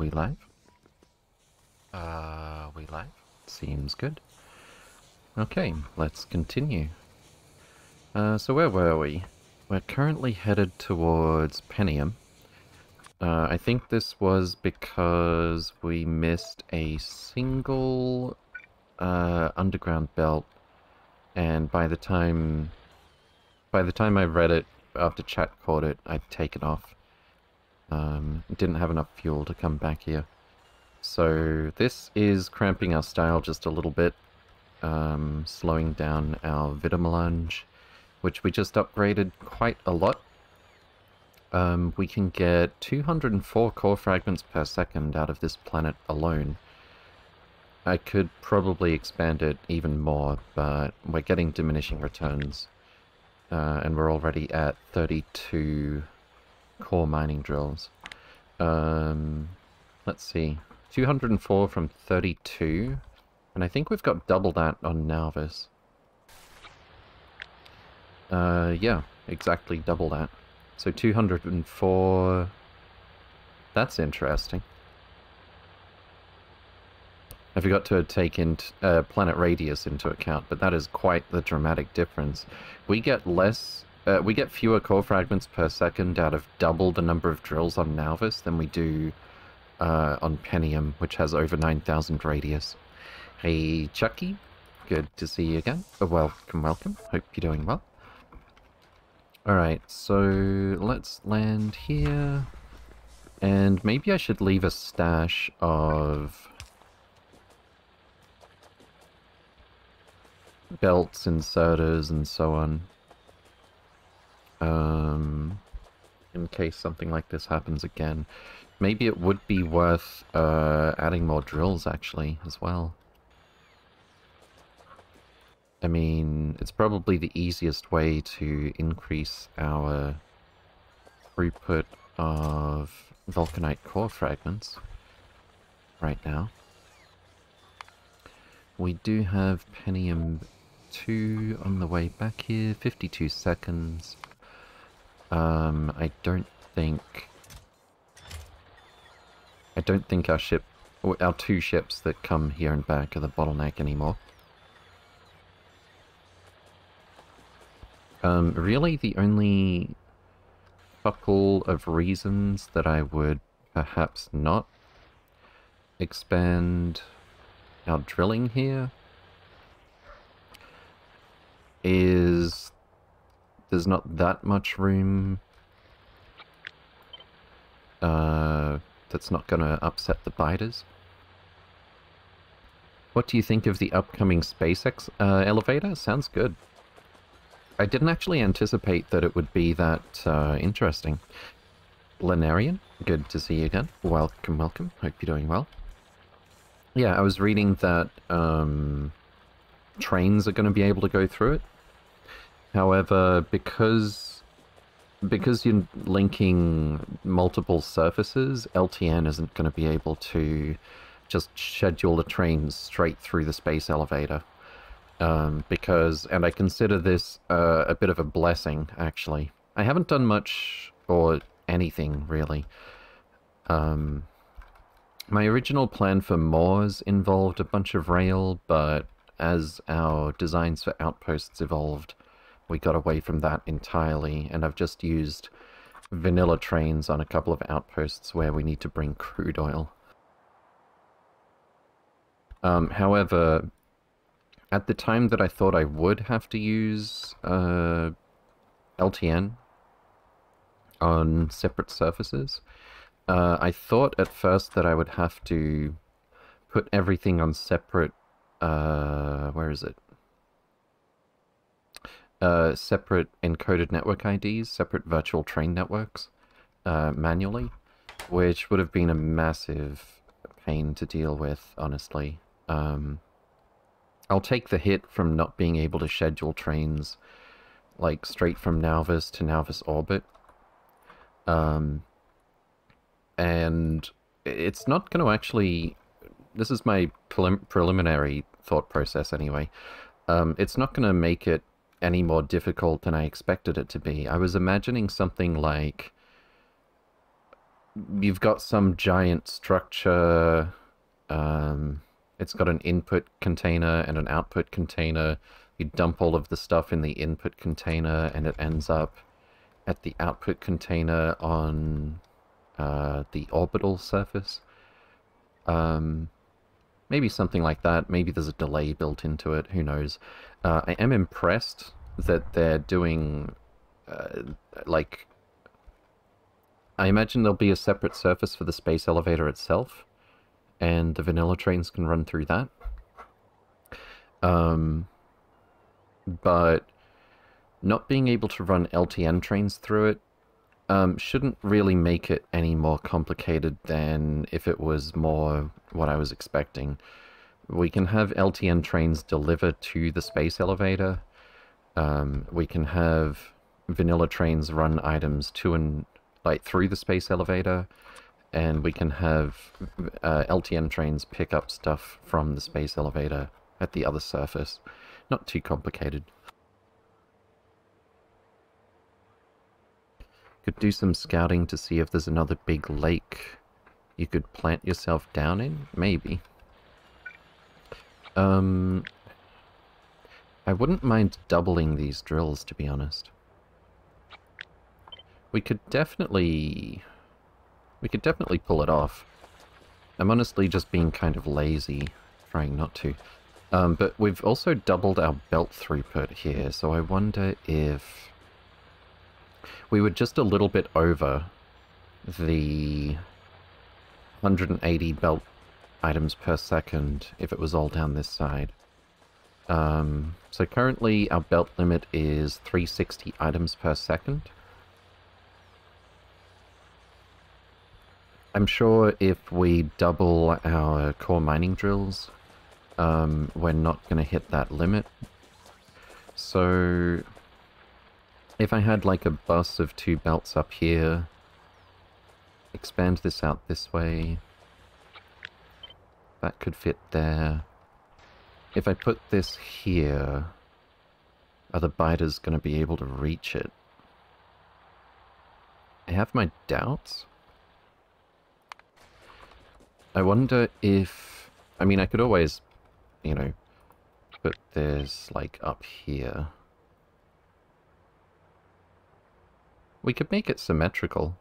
we live? Are we live? Seems good. Okay, let's continue. Uh, so where were we? We're currently headed towards Pentium. Uh, I think this was because we missed a single uh, underground belt, and by the time by the time I read it after chat caught it, I'd taken off. Um, didn't have enough fuel to come back here. So this is cramping our style just a little bit, um, slowing down our Vitamelange, which we just upgraded quite a lot. Um, we can get 204 core fragments per second out of this planet alone. I could probably expand it even more, but we're getting diminishing returns. Uh, and we're already at 32 core mining drills. Um, let's see. 204 from 32. And I think we've got double that on Nauvis. Uh, yeah, exactly double that. So 204... That's interesting. I forgot to take in uh, planet radius into account, but that is quite the dramatic difference. We get less, uh, we get fewer core fragments per second out of double the number of drills on Nauvis than we do uh, on Pentium, which has over 9,000 radius. Hey, Chucky. Good to see you again. Oh, welcome, welcome. Hope you're doing well. Alright, so let's land here. And maybe I should leave a stash of belts, inserters, and so on. Um, in case something like this happens again. Maybe it would be worth uh, adding more drills, actually, as well. I mean, it's probably the easiest way to increase our throughput of vulcanite core fragments right now. We do have Pentium 2 on the way back here, 52 seconds. Um, I don't think... I don't think our ship, our two ships that come here and back are the bottleneck anymore. Um, really the only couple of reasons that I would perhaps not expand our drilling here is there's not that much room uh, that's not going to upset the biters. What do you think of the upcoming SpaceX uh, elevator? Sounds good. I didn't actually anticipate that it would be that uh, interesting. Lenarian, good to see you again. Welcome, welcome. Hope you're doing well. Yeah, I was reading that um, trains are going to be able to go through it. However, because because you're linking multiple surfaces, LTN isn't going to be able to just schedule the trains straight through the space elevator. Um, because, and I consider this uh, a bit of a blessing, actually. I haven't done much or anything, really. Um, my original plan for Moors involved a bunch of rail, but as our designs for outposts evolved, we got away from that entirely, and I've just used vanilla trains on a couple of outposts where we need to bring crude oil. Um, however, at the time that I thought I would have to use uh, LTN on separate surfaces, uh, I thought at first that I would have to put everything on separate uh, where is it? Uh, separate encoded network IDs, separate virtual train networks, uh, manually, which would have been a massive pain to deal with, honestly. Um, I'll take the hit from not being able to schedule trains, like, straight from Nauvis to Nauvis Orbit. Um, and it's not going to actually... This is my prelim preliminary thought process anyway. Um, it's not going to make it any more difficult than I expected it to be. I was imagining something like you've got some giant structure. Um, it's got an input container and an output container. You dump all of the stuff in the input container and it ends up at the output container on uh, the orbital surface. Um, maybe something like that. Maybe there's a delay built into it. Who knows? Uh, I am impressed that they're doing uh, like I imagine there'll be a separate surface for the space elevator itself, and the vanilla trains can run through that. Um, but not being able to run LTN trains through it um, shouldn't really make it any more complicated than if it was more what I was expecting. We can have LTN trains deliver to the space elevator. Um, we can have vanilla trains run items to and like through the space elevator, and we can have uh, LTN trains pick up stuff from the space elevator at the other surface. Not too complicated. Could do some scouting to see if there's another big lake you could plant yourself down in? Maybe. Um, I wouldn't mind doubling these drills, to be honest. We could definitely... We could definitely pull it off. I'm honestly just being kind of lazy, trying not to. Um, but we've also doubled our belt throughput here, so I wonder if... We were just a little bit over the 180 belt items per second if it was all down this side. Um, so currently our belt limit is 360 items per second. I'm sure if we double our core mining drills, um, we're not going to hit that limit. So if I had like a bus of two belts up here, expand this out this way, that could fit there. If I put this here, are the biters going to be able to reach it? I have my doubts. I wonder if... I mean, I could always, you know, put this, like, up here. We could make it symmetrical.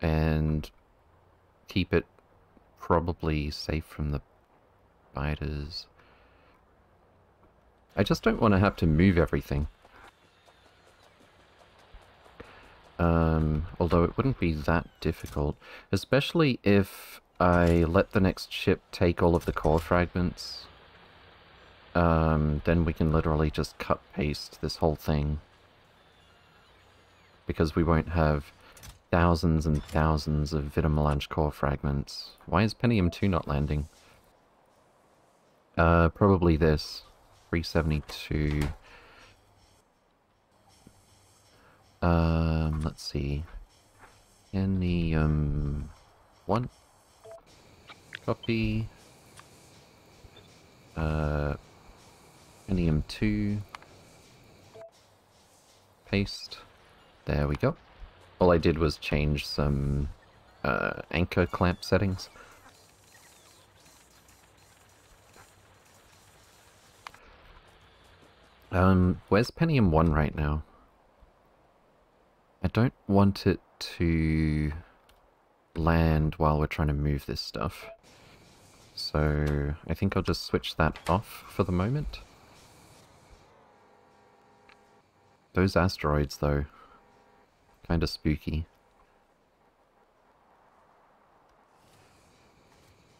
And keep it probably safe from the biters. I just don't want to have to move everything. Um, although it wouldn't be that difficult. Especially if I let the next ship take all of the core fragments. Um, then we can literally just cut paste this whole thing. Because we won't have thousands and thousands of Vitamelange core fragments. Why is Pentium 2 not landing? Uh, probably this. 372. Um, let's see. Any, um, one, Copy. Uh, Pentium 2. Paste. There we go. All I did was change some uh, anchor clamp settings. Um, where's Pentium 1 right now? I don't want it to land while we're trying to move this stuff. So I think I'll just switch that off for the moment. Those asteroids, though, kind of spooky.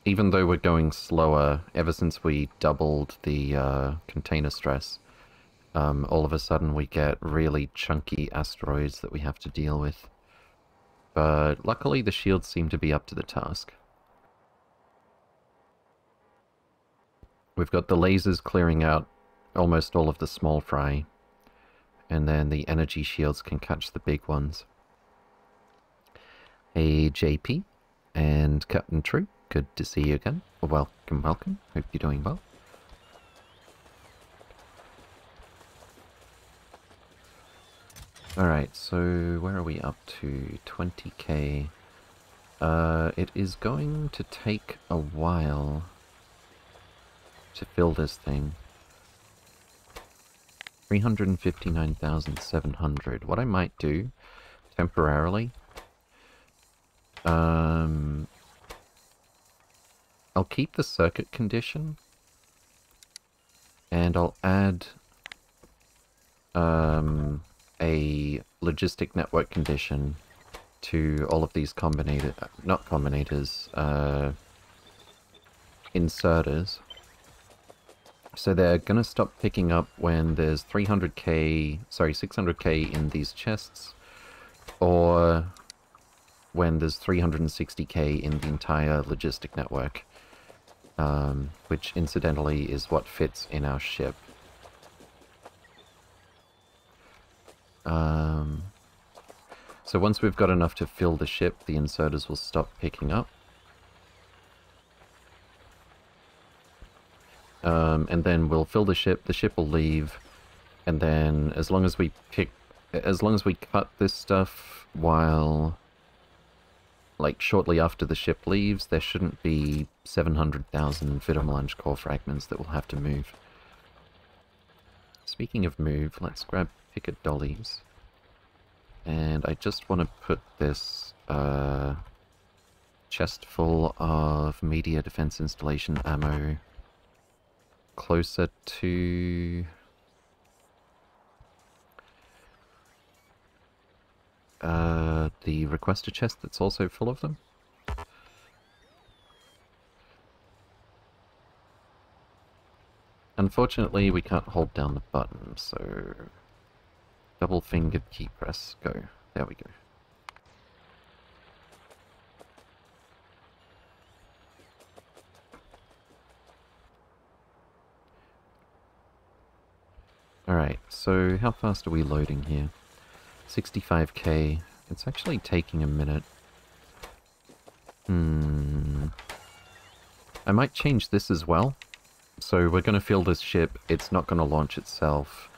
Even though we're going slower, ever since we doubled the uh, container stress, um, all of a sudden we get really chunky asteroids that we have to deal with. But luckily the shields seem to be up to the task. We've got the lasers clearing out almost all of the small fry. And then the energy shields can catch the big ones. Hey JP and Captain True, good to see you again. Welcome, welcome. Hope you're doing well. Alright, so where are we up to? 20k. Uh, it is going to take a while to fill this thing. 359,700. What I might do, temporarily, um, I'll keep the circuit condition, and I'll add um, a logistic network condition to all of these combinator, not combinators, uh, inserters. So they're going to stop picking up when there's 300k, sorry, 600k in these chests, or when there's 360k in the entire logistic network, um, which incidentally is what fits in our ship. Um, so once we've got enough to fill the ship, the inserters will stop picking up. Um, and then we'll fill the ship, the ship will leave, and then as long as we pick, as long as we cut this stuff while, like shortly after the ship leaves, there shouldn't be 700,000 Vitamelange core fragments that we'll have to move. Speaking of move, let's grab Picker Dollies. And I just want to put this uh, chest full of meteor defense installation ammo closer to... Uh, the requester chest that's also full of them. Unfortunately, we can't hold down the button, so Double fingered key press. Go. There we go. Alright, so how fast are we loading here? 65k. It's actually taking a minute. Hmm. I might change this as well. So we're going to fill this ship. It's not going to launch itself.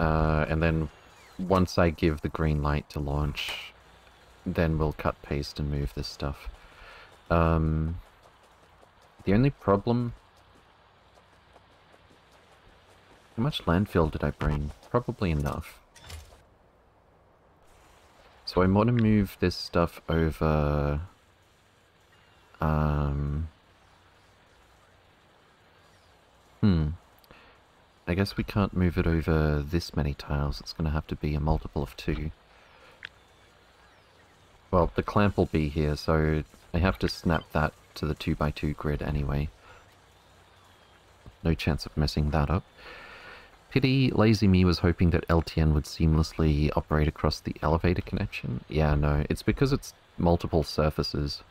Uh, and then once I give the green light to launch, then we'll cut paste and move this stuff. Um, the only problem... How much landfill did I bring? Probably enough. So I want to move this stuff over... Um... Hmm. I guess we can't move it over this many tiles. It's going to have to be a multiple of two. Well, the clamp will be here, so I have to snap that to the 2x2 grid anyway. No chance of messing that up. Pity Lazy Me was hoping that LTN would seamlessly operate across the elevator connection. Yeah, no, it's because it's multiple surfaces.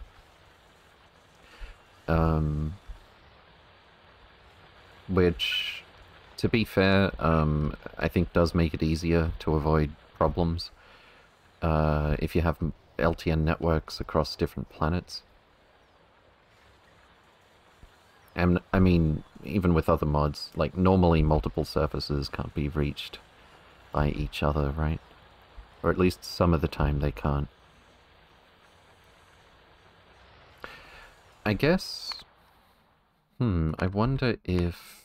Um, which to be fair, um, I think does make it easier to avoid problems uh, if you have LTN networks across different planets. And I mean, even with other mods, like normally multiple surfaces can't be reached by each other, right? Or at least some of the time they can't. I guess... Hmm, I wonder if...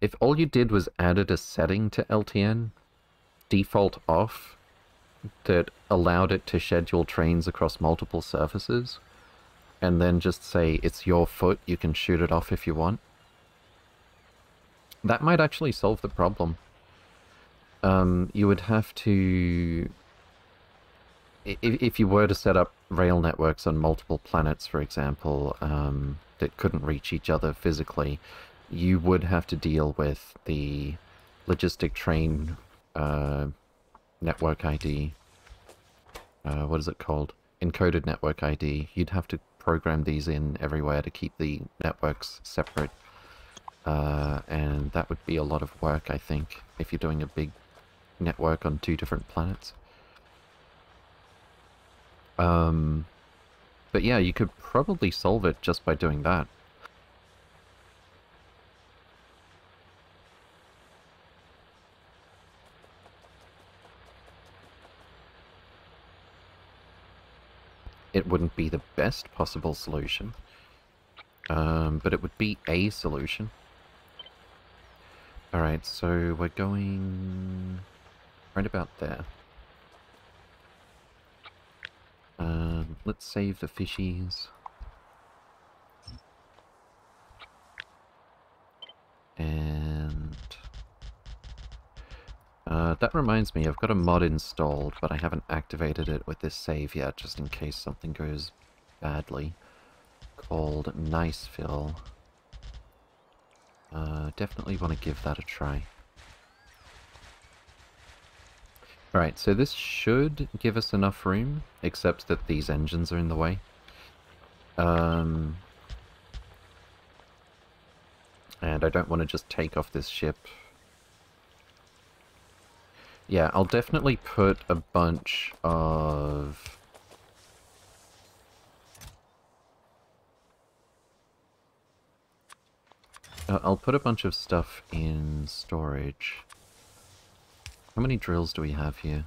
If all you did was added a setting to LTN, default off, that allowed it to schedule trains across multiple surfaces, and then just say it's your foot, you can shoot it off if you want, that might actually solve the problem. Um, you would have to... If, if you were to set up rail networks on multiple planets, for example, um, that couldn't reach each other physically, you would have to deal with the logistic train uh, network ID. Uh, what is it called? Encoded network ID. You'd have to program these in everywhere to keep the networks separate. Uh, and that would be a lot of work, I think, if you're doing a big network on two different planets. Um, but yeah, you could probably solve it just by doing that. Wouldn't be the best possible solution. Um, but it would be a solution. Alright, so we're going right about there. Um, let's save the fishies. And... Uh, that reminds me, I've got a mod installed, but I haven't activated it with this save yet, just in case something goes badly. Called Nicefill. Uh, definitely want to give that a try. Alright, so this should give us enough room, except that these engines are in the way. Um, and I don't want to just take off this ship. Yeah, I'll definitely put a bunch of Uh, I'll put a bunch of stuff in storage. How many drills do we have here?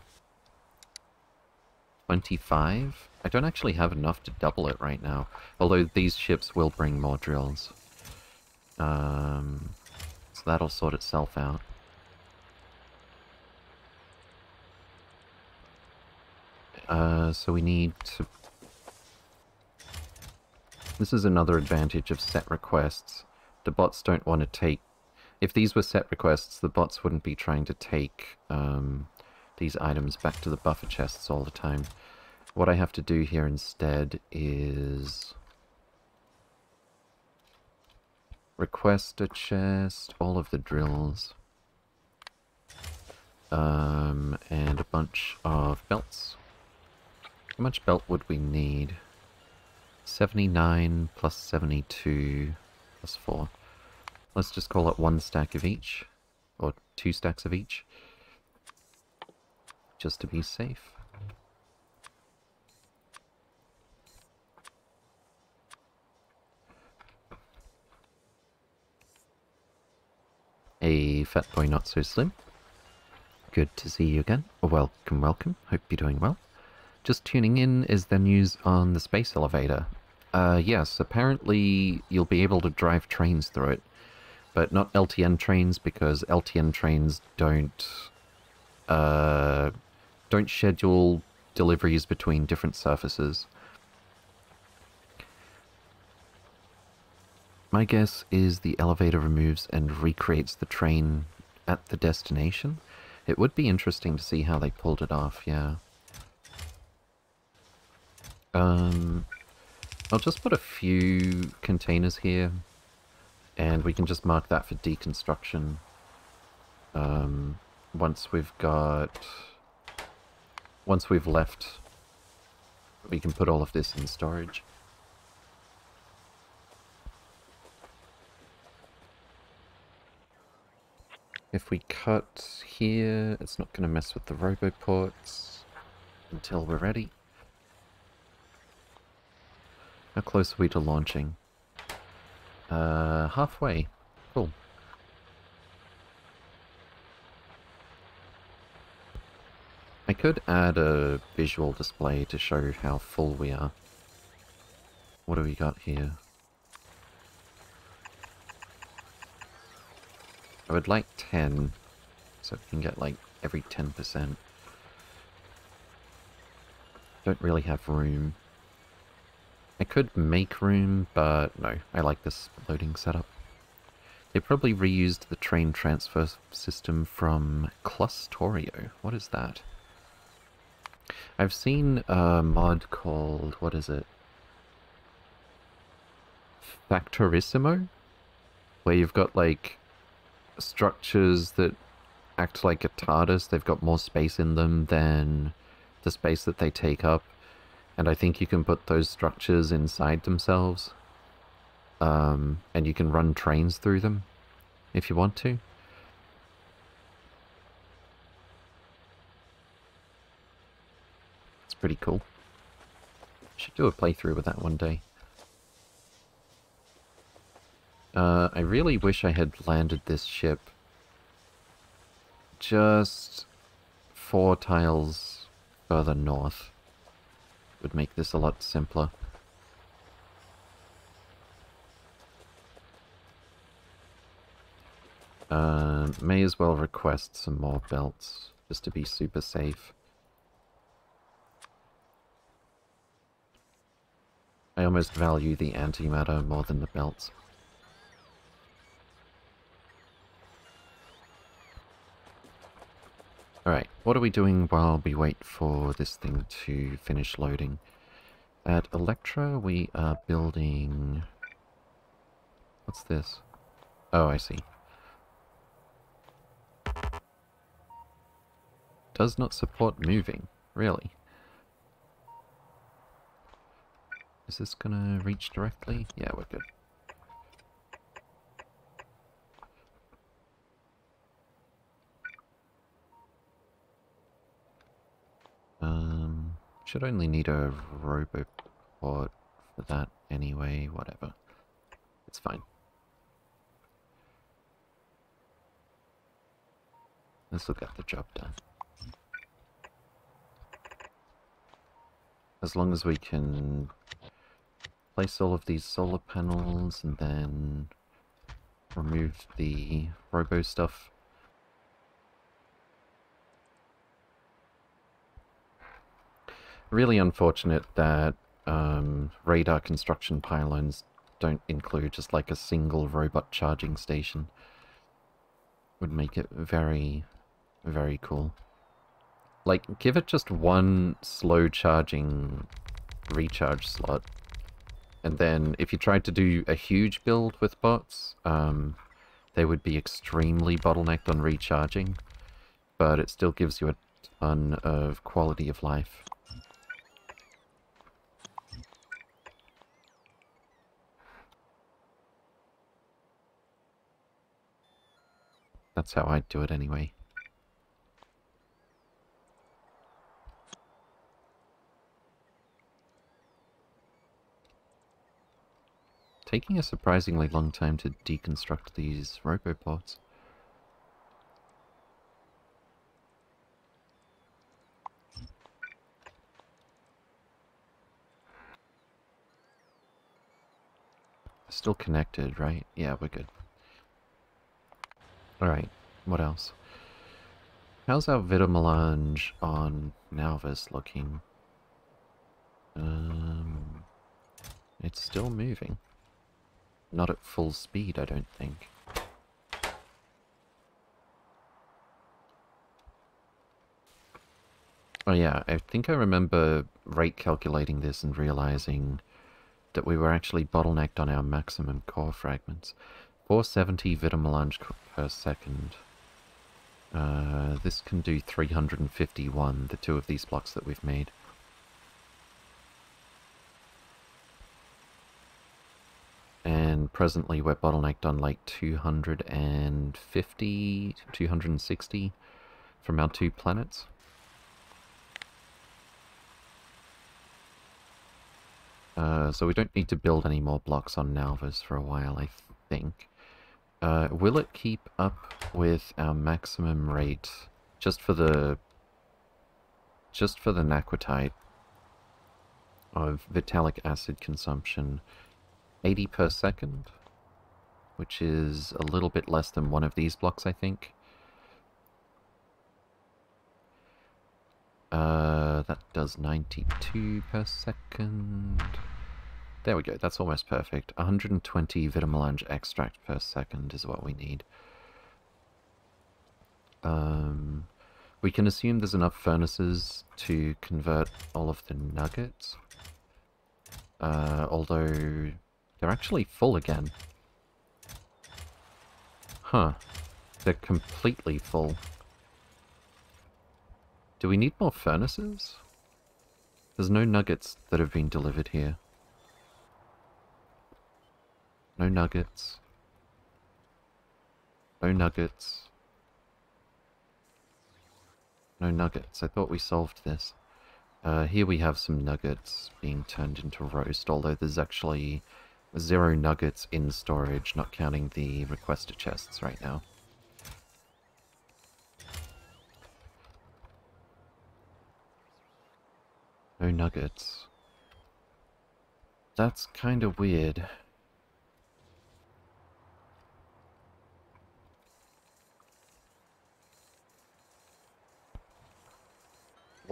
25? I don't actually have enough to double it right now. Although these ships will bring more drills. Um, so that'll sort itself out. Uh, so we need to... This is another advantage of set requests the bots don't want to take... If these were set requests, the bots wouldn't be trying to take um, these items back to the buffer chests all the time. What I have to do here instead is... Request a chest, all of the drills, um, and a bunch of belts. How much belt would we need? 79 plus 72 plus four. Let's just call it one stack of each, or two stacks of each, just to be safe. A fat boy not so slim. Good to see you again. Welcome, welcome. Hope you're doing well. Just tuning in is the news on the space elevator. Uh, yes, apparently you'll be able to drive trains through it, but not LTN trains because LTN trains don't uh, don't schedule deliveries between different surfaces. My guess is the elevator removes and recreates the train at the destination. It would be interesting to see how they pulled it off, yeah. Um, I'll just put a few containers here, and we can just mark that for deconstruction. Um, once we've got... Once we've left, we can put all of this in storage. If we cut here, it's not going to mess with the roboports until we're ready. How close are we to launching? Uh, halfway. Cool. I could add a visual display to show how full we are. What do we got here? I would like 10, so we can get like every 10%. Don't really have room. I could make room, but no, I like this loading setup. They probably reused the train transfer system from Clusterio. What is that? I've seen a mod called, what is it? Factorissimo? Where you've got like structures that act like a TARDIS. They've got more space in them than the space that they take up. And I think you can put those structures inside themselves. Um, and you can run trains through them if you want to. It's pretty cool. Should do a playthrough with that one day. Uh, I really wish I had landed this ship just four tiles further north would make this a lot simpler. Uh, may as well request some more belts, just to be super safe. I almost value the antimatter more than the belts. Alright, what are we doing while we wait for this thing to finish loading? At Electra, we are building... What's this? Oh, I see. Does not support moving. Really? Is this gonna reach directly? Yeah, we're good. Um, should only need a roboport for that anyway, whatever. It's fine. This will get the job done. As long as we can place all of these solar panels and then remove the robo stuff really unfortunate that um, radar construction pylons don't include just like a single robot charging station. Would make it very, very cool. Like, give it just one slow charging recharge slot. And then if you tried to do a huge build with bots, um, they would be extremely bottlenecked on recharging. But it still gives you a ton of quality of life. That's how I'd do it anyway. Taking a surprisingly long time to deconstruct these roboports. Still connected, right? Yeah, we're good. Alright, what else? How's our Vitamelange on Nauvis looking? Um, it's still moving. Not at full speed, I don't think. Oh yeah, I think I remember rate calculating this and realizing that we were actually bottlenecked on our maximum core fragments. 470 Vitamelange per second. Uh, this can do 351, the two of these blocks that we've made. And presently we're bottlenecked on like 250, 260 from our two planets. Uh, so we don't need to build any more blocks on Nauvis for a while, I think. Uh, will it keep up with our maximum rate just for the just for the naquitite of vitalic acid consumption? 80 per second which is a little bit less than one of these blocks I think. Uh, that does 92 per second there we go, that's almost perfect. 120 Vitamelange extract per second is what we need. Um, we can assume there's enough furnaces to convert all of the nuggets. Uh, although, they're actually full again. Huh. They're completely full. Do we need more furnaces? There's no nuggets that have been delivered here. No nuggets. No nuggets. No nuggets. I thought we solved this. Uh, here we have some nuggets being turned into roast, although there's actually zero nuggets in storage, not counting the requester chests right now. No nuggets. That's kind of weird.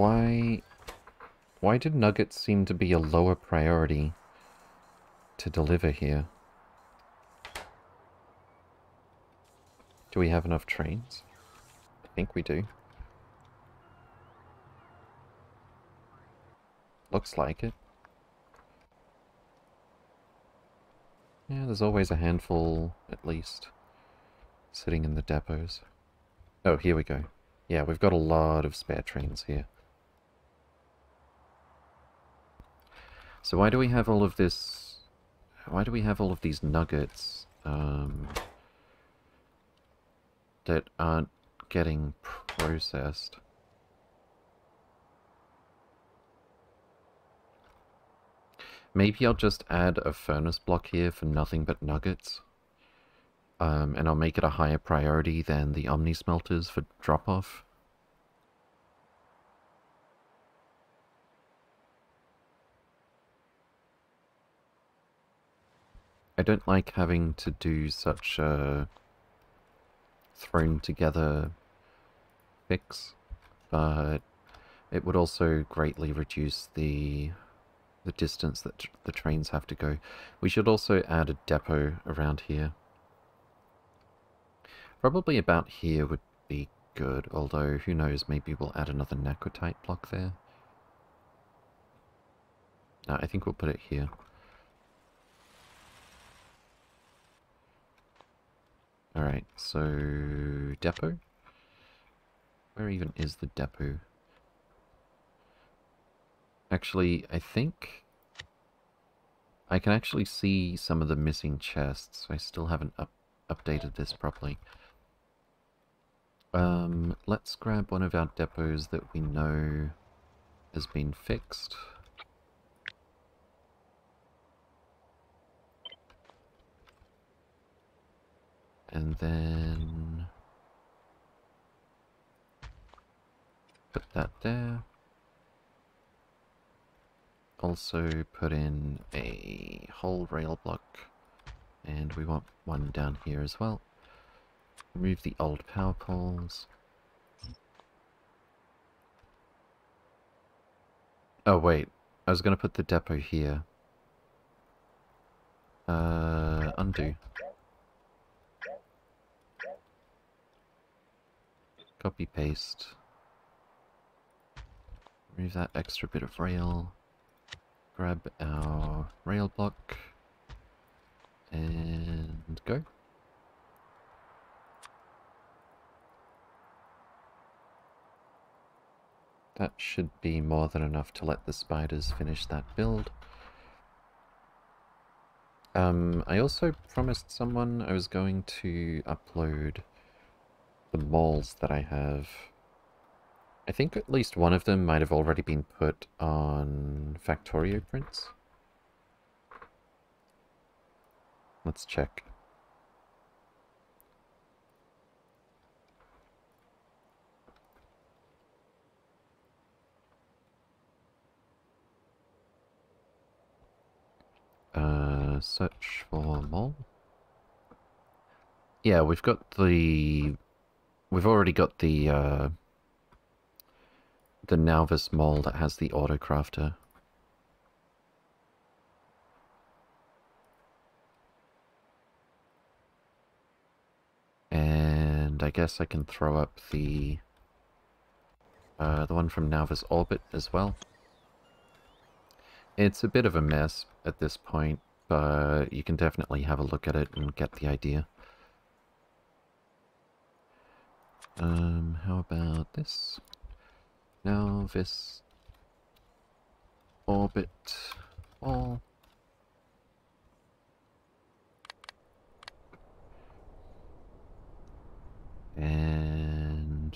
Why... Why did nuggets seem to be a lower priority to deliver here? Do we have enough trains? I think we do. Looks like it. Yeah, there's always a handful, at least, sitting in the depots. Oh, here we go. Yeah, we've got a lot of spare trains here. So why do we have all of this... Why do we have all of these nuggets um, that aren't getting processed? Maybe I'll just add a furnace block here for nothing but nuggets. Um, and I'll make it a higher priority than the Omni smelters for drop-off. I don't like having to do such a thrown together fix, but it would also greatly reduce the the distance that the trains have to go. We should also add a depot around here. Probably about here would be good, although who knows, maybe we'll add another Naquitite block there. No, I think we'll put it here. Alright, so depot? Where even is the depot? Actually, I think I can actually see some of the missing chests. I still haven't up updated this properly. Um, let's grab one of our depots that we know has been fixed. And then... Put that there. Also put in a whole rail block. And we want one down here as well. Remove the old power poles. Oh wait, I was going to put the depot here. Uh, undo. Copy paste. Remove that extra bit of rail. Grab our rail block. And go. That should be more than enough to let the spiders finish that build. Um, I also promised someone I was going to upload the moles that I have. I think at least one of them might have already been put on Factorio prints. Let's check. Uh, search for mole. Yeah, we've got the We've already got the, uh, the Nauvis mole that has the autocrafter. And I guess I can throw up the, uh, the one from Nauvis Orbit as well. It's a bit of a mess at this point, but you can definitely have a look at it and get the idea. Um, how about this? Now this orbit all. And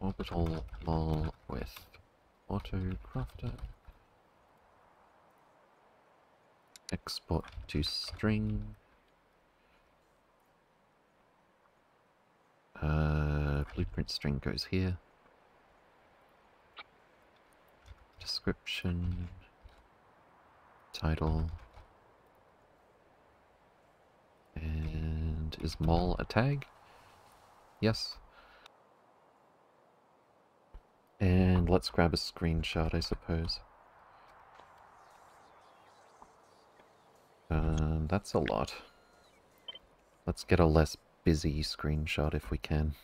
orbital mole with auto crafter. export to string. Uh, blueprint string goes here. Description, title, and is mall a tag? Yes. And let's grab a screenshot, I suppose. Um, that's a lot. Let's get a less busy screenshot if we can.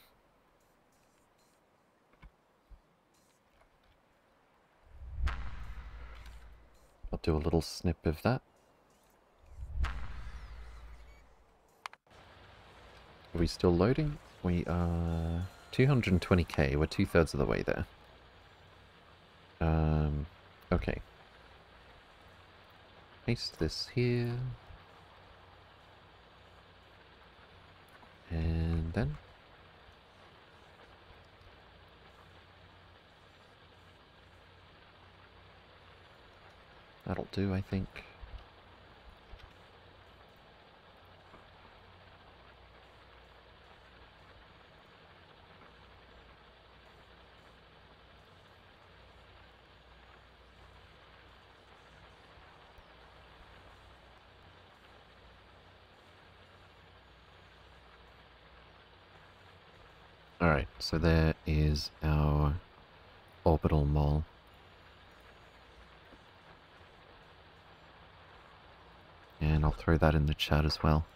I'll do a little snip of that. Are we still loading? We are 220k, we're two thirds of the way there. Um, okay. Paste this here. And then That'll do, I think. Alright, so there is our orbital mall. And I'll throw that in the chat as well.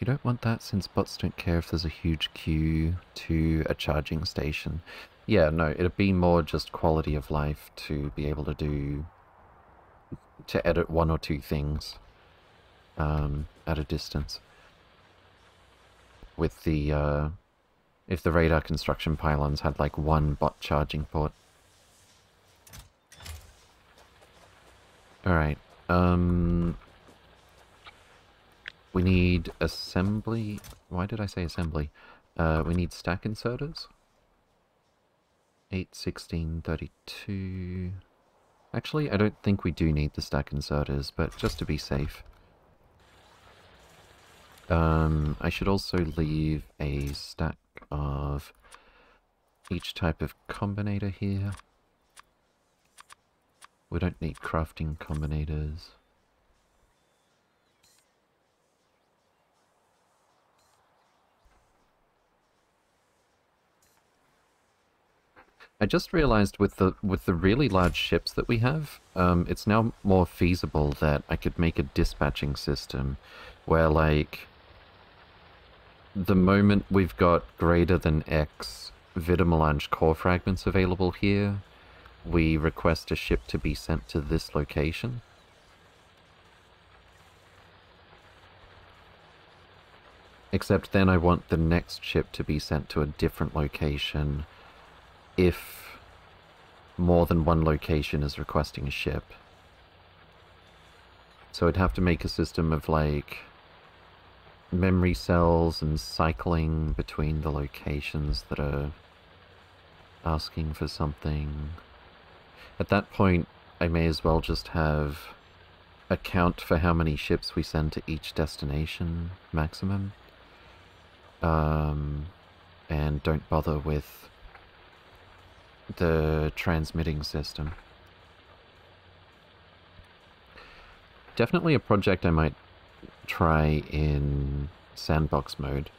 You don't want that since bots don't care if there's a huge queue to a charging station. Yeah, no, it'd be more just quality of life to be able to do... to edit one or two things um, at a distance. With the, uh, if the radar construction pylons had like one bot charging port. Alright, um, we need assembly. Why did I say assembly? Uh, we need stack inserters. 8, 16, 32. Actually, I don't think we do need the stack inserters, but just to be safe. Um, I should also leave a stack of each type of combinator here. We don't need crafting combinators. I just realized with the with the really large ships that we have, um, it's now more feasible that I could make a dispatching system where like the moment we've got greater than X Vitamelange core fragments available here, we request a ship to be sent to this location. Except then I want the next ship to be sent to a different location if more than one location is requesting a ship. So I'd have to make a system of like memory cells and cycling between the locations that are asking for something. At that point, I may as well just have a count for how many ships we send to each destination maximum. Um, and don't bother with the transmitting system. Definitely a project I might try in sandbox mode.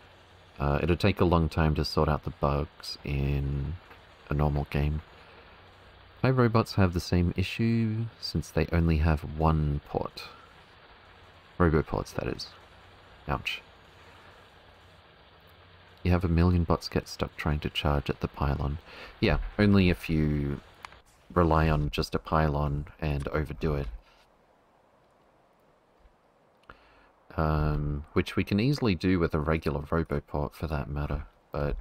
Uh, it'll take a long time to sort out the bugs in a normal game. My robots have the same issue, since they only have one port. Roboports, that is. Ouch. You have a million bots get stuck trying to charge at the pylon. Yeah, only if you rely on just a pylon and overdo it. Um, which we can easily do with a regular roboport for that matter, but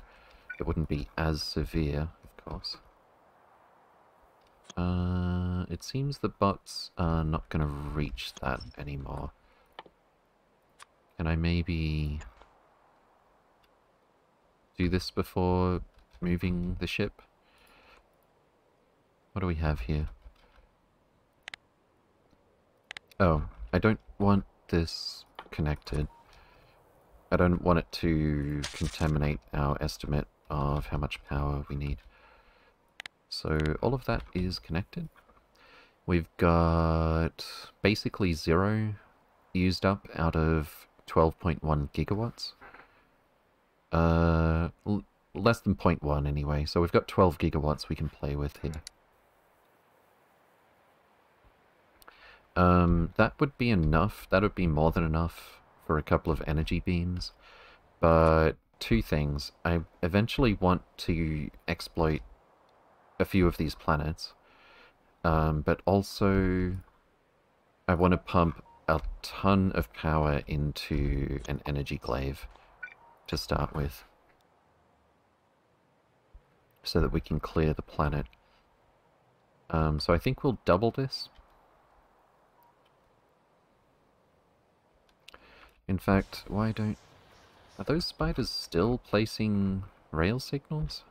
it wouldn't be as severe, of course. Uh, it seems the bots are not going to reach that anymore. Can I maybe do this before moving the ship? What do we have here? Oh, I don't want this connected. I don't want it to contaminate our estimate of how much power we need. So all of that is connected. We've got basically zero used up out of 12.1 gigawatts. Uh, less than 0.1 anyway, so we've got 12 gigawatts we can play with here. Um, that would be enough. That would be more than enough for a couple of energy beams. But two things. I eventually want to exploit a few of these planets. Um, but also I want to pump a ton of power into an energy glaive to start with. So that we can clear the planet. Um, so I think we'll double this. In fact, why don't... Are those spiders still placing rail signals?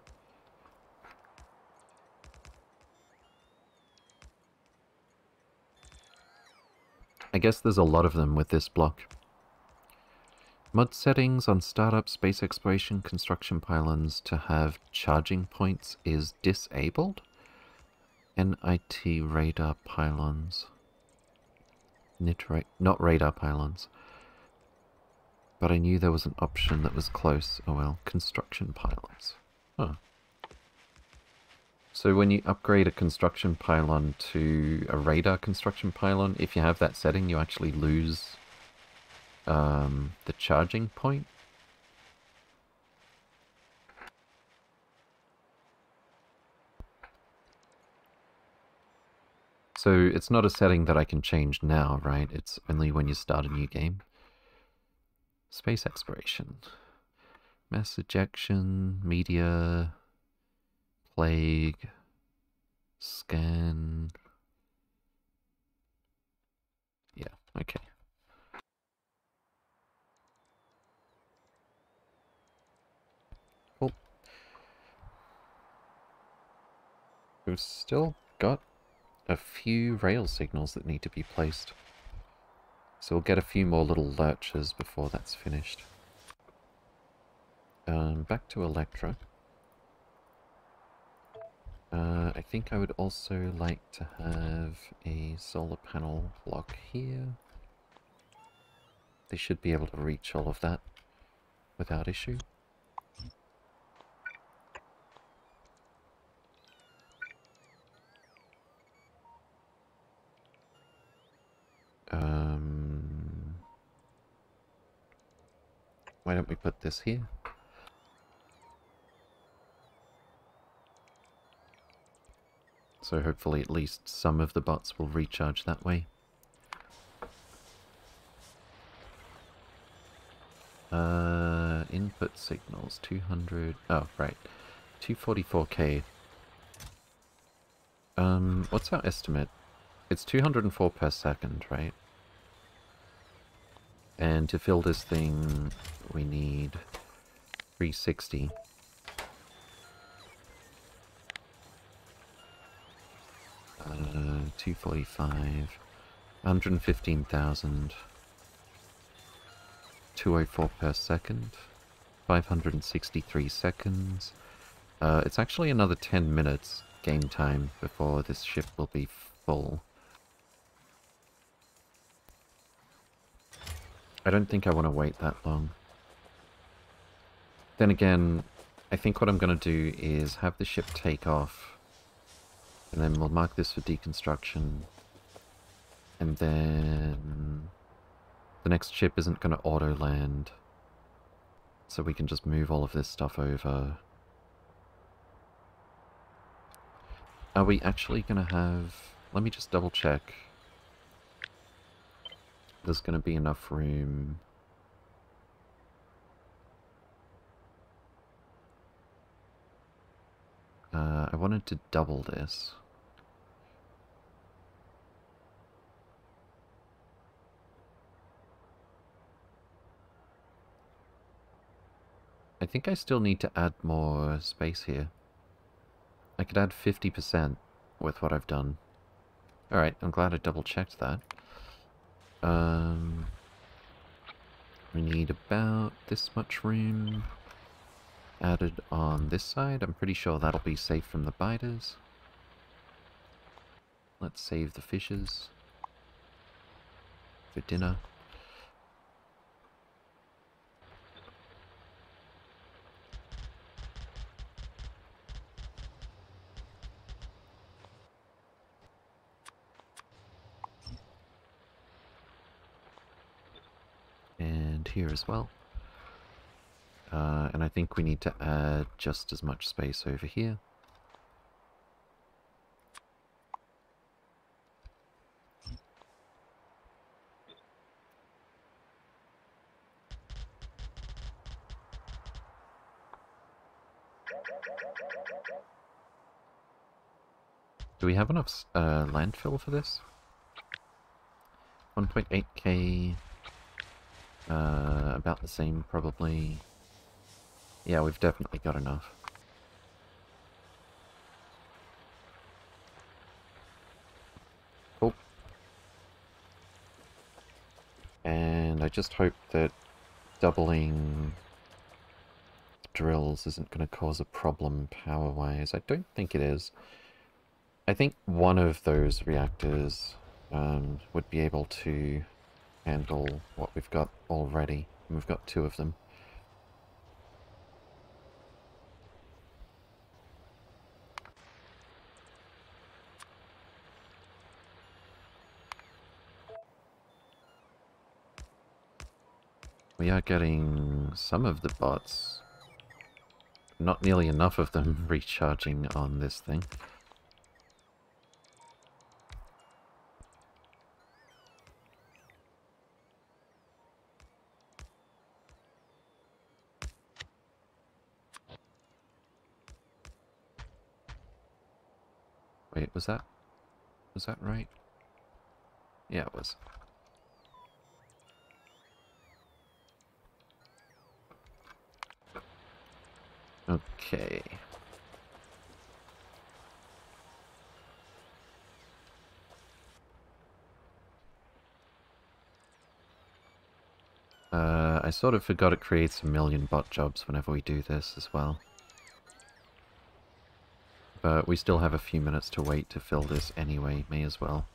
I guess there's a lot of them with this block. Mod settings on startup space exploration construction pylons to have charging points is disabled. NIT radar pylons. Nit not radar pylons. But I knew there was an option that was close. Oh well, construction pylons. Huh. So when you upgrade a construction pylon to a radar construction pylon, if you have that setting, you actually lose um, the charging point. So it's not a setting that I can change now, right? It's only when you start a new game. Space exploration. Mass ejection, media, plague, scan. Yeah, okay. Cool. We've still got a few rail signals that need to be placed. So we'll get a few more little lurches before that's finished. Um, back to Electra. Uh, I think I would also like to have a solar panel block here. They should be able to reach all of that without issue. Um, why don't we put this here? So hopefully at least some of the bots will recharge that way. Uh, input signals, 200... Oh, right. 244k. Um, what's our estimate? It's 204 per second, right? And to fill this thing, we need 360. Uh, 245. 115,000. 204 per second. 563 seconds. Uh, it's actually another 10 minutes game time before this ship will be full. I don't think I want to wait that long. Then again, I think what I'm going to do is have the ship take off. And then we'll mark this for deconstruction. And then... The next ship isn't going to auto-land. So we can just move all of this stuff over. Are we actually going to have... Let me just double check there's going to be enough room. Uh, I wanted to double this. I think I still need to add more space here. I could add 50% with what I've done. Alright, I'm glad I double checked that. Um, we need about this much room added on this side. I'm pretty sure that'll be safe from the biters. Let's save the fishes for dinner. Well. Uh, and I think we need to add just as much space over here. Do we have enough uh, landfill for this? 1.8k, uh, about the same probably. Yeah, we've definitely got enough. Cool. And I just hope that doubling drills isn't going to cause a problem power-wise. I don't think it is. I think one of those reactors um, would be able to handle what we've got already. we've got two of them. We are getting some of the bots. Not nearly enough of them recharging on this thing. Was that... Was that right? Yeah, it was. Okay. Uh, I sort of forgot it creates a million bot jobs whenever we do this as well. But we still have a few minutes to wait to fill this anyway, may as well.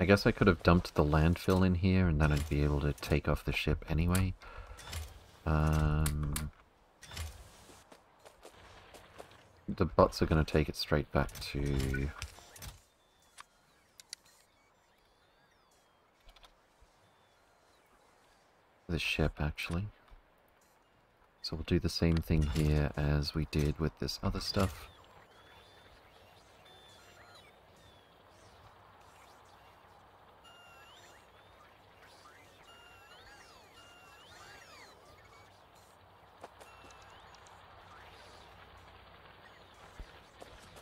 I guess I could have dumped the landfill in here and then I'd be able to take off the ship anyway. Um, the bots are going to take it straight back to the ship, actually. So we'll do the same thing here as we did with this other stuff.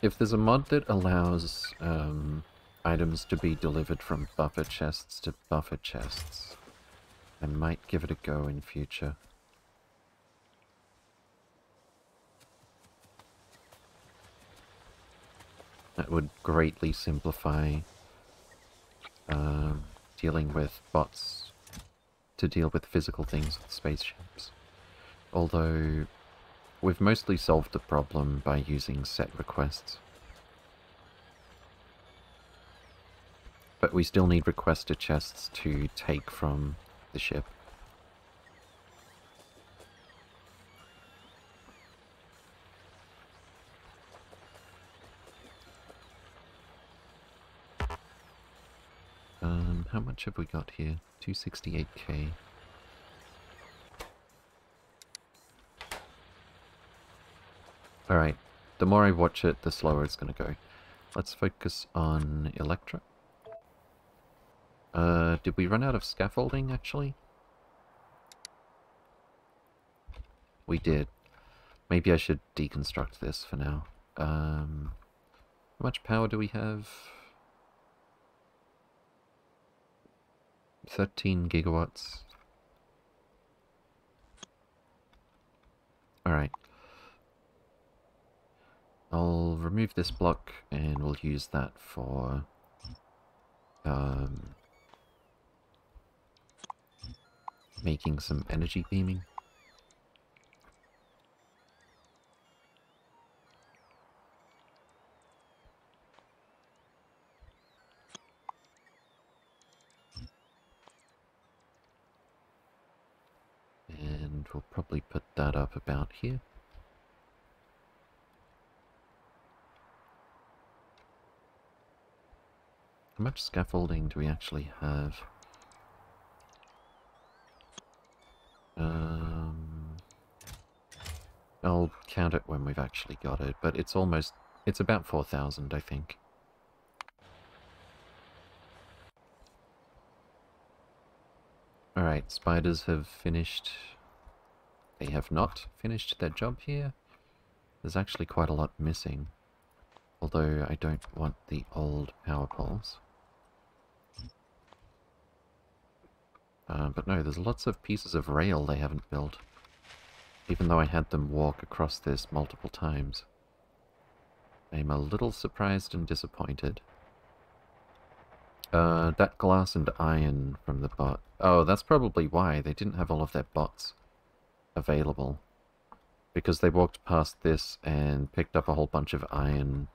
If there's a mod that allows um, items to be delivered from buffer chests to buffer chests, I might give it a go in future. That would greatly simplify uh, dealing with bots to deal with physical things with spaceships. Although, we've mostly solved the problem by using set requests. But we still need requester chests to take from the ship. Um, how much have we got here? 268k. Alright, the more I watch it, the slower it's going to go. Let's focus on Electra. Uh, did we run out of scaffolding, actually? We did. Maybe I should deconstruct this for now. Um, how much power do we have? 13 gigawatts. Alright. I'll remove this block and we'll use that for um, making some energy beaming. And we'll probably put that up about here. How much scaffolding do we actually have? Um, I'll count it when we've actually got it, but it's almost, it's about 4,000, I think. Alright, spiders have finished... They have not finished their job here. There's actually quite a lot missing. Although I don't want the old power poles. Uh, but no, there's lots of pieces of rail they haven't built. Even though I had them walk across this multiple times. I'm a little surprised and disappointed. Uh, that glass and iron from the bot. Oh, that's probably why they didn't have all of their bots available. Because they walked past this and picked up a whole bunch of iron.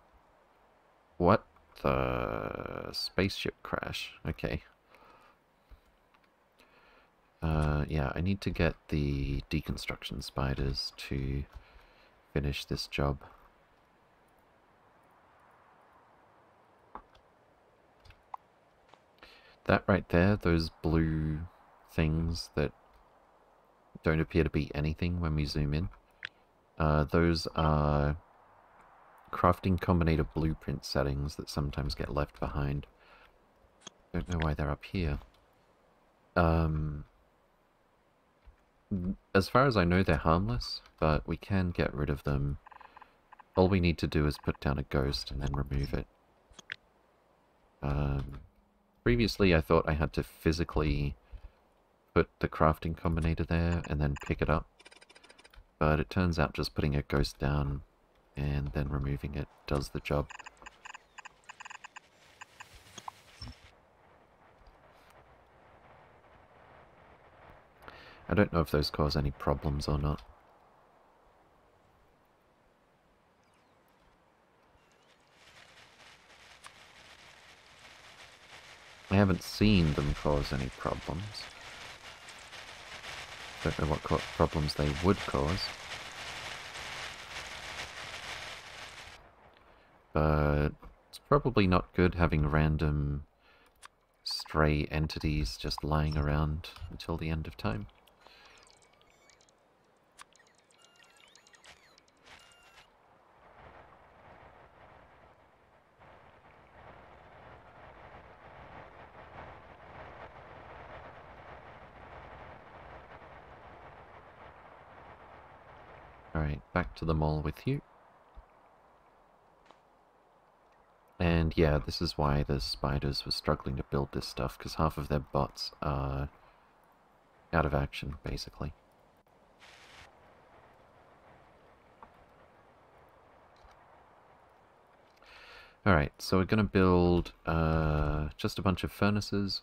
What the... Spaceship crash. Okay. Uh, yeah, I need to get the deconstruction spiders to finish this job. That right there, those blue things that don't appear to be anything when we zoom in, uh, those are crafting combinator blueprint settings that sometimes get left behind. Don't know why they're up here. Um, as far as I know, they're harmless, but we can get rid of them. All we need to do is put down a ghost and then remove it. Um, previously, I thought I had to physically put the crafting combinator there and then pick it up. But it turns out just putting a ghost down and then removing it does the job. I don't know if those cause any problems or not. I haven't seen them cause any problems. Don't know what problems they would cause. But it's probably not good having random stray entities just lying around until the end of time. Alright, back to the mall with you. And yeah, this is why the spiders were struggling to build this stuff, because half of their bots are out of action, basically. Alright, so we're going to build uh, just a bunch of furnaces.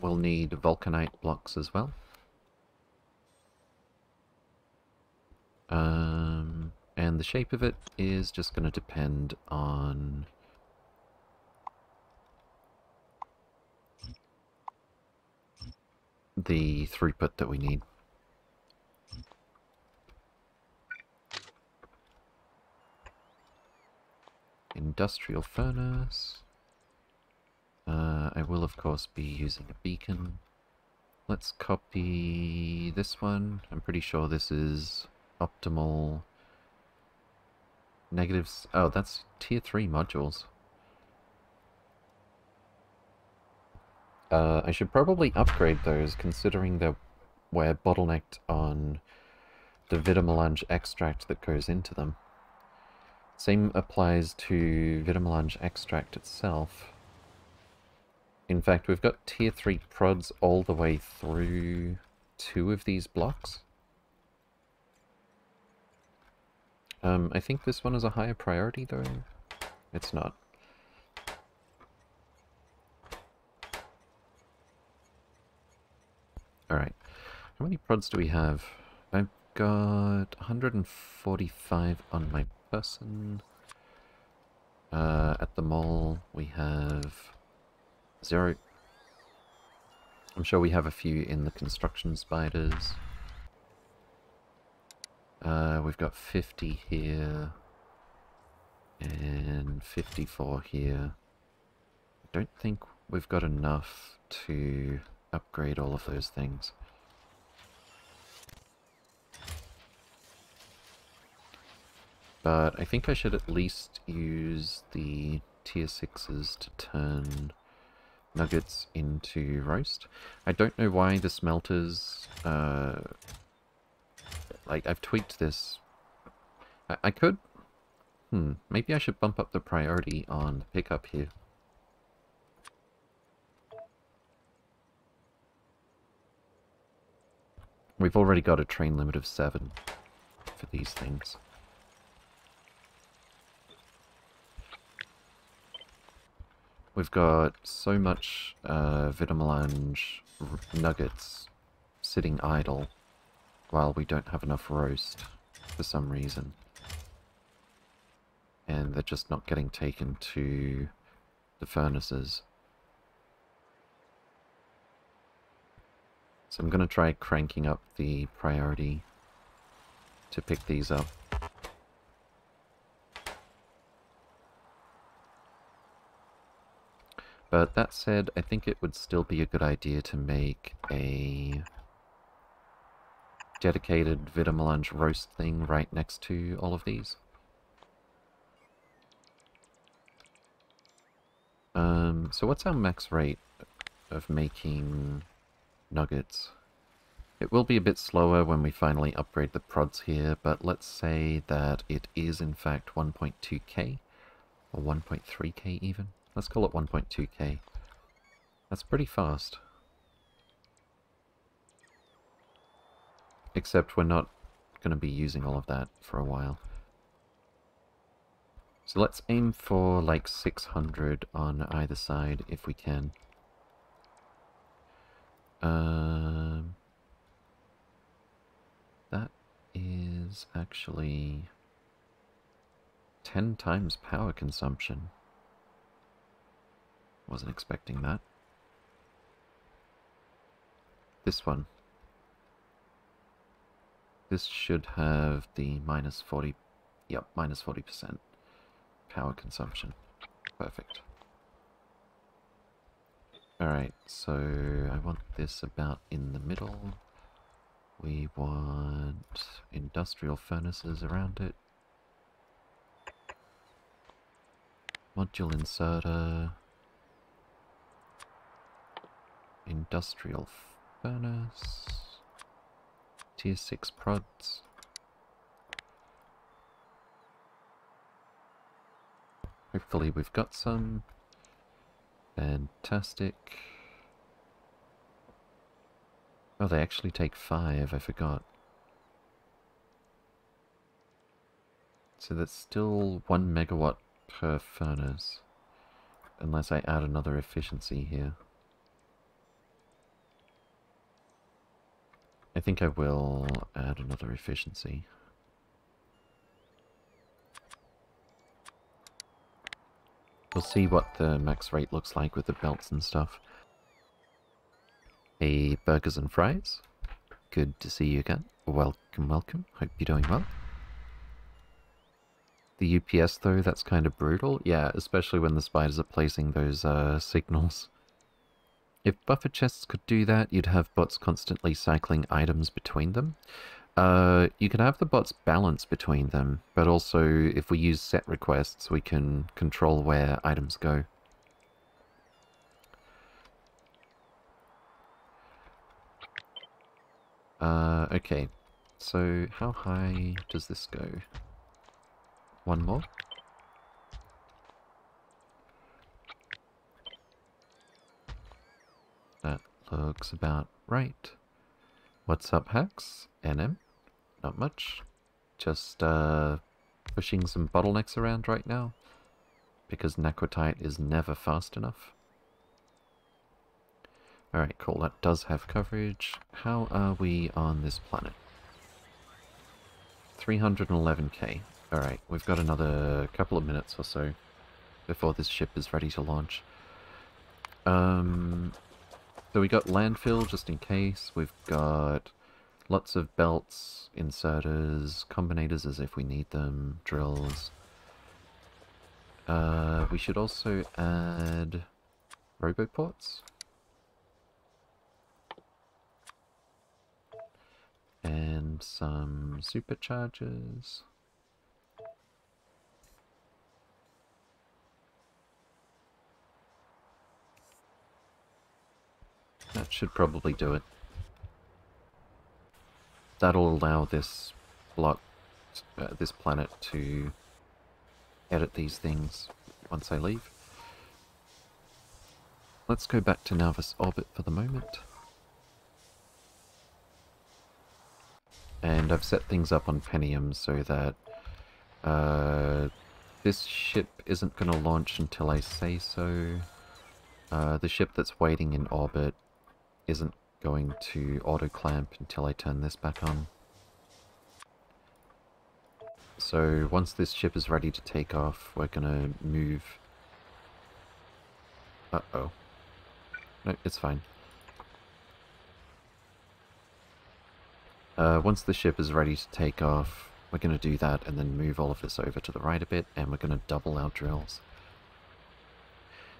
We'll need vulcanite blocks as well. Um, and the shape of it is just going to depend on the throughput that we need. Industrial furnace. Uh, I will, of course, be using a beacon. Let's copy this one. I'm pretty sure this is optimal negatives. Oh, that's tier 3 modules. Uh, I should probably upgrade those, considering that we're bottlenecked on the vitamelange extract that goes into them. Same applies to vitamelange extract itself. In fact, we've got tier 3 prods all the way through two of these blocks. Um, I think this one is a higher priority, though. It's not. Alright. How many prods do we have? I've got 145 on my person. Uh, at the mall, we have zero. I'm sure we have a few in the construction spiders. Uh, we've got 50 here. And 54 here. I don't think we've got enough to upgrade all of those things. But I think I should at least use the tier 6s to turn nuggets into roast. I don't know why the smelters... Uh, like, I've tweaked this. I, I could... Hmm, maybe I should bump up the priority on the pickup here. We've already got a train limit of 7 for these things. We've got so much uh, Vitamelange nuggets sitting idle while we don't have enough roast for some reason. And they're just not getting taken to the furnaces. So I'm going to try cranking up the priority to pick these up. But that said, I think it would still be a good idea to make a dedicated Vitamelange roast thing right next to all of these. Um, so what's our max rate of making nuggets? It will be a bit slower when we finally upgrade the prods here, but let's say that it is in fact 1.2k, or 1.3k even. Let's call it 1.2k. That's pretty fast. Except we're not going to be using all of that for a while. So let's aim for like 600 on either side if we can. Um, that is actually 10 times power consumption. Wasn't expecting that. This one. This should have the minus 40, yep, minus 40% power consumption. Perfect. Alright, so I want this about in the middle. We want industrial furnaces around it. Module inserter. Industrial furnace. Tier 6 prods. Hopefully we've got some. Fantastic. Oh, they actually take five, I forgot. So that's still one megawatt per furnace. Unless I add another efficiency here. I think I will add another efficiency. We'll see what the max rate looks like with the belts and stuff. Hey, burgers and fries. Good to see you again. Welcome, welcome. Hope you're doing well. The UPS, though, that's kind of brutal. Yeah, especially when the spiders are placing those uh, signals. If buffer chests could do that, you'd have bots constantly cycling items between them. Uh, you can have the bots balance between them, but also if we use set requests, we can control where items go. Uh, okay. So how high does this go? One more? That looks about right. What's up, Hax? NM? Not much. Just, uh, pushing some bottlenecks around right now. Because Naquitite is never fast enough. Alright, cool. That does have coverage. How are we on this planet? 311k. Alright, we've got another couple of minutes or so before this ship is ready to launch. Um, so we got landfill just in case. We've got lots of belts, inserters, combinators as if we need them, drills. Uh, we should also add roboports. And some superchargers. That should probably do it. That'll allow this block, uh, this planet to edit these things once I leave. Let's go back to Nauvis orbit for the moment. And I've set things up on Pentium so that uh, this ship isn't going to launch until I say so. Uh, the ship that's waiting in orbit isn't going to auto clamp until I turn this back on. So once this ship is ready to take off, we're gonna move... Uh-oh. No, it's fine. Uh, once the ship is ready to take off, we're going to do that and then move all of this over to the right a bit, and we're going to double our drills.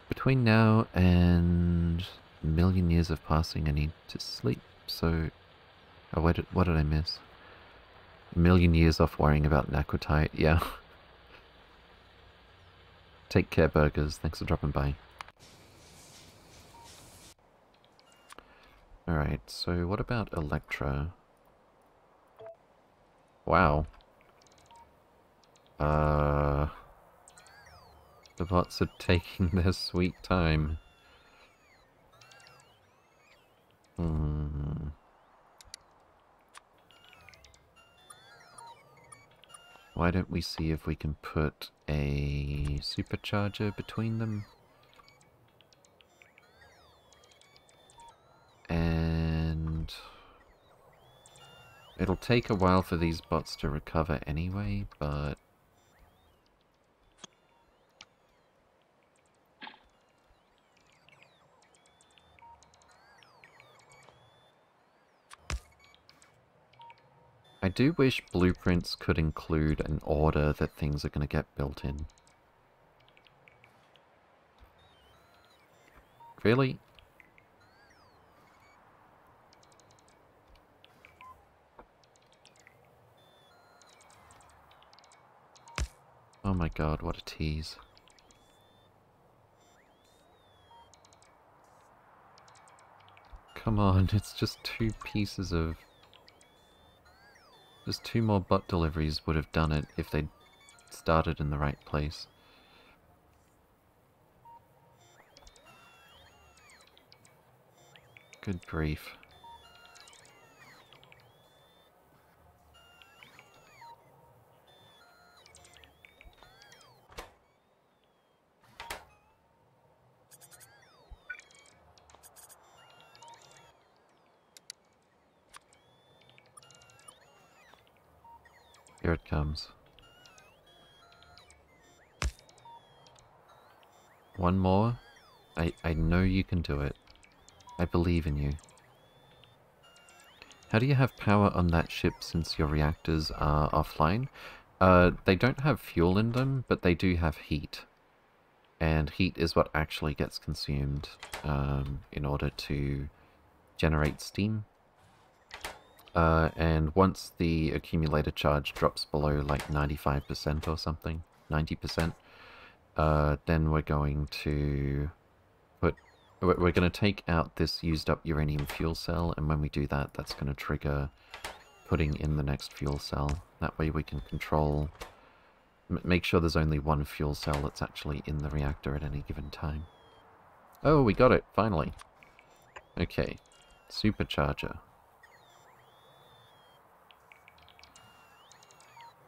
Between now and million years of passing, I need to sleep, so... Oh, what did, what did I miss? A million years off worrying about Naquitite, yeah. Take care, burgers. Thanks for dropping by. Alright, so what about Electra? Wow. Uh... The bots are taking their sweet time. Hmm. Why don't we see if we can put a supercharger between them? And... It'll take a while for these bots to recover anyway, but... I do wish blueprints could include an order that things are going to get built in. Really? Oh my god, what a tease. Come on, it's just two pieces of just two more bot deliveries would have done it if they'd started in the right place. Good grief. One more. I, I know you can do it. I believe in you. How do you have power on that ship since your reactors are offline? Uh, they don't have fuel in them, but they do have heat. And heat is what actually gets consumed um, in order to generate steam. Uh, and once the accumulator charge drops below like 95% or something, 90%, uh, then we're going to put, we're going to take out this used up uranium fuel cell, and when we do that, that's going to trigger putting in the next fuel cell. That way we can control, make sure there's only one fuel cell that's actually in the reactor at any given time. Oh, we got it, finally. Okay, supercharger.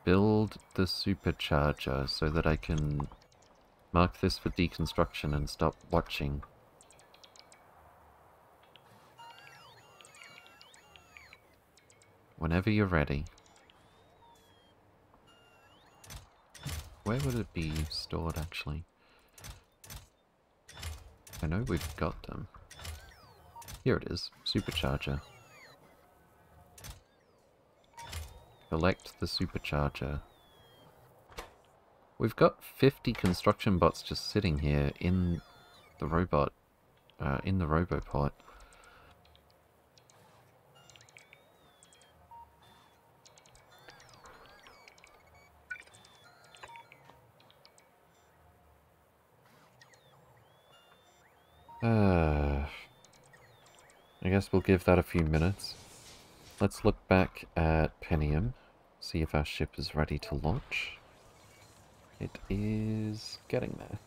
build the supercharger so that I can Mark this for deconstruction and stop watching. Whenever you're ready. Where would it be stored, actually? I know we've got them. Here it is, supercharger. Collect the supercharger. We've got 50 construction bots just sitting here in the robot, uh, in the roboport. Uh, I guess we'll give that a few minutes. Let's look back at Pentium, see if our ship is ready to launch. It is getting there.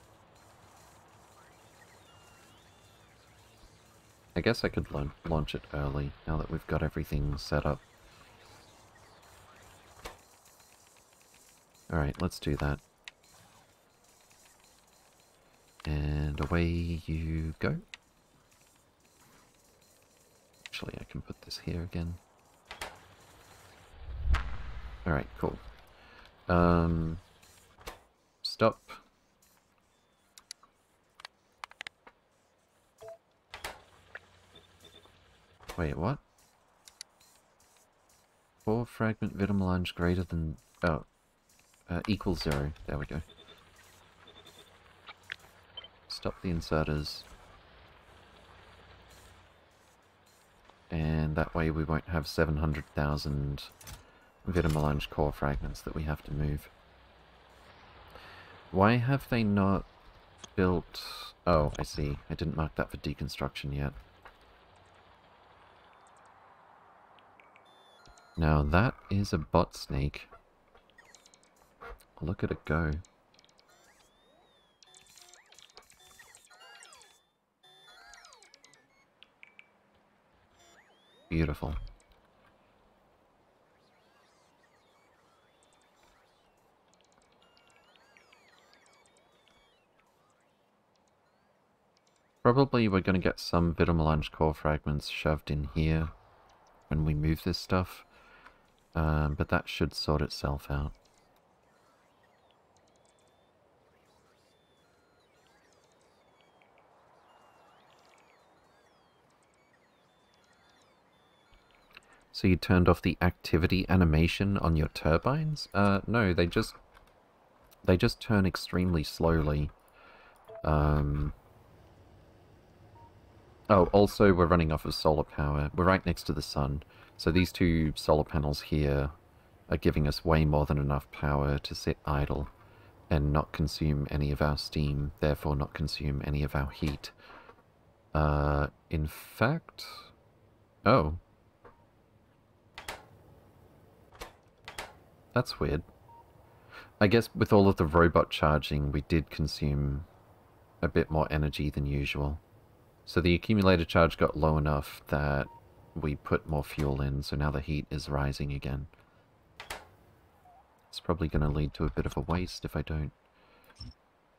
I guess I could launch it early, now that we've got everything set up. Alright, let's do that. And away you go. Actually, I can put this here again. Alright, cool. Um, stop. Wait, what? Four fragment vitamelange greater than... Oh. Uh, equals zero. There we go. Stop the inserters. And that way we won't have 700,000 vitamelange core fragments that we have to move. Why have they not built... Oh, I see. I didn't mark that for deconstruction yet. Now that is a bot snake. Look at it go. Beautiful. Probably we're going to get some Vitamelange core fragments shoved in here when we move this stuff, um, but that should sort itself out. So you turned off the activity animation on your turbines? Uh, no, they just... They just turn extremely slowly. Um... Oh, also we're running off of solar power. We're right next to the sun. So these two solar panels here are giving us way more than enough power to sit idle and not consume any of our steam, therefore not consume any of our heat. Uh, in fact... Oh, That's weird. I guess with all of the robot charging, we did consume a bit more energy than usual. So the accumulator charge got low enough that we put more fuel in, so now the heat is rising again. It's probably going to lead to a bit of a waste if I don't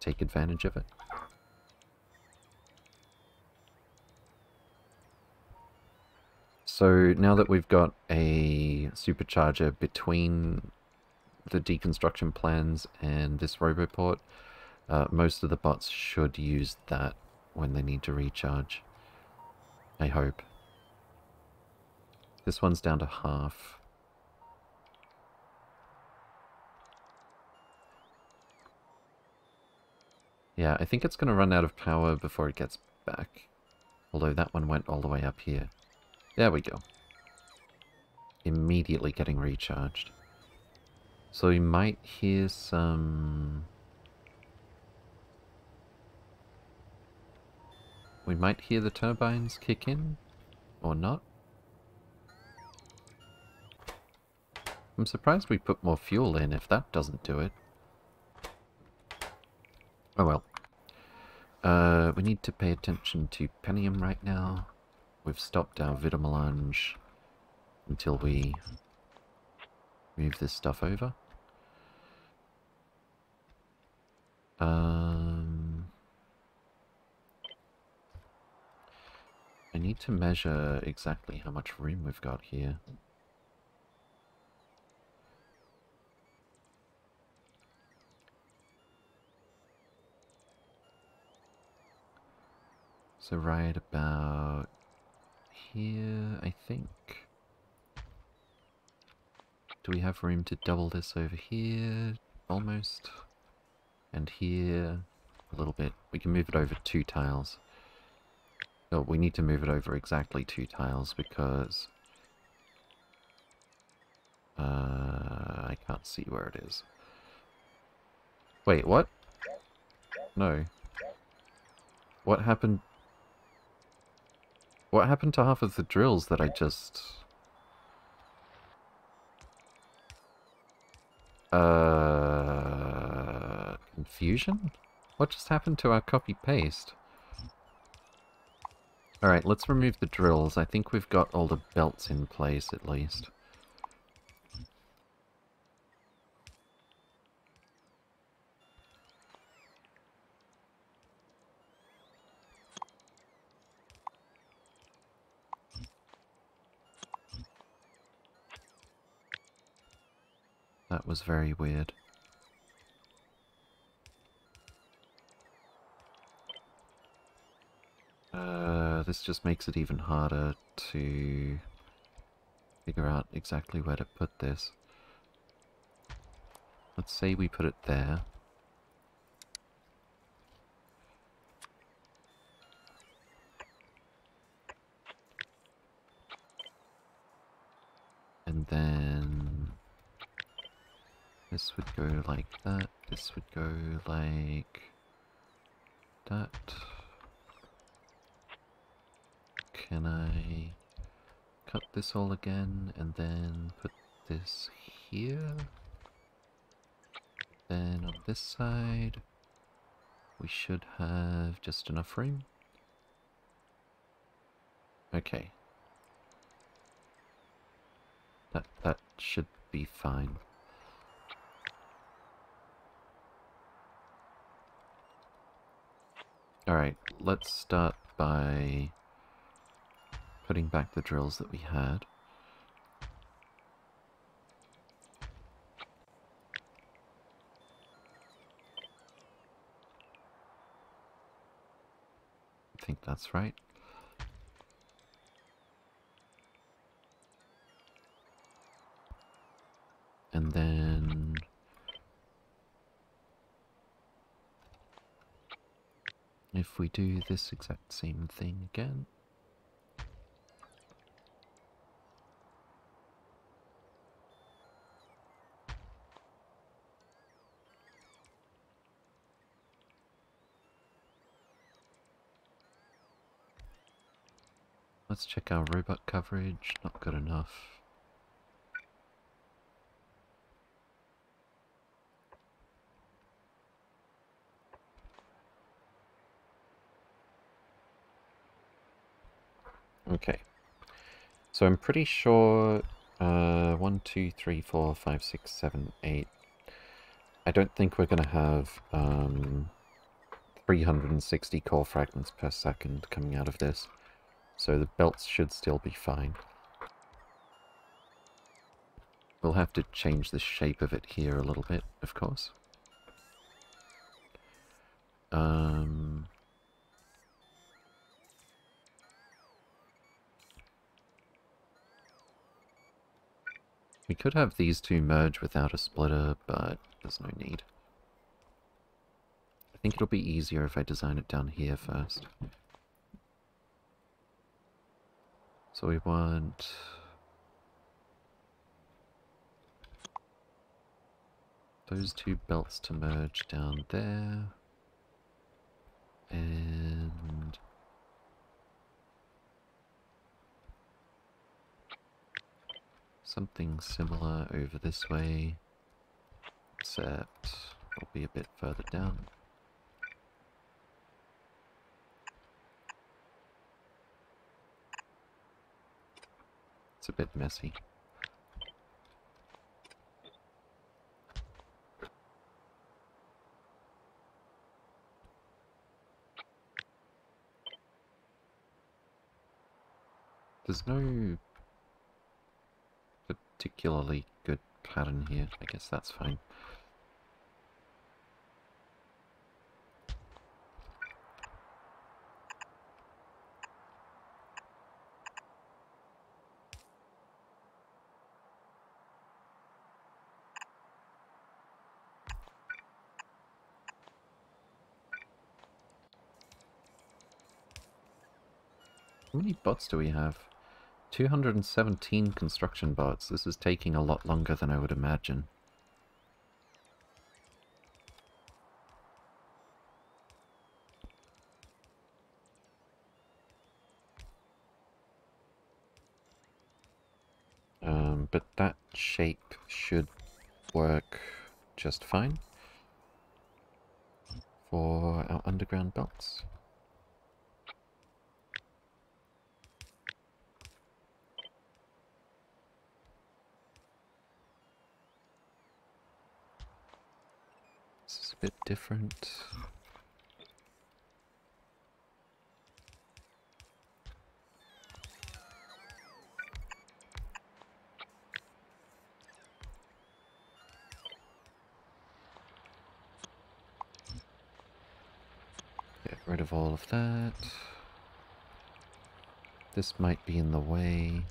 take advantage of it. So now that we've got a supercharger between the deconstruction plans and this roboport, uh, most of the bots should use that when they need to recharge. I hope. This one's down to half. Yeah, I think it's going to run out of power before it gets back. Although that one went all the way up here. There we go. Immediately getting recharged. So we might hear some... We might hear the turbines kick in, or not. I'm surprised we put more fuel in if that doesn't do it. Oh well. Uh, we need to pay attention to Pentium right now. We've stopped our Vitamelange until we move this stuff over. Um, I need to measure exactly how much room we've got here. So right about here, I think. Do we have room to double this over here? Almost. And here, a little bit. We can move it over two tiles. We need to move it over exactly two tiles because... Uh, I can't see where it is. Wait, what? No. What happened? What happened to half of the drills that I just... Uh... Confusion? What just happened to our copy-paste? Alright, let's remove the drills. I think we've got all the belts in place, at least. That was very weird. Uh, this just makes it even harder to figure out exactly where to put this. Let's say we put it there. And then this would go like that, this would go like that. Can I cut this all again and then put this here? Then on this side, we should have just enough room. Okay. That, that should be fine. Alright, let's start by putting back the drills that we had. I think that's right. And then... If we do this exact same thing again... Let's check our robot coverage. Not good enough. Okay. So I'm pretty sure uh, 1, 2, 3, 4, 5, 6, 7, 8. I don't think we're going to have um, 360 core fragments per second coming out of this. So the belts should still be fine. We'll have to change the shape of it here a little bit, of course. Um, we could have these two merge without a splitter, but there's no need. I think it'll be easier if I design it down here first. So we want... Those two belts to merge down there. And... Something similar over this way, except it'll be a bit further down. It's a bit messy. There's no particularly good pattern here. I guess that's fine. Bots do we have? 217 construction bots. This is taking a lot longer than I would imagine. Um, but that shape should work just fine for our underground belts. Bit different. Get rid of all of that. This might be in the way.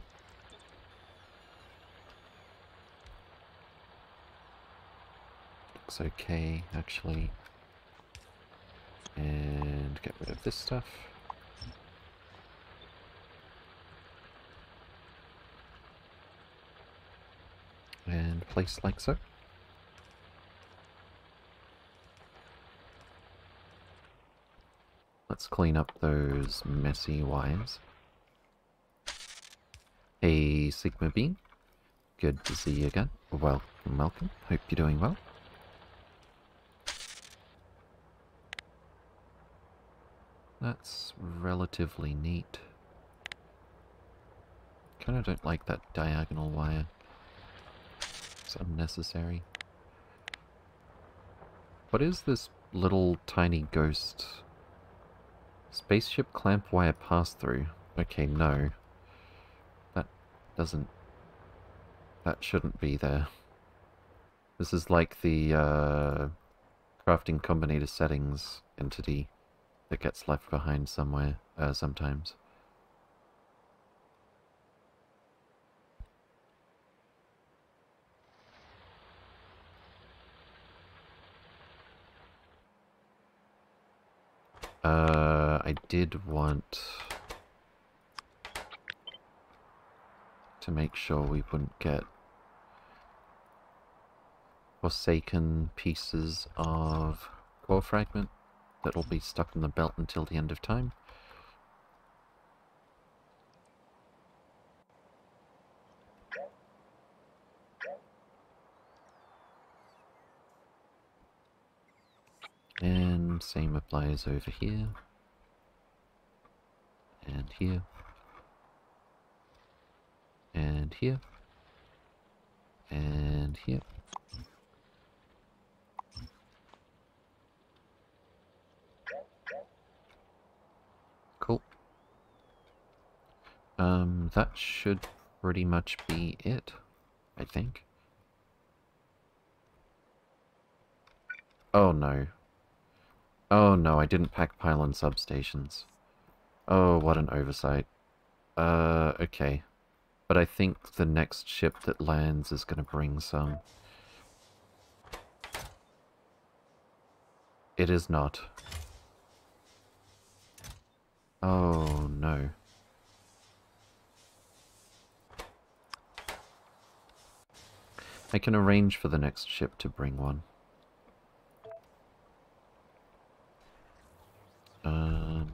Looks okay, actually. And get rid of this stuff. And place like so. Let's clean up those messy wires. Hey, Sigma Bean. Good to see you again. Welcome, welcome. Hope you're doing well. That's relatively neat. Kinda don't like that diagonal wire. It's unnecessary. What is this little tiny ghost? Spaceship clamp wire pass through. Okay, no. That doesn't... That shouldn't be there. This is like the uh, crafting combinator settings entity that gets left behind somewhere, uh, sometimes. Uh, I did want to make sure we wouldn't get forsaken pieces of core fragment that will be stuck in the belt until the end of time. And same applies over here. And here. And here. And here. Cool. Um, that should pretty much be it, I think. Oh no. Oh no, I didn't pack pylon substations. Oh, what an oversight. Uh, okay. But I think the next ship that lands is going to bring some. It is not. Oh, no. I can arrange for the next ship to bring one. Um,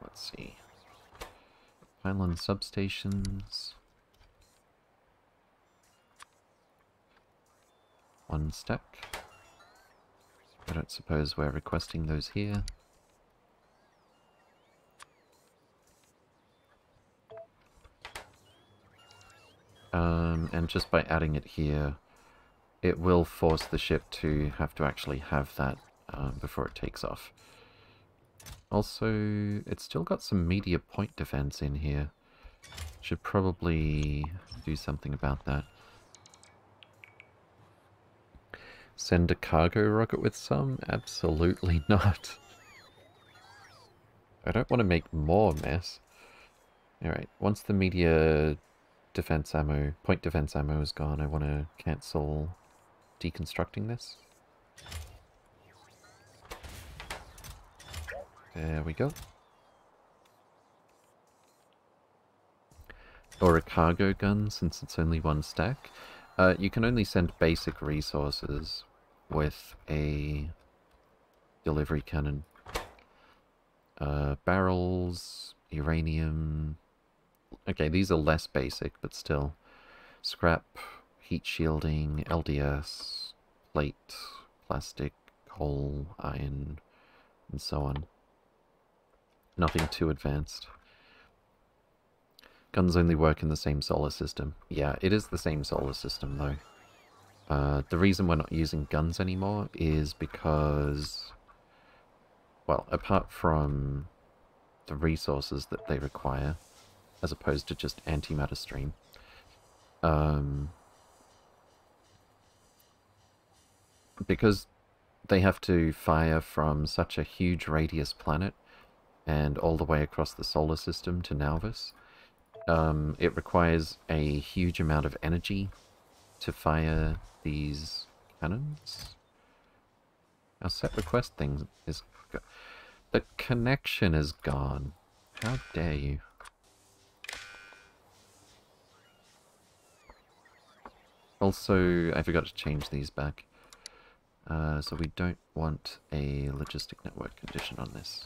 let's see. Pylon substations. One stack. I don't suppose we're requesting those here. Um, and just by adding it here, it will force the ship to have to actually have that um, before it takes off. Also, it's still got some meteor point defense in here. Should probably do something about that. Send a cargo rocket with some? Absolutely not. I don't want to make more mess. Alright, once the meteor defense ammo, point defense ammo is gone, I want to cancel deconstructing this. There we go. or a cargo gun since it's only one stack. Uh, you can only send basic resources with a delivery cannon. Uh, barrels, uranium. Okay, these are less basic, but still. Scrap, heat shielding, LDS, plate, plastic, coal, iron, and so on. Nothing too advanced. Guns only work in the same solar system. Yeah, it is the same solar system, though. Uh, the reason we're not using guns anymore is because, well, apart from the resources that they require, as opposed to just antimatter stream, um, because they have to fire from such a huge radius planet and all the way across the solar system to Nauvis, um, it requires a huge amount of energy to fire these cannons. Our set request thing is... The connection is gone. How dare you. Also, I forgot to change these back. Uh, so we don't want a logistic network condition on this.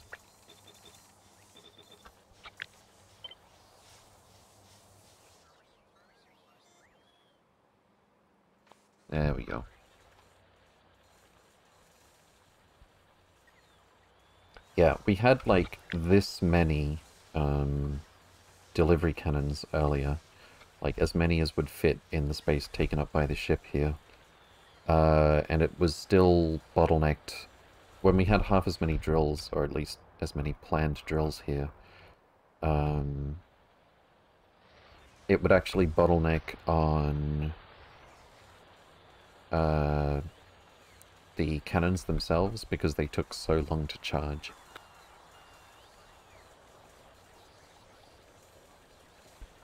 There we go. Yeah, we had like this many um, delivery cannons earlier. Like as many as would fit in the space taken up by the ship here. Uh, and it was still bottlenecked when we had half as many drills, or at least as many planned drills here. Um, it would actually bottleneck on uh, the cannons themselves because they took so long to charge.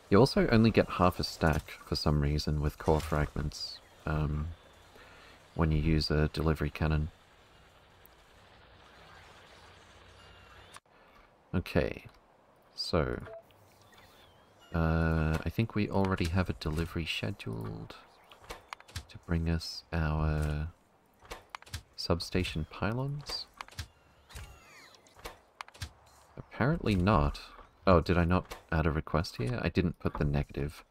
You also only get half a stack for some reason with core fragments um, when you use a delivery cannon. Okay, so uh, I think we already have a delivery scheduled to bring us our substation pylons? Apparently not. Oh, did I not add a request here? I didn't put the negative.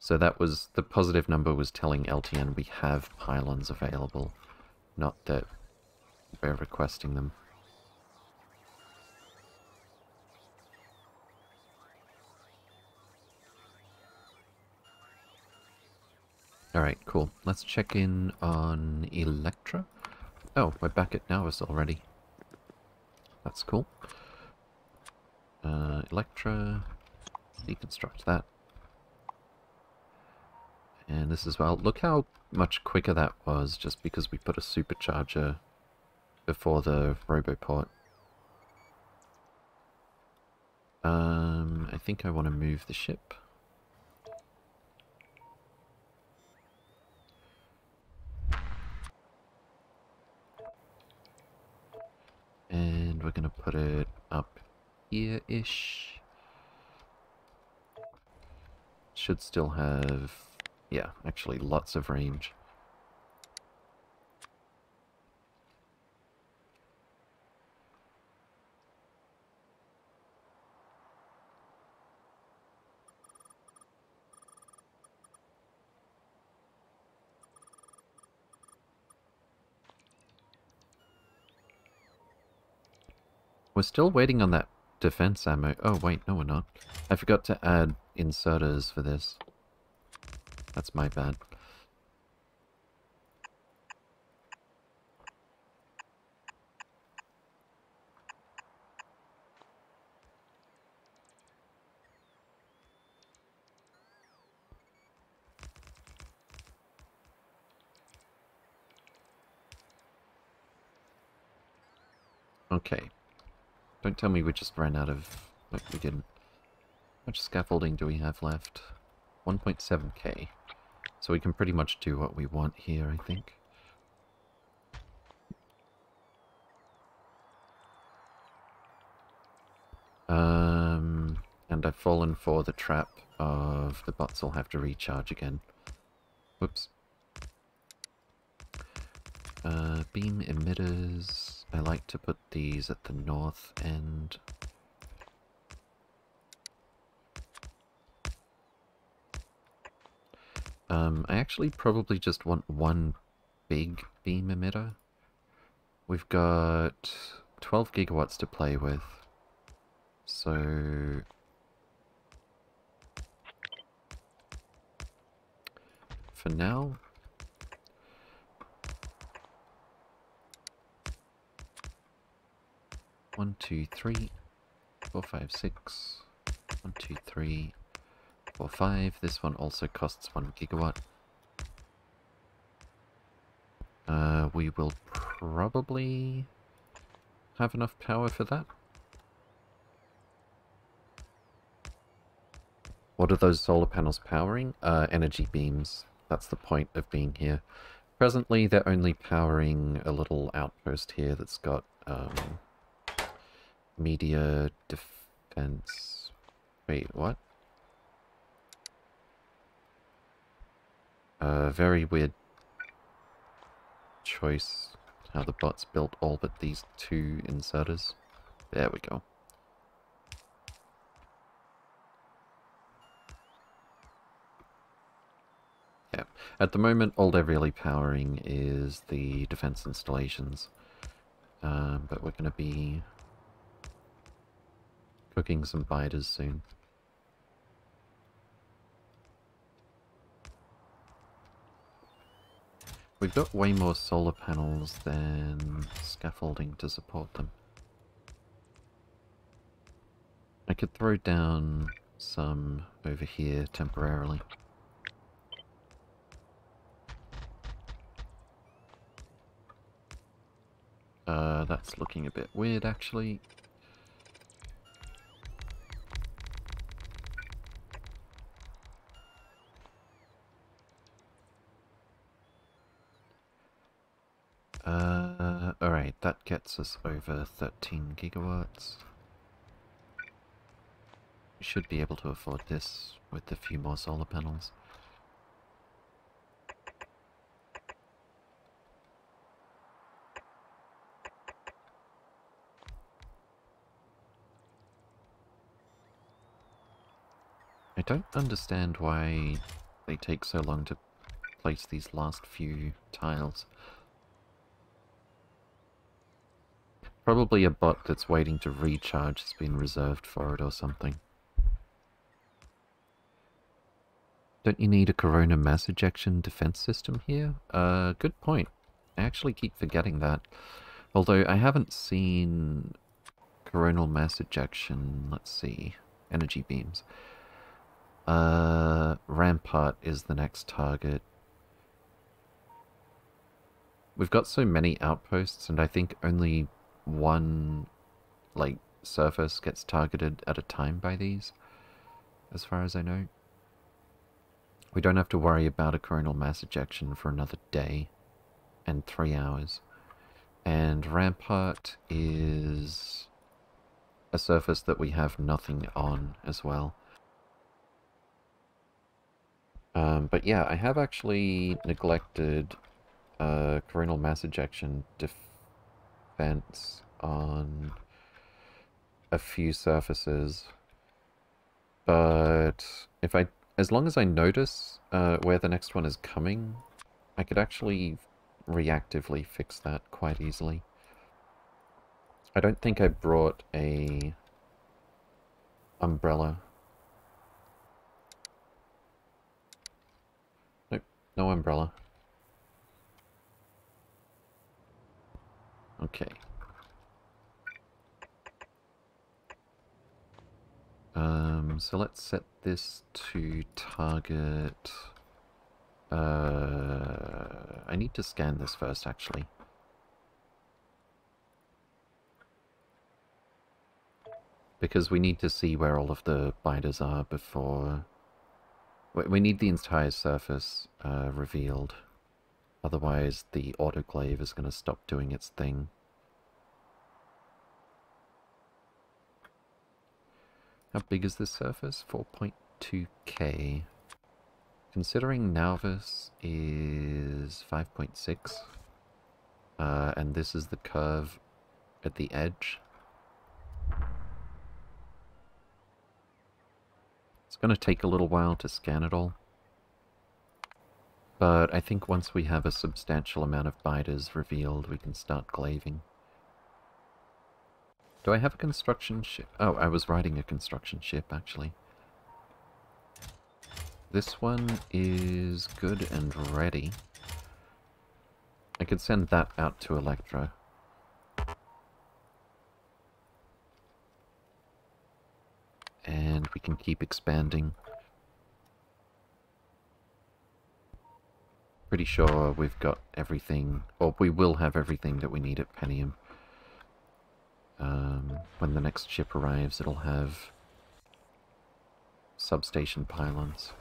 So that was, the positive number was telling LTN we have pylons available, not that we're requesting them. Alright, cool. Let's check in on Electra. Oh, we're back at Nauvis already. That's cool. Uh, Electra, deconstruct that. And this as well. Look how much quicker that was just because we put a supercharger before the roboport. Um, I think I want to move the ship. And we're going to put it up here-ish. Should still have, yeah, actually lots of range. We're still waiting on that defense ammo. Oh, wait, no we're not. I forgot to add inserters for this. That's my bad. Okay. Don't tell me we just ran out of... Like, we didn't. How much scaffolding do we have left? 1.7k. So we can pretty much do what we want here, I think. Um, and I've fallen for the trap of the bots will have to recharge again. Whoops. Uh, beam emitters. I like to put these at the north end. Um, I actually probably just want one big beam emitter. We've got 12 gigawatts to play with. So... For now... One, two, three, four, five, six. One, two, three, four, five. This one also costs one gigawatt. Uh, we will probably have enough power for that. What are those solar panels powering? Uh, energy beams. That's the point of being here. Presently, they're only powering a little outpost here that's got um, meteor defense. Wait, what? Uh, very weird choice how the bot's built all but these two inserters. There we go. Yeah, at the moment all they're really powering is the defense installations. Um, but we're going to be cooking some biters soon. We've got way more solar panels than scaffolding to support them. I could throw down some over here temporarily. Uh, that's looking a bit weird actually. Uh, alright, that gets us over 13 gigawatts. We should be able to afford this with a few more solar panels. I don't understand why they take so long to place these last few tiles. Probably a bot that's waiting to recharge has been reserved for it or something. Don't you need a coronal mass ejection defense system here? Uh, good point. I actually keep forgetting that. Although I haven't seen coronal mass ejection, let's see, energy beams. Uh, Rampart is the next target. We've got so many outposts, and I think only one like surface gets targeted at a time by these, as far as I know. We don't have to worry about a coronal mass ejection for another day and three hours. And Rampart is a surface that we have nothing on as well. Um, but yeah, I have actually neglected uh, coronal mass ejection defense on a few surfaces. But if I, as long as I notice uh, where the next one is coming, I could actually reactively fix that quite easily. I don't think I brought a umbrella. Nope, no umbrella. Okay. Um, so let's set this to target... Uh, I need to scan this first, actually. Because we need to see where all of the biters are before... We need the entire surface uh, revealed. Otherwise, the autoclave is going to stop doing its thing. How big is this surface? 4.2 2k. Considering Nauvis is 5.6, uh, and this is the curve at the edge, it's going to take a little while to scan it all. But I think once we have a substantial amount of biters revealed, we can start glaving. Do I have a construction ship? Oh, I was riding a construction ship, actually. This one is good and ready. I could send that out to Electra. And we can keep expanding. Pretty sure we've got everything, or we will have everything that we need at Pentium. Um, when the next ship arrives, it'll have substation pylons.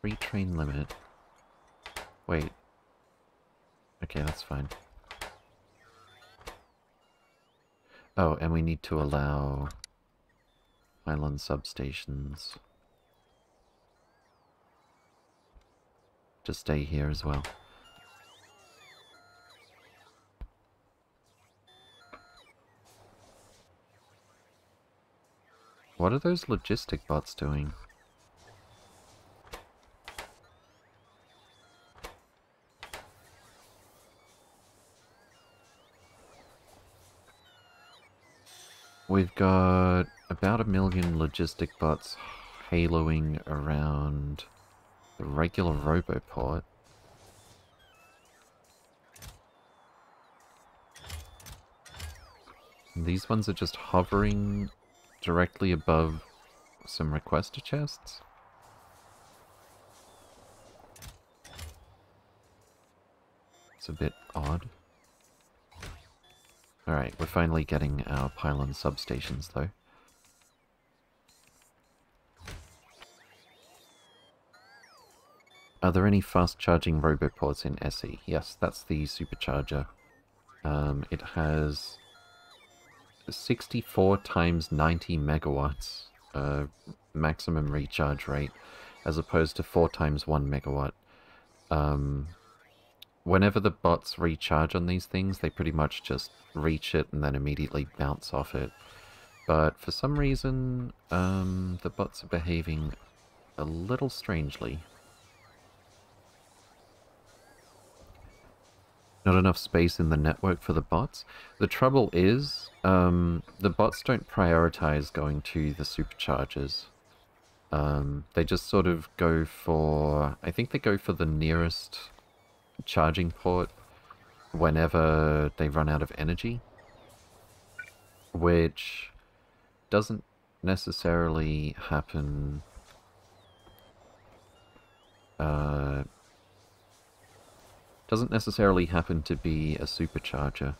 Free train limit. Wait. Okay, that's fine. Oh, and we need to allow island substations to stay here as well. What are those logistic bots doing? We've got about a million logistic bots haloing around the regular Roboport. And these ones are just hovering directly above some requester chests. It's a bit odd. Alright, we're finally getting our pylon substations though. Are there any fast charging roboports in SE? Yes, that's the supercharger. Um, it has 64 times 90 megawatts uh, maximum recharge rate as opposed to 4 times 1 megawatt. Um, whenever the bots recharge on these things, they pretty much just reach it and then immediately bounce off it. But for some reason, um, the bots are behaving a little strangely. Not enough space in the network for the bots. The trouble is, um, the bots don't prioritize going to the superchargers. Um, they just sort of go for... I think they go for the nearest charging port whenever they run out of energy, which doesn't necessarily happen uh, doesn't necessarily happen to be a supercharger.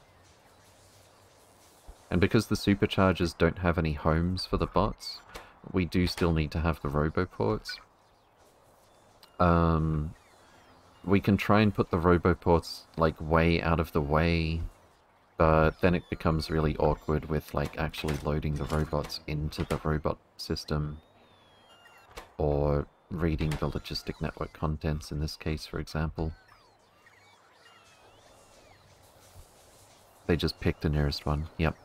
And because the superchargers don't have any homes for the bots, we do still need to have the roboports. Um, we can try and put the roboports like way out of the way, but then it becomes really awkward with like actually loading the robots into the robot system or reading the logistic network contents in this case, for example. They just picked the nearest one, yep.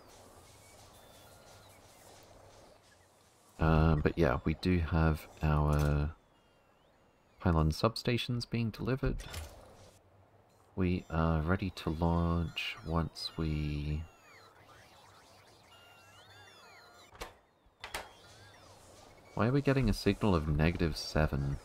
Um, but yeah, we do have our pylon substations being delivered. We are ready to launch once we... Why are we getting a signal of negative 7?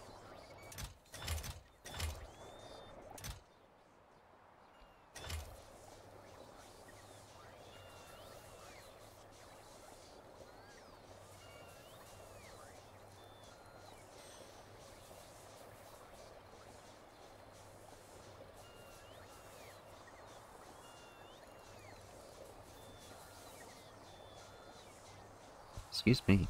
Excuse me.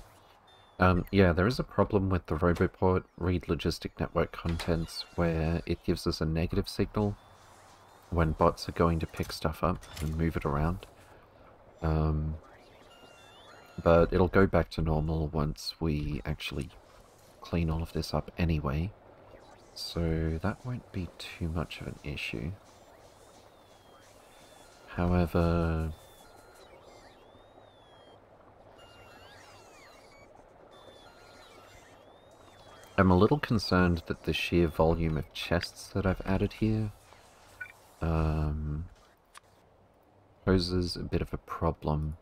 Um, yeah, there is a problem with the Roboport read logistic network contents where it gives us a negative signal when bots are going to pick stuff up and move it around. Um, but it'll go back to normal once we actually clean all of this up anyway. So that won't be too much of an issue. However... I'm a little concerned that the sheer volume of chests that I've added here um, poses a bit of a problem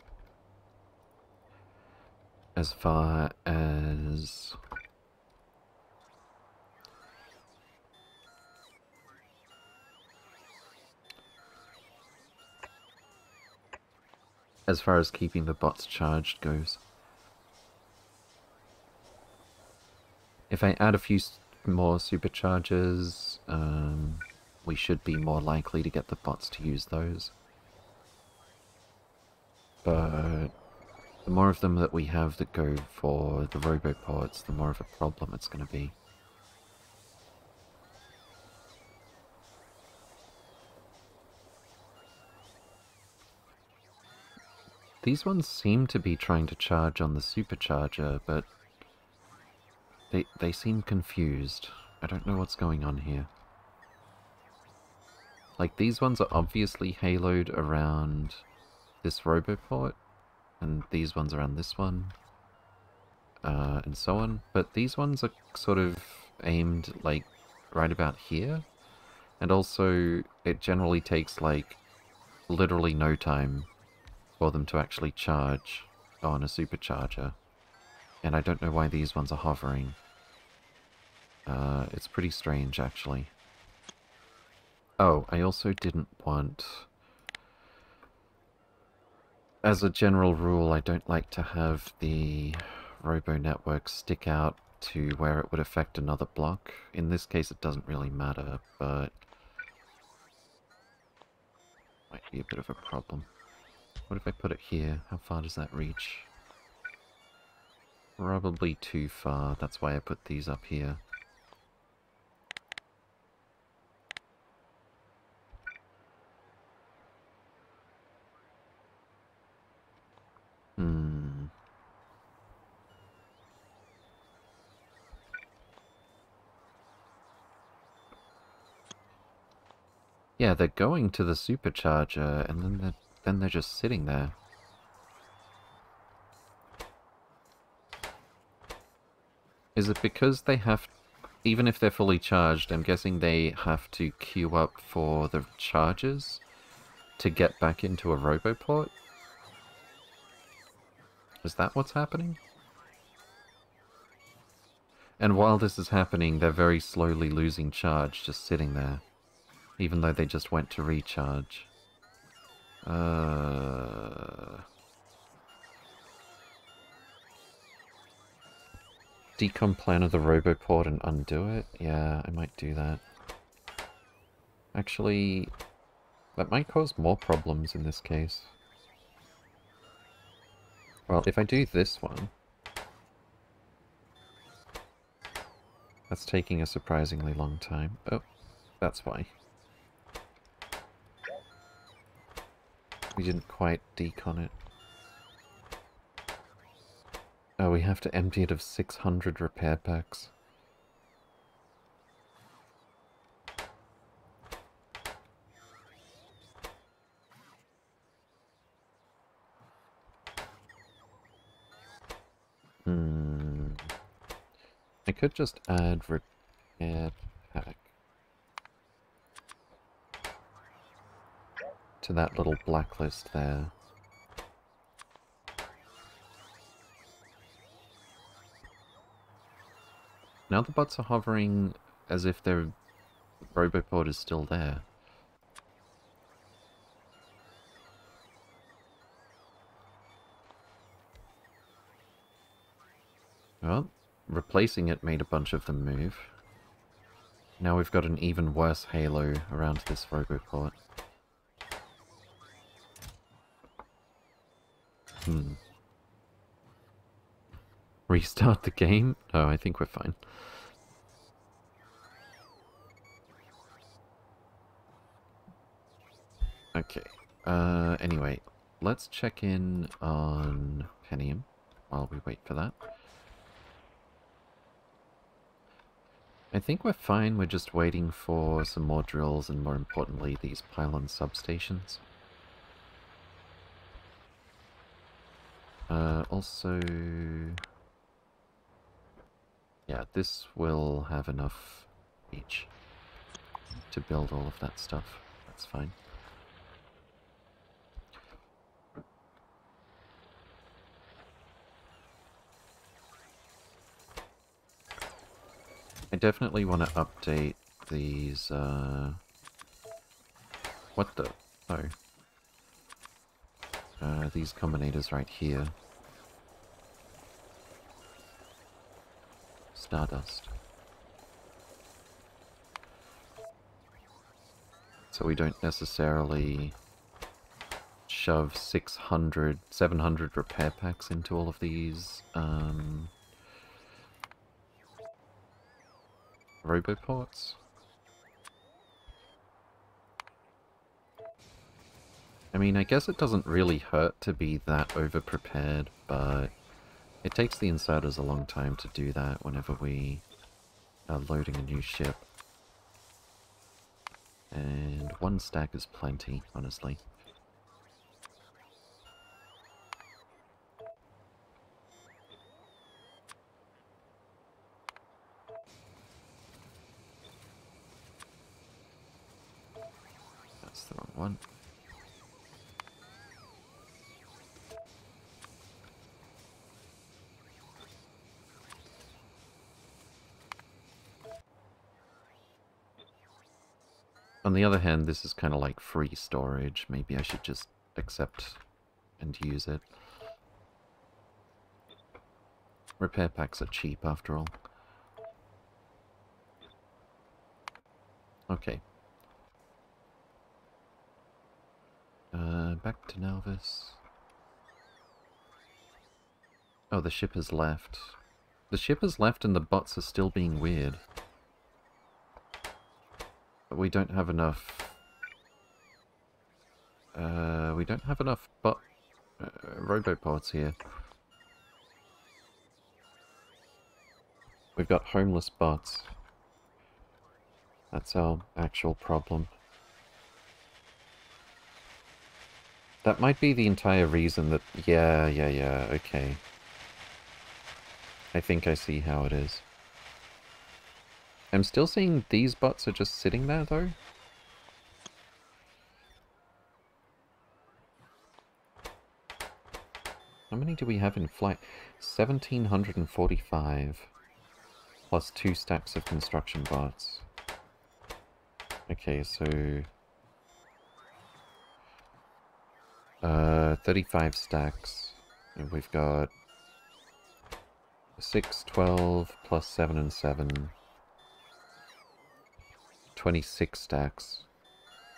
as far as as far as keeping the bots charged goes. If I add a few more superchargers, um, we should be more likely to get the bots to use those. But the more of them that we have that go for the roboports, the more of a problem it's going to be. These ones seem to be trying to charge on the supercharger, but they, they seem confused. I don't know what's going on here. Like, these ones are obviously haloed around this roboport, and these ones around this one, uh, and so on. But these ones are sort of aimed, like, right about here. And also, it generally takes, like, literally no time for them to actually charge on a supercharger. And I don't know why these ones are hovering. Uh, it's pretty strange, actually. Oh, I also didn't want... As a general rule, I don't like to have the robo network stick out to where it would affect another block. In this case, it doesn't really matter, but... Might be a bit of a problem. What if I put it here? How far does that reach? Probably too far, that's why I put these up here. Hmm. Yeah, they're going to the supercharger, and then they're, then they're just sitting there. Is it because they have, even if they're fully charged, I'm guessing they have to queue up for the charges to get back into a roboport? Is that what's happening? And while this is happening, they're very slowly losing charge, just sitting there. Even though they just went to recharge. Uh... Decom plan of the Roboport and undo it? Yeah, I might do that. Actually, that might cause more problems in this case. Well, if I do this one... That's taking a surprisingly long time. Oh, that's why. We didn't quite decon it. Oh, we have to empty it of 600 repair packs. Hmm. I could just add repair pack to that little blacklist there. Now the bots are hovering as if their roboport is still there. Well, replacing it made a bunch of them move. Now we've got an even worse halo around this roboport. Hmm. Restart the game? Oh, I think we're fine. Okay. Uh, anyway, let's check in on Pentium while we wait for that. I think we're fine, we're just waiting for some more drills and more importantly these pylon substations. Uh, also... Yeah, this will have enough each to build all of that stuff. That's fine. I definitely want to update these, uh... What the? Oh. Uh, these combinators right here. Stardust. So we don't necessarily shove 600, 700 repair packs into all of these, um... Roboports? I mean, I guess it doesn't really hurt to be that over-prepared, but it takes the inserters a long time to do that whenever we are loading a new ship. And one stack is plenty, honestly. That's the wrong one. On the other hand, this is kind of like free storage. Maybe I should just accept and use it. Repair packs are cheap after all. Okay. Uh, back to Nauvis. Oh, the ship has left. The ship has left and the bots are still being weird. We don't have enough... Uh, we don't have enough but Uh, roboports here. We've got homeless bots. That's our actual problem. That might be the entire reason that... Yeah, yeah, yeah, okay. I think I see how it is. I'm still seeing these bots are just sitting there, though. How many do we have in flight? 1745. Plus two stacks of construction bots. Okay, so... Uh, 35 stacks. And we've got... 6, 12, plus 7 and 7. 26 stacks.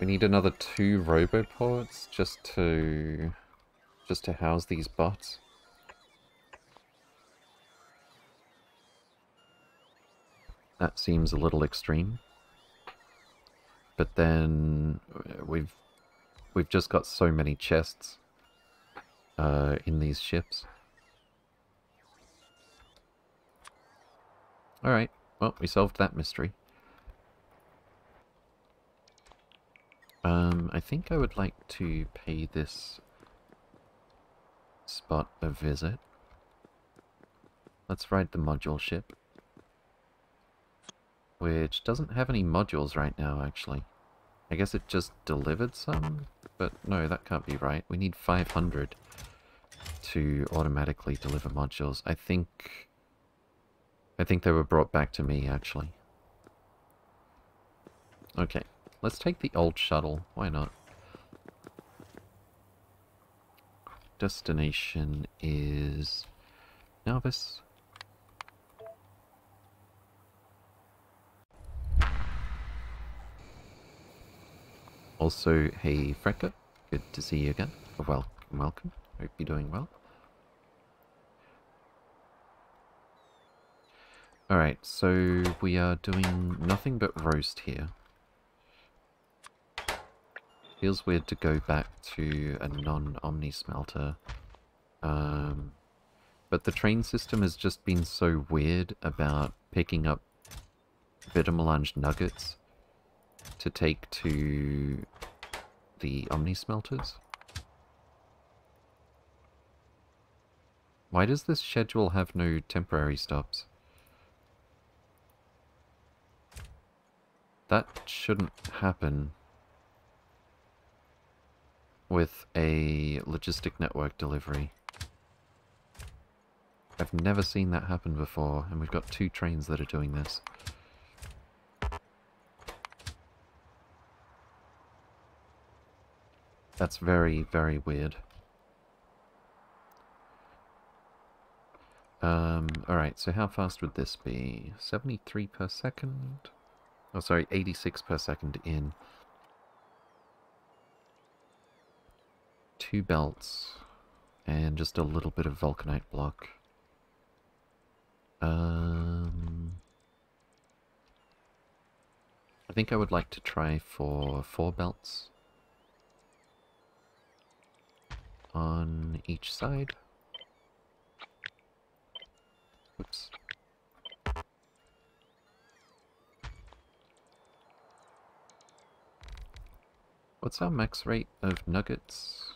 We need another two roboports just to... just to house these bots. That seems a little extreme. But then we've we've just got so many chests uh, in these ships. Alright, well, we solved that mystery. Um, I think I would like to pay this spot a visit. Let's ride the module ship. Which doesn't have any modules right now, actually. I guess it just delivered some? But no, that can't be right. We need 500 to automatically deliver modules. I think... I think they were brought back to me, actually. Okay. Let's take the old shuttle. Why not? Destination is... Nauvis. Also, hey Frecka, good to see you again. Welcome, welcome. Hope you're doing well. Alright, so we are doing nothing but roast here. Feels weird to go back to a non-Omni smelter. Um, but the train system has just been so weird about picking up Vitamelange nuggets to take to the Omni smelters. Why does this schedule have no temporary stops? That shouldn't happen with a logistic network delivery. I've never seen that happen before, and we've got two trains that are doing this. That's very, very weird. Um, alright, so how fast would this be? 73 per second? Oh, sorry, 86 per second in. Two belts, and just a little bit of vulcanite block. Um, I think I would like to try for four belts on each side. Oops. What's our max rate of nuggets?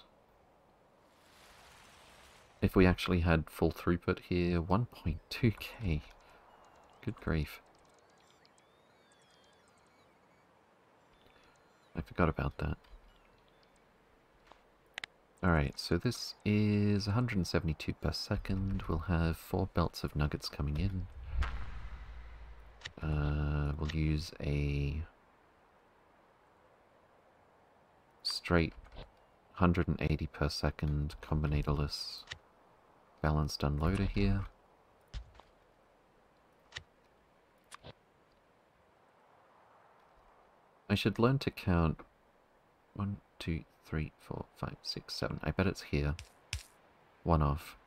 If we actually had full throughput here, 1.2k. Good grief. I forgot about that. Alright, so this is 172 per second. We'll have four belts of nuggets coming in. Uh, we'll use a straight 180 per second combinatorless balanced unloader here. I should learn to count one, two, three, four, five, six, seven. I bet it's here. One off.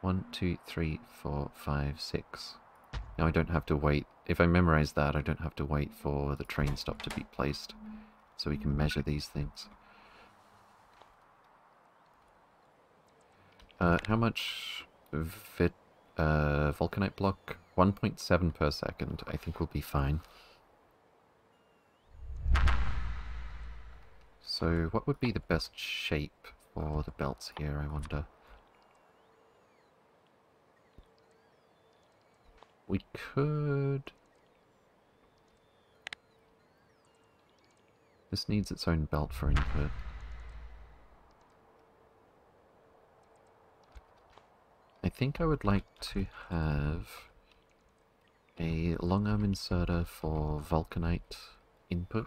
One, two, three, four, five, six. Now I don't have to wait. If I memorize that, I don't have to wait for the train stop to be placed. So we can measure these things. Uh, how much vit, uh, vulcanite block? 1.7 per second. I think we'll be fine. So what would be the best shape for the belts here, I wonder? We could... This needs its own belt for input. I think I would like to have a long arm inserter for vulcanite input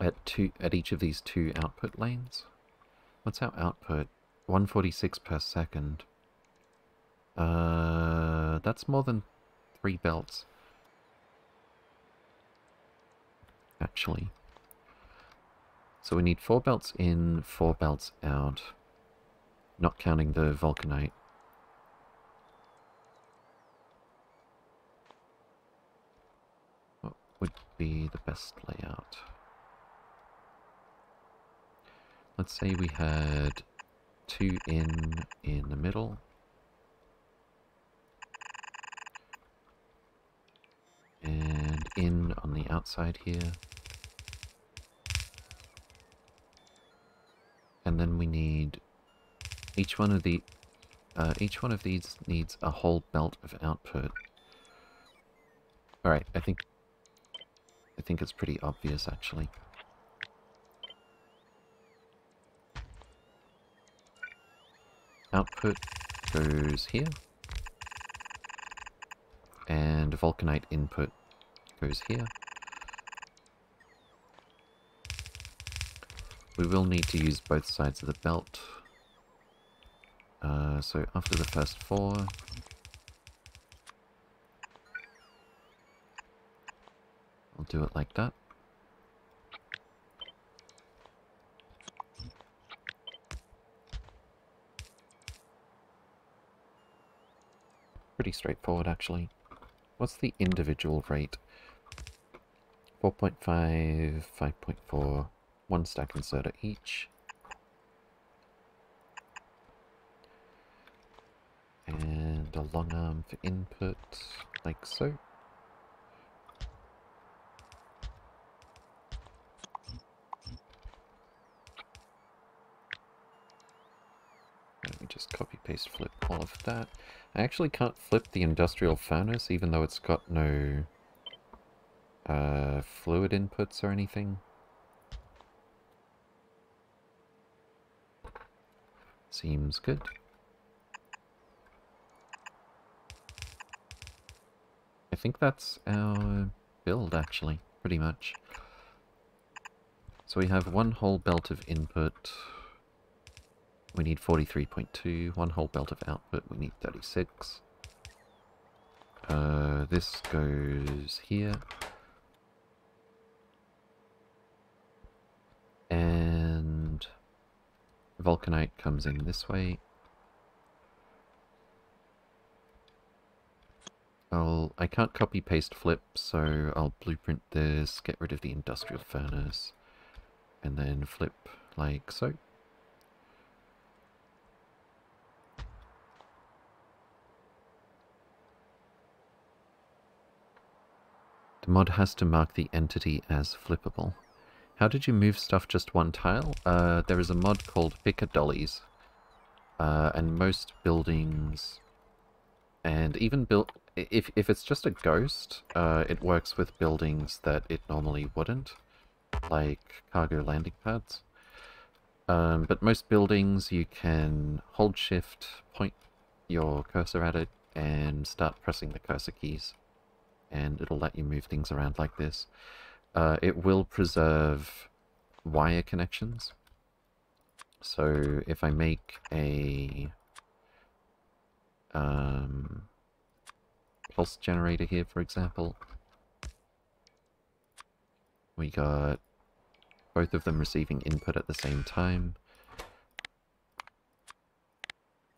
at two at each of these two output lanes. What's our output? 146 per second. Uh, that's more than three belts. Actually. So we need four belts in, four belts out. Not counting the vulcanite. What would be the best layout? Let's say we had two in in the middle. And in on the outside here. And then we need each one of the uh, each one of these needs a whole belt of output. Alright, I think I think it's pretty obvious actually. output goes here. And vulcanite input goes here. We will need to use both sides of the belt. Uh, so after the first four, I'll do it like that. Pretty straightforward, actually. What's the individual rate? 4.5, 5.4, one stack inserter each. And a long arm for input, like so. Let me just copy paste flip all of that. I actually can't flip the industrial furnace even though it's got no uh, fluid inputs or anything. Seems good. I think that's our build actually, pretty much. So we have one whole belt of input, we need 43.2. One whole belt of output, we need 36. Uh, this goes here. And vulcanite comes in this way. I'll, I can't copy paste flip, so I'll blueprint this, get rid of the industrial furnace, and then flip like so. The mod has to mark the entity as flippable. How did you move stuff just one tile? Uh, there is a mod called Picker Dollies. Uh, and most buildings, and even build if if it's just a ghost, uh, it works with buildings that it normally wouldn't, like cargo landing pads. Um, but most buildings you can hold shift, point your cursor at it, and start pressing the cursor keys and it'll let you move things around like this. Uh, it will preserve wire connections. So if I make a um, pulse generator here, for example, we got both of them receiving input at the same time.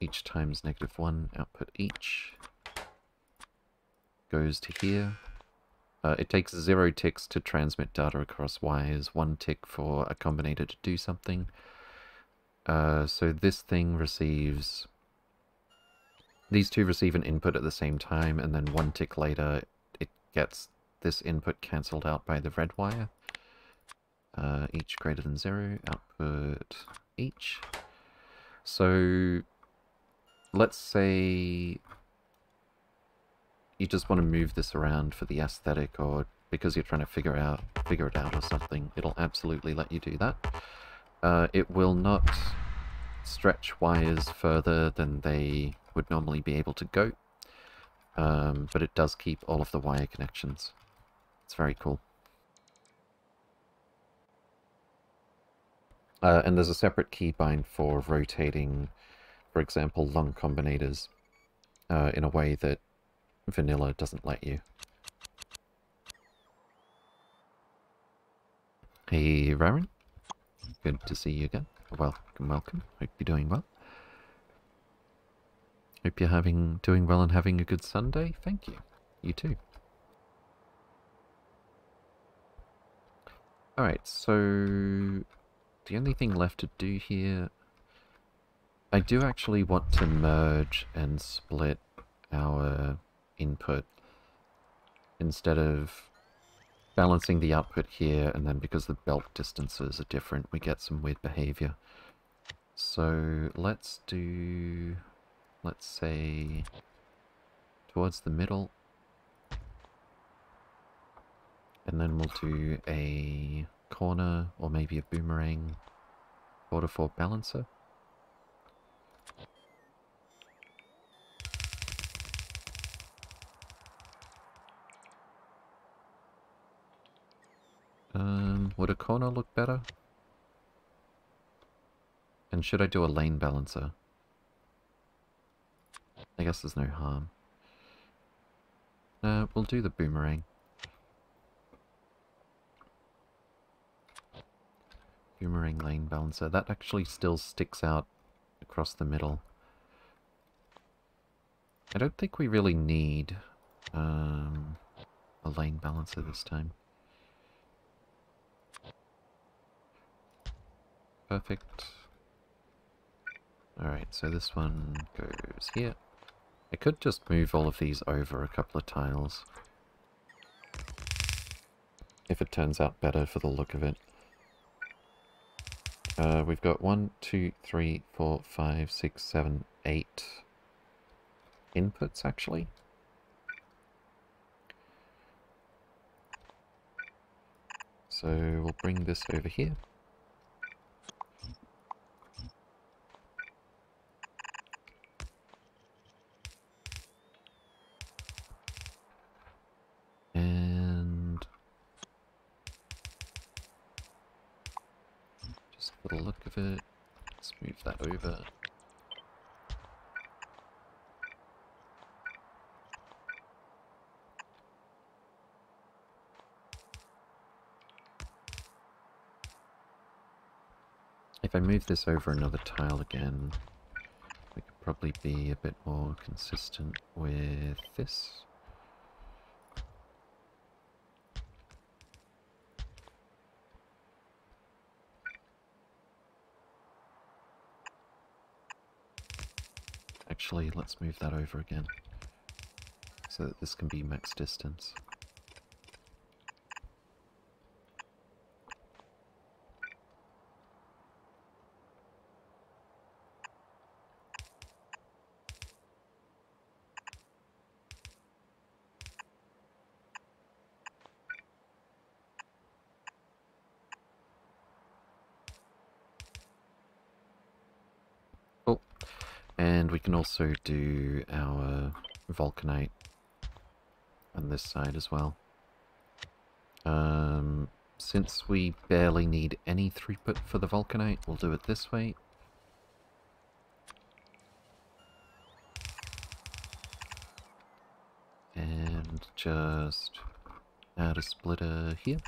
Each times negative one, output each goes to here. Uh, it takes zero ticks to transmit data across wires, one tick for a combinator to do something. Uh, so this thing receives... These two receive an input at the same time, and then one tick later it gets this input cancelled out by the red wire. Uh, each greater than zero, output each. So let's say you just want to move this around for the aesthetic or because you're trying to figure out figure it out or something, it'll absolutely let you do that. Uh, it will not stretch wires further than they would normally be able to go, um, but it does keep all of the wire connections. It's very cool. Uh, and there's a separate keybind for rotating, for example, long combinators uh, in a way that vanilla doesn't let you. Hey, Raren. Good to see you again. Welcome, welcome. Hope you're doing well. Hope you're having doing well and having a good Sunday. Thank you. You too. Alright, so the only thing left to do here I do actually want to merge and split our input instead of balancing the output here and then because the belt distances are different we get some weird behavior. So let's do, let's say, towards the middle. And then we'll do a corner or maybe a boomerang quarter four balancer. Um, would a corner look better? And should I do a lane balancer? I guess there's no harm. Uh, we'll do the boomerang. Boomerang lane balancer. That actually still sticks out across the middle. I don't think we really need um, a lane balancer this time. Perfect. Alright, so this one goes here. I could just move all of these over a couple of tiles. If it turns out better for the look of it. Uh, we've got one, two, three, four, five, six, seven, eight inputs actually. So we'll bring this over here. And just for the look of it, let's move that over. If I move this over another tile again, we could probably be a bit more consistent with this. Actually, let's move that over again. So that this can be max distance. And we can also do our vulcanite on this side as well. Um, since we barely need any throughput for the vulcanite, we'll do it this way. And just add a splitter here.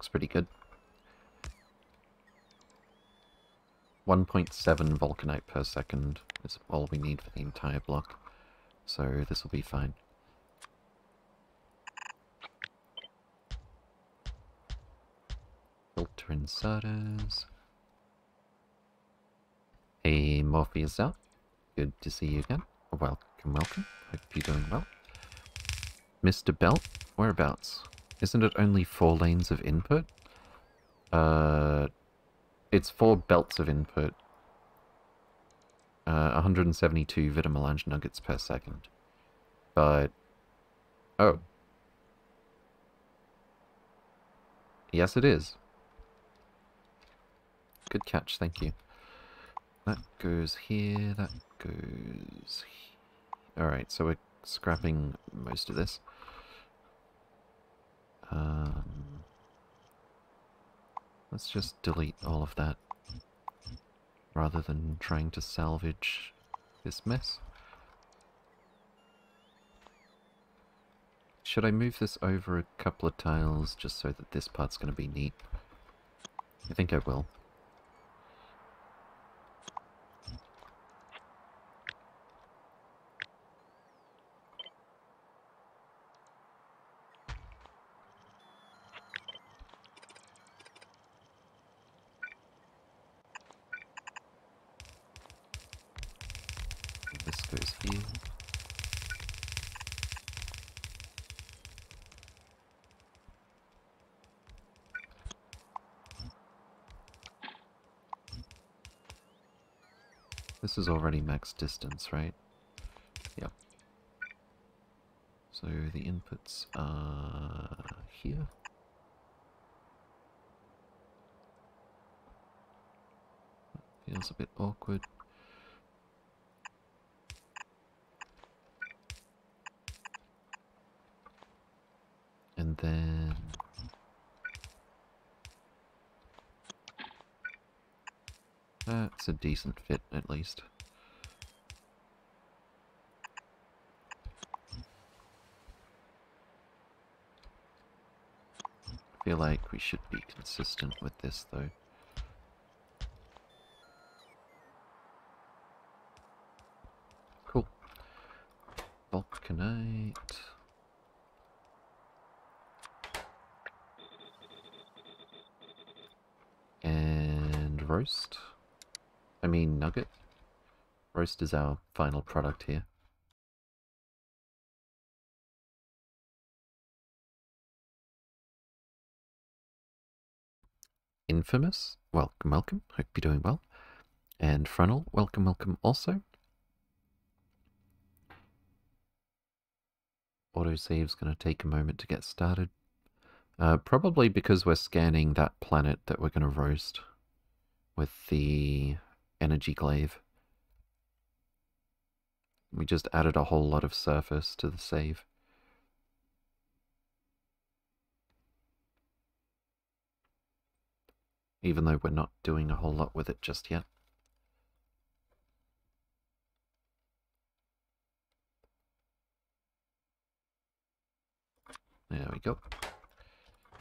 Looks pretty good. 1.7 vulcanite per second is all we need for the entire block, so this will be fine. Filter inserters. Hey Morpheus out. Good to see you again. Welcome, welcome. Hope you're doing well. Mr. Belt, whereabouts? Isn't it only four lanes of input? Uh, it's four belts of input. Uh, 172 Vitamelange nuggets per second. But... Oh. Yes, it is. Good catch, thank you. That goes here, that goes... Alright, so we're scrapping most of this. Um, let's just delete all of that rather than trying to salvage this mess. Should I move this over a couple of tiles just so that this part's going to be neat? I think I will. This is already max distance, right? Yep. So the inputs are here. Feels a bit awkward. And then That's a decent fit, at least. Feel like we should be consistent with this, though. Cool. Vulcanite. And roast. I mean nugget. Roast is our final product here. Infamous, welcome, welcome. Hope you're doing well. And Frontal, welcome, welcome also. Autosave's going to take a moment to get started. Uh, probably because we're scanning that planet that we're going to roast with the energy glaive. We just added a whole lot of surface to the save. Even though we're not doing a whole lot with it just yet. There we go.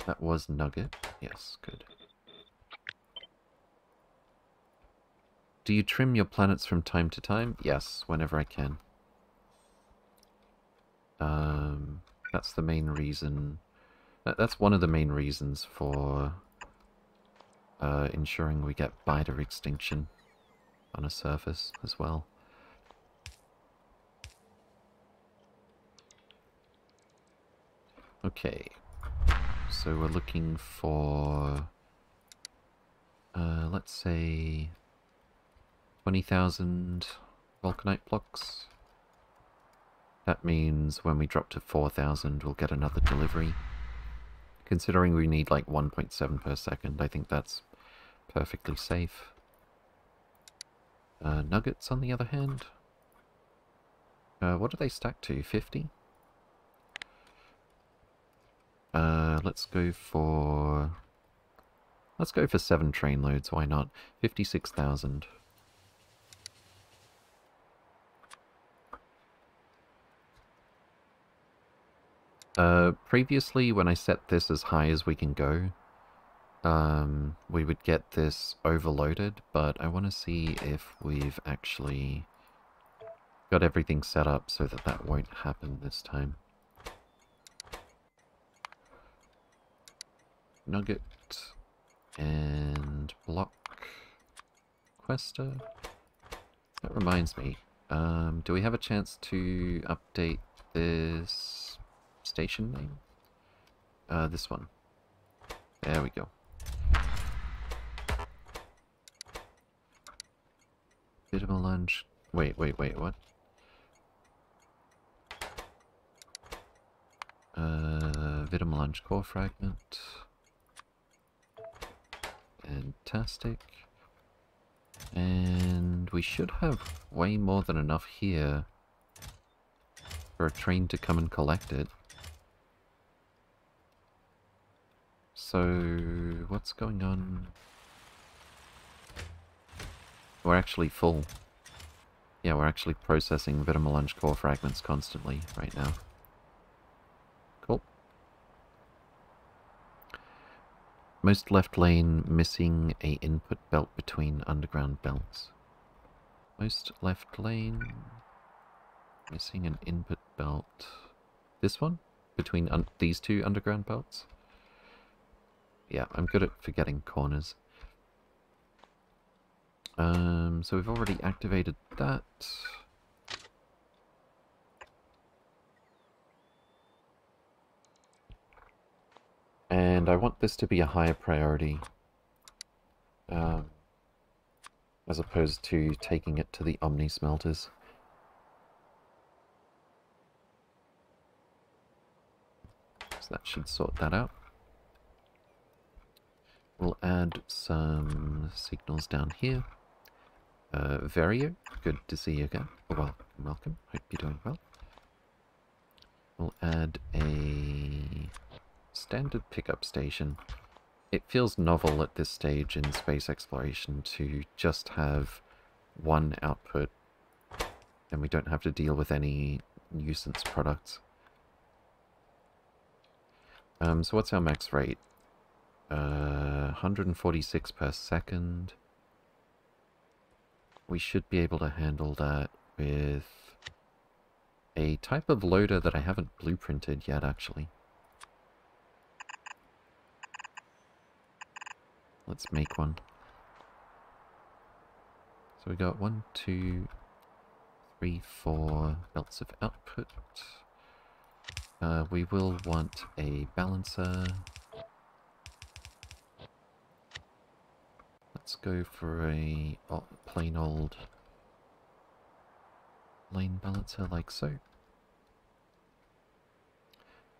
That was Nugget. Yes, good. Do you trim your planets from time to time? Yes, whenever I can. Um, that's the main reason... That's one of the main reasons for uh, ensuring we get biter extinction on a surface as well. Okay, so we're looking for, uh, let's say, 20,000 vulcanite blocks. That means when we drop to 4,000 we'll get another delivery. Considering we need like 1.7 per second, I think that's perfectly safe. Uh, nuggets, on the other hand. Uh, what do they stack to? 50? Uh, let's go for... Let's go for 7 train loads, why not? 56,000. Uh, previously, when I set this as high as we can go, um, we would get this overloaded, but I want to see if we've actually got everything set up so that that won't happen this time. Nugget and block quester. That reminds me, um, do we have a chance to update this station name? Uh, this one. There we go. Bit of a. Wait, wait, wait, what? Uh, Vitamelange core fragment. Fantastic. And we should have way more than enough here for a train to come and collect it. So, what's going on? We're actually full. Yeah, we're actually processing Vitamelange core fragments constantly right now. Cool. Most left lane missing a input belt between underground belts. Most left lane missing an input belt. This one? Between these two underground belts? Yeah, I'm good at forgetting corners. Um, so we've already activated that. And I want this to be a higher priority. Um, as opposed to taking it to the Omni smelters. So that should sort that out. We'll add some signals down here. Uh, good to see you again. Oh, well, welcome. Hope you're doing well. We'll add a standard pickup station. It feels novel at this stage in space exploration to just have one output and we don't have to deal with any nuisance products. Um, so what's our max rate? Uh, 146 per second we should be able to handle that with a type of loader that I haven't blueprinted yet, actually. Let's make one. So we got one, two, three, four belts of output. Uh, we will want a balancer. Let's go for a oh, plain old lane balancer like so.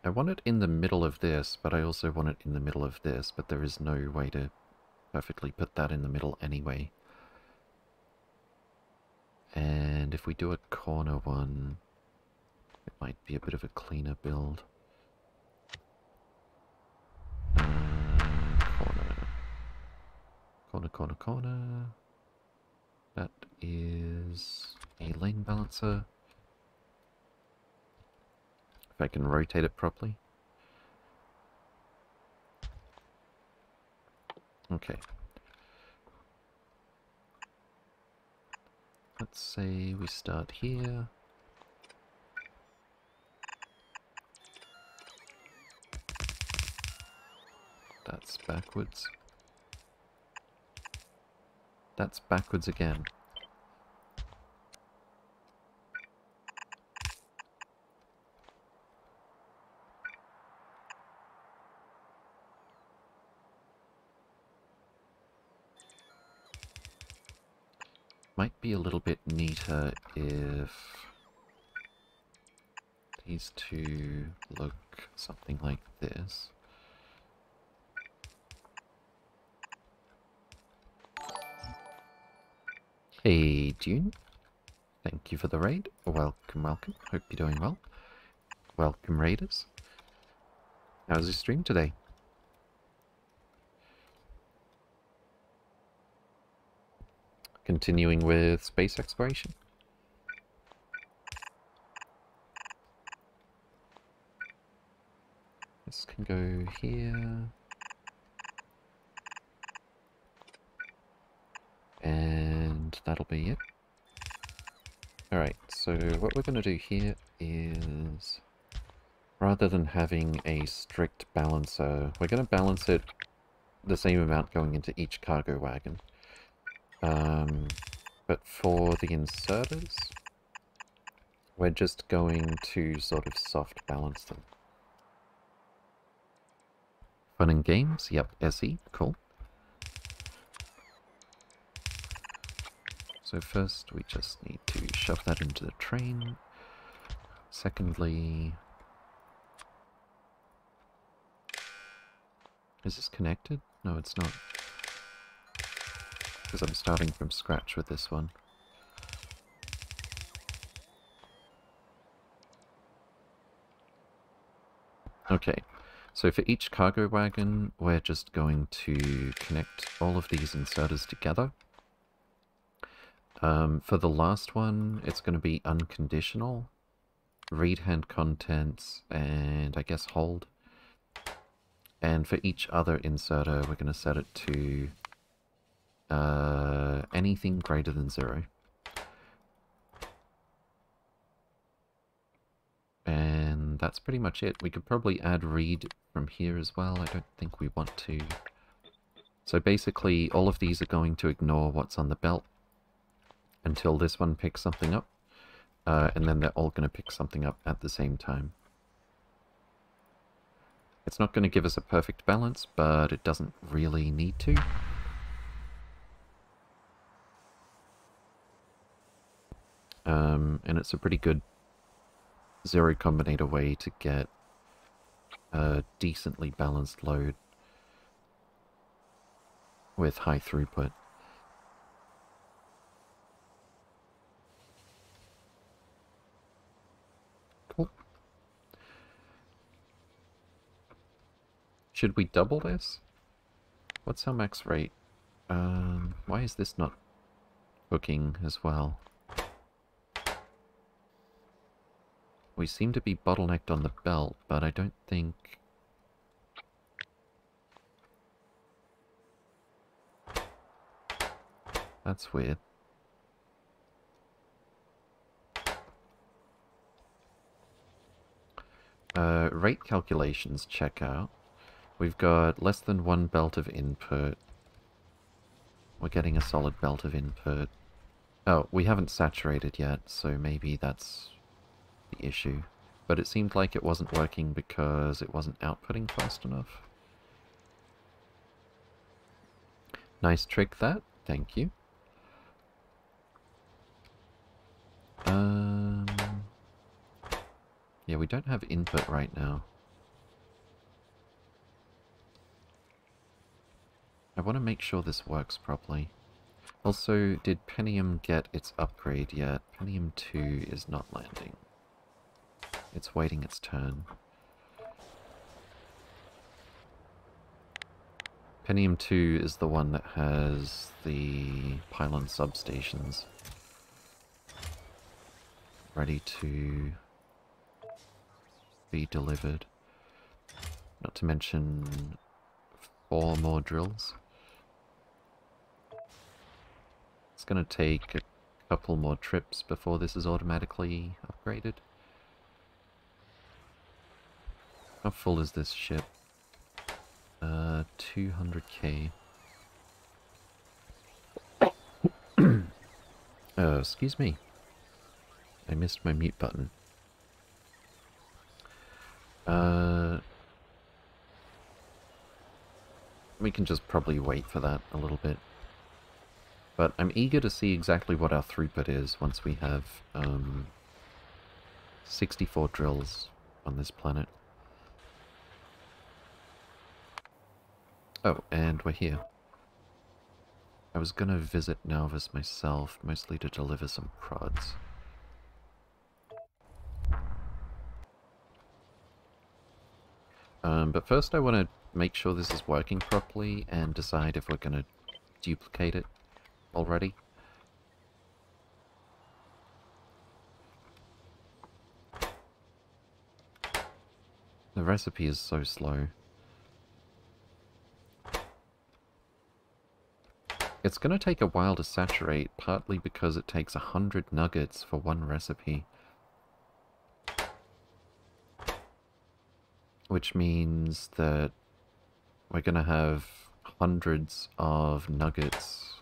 I want it in the middle of this, but I also want it in the middle of this, but there is no way to perfectly put that in the middle anyway. And if we do a corner one, it might be a bit of a cleaner build. Uh, corner. Corner, corner, corner. That is a lane balancer. If I can rotate it properly. Okay. Let's say we start here. That's backwards. That's backwards again. Might be a little bit neater if these two look something like this. Hey, June. Thank you for the raid. Welcome, welcome. Hope you're doing well. Welcome, raiders. How's your stream today? Continuing with space exploration. This can go here. And that'll be it. Alright, so what we're going to do here is, rather than having a strict balancer, we're going to balance it the same amount going into each cargo wagon. Um, but for the inserters, we're just going to sort of soft balance them. Fun and games, yep, SE, cool. So first we just need to shove that into the train. Secondly... Is this connected? No, it's not because I'm starting from scratch with this one. Okay, so for each cargo wagon, we're just going to connect all of these inserters together. Um, for the last one, it's going to be unconditional, read hand contents, and I guess hold. And for each other inserter, we're going to set it to uh, anything greater than zero. And that's pretty much it. We could probably add read from here as well. I don't think we want to. So basically, all of these are going to ignore what's on the belt until this one picks something up. Uh, and then they're all going to pick something up at the same time. It's not going to give us a perfect balance, but it doesn't really need to. Um, and it's a pretty good zero combinator way to get a decently balanced load with high throughput. Cool. Should we double this? What's our max rate? Um, why is this not hooking as well? We seem to be bottlenecked on the belt, but I don't think... That's weird. rate calculations check out. We've got less than one belt of input. We're getting a solid belt of input. Oh, we haven't saturated yet, so maybe that's the issue. But it seemed like it wasn't working because it wasn't outputting fast enough. Nice trick that, thank you. Um, yeah, we don't have input right now. I want to make sure this works properly. Also, did Pentium get its upgrade yet? Pentium 2 is not landing. It's waiting its turn. Pentium 2 is the one that has the pylon substations ready to be delivered. Not to mention four more drills. It's going to take a couple more trips before this is automatically upgraded. How full is this ship? Uh, 200k. uh, excuse me. I missed my mute button. Uh, we can just probably wait for that a little bit. But I'm eager to see exactly what our throughput is once we have um, 64 drills on this planet. Oh, and we're here. I was gonna visit Nauvis myself, mostly to deliver some prods. Um, but first I want to make sure this is working properly and decide if we're going to duplicate it already. The recipe is so slow. It's going to take a while to saturate, partly because it takes a hundred nuggets for one recipe. Which means that we're going to have hundreds of nuggets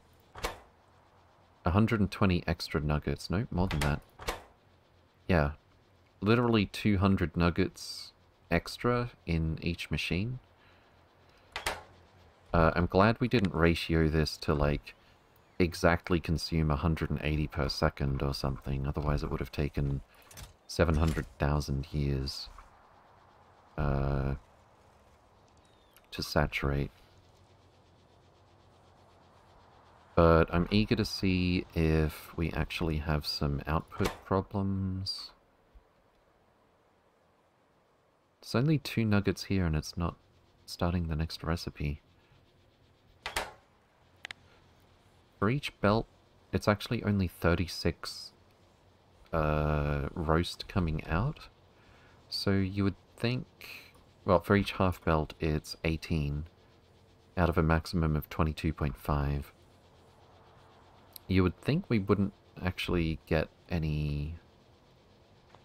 120 extra nuggets. No, more than that. Yeah. Literally 200 nuggets extra in each machine. Uh, I'm glad we didn't ratio this to, like, exactly consume 180 per second or something. Otherwise it would have taken 700,000 years uh, to saturate. But I'm eager to see if we actually have some output problems. It's only two nuggets here and it's not starting the next recipe. For each belt, it's actually only 36 uh, roast coming out. So you would think... Well, for each half belt, it's 18 out of a maximum of 22.5 you would think we wouldn't actually get any...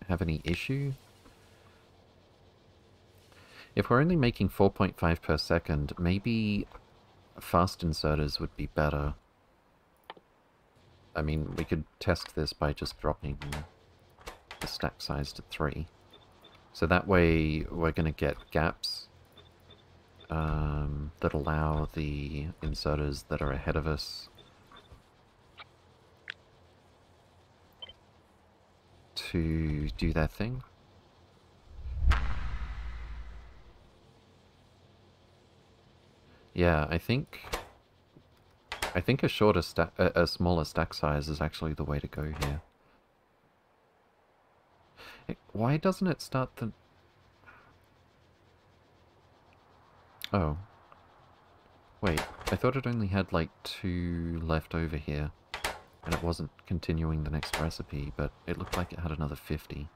have any issue. If we're only making 4.5 per second, maybe fast inserters would be better. I mean, we could test this by just dropping the stack size to 3. So that way we're going to get gaps um, that allow the inserters that are ahead of us to do their thing. Yeah, I think... I think a shorter stack, a, a smaller stack size is actually the way to go here. It, why doesn't it start the... Oh. Wait, I thought it only had like two left over here and it wasn't continuing the next recipe, but it looked like it had another 50.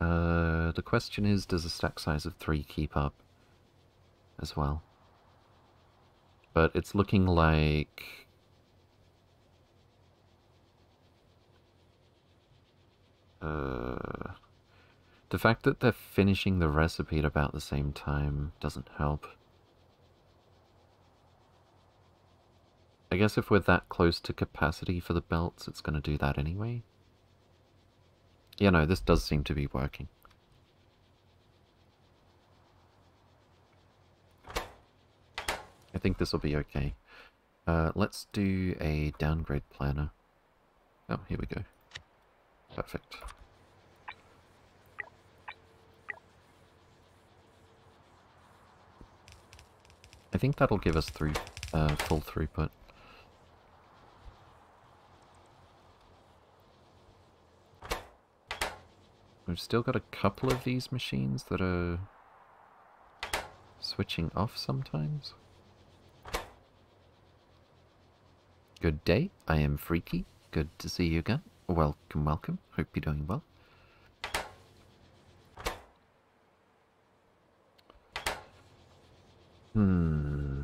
Uh, the question is, does a stack size of 3 keep up as well? but it's looking like... Uh, the fact that they're finishing the recipe at about the same time doesn't help. I guess if we're that close to capacity for the belts, it's going to do that anyway. Yeah, no, this does seem to be working. I think this will be okay. Uh, let's do a downgrade planner. Oh, here we go. Perfect. I think that'll give us through uh, full throughput. We've still got a couple of these machines that are switching off sometimes. Good day, I am Freaky. Good to see you again. Welcome, welcome. Hope you're doing well. Hmm.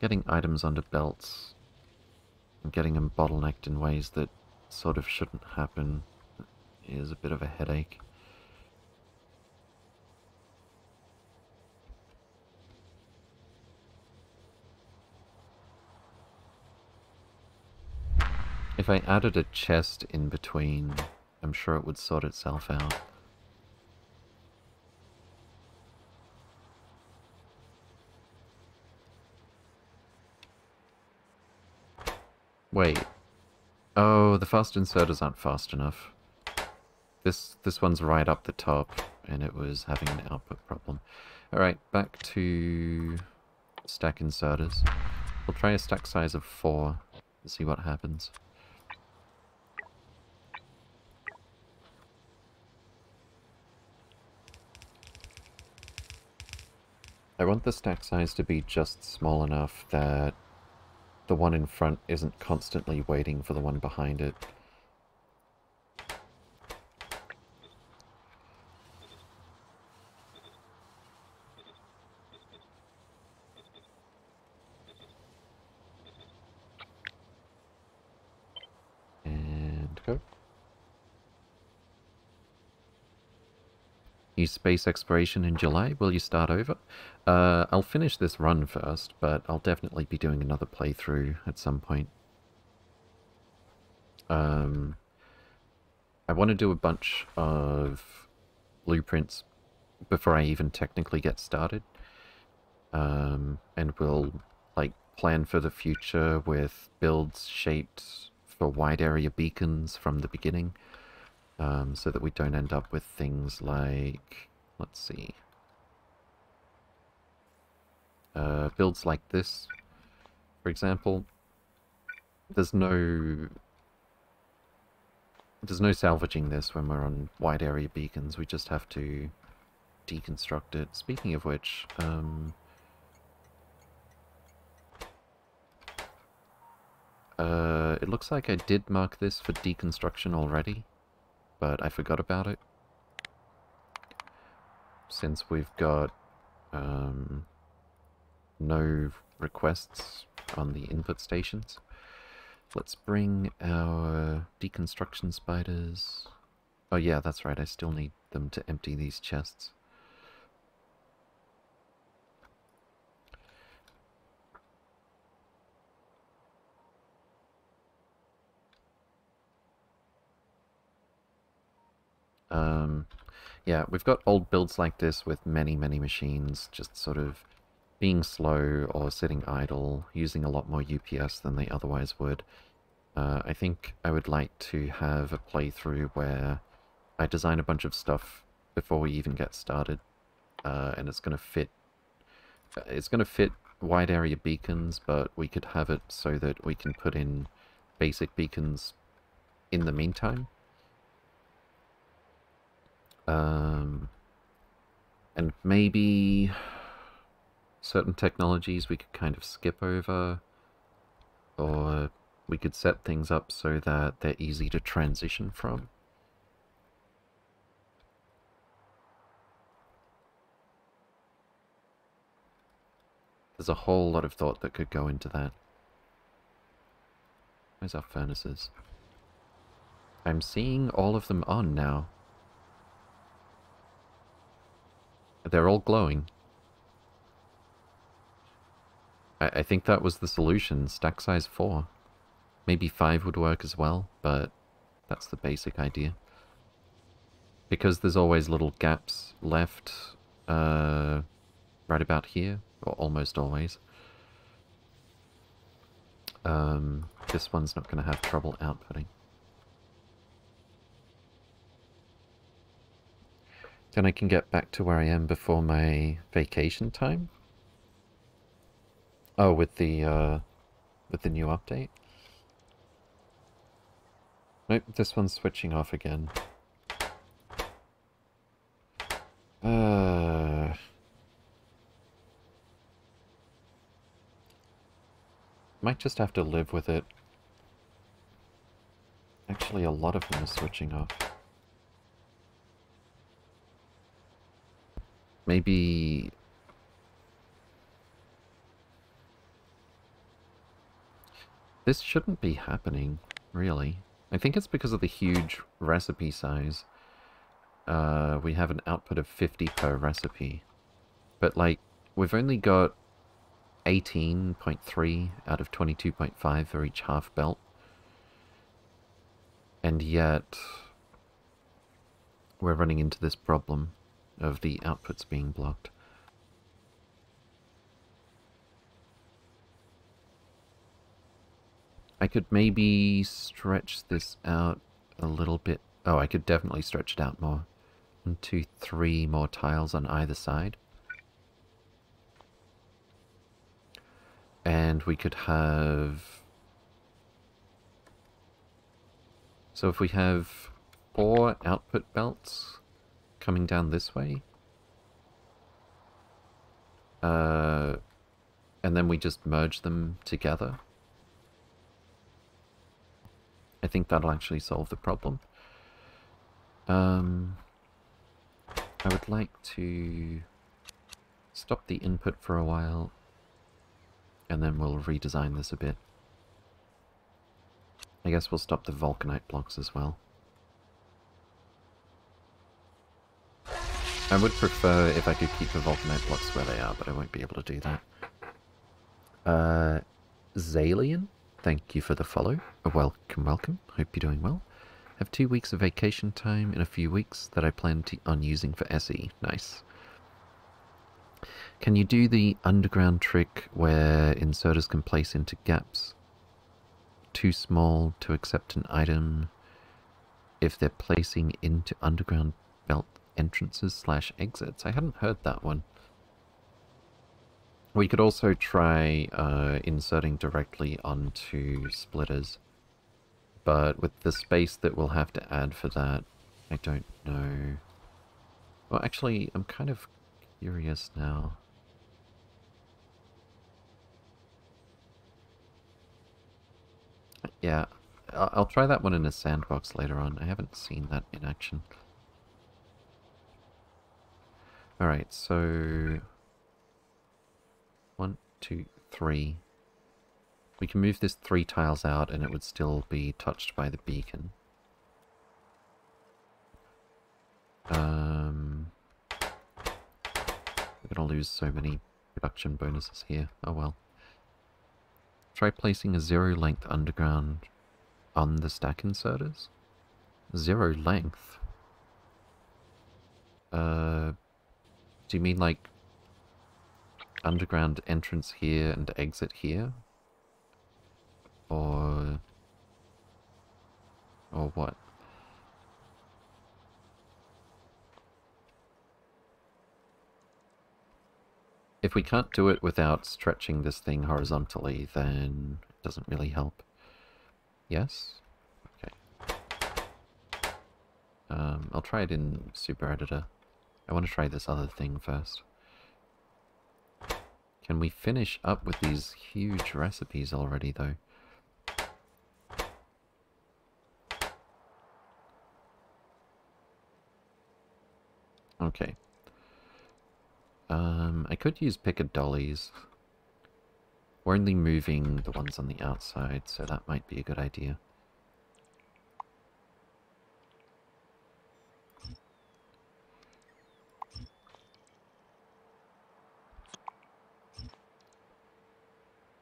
Getting items under belts and getting them bottlenecked in ways that sort of shouldn't happen is a bit of a headache. If I added a chest in between, I'm sure it would sort itself out. Wait. Oh, the fast inserters aren't fast enough. This this one's right up the top, and it was having an output problem. Alright, back to stack inserters. We'll try a stack size of 4 and see what happens. I want the stack size to be just small enough that the one in front isn't constantly waiting for the one behind it. And go. New space exploration in July. Will you start over? Uh, I'll finish this run first, but I'll definitely be doing another playthrough at some point. Um, I want to do a bunch of blueprints before I even technically get started. Um, and we'll, like, plan for the future with builds shaped for wide area beacons from the beginning um, so that we don't end up with things like, let's see, uh, builds like this, for example, there's no there's no salvaging this when we're on wide area beacons, we just have to deconstruct it. Speaking of which, um, uh, it looks like I did mark this for deconstruction already but I forgot about it. Since we've got um, no requests on the input stations. Let's bring our deconstruction spiders. Oh yeah, that's right, I still need them to empty these chests. Um, yeah, we've got old builds like this with many, many machines just sort of being slow or sitting idle, using a lot more UPS than they otherwise would. Uh, I think I would like to have a playthrough where I design a bunch of stuff before we even get started, uh, and it's going to fit. It's going to fit wide area beacons, but we could have it so that we can put in basic beacons in the meantime. Um, and maybe certain technologies we could kind of skip over, or we could set things up so that they're easy to transition from. There's a whole lot of thought that could go into that. Where's our furnaces? I'm seeing all of them on now. They're all glowing. I, I think that was the solution. Stack size 4. Maybe 5 would work as well, but that's the basic idea. Because there's always little gaps left uh, right about here, or almost always. Um, this one's not going to have trouble outputting. Then I can get back to where I am before my vacation time. Oh, with the, uh, with the new update? Nope, this one's switching off again. Uh... Might just have to live with it. Actually, a lot of them are switching off. Maybe... This shouldn't be happening, really. I think it's because of the huge recipe size. Uh, we have an output of 50 per recipe. But, like, we've only got 18.3 out of 22.5 for each half belt. And yet, we're running into this problem of the outputs being blocked. I could maybe stretch this out a little bit. Oh, I could definitely stretch it out more. One, two, three more tiles on either side. And we could have... So if we have four output belts coming down this way, uh, and then we just merge them together, I think that'll actually solve the problem. Um, I would like to stop the input for a while, and then we'll redesign this a bit. I guess we'll stop the vulcanite blocks as well. I would prefer if I could keep the vulcanite blocks where they are, but I won't be able to do that. Uh, Zalian? Thank you for the follow. welcome, welcome. Hope you're doing well. Have two weeks of vacation time in a few weeks that I plan to, on using for SE. Nice. Can you do the underground trick where inserters can place into gaps too small to accept an item if they're placing into underground belt entrances slash exits? I hadn't heard that one. We could also try uh, inserting directly onto splitters. But with the space that we'll have to add for that, I don't know. Well, actually, I'm kind of curious now. Yeah, I'll try that one in a sandbox later on. I haven't seen that in action. Alright, so one, two, three. We can move this three tiles out and it would still be touched by the beacon. Um, we're going to lose so many production bonuses here. Oh well. Try placing a zero length underground on the stack inserters. Zero length? Uh, do you mean like underground entrance here and exit here? Or... Or what? If we can't do it without stretching this thing horizontally, then it doesn't really help. Yes? Okay. Um, I'll try it in Super Editor. I want to try this other thing first. Can we finish up with these huge recipes already, though? Okay. Um, I could use Picker Dollies. We're only moving the ones on the outside, so that might be a good idea.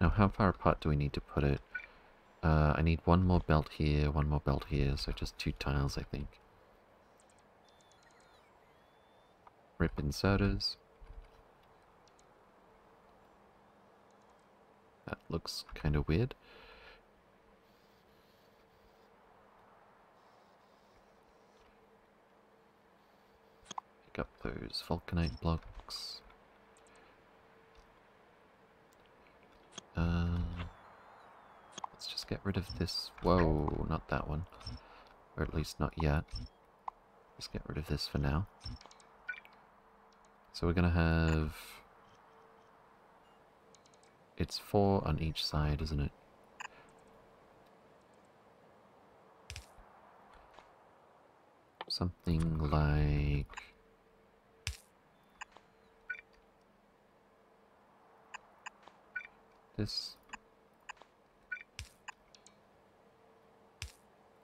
Now, how far apart do we need to put it? Uh, I need one more belt here, one more belt here, so just two tiles, I think. Rip inserters. That looks kind of weird. Pick up those vulcanite blocks. Uh, let's just get rid of this. Whoa, not that one. Or at least not yet. Let's get rid of this for now. So we're going to have... It's four on each side, isn't it? Something like... This.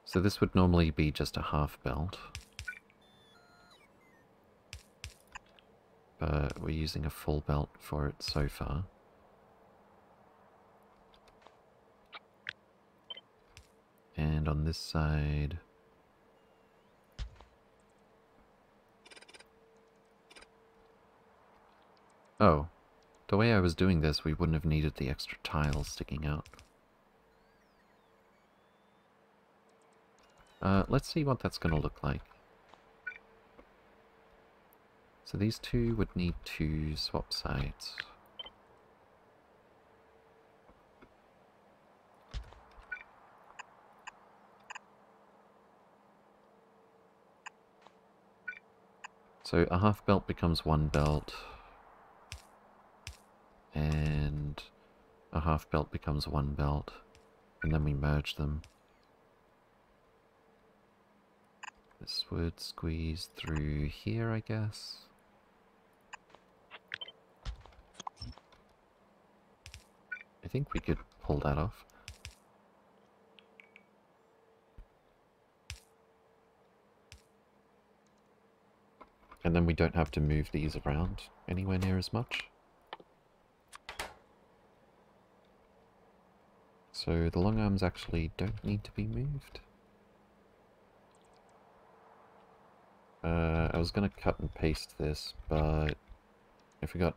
So this would normally be just a half belt. But we're using a full belt for it so far. And on this side... Oh, the way I was doing this, we wouldn't have needed the extra tiles sticking out. Uh, let's see what that's going to look like. So these two would need to swap sides. So a half belt becomes one belt and a half belt becomes one belt, and then we merge them. This would squeeze through here, I guess. I think we could pull that off. And then we don't have to move these around anywhere near as much. So the long arms actually don't need to be moved. Uh, I was going to cut and paste this, but I forgot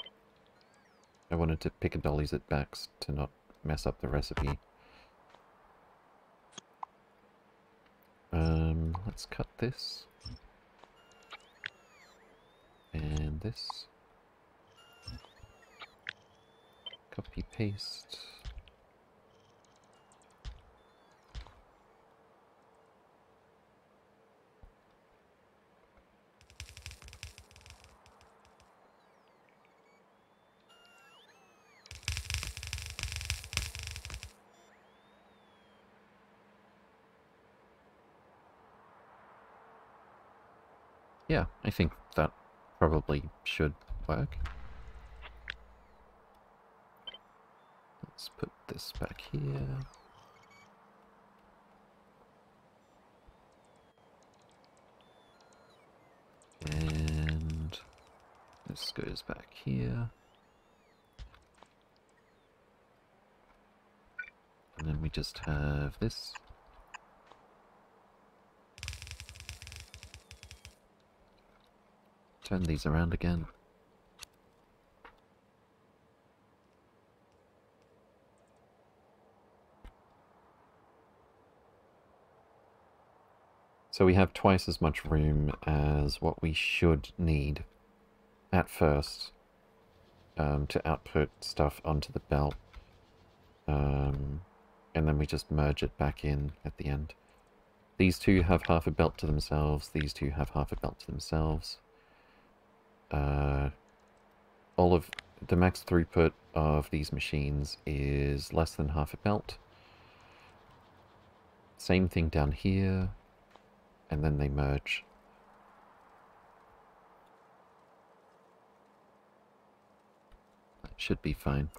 I wanted to Picker Dollies it backs to not mess up the recipe. Um, let's cut this. And this. Copy paste. Yeah, I think that probably should work. Let's put this back here. And this goes back here. And then we just have this. Turn these around again. So we have twice as much room as what we should need at first um, to output stuff onto the belt. Um, and then we just merge it back in at the end. These two have half a belt to themselves, these two have half a belt to themselves uh, all of the max throughput of these machines is less than half a belt. Same thing down here, and then they merge. That should be fine.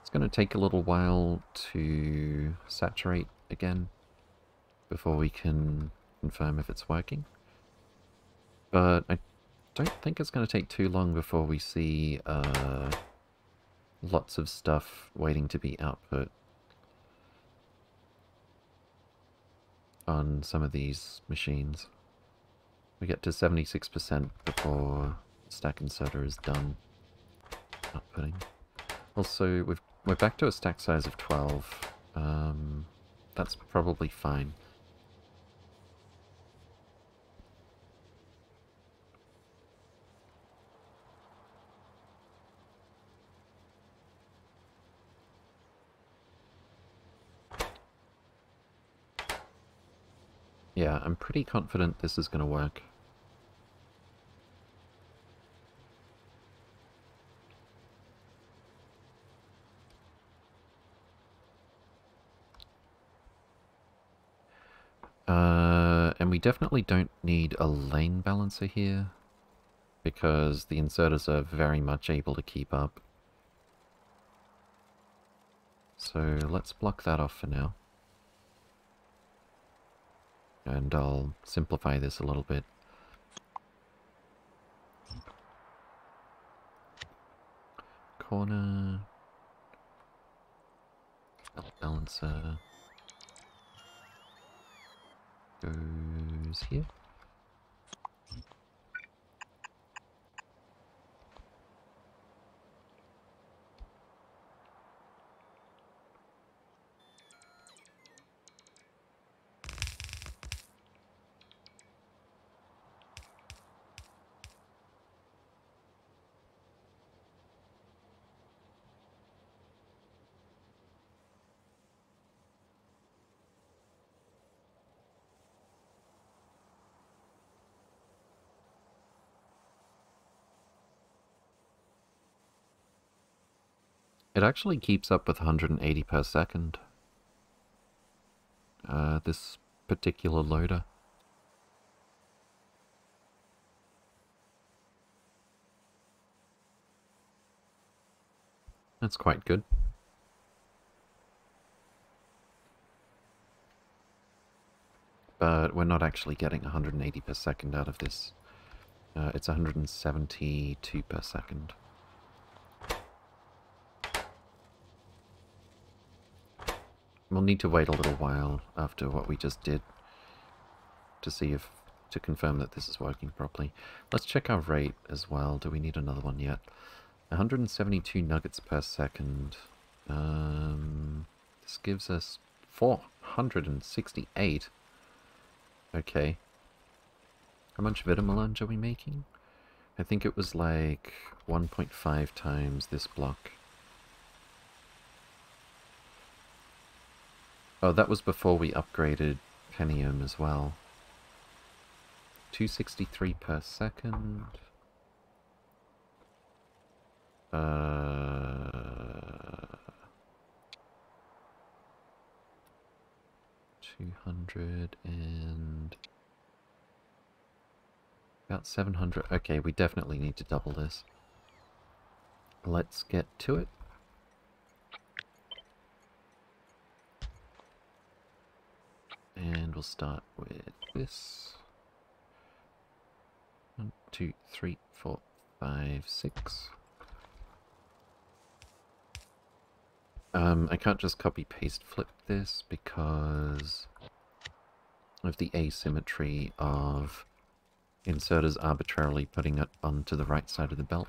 It's going to take a little while to saturate again before we can confirm if it's working. But I don't think it's going to take too long before we see uh, lots of stuff waiting to be output on some of these machines. We get to 76% before stack inserter is done outputting. Also, we've, we're back to a stack size of 12. Um, that's probably fine. Yeah, I'm pretty confident this is going to work. Uh, and we definitely don't need a lane balancer here because the inserters are very much able to keep up. So let's block that off for now. And I'll simplify this a little bit. Corner. Balancer goes here. It actually keeps up with 180 per second. Uh, this particular loader. That's quite good. But we're not actually getting 180 per second out of this. Uh, it's 172 per second. We'll need to wait a little while after what we just did to see if to confirm that this is working properly. Let's check our rate as well. Do we need another one yet? 172 nuggets per second. Um, this gives us 468. Okay. How much Vitamelange are we making? I think it was like 1.5 times this block. Oh, that was before we upgraded Pentium as well. 263 per second. Uh... Two hundred and about seven hundred. Okay, we definitely need to double this. Let's get to it. And we'll start with this. One, two, three, four, five, six. Um, I can't just copy paste flip this because of the asymmetry of inserters arbitrarily putting it onto the right side of the belt.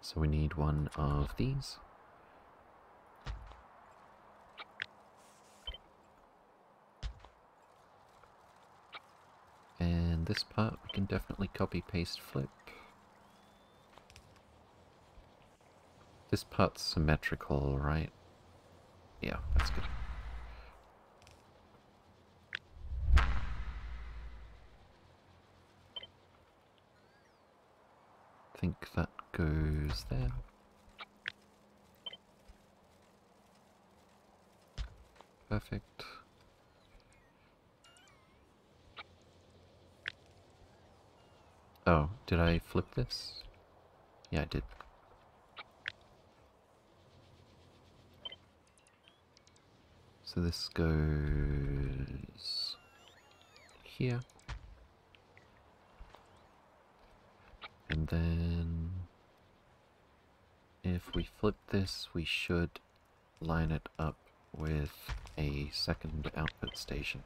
So we need one of these. And this part we can definitely copy paste flip. This part's symmetrical, right? Yeah, that's good. Think that goes there. Perfect. Oh, did I flip this? Yeah, I did. So this goes here. And then if we flip this, we should line it up with a second output station.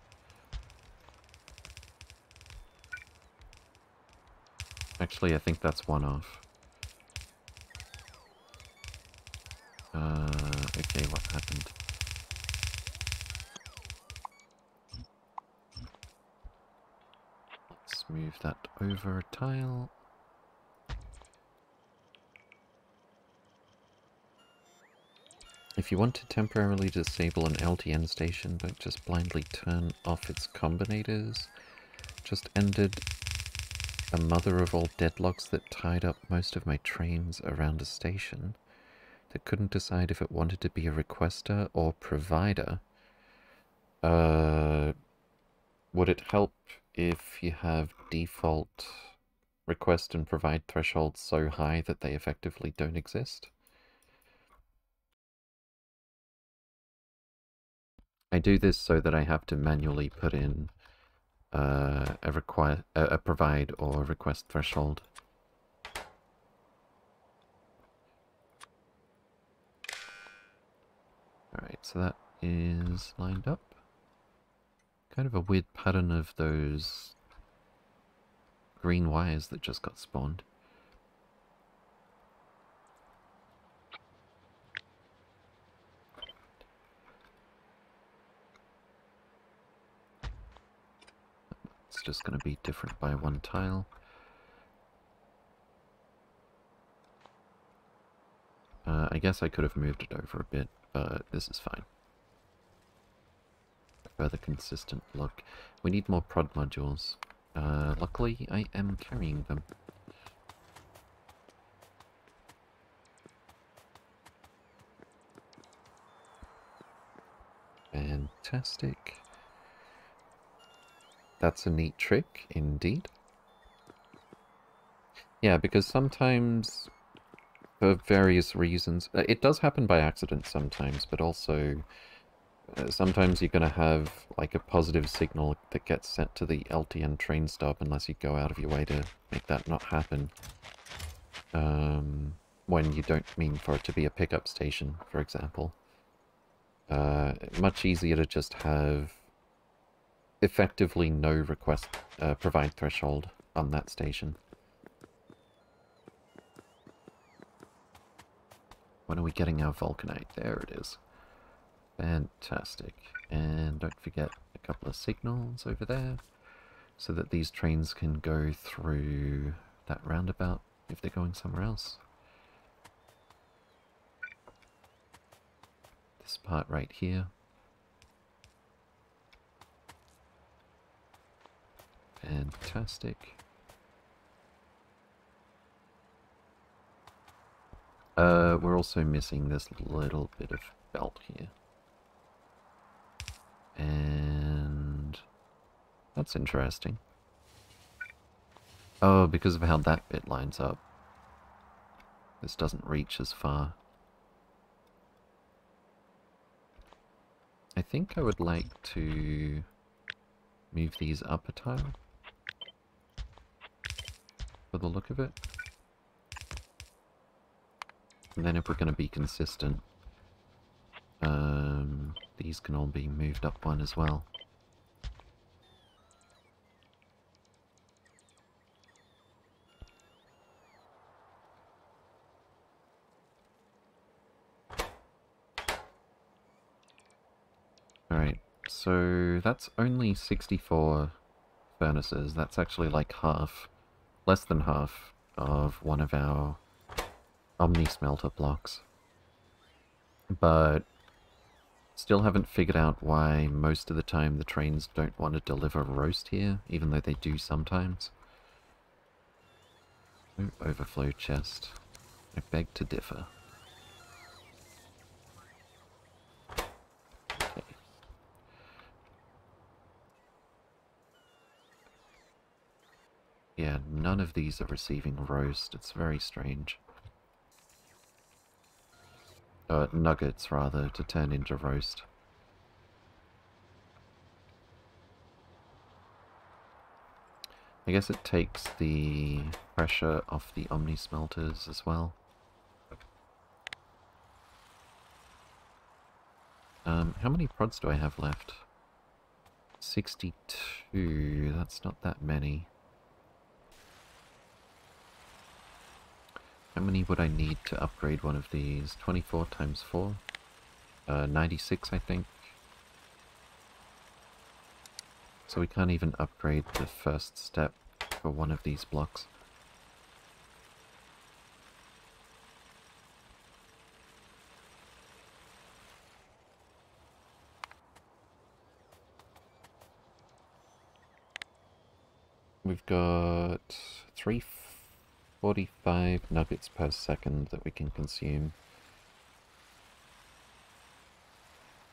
Actually, I think that's one off. Uh, okay, what happened? Let's move that over a tile. If you want to temporarily disable an LTN station, don't just blindly turn off its combinators. Just ended a mother of all deadlocks that tied up most of my trains around a station that couldn't decide if it wanted to be a requester or provider. Uh, would it help if you have default request and provide thresholds so high that they effectively don't exist? I do this so that I have to manually put in uh, a require a, a provide or request threshold. Alright, so that is lined up. Kind of a weird pattern of those green wires that just got spawned. Just going to be different by one tile. Uh, I guess I could have moved it over a bit, but this is fine. Further consistent look. We need more prod modules. Uh, luckily, I am carrying them. Fantastic. That's a neat trick, indeed. Yeah, because sometimes, for various reasons, uh, it does happen by accident sometimes, but also uh, sometimes you're going to have like a positive signal that gets sent to the LTN train stop unless you go out of your way to make that not happen. Um, when you don't mean for it to be a pickup station, for example. Uh, much easier to just have effectively no request uh, provide threshold on that station. When are we getting our Vulcanite? There it is. Fantastic. And don't forget a couple of signals over there so that these trains can go through that roundabout if they're going somewhere else. This part right here. Fantastic. Uh, we're also missing this little bit of belt here. And that's interesting. Oh, because of how that bit lines up. This doesn't reach as far. I think I would like to move these up a tile for the look of it. And then if we're going to be consistent, um, these can all be moved up one as well. Alright, so that's only 64 furnaces. That's actually like half less than half of one of our Omni smelter blocks. But still haven't figured out why most of the time the trains don't want to deliver roast here, even though they do sometimes. Oh, overflow chest. I beg to differ. Yeah, none of these are receiving roast. It's very strange. Uh, nuggets, rather, to turn into roast. I guess it takes the pressure off the Omni smelters as well. Um, how many prods do I have left? 62, that's not that many. How many would I need to upgrade one of these? 24 times 4? Uh, 96, I think. So we can't even upgrade the first step for one of these blocks. We've got 345 nuggets per second that we can consume.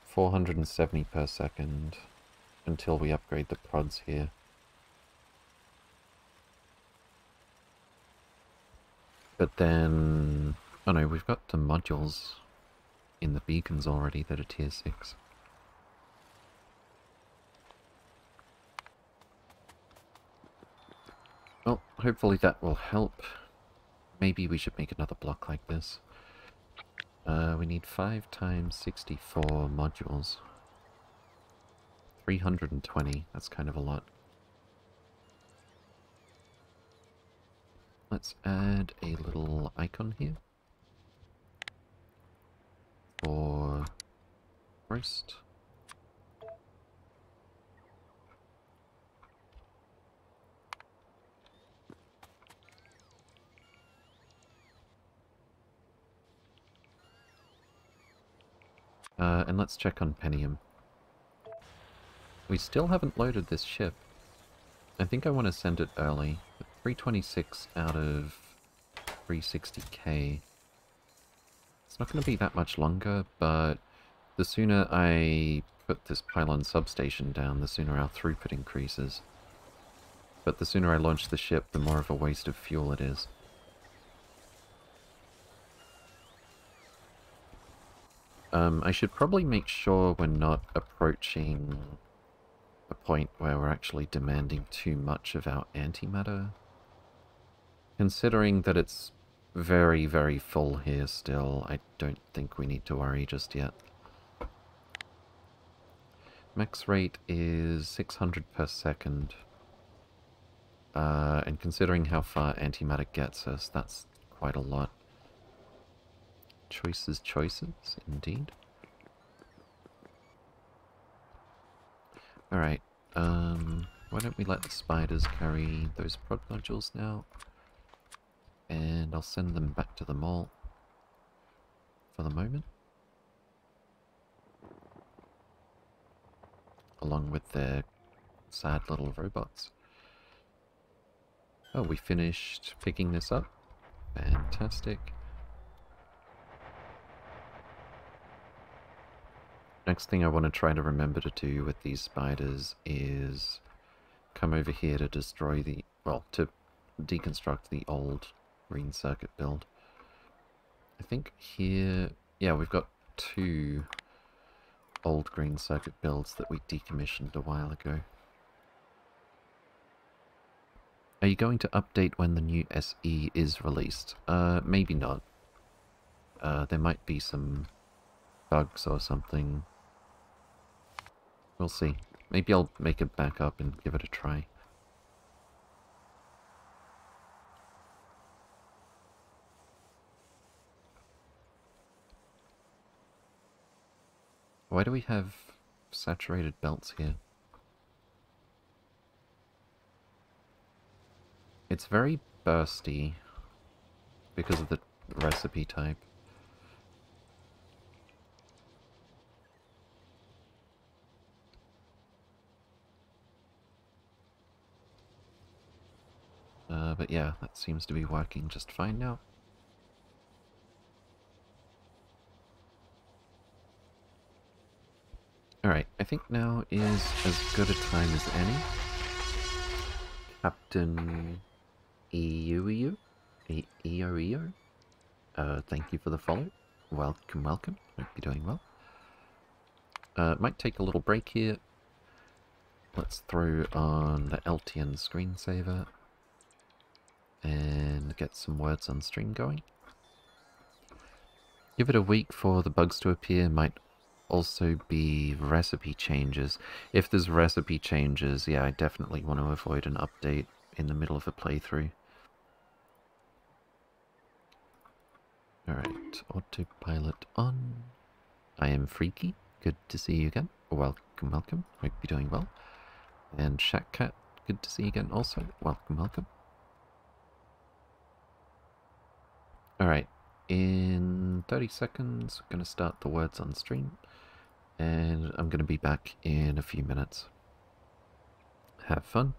470 per second until we upgrade the prods here. But then... Oh no, we've got the modules in the beacons already that are tier 6. Well, hopefully that will help. Maybe we should make another block like this. Uh, we need 5 times 64 modules. 320, that's kind of a lot. Let's add a little icon here. For roast. Uh, and let's check on Pentium. We still haven't loaded this ship. I think I want to send it early. 326 out of 360k. It's not going to be that much longer, but the sooner I put this pylon substation down, the sooner our throughput increases. But the sooner I launch the ship, the more of a waste of fuel it is. Um, I should probably make sure we're not approaching a point where we're actually demanding too much of our antimatter. Considering that it's very, very full here still, I don't think we need to worry just yet. Max rate is 600 per second. Uh, and considering how far antimatter gets us, that's quite a lot. Choices, choices, indeed. Alright, um, why don't we let the spiders carry those prod modules now? And I'll send them back to the mall for the moment. Along with their sad little robots. Oh, we finished picking this up. Fantastic. Next thing I want to try to remember to do with these spiders is come over here to destroy the, well, to deconstruct the old green circuit build. I think here, yeah, we've got two old green circuit builds that we decommissioned a while ago. Are you going to update when the new SE is released? Uh, maybe not. Uh, there might be some bugs or something We'll see. Maybe I'll make it back up and give it a try. Why do we have saturated belts here? It's very bursty because of the recipe type. Uh, but yeah, that seems to be working just fine now. Alright, I think now is as good a time as any. Captain EUEU? EOEO? Uh, thank you for the follow. Welcome, welcome. Hope you're doing well. Uh, might take a little break here. let's throw on the LTN screensaver and get some words on stream going. Give it a week for the bugs to appear, might also be recipe changes. If there's recipe changes, yeah, I definitely want to avoid an update in the middle of a playthrough. Alright, autopilot on. I am Freaky. Good to see you again. Welcome, welcome. Hope you're doing well. And Shackcat, good to see you again also. Welcome, welcome. Alright, in 30 seconds, I'm going to start the words on stream. And I'm going to be back in a few minutes. Have fun.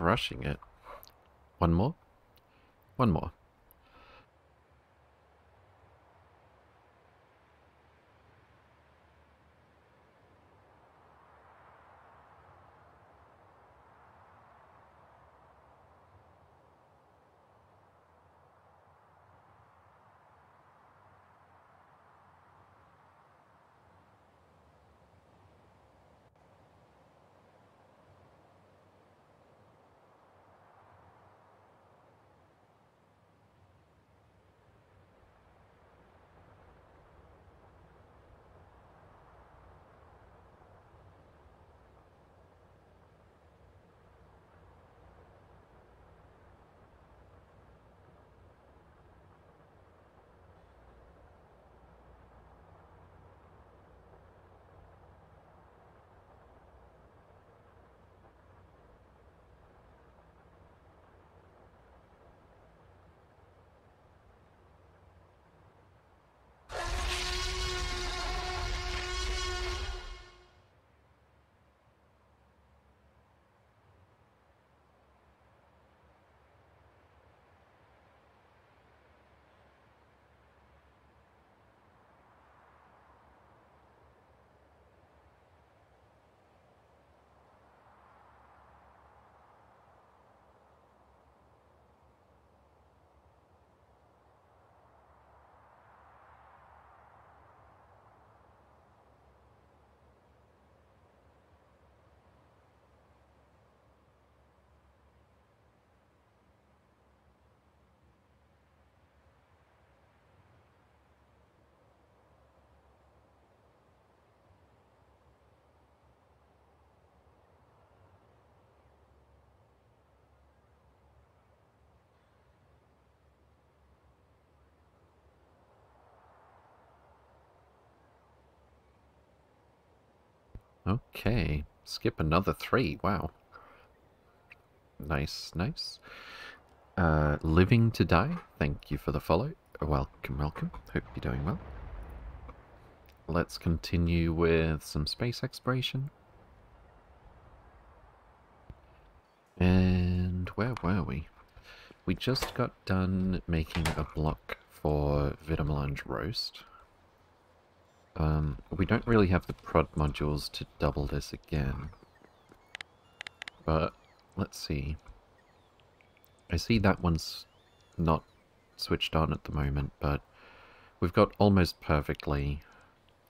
Crushing it. One more? One more. Okay, skip another three, wow. Nice, nice. Uh, Living to Die, thank you for the follow. Welcome, welcome. Hope you're doing well. Let's continue with some space exploration. And where were we? We just got done making a block for Vitamelange Roast. Um, we don't really have the prod modules to double this again. But, let's see. I see that one's not switched on at the moment, but we've got almost perfectly...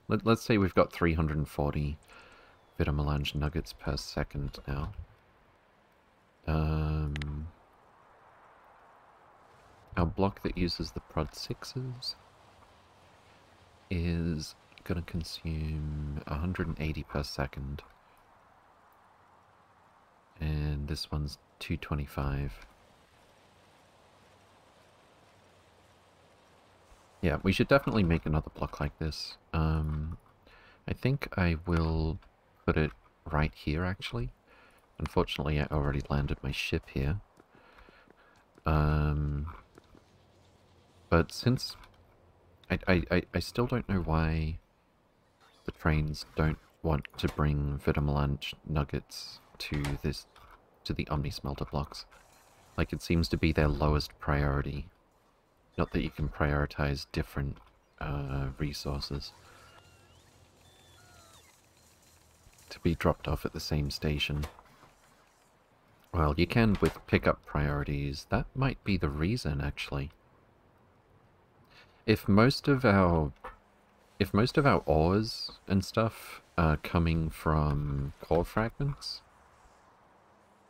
Let, us say we've got 340 Vitamelange nuggets per second now. Um, our block that uses the prod 6s is going to consume 180 per second. And this one's 225. Yeah, we should definitely make another block like this. Um, I think I will put it right here, actually. Unfortunately, I already landed my ship here. Um, but since... I, I, I, I still don't know why the trains don't want to bring Vitamelange nuggets to this to the Omni smelter blocks. Like it seems to be their lowest priority. Not that you can prioritize different uh, resources to be dropped off at the same station. Well, you can with pickup priorities. That might be the reason, actually. If most of our if most of our ores and stuff are coming from core fragments,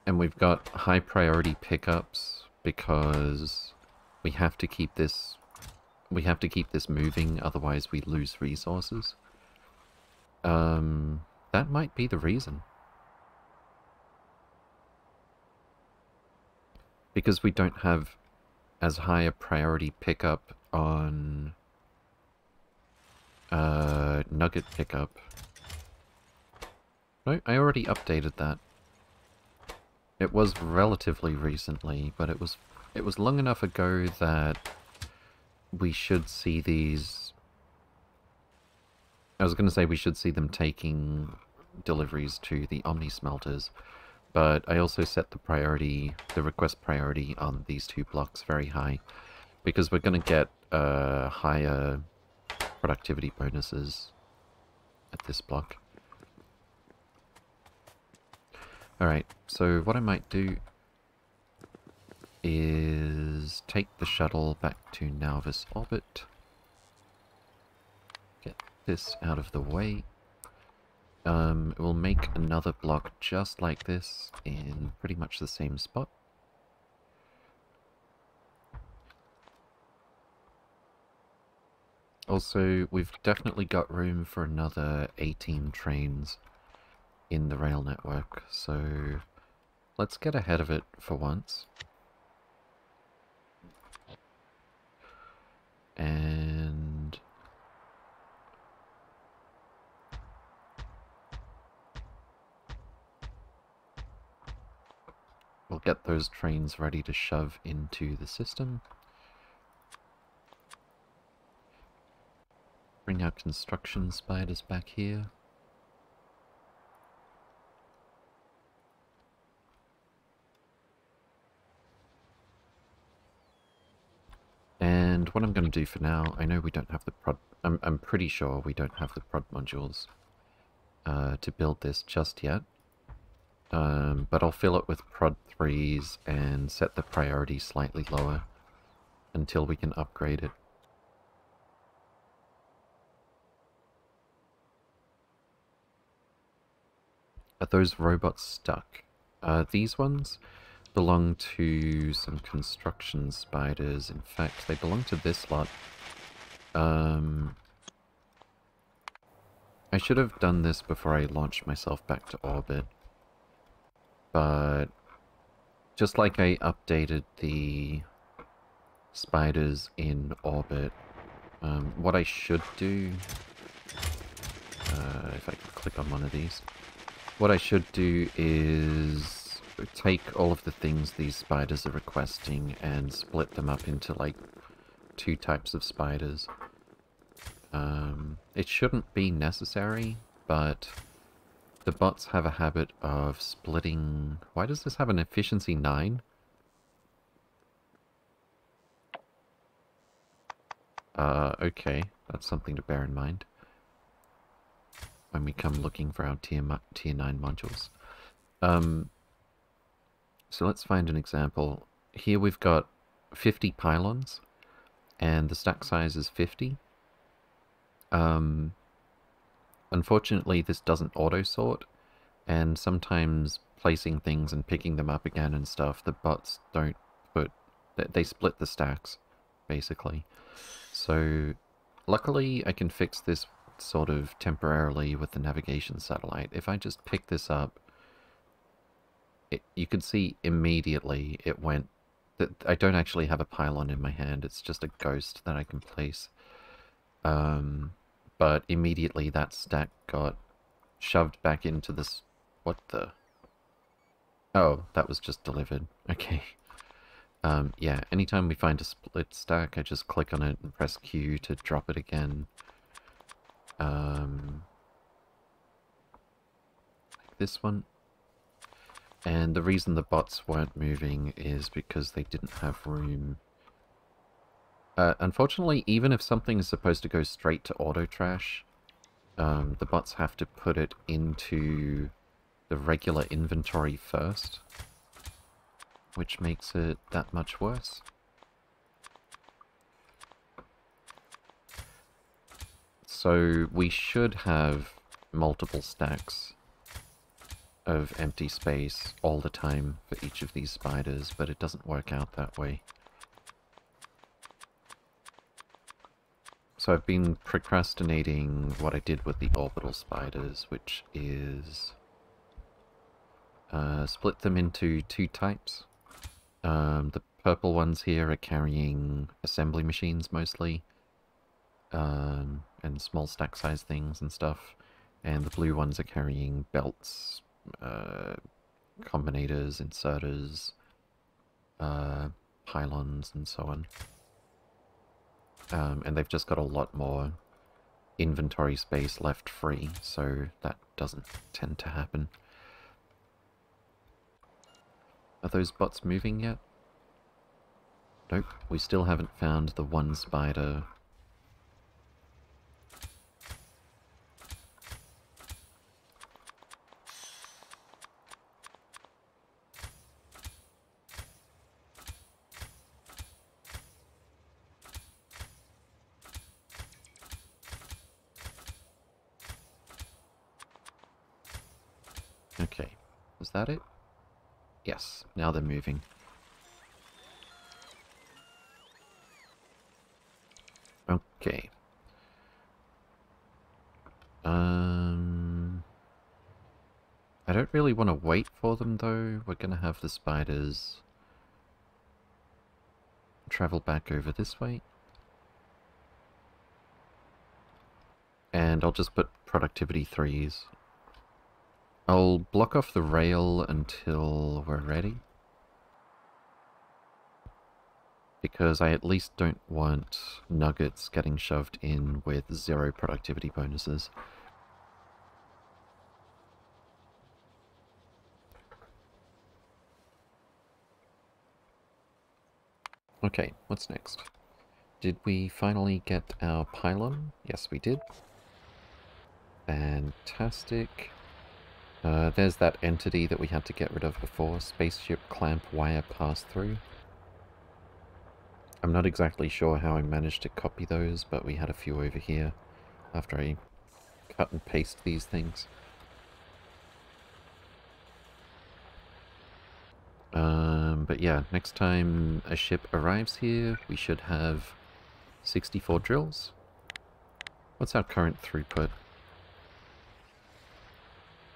and we've got high priority pickups because we have to keep this we have to keep this moving, otherwise we lose resources. Um, that might be the reason. Because we don't have as high a priority pickup on uh, nugget pickup. No, I already updated that. It was relatively recently, but it was it was long enough ago that we should see these... I was going to say we should see them taking deliveries to the Omni smelters, but I also set the priority, the request priority on these two blocks very high, because we're going to get uh, higher productivity bonuses at this block. Alright, so what I might do is take the shuttle back to Nauvis orbit. Get this out of the way. Um, we'll make another block just like this in pretty much the same spot. Also, we've definitely got room for another 18 trains in the rail network, so let's get ahead of it for once. And... We'll get those trains ready to shove into the system. Bring our construction spiders back here. And what I'm going to do for now, I know we don't have the prod... I'm, I'm pretty sure we don't have the prod modules uh, to build this just yet. Um, but I'll fill it with prod 3s and set the priority slightly lower until we can upgrade it. Are those robots stuck? Uh, these ones belong to some construction spiders. In fact, they belong to this lot. Um, I should have done this before I launched myself back to orbit. But just like I updated the spiders in orbit, um, what I should do, uh, if I can click on one of these, what I should do is take all of the things these spiders are requesting and split them up into like two types of spiders. Um, it shouldn't be necessary, but the bots have a habit of splitting... Why does this have an efficiency 9? Uh, okay, that's something to bear in mind when we come looking for our tier, tier 9 modules. Um, so let's find an example. Here we've got 50 pylons, and the stack size is 50. Um, unfortunately, this doesn't auto-sort, and sometimes placing things and picking them up again and stuff, the bots don't put... They split the stacks, basically. So, luckily, I can fix this sort of temporarily with the navigation satellite. If I just pick this up it, you can see immediately it went... That I don't actually have a pylon in my hand, it's just a ghost that I can place. Um, but immediately that stack got shoved back into this... What the... Oh, that was just delivered. Okay. Um, yeah, anytime we find a split stack, I just click on it and press Q to drop it again. Um, like this one. And the reason the bots weren't moving is because they didn't have room. Uh, unfortunately, even if something is supposed to go straight to auto trash, um, the bots have to put it into the regular inventory first, which makes it that much worse. So we should have multiple stacks of empty space all the time for each of these spiders, but it doesn't work out that way. So I've been procrastinating what I did with the orbital spiders, which is uh, split them into two types. Um, the purple ones here are carrying assembly machines mostly, um, and small stack size things and stuff, and the blue ones are carrying belts, uh, combinators, inserters, uh, pylons, and so on. Um, and they've just got a lot more inventory space left free, so that doesn't tend to happen. Are those bots moving yet? Nope, we still haven't found the one spider. Okay, is that it? Yes, now they're moving. Okay. Um... I don't really want to wait for them though. We're going to have the spiders travel back over this way. And I'll just put productivity threes. I'll block off the rail until we're ready. Because I at least don't want nuggets getting shoved in with zero productivity bonuses. Okay, what's next? Did we finally get our pylon? Yes, we did. Fantastic. Uh, there's that entity that we had to get rid of before, spaceship clamp wire pass-through. I'm not exactly sure how I managed to copy those, but we had a few over here after I cut and paste these things. Um, but yeah, next time a ship arrives here, we should have 64 drills. What's our current throughput?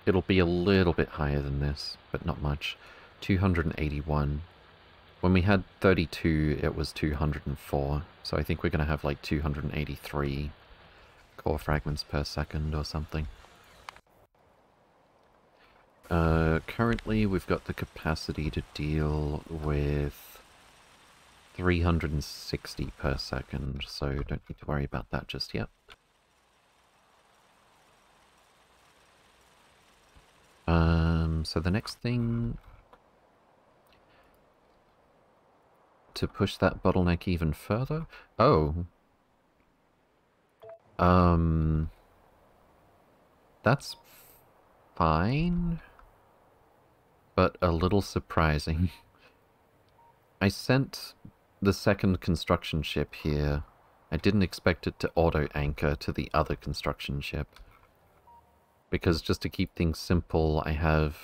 It'll be a little bit higher than this, but not much. 281. When we had 32, it was 204, so I think we're going to have like 283 core fragments per second or something. Uh, currently, we've got the capacity to deal with 360 per second, so don't need to worry about that just yet. Um, so the next thing to push that bottleneck even further? Oh. Um... That's fine, but a little surprising. I sent the second construction ship here. I didn't expect it to auto-anchor to the other construction ship. Because just to keep things simple, I have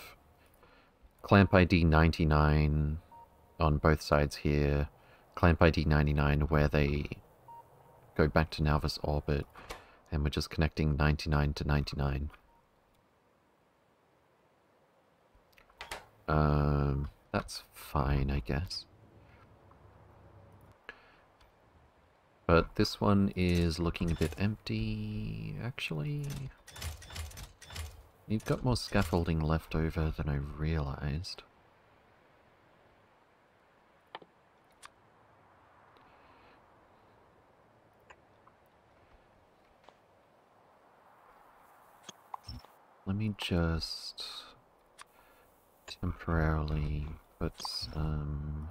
clamp ID 99, on both sides here. Clamp ID 99 where they go back to Nauvis orbit. And we're just connecting 99 to 99. Um, that's fine, I guess. But this one is looking a bit empty, actually. You've got more scaffolding left over than I realized. Let me just temporarily put some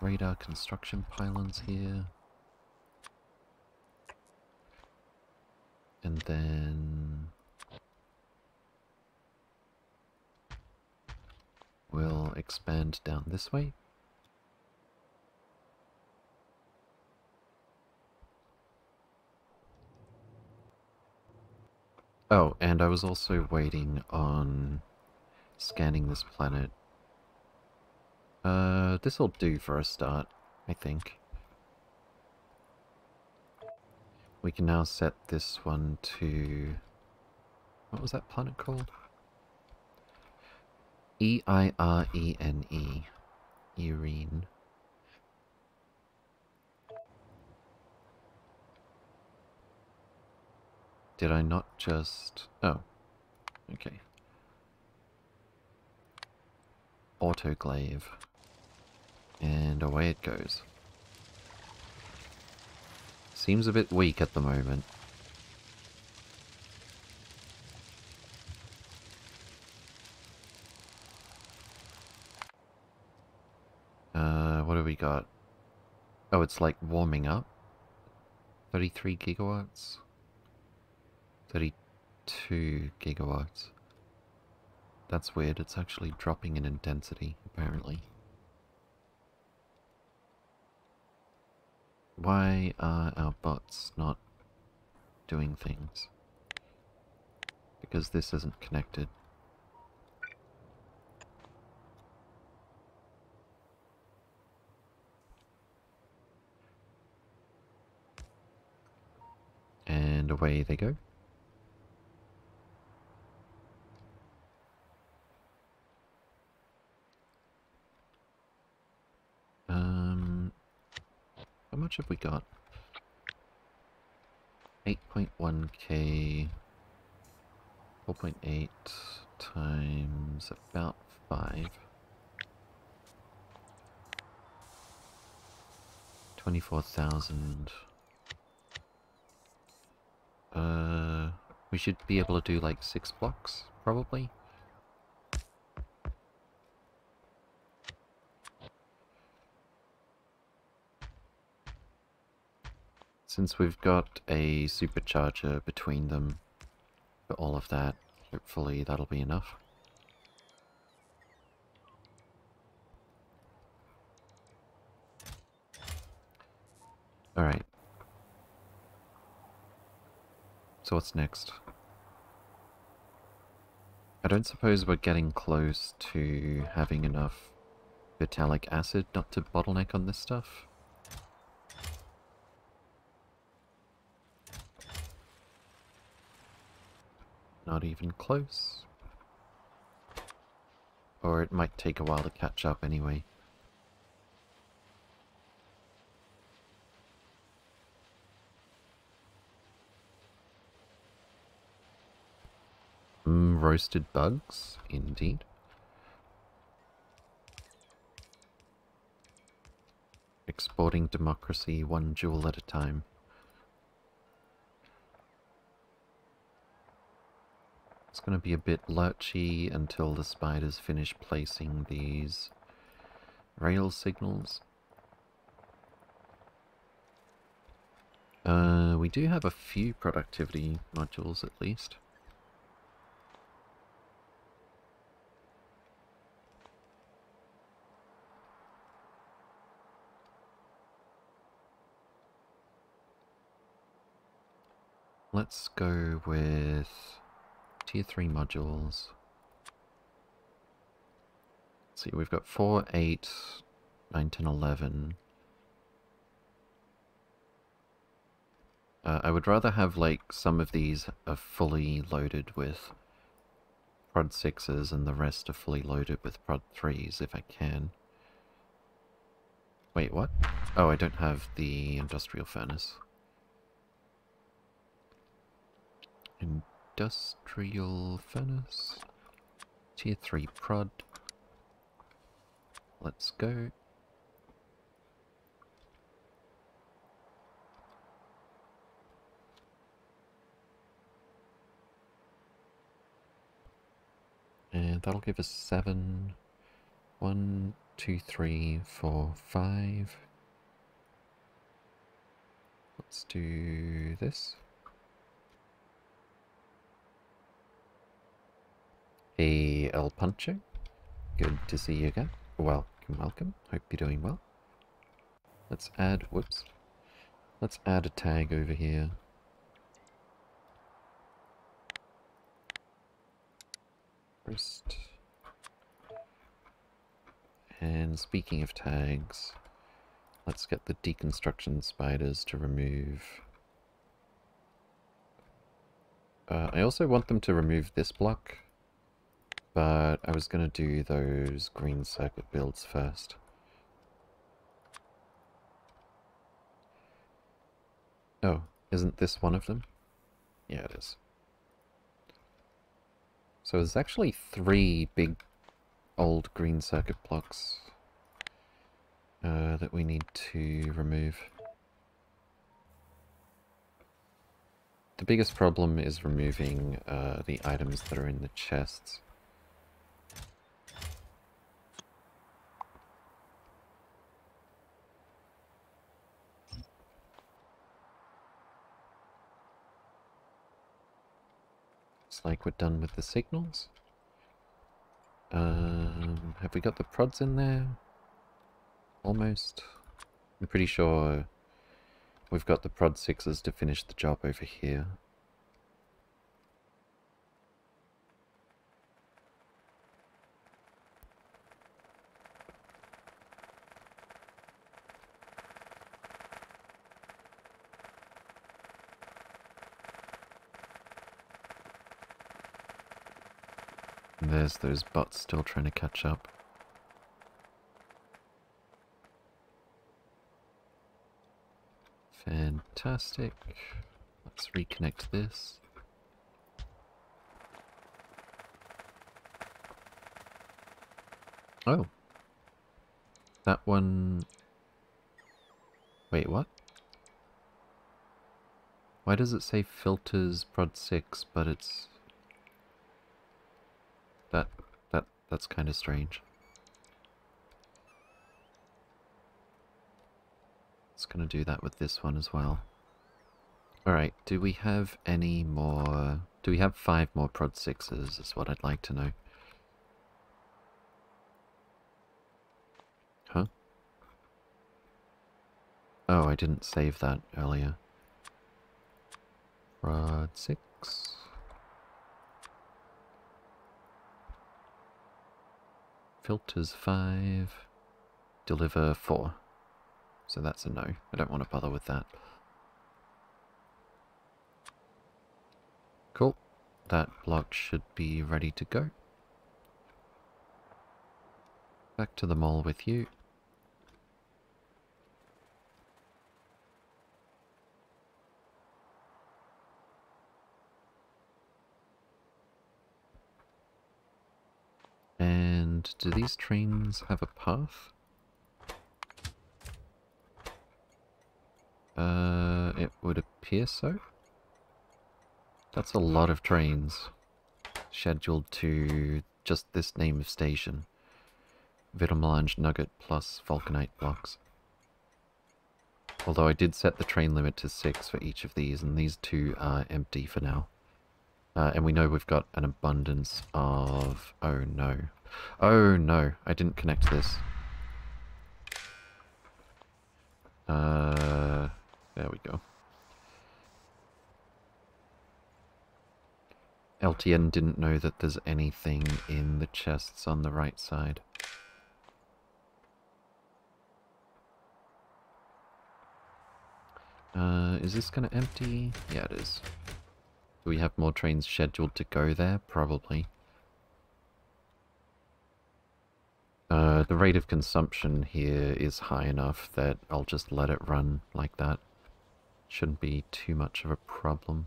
radar construction pylons here. And then we'll expand down this way. Oh, and I was also waiting on scanning this planet. Uh, this'll do for a start, I think. We can now set this one to... What was that planet called? E-I-R-E-N-E. -E. Eirene. Did I not just... Oh. Okay. Autoclave. And away it goes. Seems a bit weak at the moment. Uh, what do we got? Oh, it's like warming up. 33 gigawatts. 32 gigawatts. That's weird, it's actually dropping in intensity, apparently. Why are our bots not doing things? Because this isn't connected. And away they go. Much have we got? 8.1k, 4.8 times about 5. 24,000. Uh, we should be able to do like 6 blocks, probably. Since we've got a supercharger between them for all of that, hopefully that'll be enough. Alright. So what's next? I don't suppose we're getting close to having enough vitalic acid not to bottleneck on this stuff? Not even close. Or it might take a while to catch up anyway. Mm, roasted bugs, indeed. Exporting democracy one jewel at a time. It's going to be a bit lurchy until the spiders finish placing these rail signals. Uh, we do have a few productivity modules at least. Let's go with tier 3 modules. See, we've got 4, 8, 9, 10, 11. Uh, I would rather have, like, some of these are fully loaded with prod 6s and the rest are fully loaded with prod 3s if I can. Wait, what? Oh, I don't have the industrial furnace. Industrial furnace. Tier 3 prod. Let's go. And that'll give us seven. One, two, three, four, five. Let's do this. Hey, El Puncher. Good to see you again. Welcome, welcome. Hope you're doing well. Let's add, whoops. Let's add a tag over here. First. And speaking of tags, let's get the deconstruction spiders to remove... Uh, I also want them to remove this block but I was going to do those green circuit builds first. Oh, isn't this one of them? Yeah, it is. So there's actually three big old green circuit blocks uh, that we need to remove. The biggest problem is removing uh, the items that are in the chests. Like we're done with the signals. Um, have we got the prods in there? Almost. I'm pretty sure we've got the prod sixes to finish the job over here. And there's those bots still trying to catch up. Fantastic. Let's reconnect this. Oh. That one... Wait, what? Why does it say filters prod 6, but it's... That, that, that's kind of strange. It's gonna do that with this one as well. Alright, do we have any more... Do we have five more prod 6s is what I'd like to know. Huh? Oh, I didn't save that earlier. Prod 6. Filters 5. Deliver 4. So that's a no. I don't want to bother with that. Cool. That block should be ready to go. Back to the mall with you. And do these trains have a path? Uh, it would appear so. That's a lot of trains scheduled to just this name of station. Vitamelange Nugget plus Vulcanite blocks. Although I did set the train limit to six for each of these, and these two are empty for now. Uh, and we know we've got an abundance of... Oh no. Oh no, I didn't connect this. Uh... There we go. LTN didn't know that there's anything in the chests on the right side. Uh, is this to empty? Yeah, it is. Do we have more trains scheduled to go there? Probably. Uh, the rate of consumption here is high enough that I'll just let it run like that. Shouldn't be too much of a problem.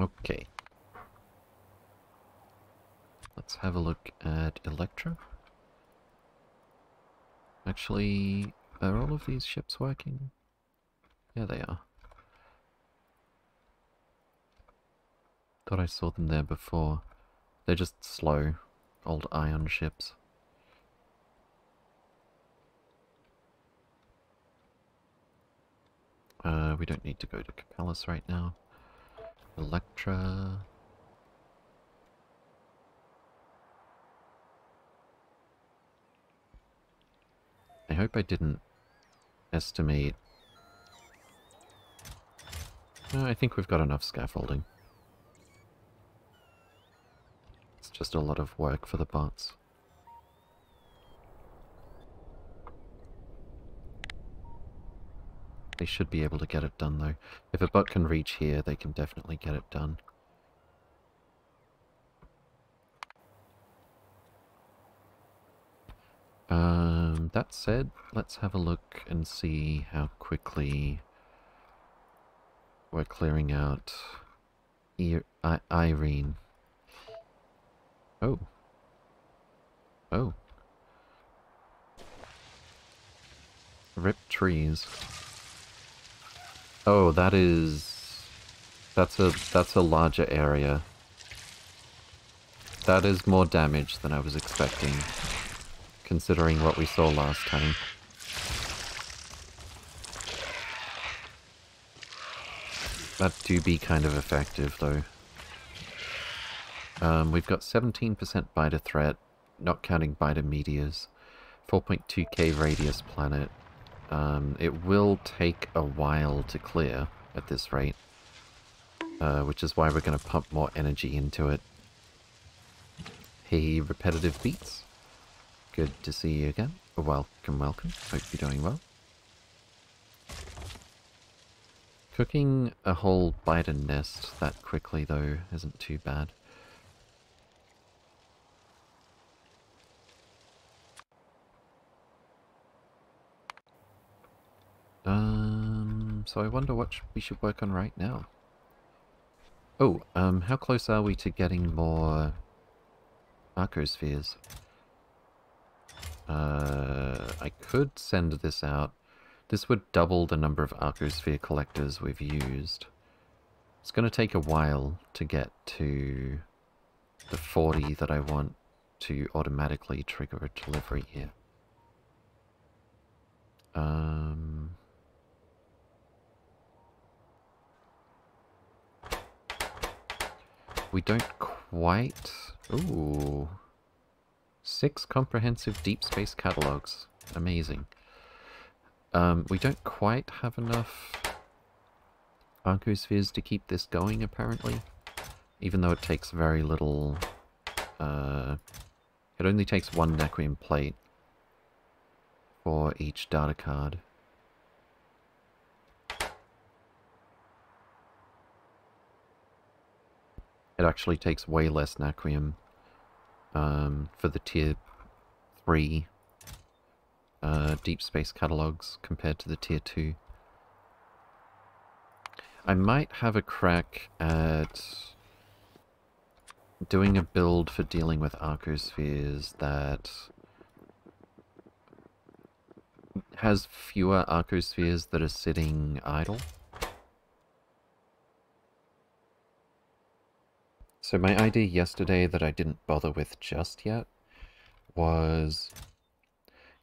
Okay. Let's have a look at Electra. Actually, are all of these ships working? Yeah, they are. Thought I saw them there before. They're just slow, old ion ships. Uh, we don't need to go to Capellus right now. Electra... I hope I didn't estimate... Uh, I think we've got enough scaffolding. It's just a lot of work for the bots. They should be able to get it done though. If a bot can reach here, they can definitely get it done. Um, that said, let's have a look and see how quickly we're clearing out I Irene. Oh. Oh. Rip trees. Oh, that is... That's a, that's a larger area. That is more damage than I was expecting, considering what we saw last time. That do be kind of effective, though. Um, we've got 17% biter threat, not counting biter meteors. 4.2k radius planet. Um, it will take a while to clear at this rate. Uh, which is why we're going to pump more energy into it. Hey, repetitive beats. Good to see you again. Welcome, welcome. Hope you're doing well. Cooking a whole biter nest that quickly, though, isn't too bad. Um, so I wonder what we should work on right now. Oh, um, how close are we to getting more Arcospheres? Uh, I could send this out. This would double the number of Arcosphere collectors we've used. It's going to take a while to get to the 40 that I want to automatically trigger a delivery here. Um... We don't quite... Ooh. Six comprehensive deep space catalogs. Amazing. Um, we don't quite have enough Arcospheres to keep this going, apparently. Even though it takes very little... Uh, it only takes one Naquium plate for each data card. It actually takes way less Naquium um, for the tier 3 uh, deep space catalogs compared to the tier 2. I might have a crack at doing a build for dealing with arcospheres that has fewer arcospheres that are sitting idle. So my idea yesterday that I didn't bother with just yet was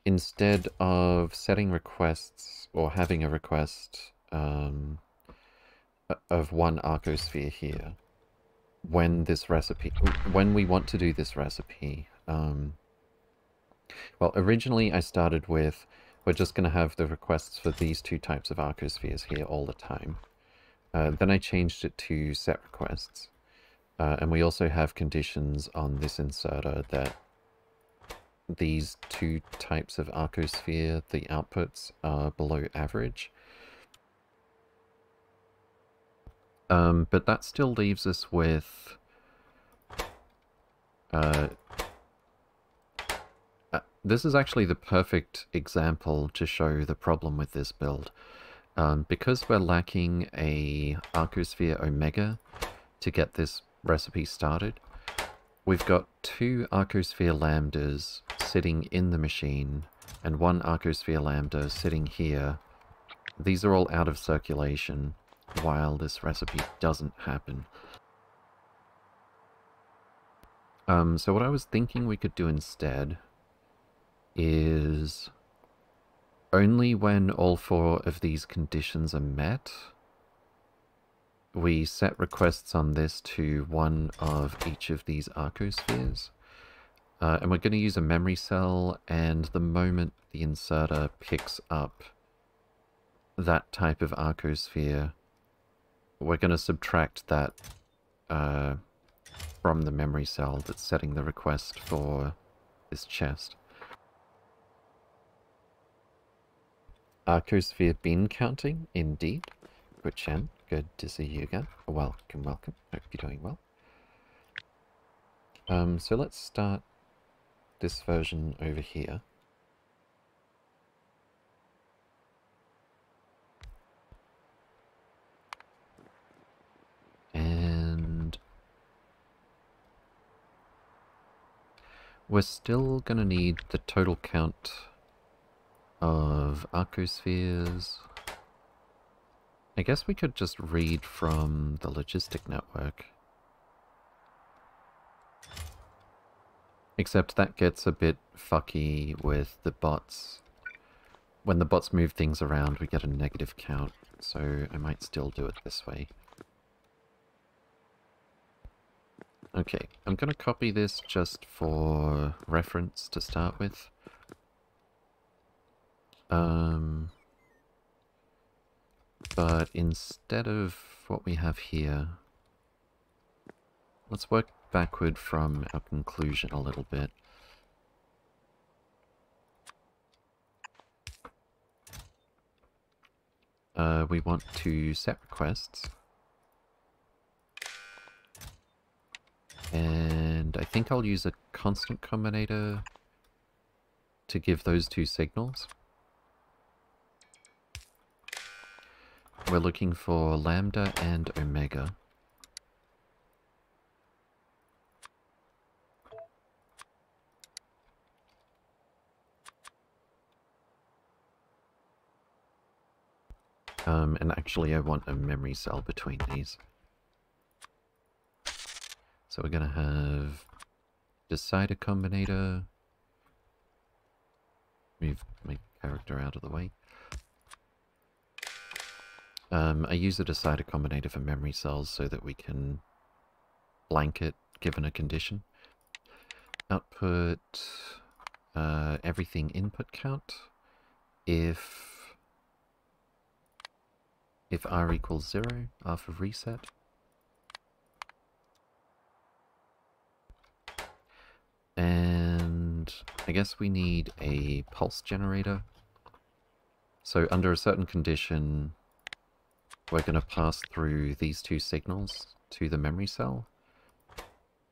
instead of setting requests or having a request um, of one arcosphere here, when this recipe, when we want to do this recipe, um, well, originally I started with, we're just going to have the requests for these two types of arcospheres here all the time. Uh, then I changed it to set requests. Uh, and we also have conditions on this inserter that these two types of arcosphere, the outputs are below average. Um, but that still leaves us with uh, uh, this is actually the perfect example to show the problem with this build. Um, because we're lacking a Arcosphere Omega to get this recipe started, we've got two Arcosphere Lambdas sitting in the machine and one Arcosphere Lambda sitting here. These are all out of circulation while this recipe doesn't happen. Um, so what I was thinking we could do instead is only when all four of these conditions are met we set requests on this to one of each of these arcospheres. Uh, and we're going to use a memory cell, and the moment the inserter picks up that type of arcosphere, we're going to subtract that uh, from the memory cell that's setting the request for this chest. Arcosphere bin counting, indeed. Good Chen. Good to see you again. Welcome, welcome. Hope you're doing well. Um, so let's start this version over here. And we're still going to need the total count of arcospheres. I guess we could just read from the logistic network. Except that gets a bit fucky with the bots. When the bots move things around, we get a negative count, so I might still do it this way. Okay, I'm going to copy this just for reference to start with. Um, but instead of what we have here, let's work backward from our conclusion a little bit. Uh, we want to set requests. And I think I'll use a constant combinator to give those two signals. We're looking for lambda and omega. Um, and actually I want a memory cell between these. So we're going to have decider combinator. Move my character out of the way. Um, I use a decider combinator for memory cells so that we can blanket given a condition. Output uh, everything input count if if r equals 0 after reset. And I guess we need a pulse generator. So under a certain condition, we're going to pass through these two signals to the memory cell.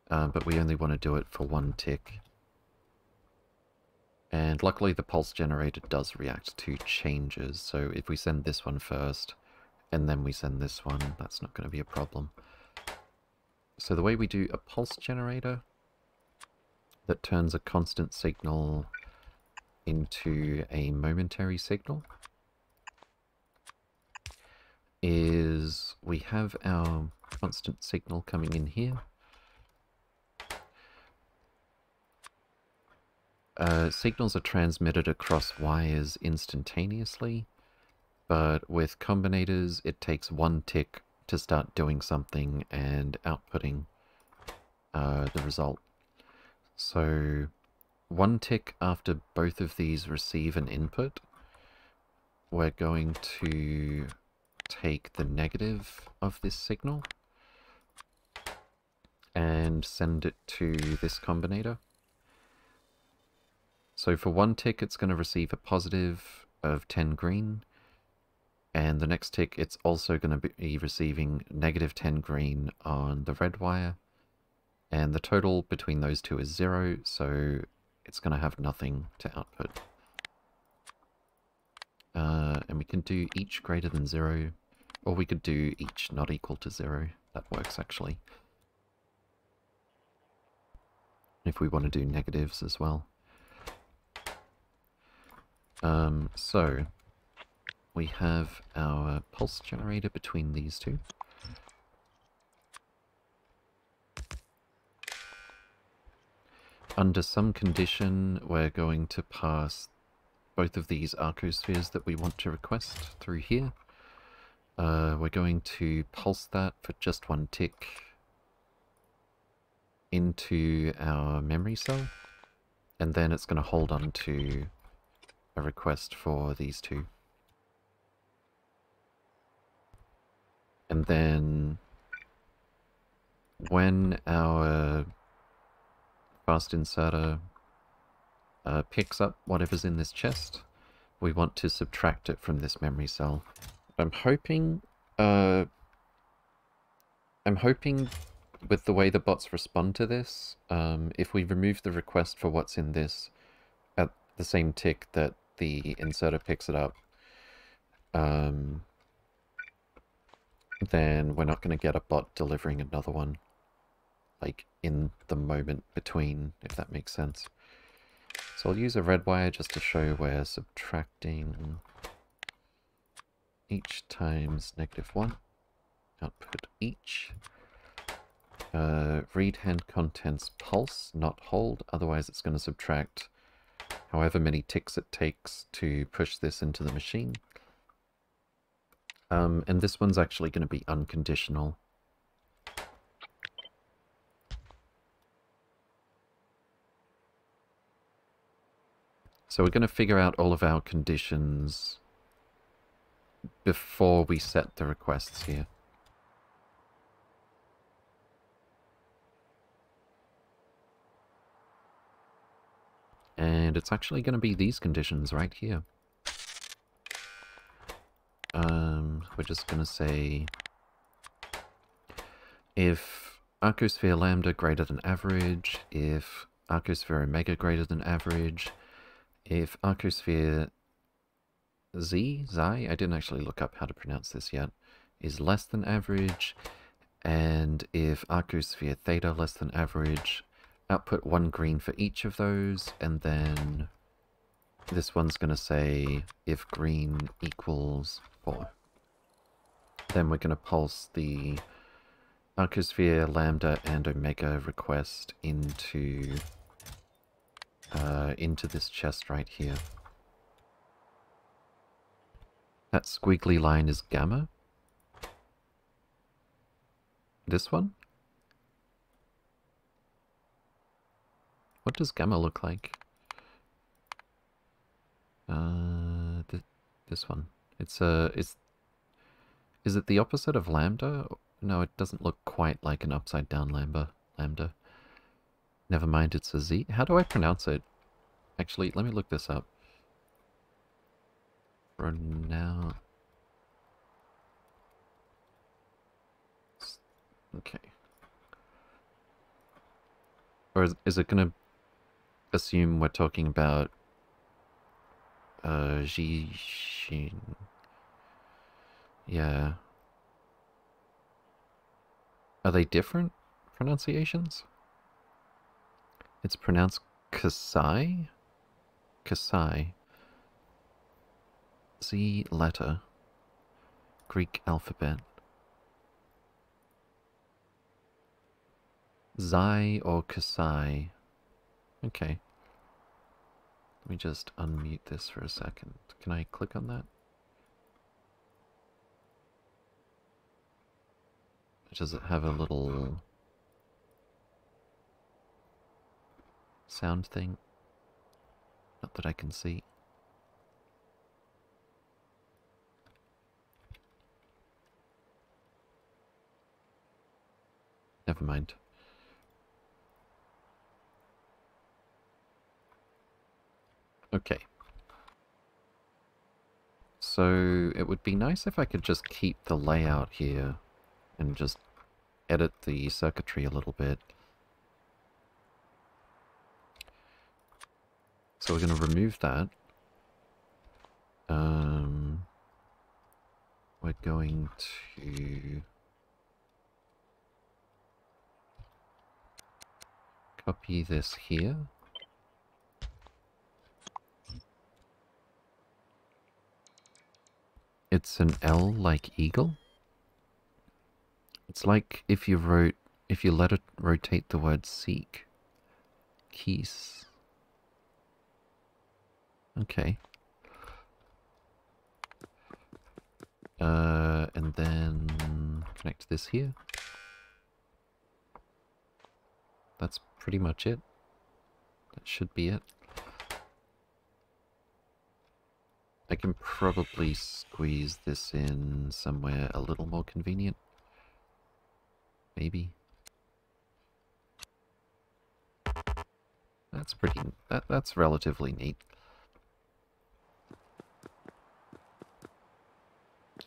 Uh, but we only want to do it for one tick. And luckily the pulse generator does react to changes, so if we send this one first, and then we send this one, that's not going to be a problem. So the way we do a pulse generator that turns a constant signal into a momentary signal is we have our constant signal coming in here. Uh, signals are transmitted across wires instantaneously, but with combinators it takes one tick to start doing something and outputting uh, the result. So one tick after both of these receive an input, we're going to take the negative of this signal and send it to this combinator. So for one tick it's going to receive a positive of 10 green, and the next tick it's also going to be receiving negative 10 green on the red wire, and the total between those two is zero, so it's going to have nothing to output. Uh, and we can do each greater than zero, or we could do each not equal to zero. That works actually. If we want to do negatives as well. Um, so, we have our pulse generator between these two. Under some condition, we're going to pass both of these arcospheres that we want to request through here. Uh, we're going to pulse that for just one tick into our memory cell, and then it's going to hold on to a request for these two. And then when our fast inserter uh, picks up whatever's in this chest, we want to subtract it from this memory cell. I'm hoping, uh, I'm hoping with the way the bots respond to this, um, if we remove the request for what's in this at the same tick that the inserter picks it up, um, then we're not going to get a bot delivering another one like in the moment between, if that makes sense. So I'll use a red wire just to show we're subtracting each times negative 1. Output each. Uh, read hand contents pulse, not hold, otherwise it's going to subtract however many ticks it takes to push this into the machine. Um, and this one's actually going to be unconditional. So we're going to figure out all of our conditions before we set the requests here. And it's actually going to be these conditions right here. Um, we're just going to say if arcosphere lambda greater than average, if arcosphere omega greater than average, if arcosphere z, xi, I didn't actually look up how to pronounce this yet, is less than average, and if arcosphere theta less than average, output one green for each of those, and then this one's going to say if green equals 4. Then we're going to pulse the arcosphere, lambda, and omega request into uh, into this chest right here. That squiggly line is gamma. This one? What does gamma look like? Uh, th this one. It's a. Uh, it's. Is it the opposite of lambda? No, it doesn't look quite like an upside down lambda. Lambda. Never mind, it's a Z. How do I pronounce it? Actually, let me look this up. Pronounce. Okay. Or is, is it going to assume we're talking about uh Jishin? Yeah. Are they different pronunciations? It's pronounced Kasai? Kasai. Z letter. Greek alphabet. Zai or Kasai. Okay. Let me just unmute this for a second. Can I click on that? Does it have a little sound thing? Not that I can see. Never mind. Okay. So it would be nice if I could just keep the layout here and just edit the circuitry a little bit. So we're going to remove that. Um, we're going to copy this here. It's an L like eagle. It's like if you wrote, if you let it rotate the word seek. Keys. Okay. Uh, and then connect this here. That's pretty much it. That should be it. I can probably squeeze this in somewhere a little more convenient. Maybe. That's pretty, that, that's relatively neat.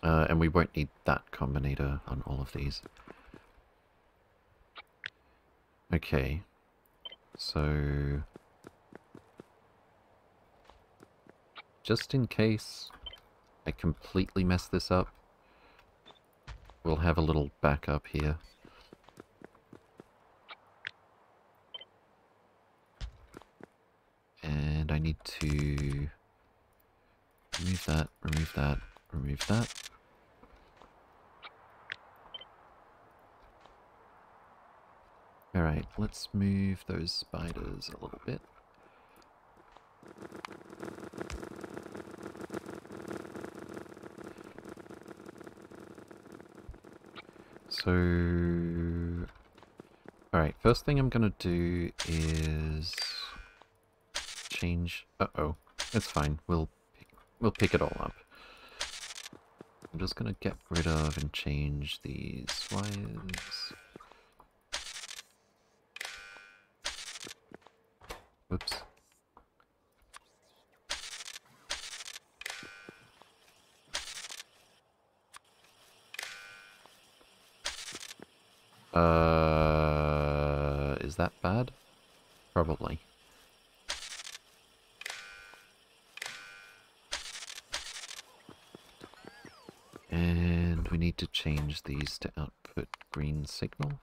Uh, and we won't need that combinator on all of these. Okay. So... just in case I completely mess this up, we'll have a little backup here. And I need to remove that, remove that, remove that. Alright, let's move those spiders a little bit. So... Alright, first thing I'm gonna do is... Change... Uh-oh. It's fine. We'll we'll pick it all up. I'm just gonna get rid of and change these wires. Whoops. Uh, is that bad? Probably. And we need to change these to output green signal.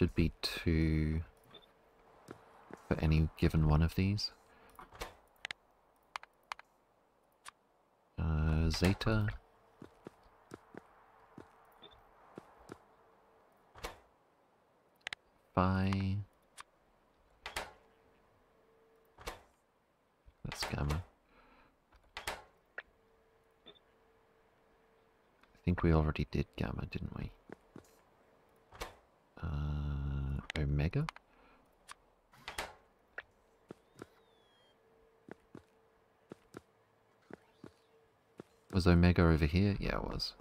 Should be two for any given one of these. Uh, Zeta. Phi. That's Gamma. I think we already did Gamma, didn't we? Was Omega over here? Yeah, it was.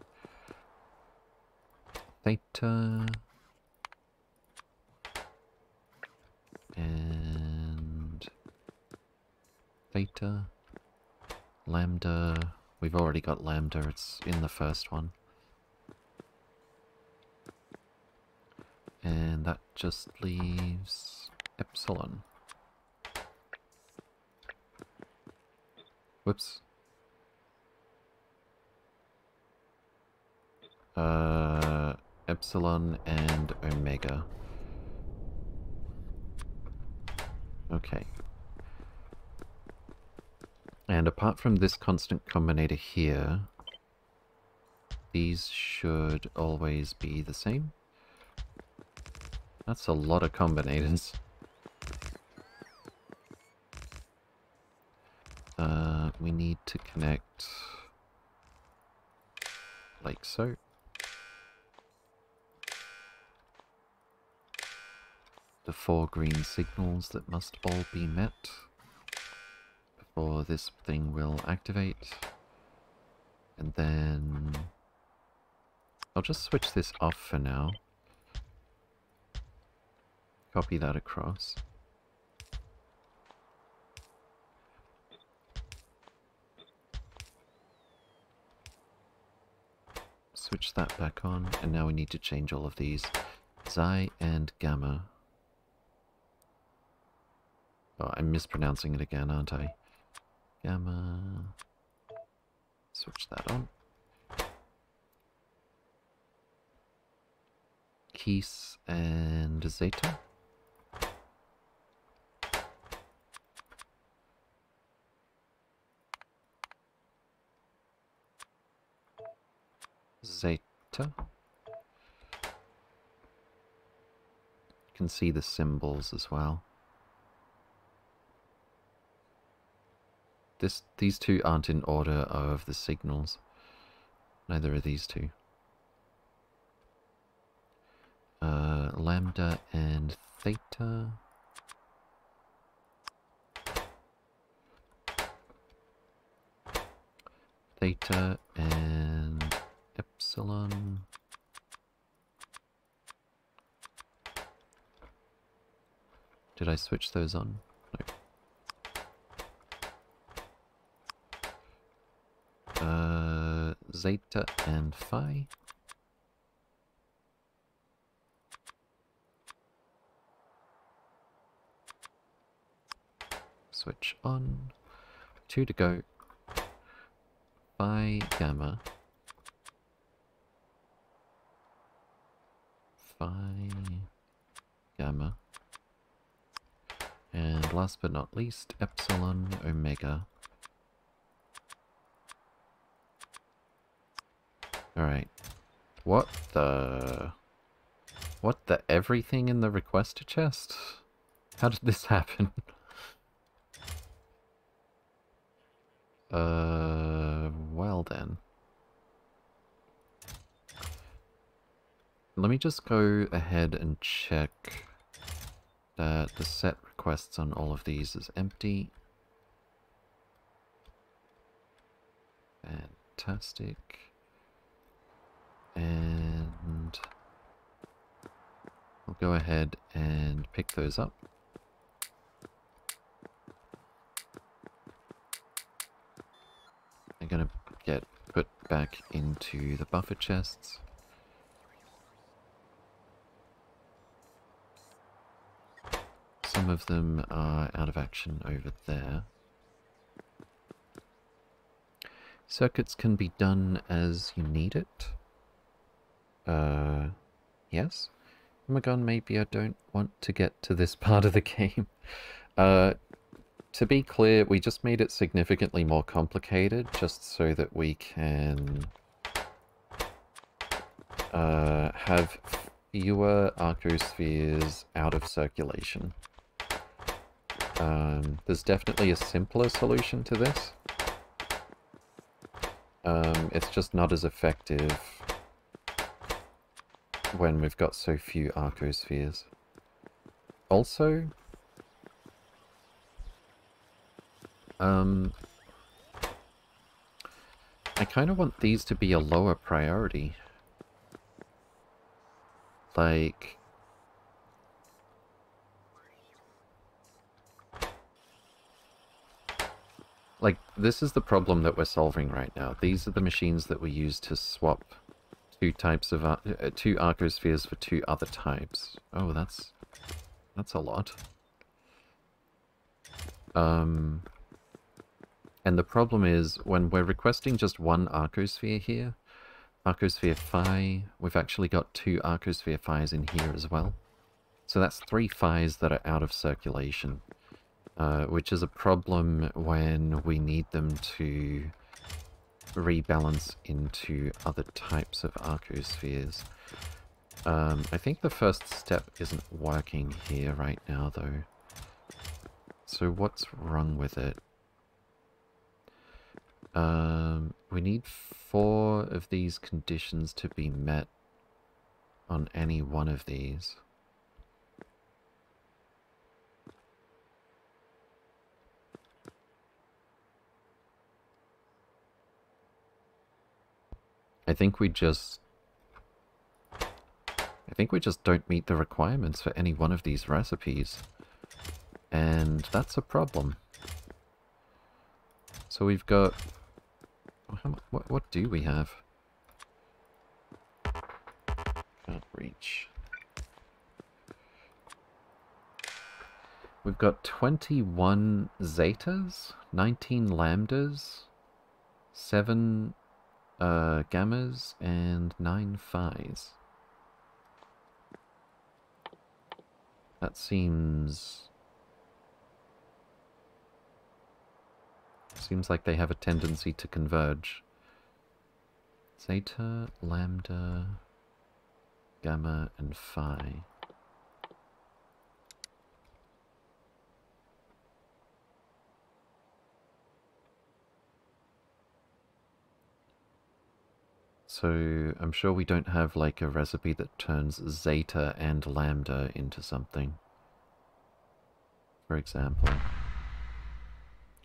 Theta. And... Theta. Lambda. We've already got Lambda, it's in the first one. And that just leaves Epsilon. Whoops. Uh, epsilon and omega. Okay. And apart from this constant combinator here, these should always be the same. That's a lot of combinators. Uh, we need to connect like so. the four green signals that must all be met before this thing will activate. And then I'll just switch this off for now. Copy that across. Switch that back on, and now we need to change all of these. Xi and Gamma Oh, I'm mispronouncing it again, aren't I? Gamma. Switch that on. Keys and Zeta. Zeta. You can see the symbols as well. This, these two aren't in order of the signals. Neither are these two. Uh, lambda and theta. Theta and epsilon. Did I switch those on? No. Uh, Zeta and Phi. Switch on. Two to go. phi gamma. Phi gamma. And last but not least, epsilon omega. Alright. What the... What the everything in the requester chest? How did this happen? uh, well then. Let me just go ahead and check that the set requests on all of these is empty. Fantastic. And we'll go ahead and pick those up. They're going to get put back into the buffer chests. Some of them are out of action over there. Circuits can be done as you need it. Uh, yes? Oh my god, maybe I don't want to get to this part of the game. Uh, to be clear, we just made it significantly more complicated just so that we can uh, have fewer arcospheres out of circulation. Um, there's definitely a simpler solution to this. Um, it's just not as effective when we've got so few arcospheres. Also, um, I kind of want these to be a lower priority. Like, Like, this is the problem that we're solving right now. These are the machines that we use to swap two types of... Uh, two arcospheres for two other types. Oh, that's... That's a lot. Um... And the problem is, when we're requesting just one arcosphere here, arcosphere phi, we've actually got two arcosphere phis in here as well. So that's three phis that are out of circulation. Uh, which is a problem when we need them to rebalance into other types of arcospheres. Um, I think the first step isn't working here right now, though. So what's wrong with it? Um, we need four of these conditions to be met on any one of these. I think we just... I think we just don't meet the requirements for any one of these recipes. And that's a problem. So we've got... what, what do we have? Can't reach. We've got 21 zetas, 19 lambdas, 7 uh, gammas and nine phis. That seems... Seems like they have a tendency to converge. Zeta, lambda, gamma, and phi. So I'm sure we don't have like a recipe that turns zeta and lambda into something. For example,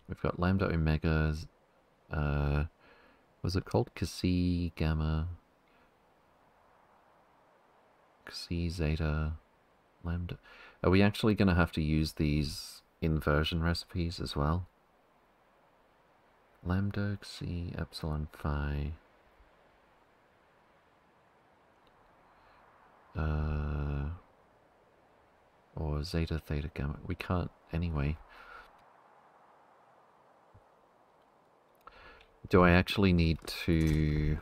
we've got lambda omega, uh, was it called Xi gamma? Xi zeta, lambda. Are we actually going to have to use these inversion recipes as well? Lambda, Xi, epsilon, phi. Uh, or zeta, theta, gamma. We can't anyway. Do I actually need to...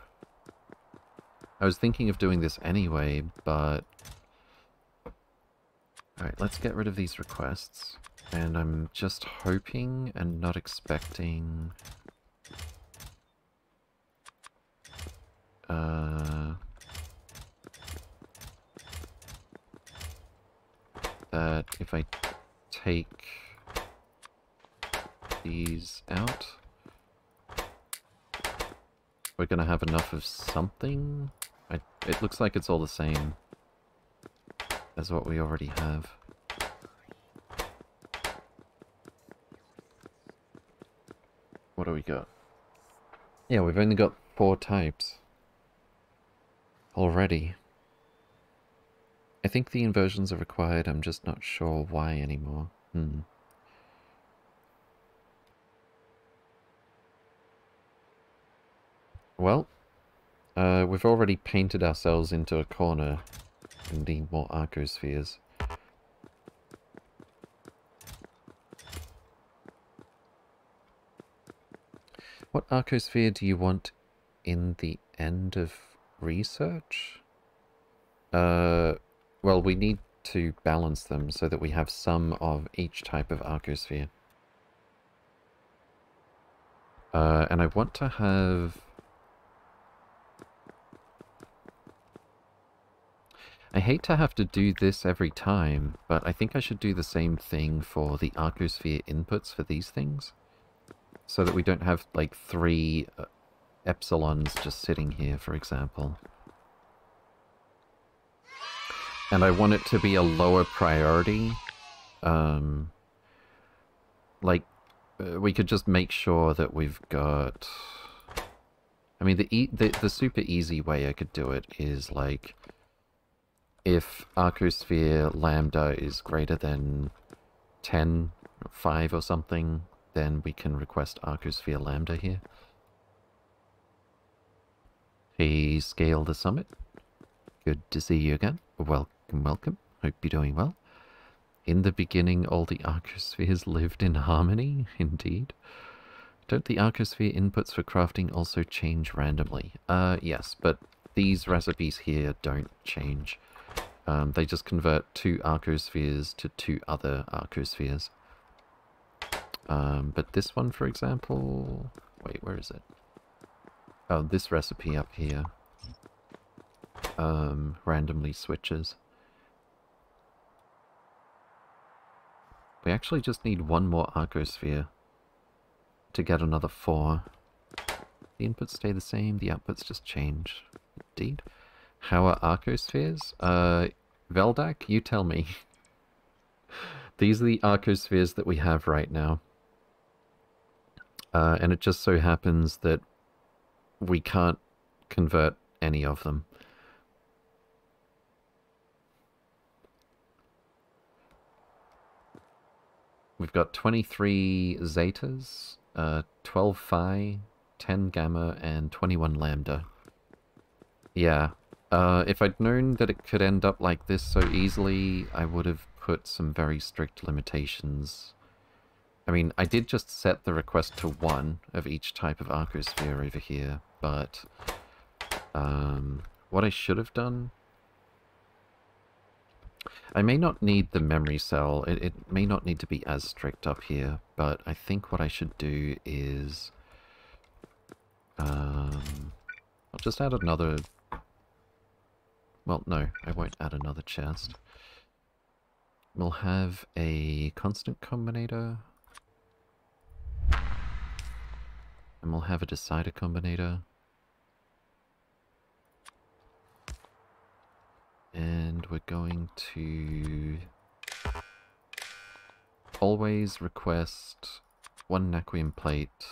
I was thinking of doing this anyway, but... Alright, let's get rid of these requests. And I'm just hoping and not expecting... Uh... That if I take these out, we're gonna have enough of something. I, it looks like it's all the same as what we already have. What do we got? Yeah, we've only got four types. Already. I think the inversions are required, I'm just not sure why anymore. Hmm. Well, uh, we've already painted ourselves into a corner and need more arcospheres. What arcosphere do you want in the end of research? Uh, well, we need to balance them so that we have some of each type of arcosphere. Uh, and I want to have... I hate to have to do this every time, but I think I should do the same thing for the arcosphere inputs for these things. So that we don't have, like, three uh, epsilons just sitting here, for example. And I want it to be a lower priority. Um, like, uh, we could just make sure that we've got... I mean, the, e the, the super easy way I could do it is, like, if Arcosphere Lambda is greater than 10, 5 or something, then we can request Arcosphere Lambda here. Hey, Scale the Summit. Good to see you again. Welcome welcome, welcome. Hope you're doing well. In the beginning, all the arcospheres lived in harmony, indeed. Don't the arcosphere inputs for crafting also change randomly? Uh, yes, but these recipes here don't change. Um, they just convert two arcospheres to two other arcospheres. Um, but this one, for example... Wait, where is it? Oh, this recipe up here um, randomly switches. We actually just need one more Arcosphere to get another four. The inputs stay the same, the outputs just change. Indeed. How are Arcospheres? Uh, Veldak, you tell me. These are the Arcospheres that we have right now. Uh, and it just so happens that we can't convert any of them. We've got 23 zetas, uh, 12 phi, 10 gamma, and 21 lambda. Yeah. Uh, if I'd known that it could end up like this so easily, I would have put some very strict limitations. I mean, I did just set the request to one of each type of arcosphere over here, but um, what I should have done I may not need the memory cell. It, it may not need to be as strict up here, but I think what I should do is... Um, I'll just add another... Well, no, I won't add another chest. We'll have a constant combinator. And we'll have a decider combinator. And we're going to always request one Naquium plate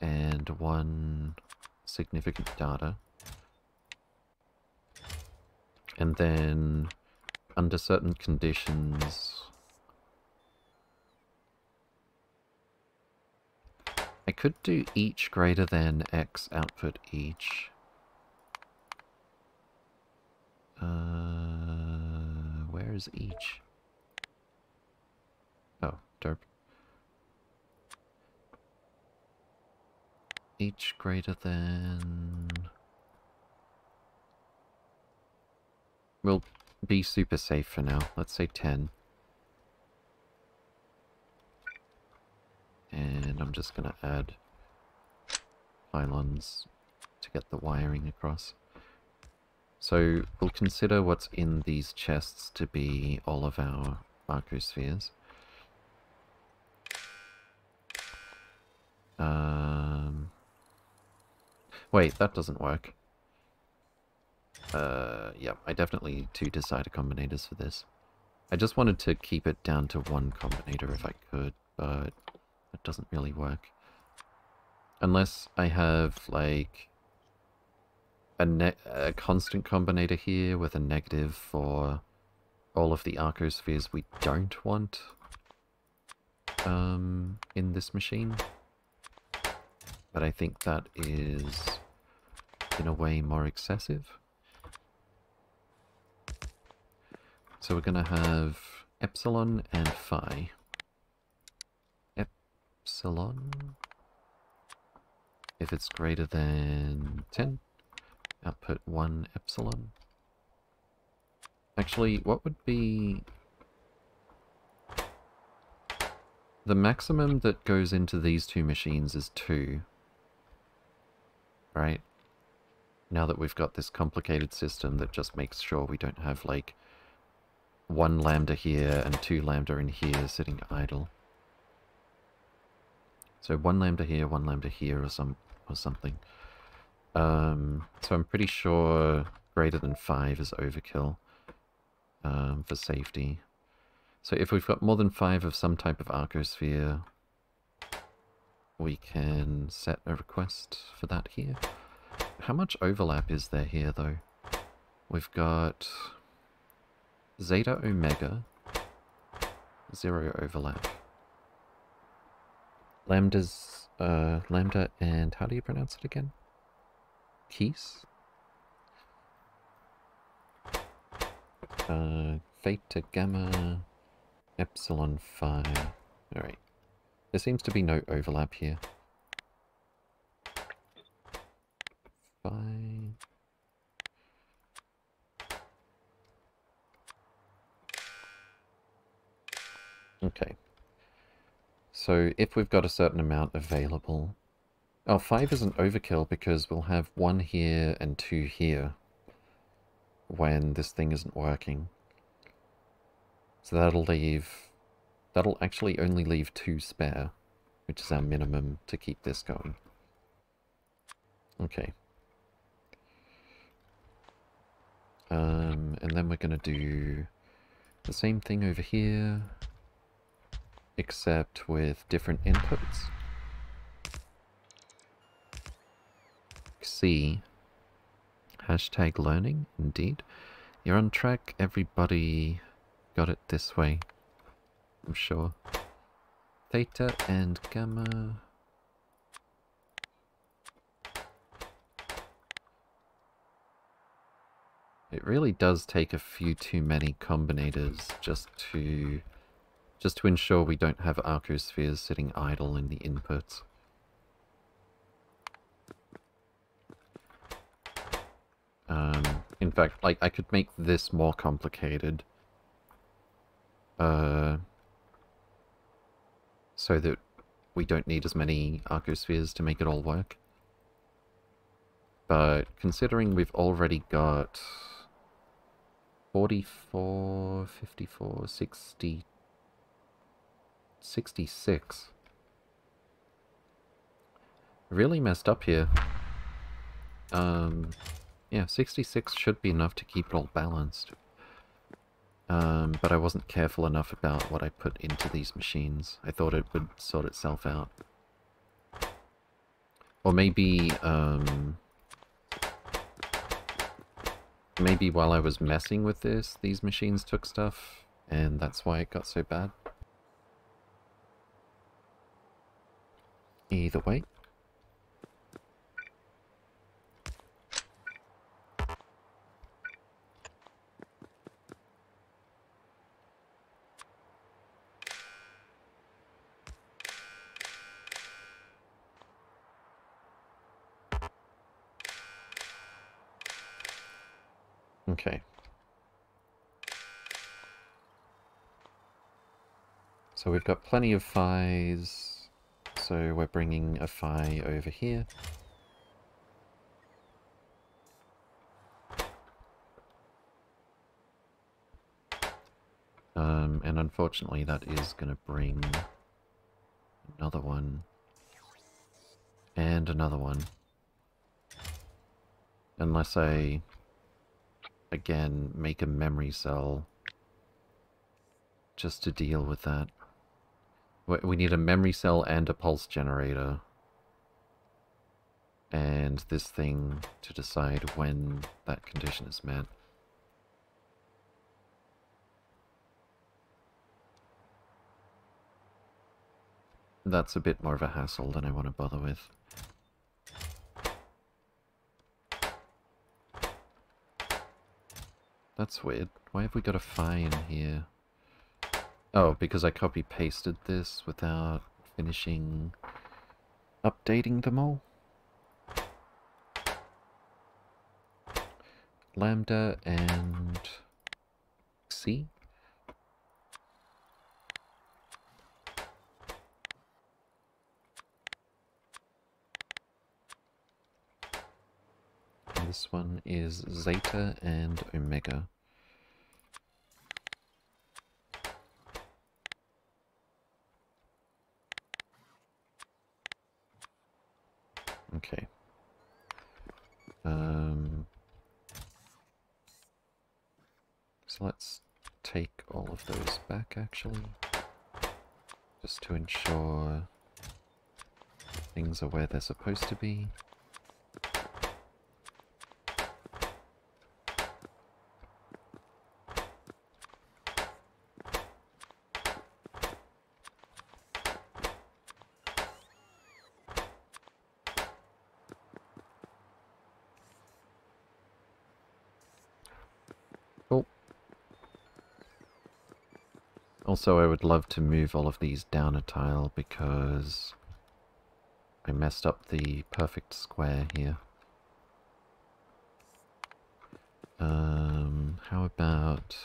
and one significant data. And then, under certain conditions, I could do each greater than X output each. Uh, where is each? Oh, derp. each greater than... We'll be super safe for now. Let's say 10. And I'm just going to add pylons to get the wiring across. So we'll consider what's in these chests to be all of our arcospheres. Um, wait, that doesn't work. Uh, yeah, I definitely need two decider combinators for this. I just wanted to keep it down to one combinator if I could, but it doesn't really work. Unless I have, like, a, a constant combinator here with a negative for all of the arcospheres we don't want um, in this machine. But I think that is, in a way, more excessive. So we're going to have epsilon and phi. Epsilon, if it's greater than 10, output 1 epsilon. Actually, what would be... The maximum that goes into these two machines is 2. Right? Now that we've got this complicated system that just makes sure we don't have, like, one lambda here and two lambda in here sitting idle. So one lambda here, one lambda here or some or something. Um, so I'm pretty sure greater than 5 is overkill um, for safety. So if we've got more than 5 of some type of arcosphere, we can set a request for that here. How much overlap is there here, though? We've got Zeta Omega, zero overlap. Lambda's, uh, Lambda and how do you pronounce it again? Keys? Uh, Theta Gamma, Epsilon Phi. Alright. There seems to be no overlap here. Phi... Okay. So if we've got a certain amount available... Oh, 5 isn't overkill because we'll have one here and two here when this thing isn't working. So that'll leave... That'll actually only leave two spare, which is our minimum to keep this going. Okay. Um, and then we're going to do the same thing over here except with different inputs. C. Hashtag learning, indeed. You're on track, everybody got it this way, I'm sure. Theta and Gamma. It really does take a few too many combinators just to just to ensure we don't have arcospheres sitting idle in the inputs. Um, in fact, like, I could make this more complicated. Uh, so that we don't need as many arcospheres to make it all work. But considering we've already got 44, 54, 60, 66. Really messed up here. Um, yeah, 66 should be enough to keep it all balanced. Um, but I wasn't careful enough about what I put into these machines. I thought it would sort itself out. Or maybe, um... Maybe while I was messing with this, these machines took stuff, and that's why it got so bad. Either way. So we've got plenty of Phis, so we're bringing a Phi over here. Um, and unfortunately that is going to bring another one and another one. Unless I, again, make a memory cell just to deal with that. We need a memory cell and a pulse generator. And this thing to decide when that condition is met. That's a bit more of a hassle than I want to bother with. That's weird. Why have we got a fine here? Oh, because I copy-pasted this without finishing updating them all? Lambda and Xi? this one is Zeta and Omega. Okay. Um, so let's take all of those back actually, just to ensure things are where they're supposed to be. Also, I would love to move all of these down a tile because I messed up the perfect square here. Um, how about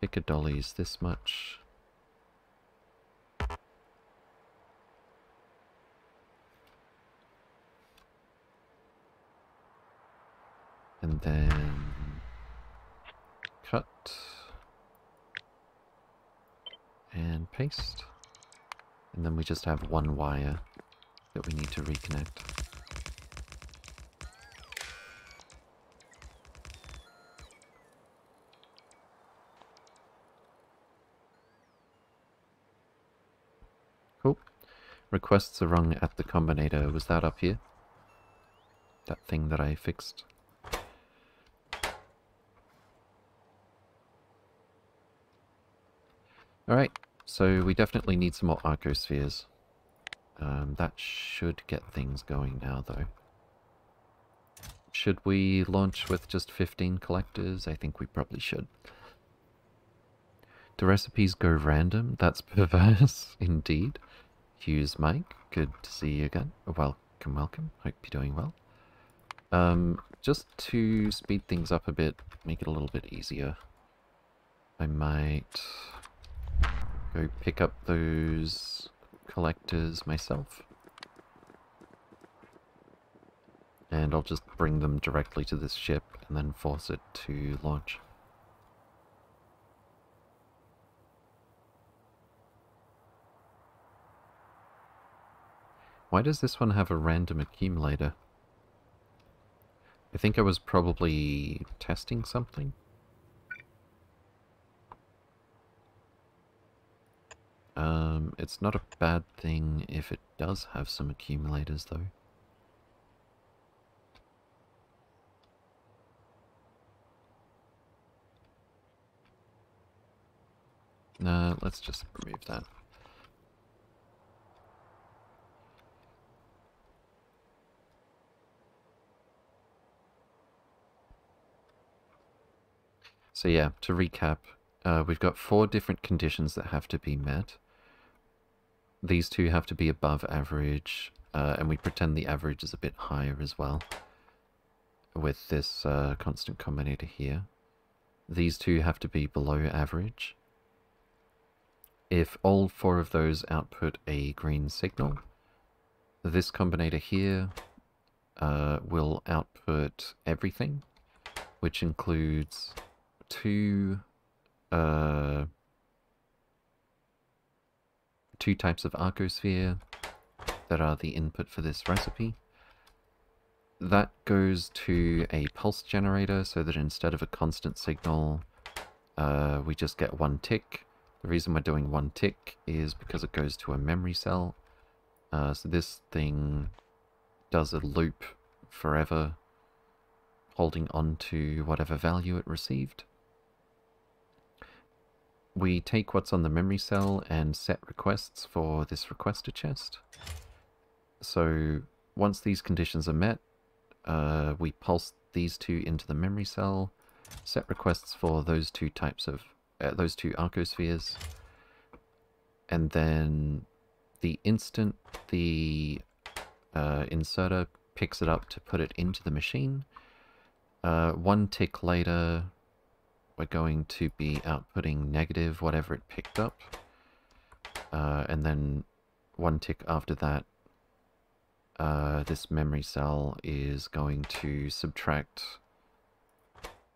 Picker Dollies this much? And then cut and paste. And then we just have one wire that we need to reconnect. Cool. Requests are rung at the combinator. Was that up here? That thing that I fixed? Alright, so we definitely need some more arcospheres. Um, that should get things going now, though. Should we launch with just 15 collectors? I think we probably should. Do recipes go random? That's perverse, indeed. Hughes Mike, good to see you again. Welcome, welcome. Hope you're doing well. Um, just to speed things up a bit, make it a little bit easier, I might go pick up those collectors myself. And I'll just bring them directly to this ship and then force it to launch. Why does this one have a random accumulator? I think I was probably testing something. Um, it's not a bad thing if it does have some accumulators, though. Nah, let's just remove that. So yeah, to recap, uh, we've got four different conditions that have to be met. These two have to be above average, uh, and we pretend the average is a bit higher as well. with this uh, constant combinator here. These two have to be below average. If all four of those output a green signal, this combinator here uh, will output everything, which includes two uh, two types of arcosphere that are the input for this recipe. That goes to a pulse generator so that instead of a constant signal, uh, we just get one tick. The reason we're doing one tick is because it goes to a memory cell. Uh, so this thing does a loop forever, holding on to whatever value it received. We take what's on the memory cell and set requests for this requester chest. So once these conditions are met, uh, we pulse these two into the memory cell, set requests for those two types of, uh, those two arcospheres, and then the instant the uh, inserter picks it up to put it into the machine, uh, one tick later we're going to be outputting negative whatever it picked up, uh, and then one tick after that uh, this memory cell is going to subtract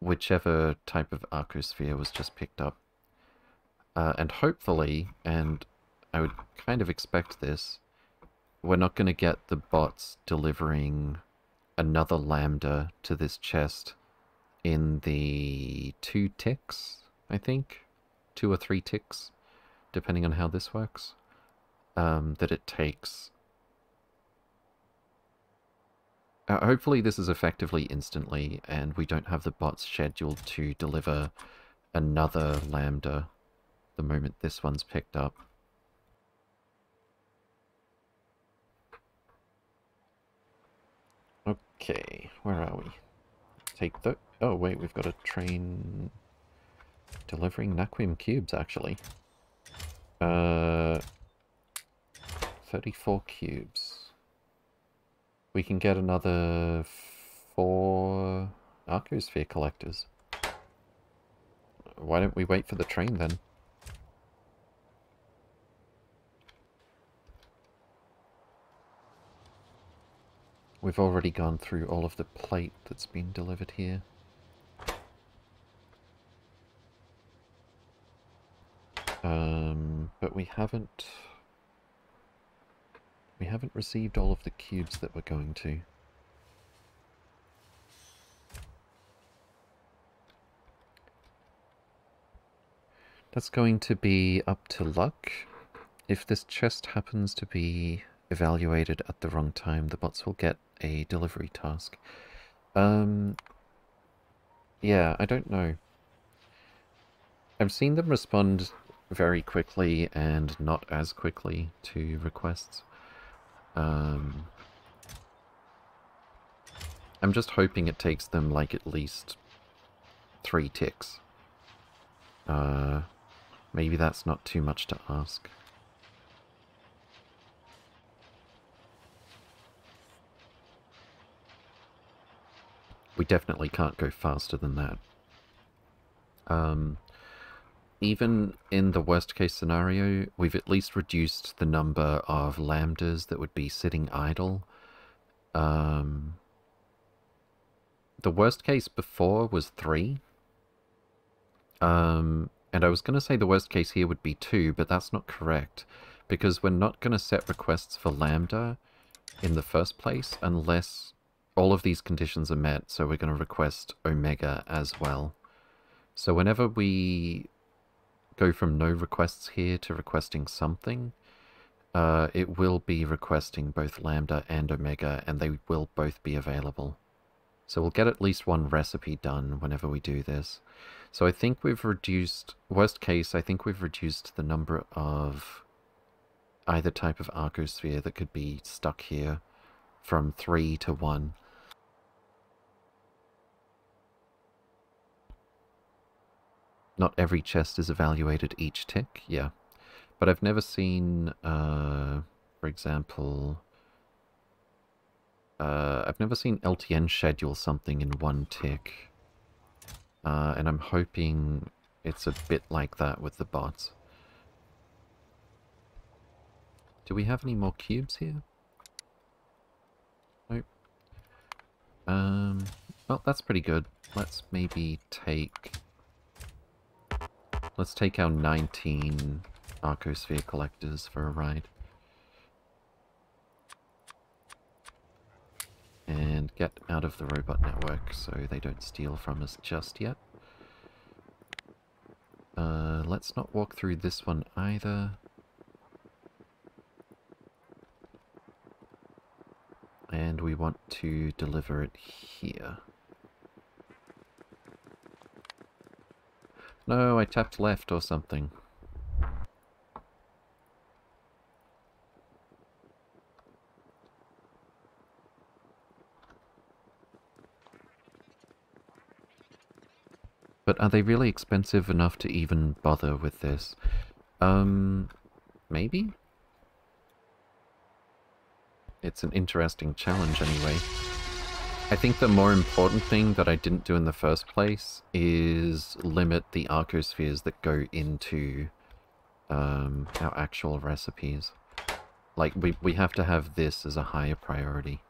whichever type of arcosphere was just picked up. Uh, and hopefully, and I would kind of expect this, we're not going to get the bots delivering another lambda to this chest in the two ticks, I think? Two or three ticks, depending on how this works. Um, that it takes Uh, hopefully this is effectively instantly and we don't have the bots scheduled to deliver another lambda the moment this one's picked up. Okay, where are we? Take the... Oh wait, we've got a train delivering Naquium cubes actually. Uh, 34 cubes. We can get another four Arcosphere collectors. Why don't we wait for the train then? We've already gone through all of the plate that's been delivered here. Um, but we haven't... We haven't received all of the cubes that we're going to. That's going to be up to luck. If this chest happens to be evaluated at the wrong time, the bots will get a delivery task. Um, yeah, I don't know. I've seen them respond very quickly and not as quickly to requests. Um, I'm just hoping it takes them like at least three ticks. Uh, maybe that's not too much to ask. We definitely can't go faster than that. Um, even in the worst case scenario, we've at least reduced the number of lambdas that would be sitting idle. Um, the worst case before was three. Um, and I was going to say the worst case here would be two, but that's not correct. Because we're not going to set requests for lambda in the first place unless all of these conditions are met. So we're going to request omega as well. So whenever we go from no requests here to requesting something, uh, it will be requesting both Lambda and Omega, and they will both be available. So we'll get at least one recipe done whenever we do this. So I think we've reduced, worst case, I think we've reduced the number of either type of arcosphere that could be stuck here from 3 to 1. Not every chest is evaluated each tick, yeah. But I've never seen, uh, for example, Uh, I've never seen LTN schedule something in one tick. Uh, and I'm hoping it's a bit like that with the bots. Do we have any more cubes here? Nope. Um, well, that's pretty good. Let's maybe take... Let's take our 19 Arcosphere collectors for a ride. And get out of the robot network so they don't steal from us just yet. Uh, let's not walk through this one either. And we want to deliver it here. No, I tapped left or something. But are they really expensive enough to even bother with this? Um, maybe? It's an interesting challenge anyway. I think the more important thing that I didn't do in the first place is limit the arcospheres that go into um, our actual recipes. Like, we, we have to have this as a higher priority.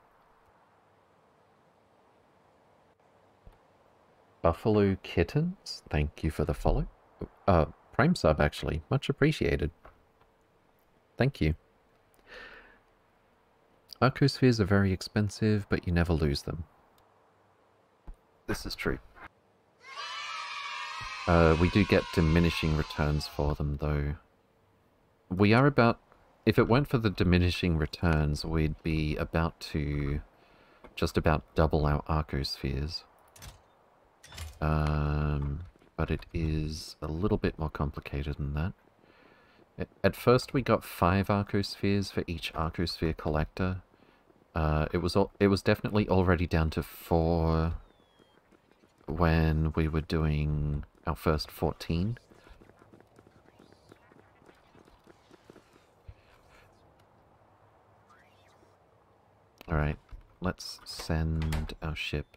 Buffalo Kittens, thank you for the follow. Uh, Prime sub, actually. Much appreciated. Thank you. Arcospheres are very expensive, but you never lose them. This is true. Uh, we do get diminishing returns for them, though. We are about... If it weren't for the diminishing returns, we'd be about to just about double our Arcospheres. Um, but it is a little bit more complicated than that. At first we got five Arcospheres for each Arcosphere collector. Uh, it was it was definitely already down to four when we were doing our first 14. Alright, let's send our ship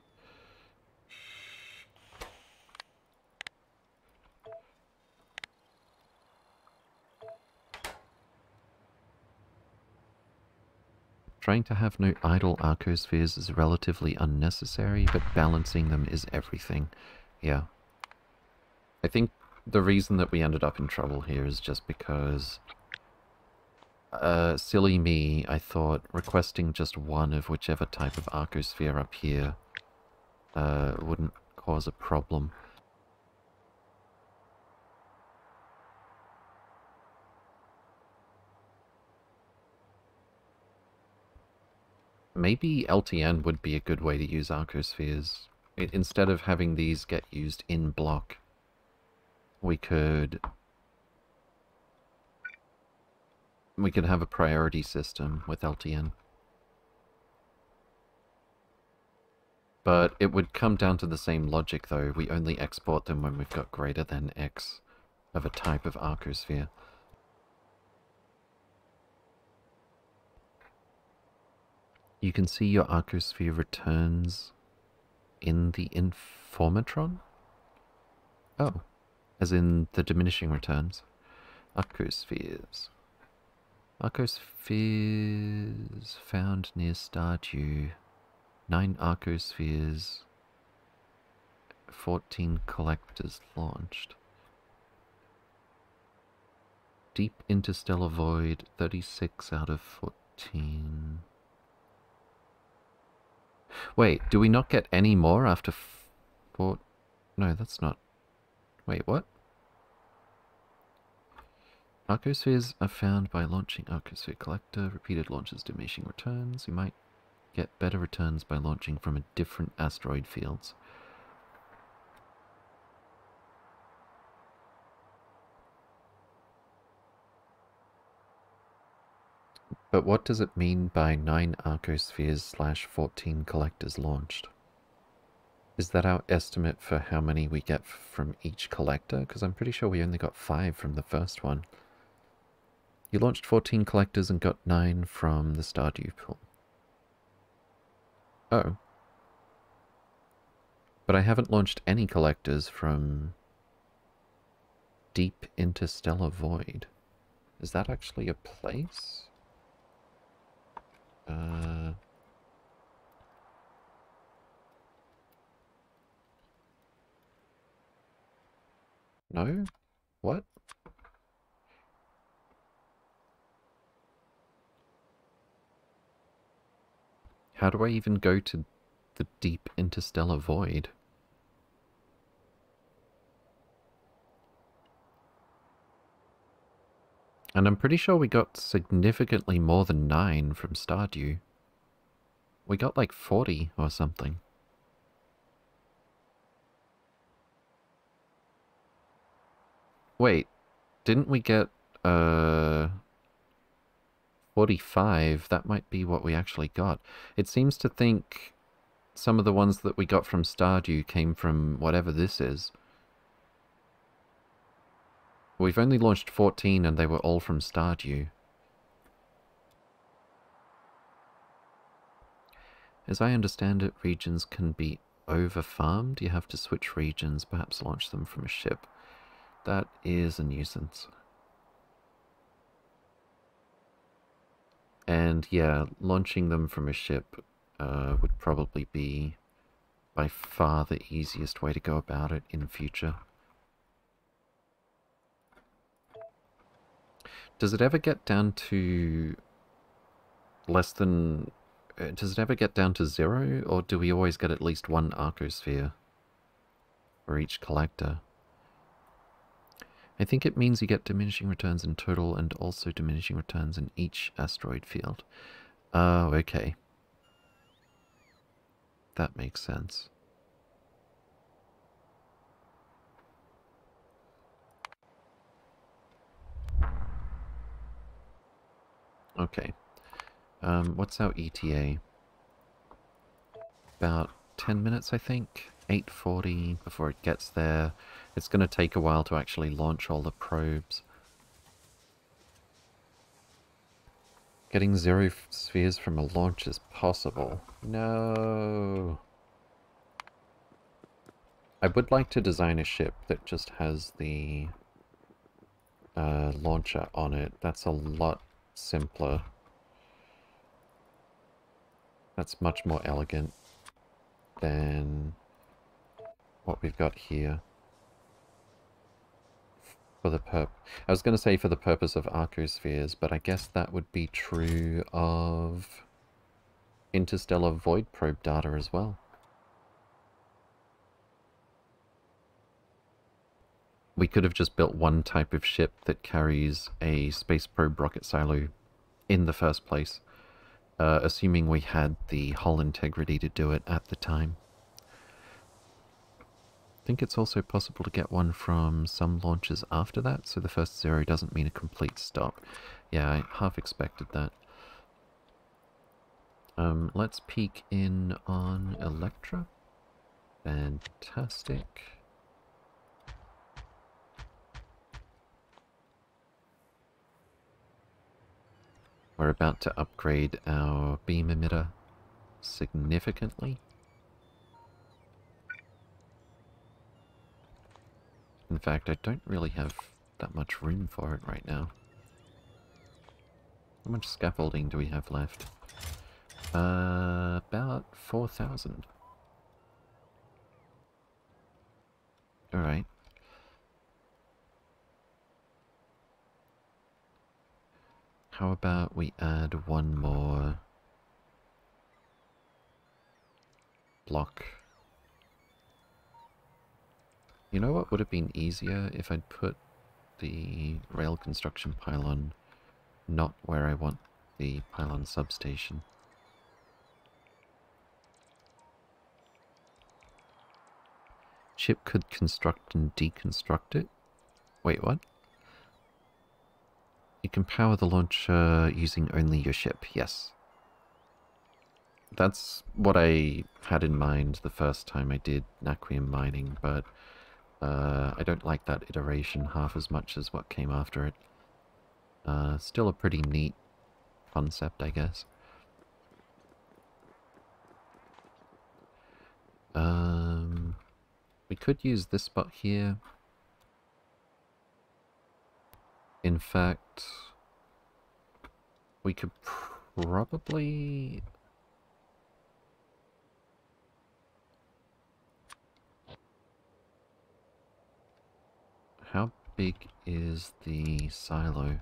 Trying to have no idle arcospheres is relatively unnecessary, but balancing them is everything. Yeah. I think the reason that we ended up in trouble here is just because... Uh, silly me, I thought requesting just one of whichever type of arcosphere up here uh, wouldn't cause a problem. Maybe LTN would be a good way to use Arcospheres. Instead of having these get used in block, we could... We could have a priority system with LTN. But it would come down to the same logic though. We only export them when we've got greater than X of a type of Arcosphere. You can see your Arcosphere returns in the Informatron? Oh, as in the diminishing returns. Arcospheres. Arcospheres found near Stardew. Nine Arcospheres. 14 collectors launched. Deep interstellar void, 36 out of 14. Wait, do we not get any more after four? No, that's not... Wait, what? Arcospheres are found by launching Arcosphere Collector. Repeated launches diminishing returns. You might get better returns by launching from a different asteroid fields. But what does it mean by 9 arcospheres slash 14 collectors launched? Is that our estimate for how many we get from each collector? Because I'm pretty sure we only got 5 from the first one. You launched 14 collectors and got 9 from the Stardew pool. Oh. But I haven't launched any collectors from Deep Interstellar Void. Is that actually a place? Uh... No? What? How do I even go to the deep interstellar void? And I'm pretty sure we got significantly more than 9 from Stardew. We got like 40 or something. Wait, didn't we get, uh... 45, that might be what we actually got. It seems to think some of the ones that we got from Stardew came from whatever this is. We've only launched 14 and they were all from Stardew. As I understand it, regions can be over-farmed. You have to switch regions, perhaps launch them from a ship. That is a nuisance. And yeah, launching them from a ship uh, would probably be by far the easiest way to go about it in future. Does it ever get down to less than... Uh, does it ever get down to zero, or do we always get at least one Arcosphere for each collector? I think it means you get diminishing returns in total and also diminishing returns in each asteroid field. Oh, okay. That makes sense. Okay. Um, what's our ETA? About 10 minutes, I think? 8.40 before it gets there. It's going to take a while to actually launch all the probes. Getting zero spheres from a launch is possible. No. I would like to design a ship that just has the uh, launcher on it. That's a lot simpler. That's much more elegant than what we've got here. For the perp... I was going to say for the purpose of arcospheres, but I guess that would be true of interstellar void probe data as well. We could have just built one type of ship that carries a space probe rocket silo in the first place, uh, assuming we had the hull integrity to do it at the time. I think it's also possible to get one from some launches after that, so the first zero doesn't mean a complete stop. Yeah, I half expected that. Um, let's peek in on Electra. Fantastic. We're about to upgrade our beam emitter significantly. In fact, I don't really have that much room for it right now. How much scaffolding do we have left? Uh, about 4,000. Alright. How about we add one more block you know what would have been easier if I'd put the rail construction pylon not where I want the pylon substation. Chip could construct and deconstruct it. Wait, what? You can power the launcher using only your ship, yes. That's what I had in mind the first time I did Naquium mining, but uh, I don't like that iteration half as much as what came after it. Uh, still a pretty neat concept, I guess. Um, we could use this spot here. In fact, we could probably... How big is the silo?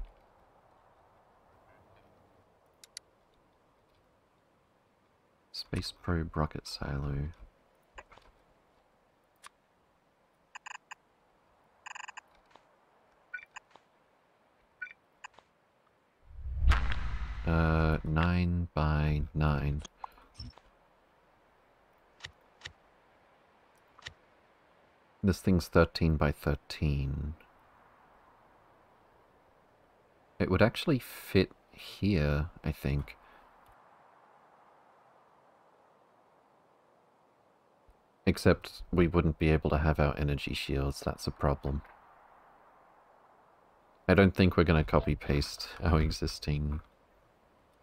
Space probe rocket silo. Uh, 9 by 9. This thing's 13 by 13. It would actually fit here, I think. Except we wouldn't be able to have our energy shields, that's a problem. I don't think we're going to copy-paste our existing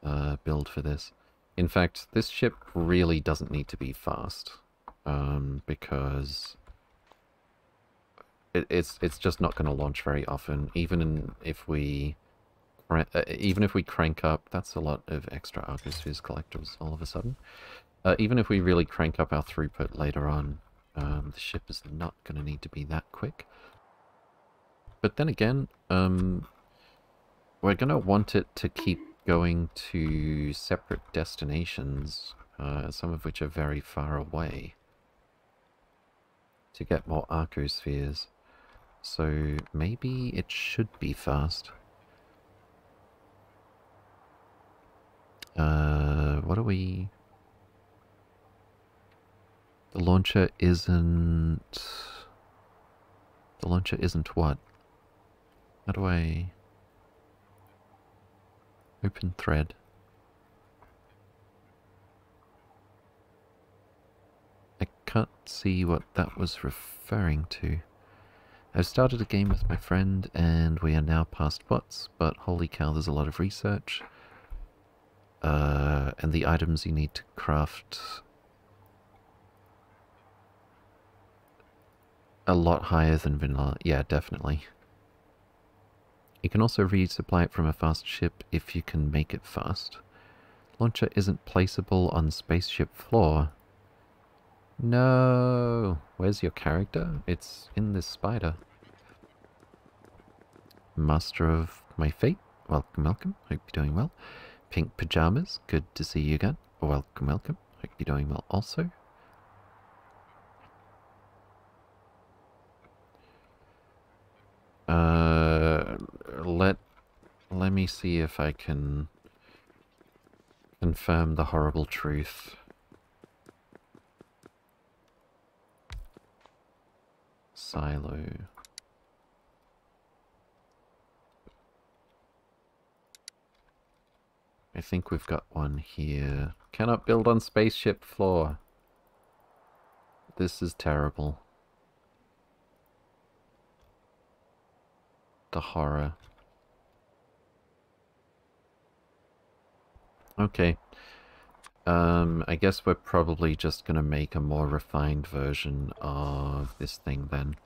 uh, build for this. In fact, this ship really doesn't need to be fast, um, because it, it's it's just not going to launch very often. Even if we uh, even if we crank up, that's a lot of extra Arcospheres collectors all of a sudden. Uh, even if we really crank up our throughput later on, um, the ship is not going to need to be that quick. But then again, um, we're going to want it to keep going to separate destinations, uh, some of which are very far away, to get more Arcospheres. So maybe it should be fast. Uh, what are we... The launcher isn't... The launcher isn't what? How do I... Open thread. I can't see what that was referring to. I've started a game with my friend and we are now past bots, but holy cow, there's a lot of research. Uh, and the items you need to craft a lot higher than vanilla. Yeah, definitely. You can also resupply it from a fast ship if you can make it fast. Launcher isn't placeable on spaceship floor. No! Where's your character? It's in this spider. Master of my fate. Welcome, welcome. Hope you're doing well. Pink pajamas. Good to see you again. Welcome, welcome. Hope you're doing well also. Uh, me see if I can confirm the horrible truth. Silo. I think we've got one here. Cannot build on spaceship floor. This is terrible. The horror. Okay. Um, I guess we're probably just going to make a more refined version of this thing then.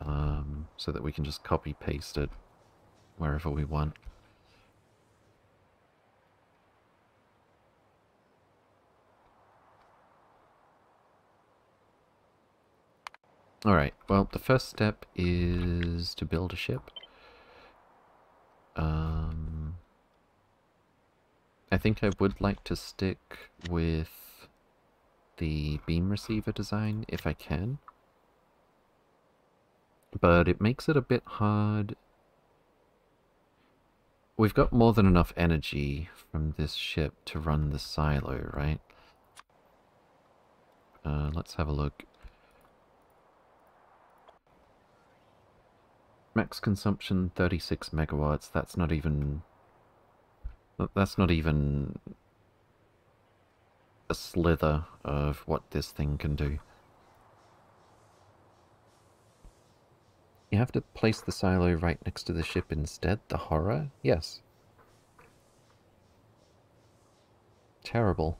Um, so that we can just copy-paste it wherever we want. Alright, well, the first step is to build a ship. Um, I think I would like to stick with the beam receiver design if I can. But it makes it a bit hard. We've got more than enough energy from this ship to run the silo, right? Uh, let's have a look. Max consumption 36 megawatts. That's not even... That's not even a slither of what this thing can do. You have to place the silo right next to the ship instead? The horror? Yes. Terrible.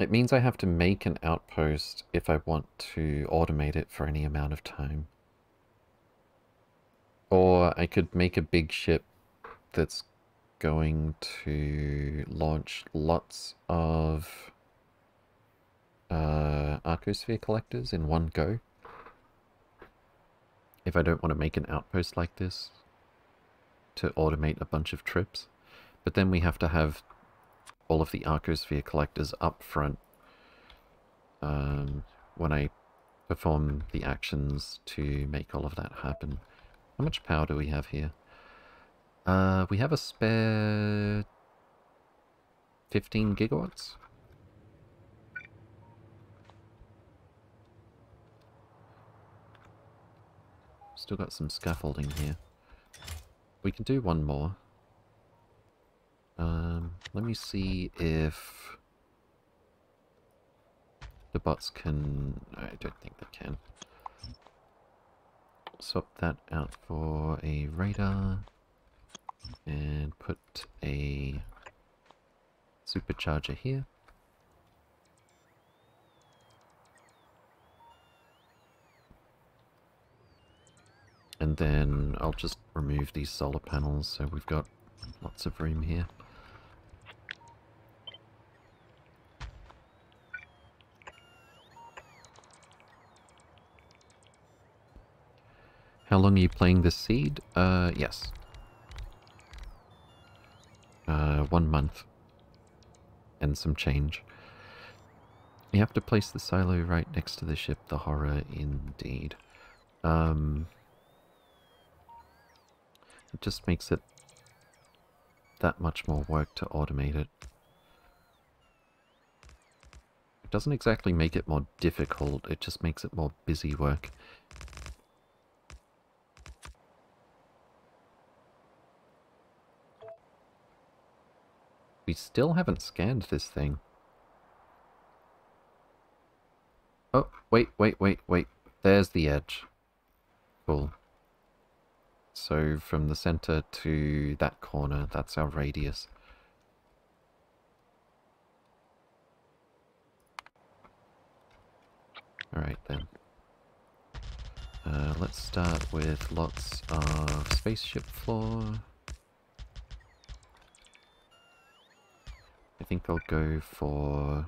It means I have to make an outpost if I want to automate it for any amount of time. Or I could make a big ship that's going to launch lots of uh, Arcosphere collectors in one go. If I don't want to make an outpost like this to automate a bunch of trips. But then we have to have all of the Arcosphere collectors up front um, when I perform the actions to make all of that happen. How much power do we have here? Uh, we have a spare 15 gigawatts. Still got some scaffolding here. We can do one more. Um, let me see if the bots can... I don't think they can. Swap that out for a radar and put a supercharger here. And then I'll just remove these solar panels so we've got lots of room here. How long are you playing this seed? Uh, yes. Uh, one month. And some change. You have to place the silo right next to the ship, the horror indeed. Um, it just makes it that much more work to automate it. It doesn't exactly make it more difficult, it just makes it more busy work. We still haven't scanned this thing. Oh, wait, wait, wait, wait. There's the edge. Cool. So from the center to that corner, that's our radius. Alright then. Uh, let's start with lots of spaceship floor. Think I'll go for...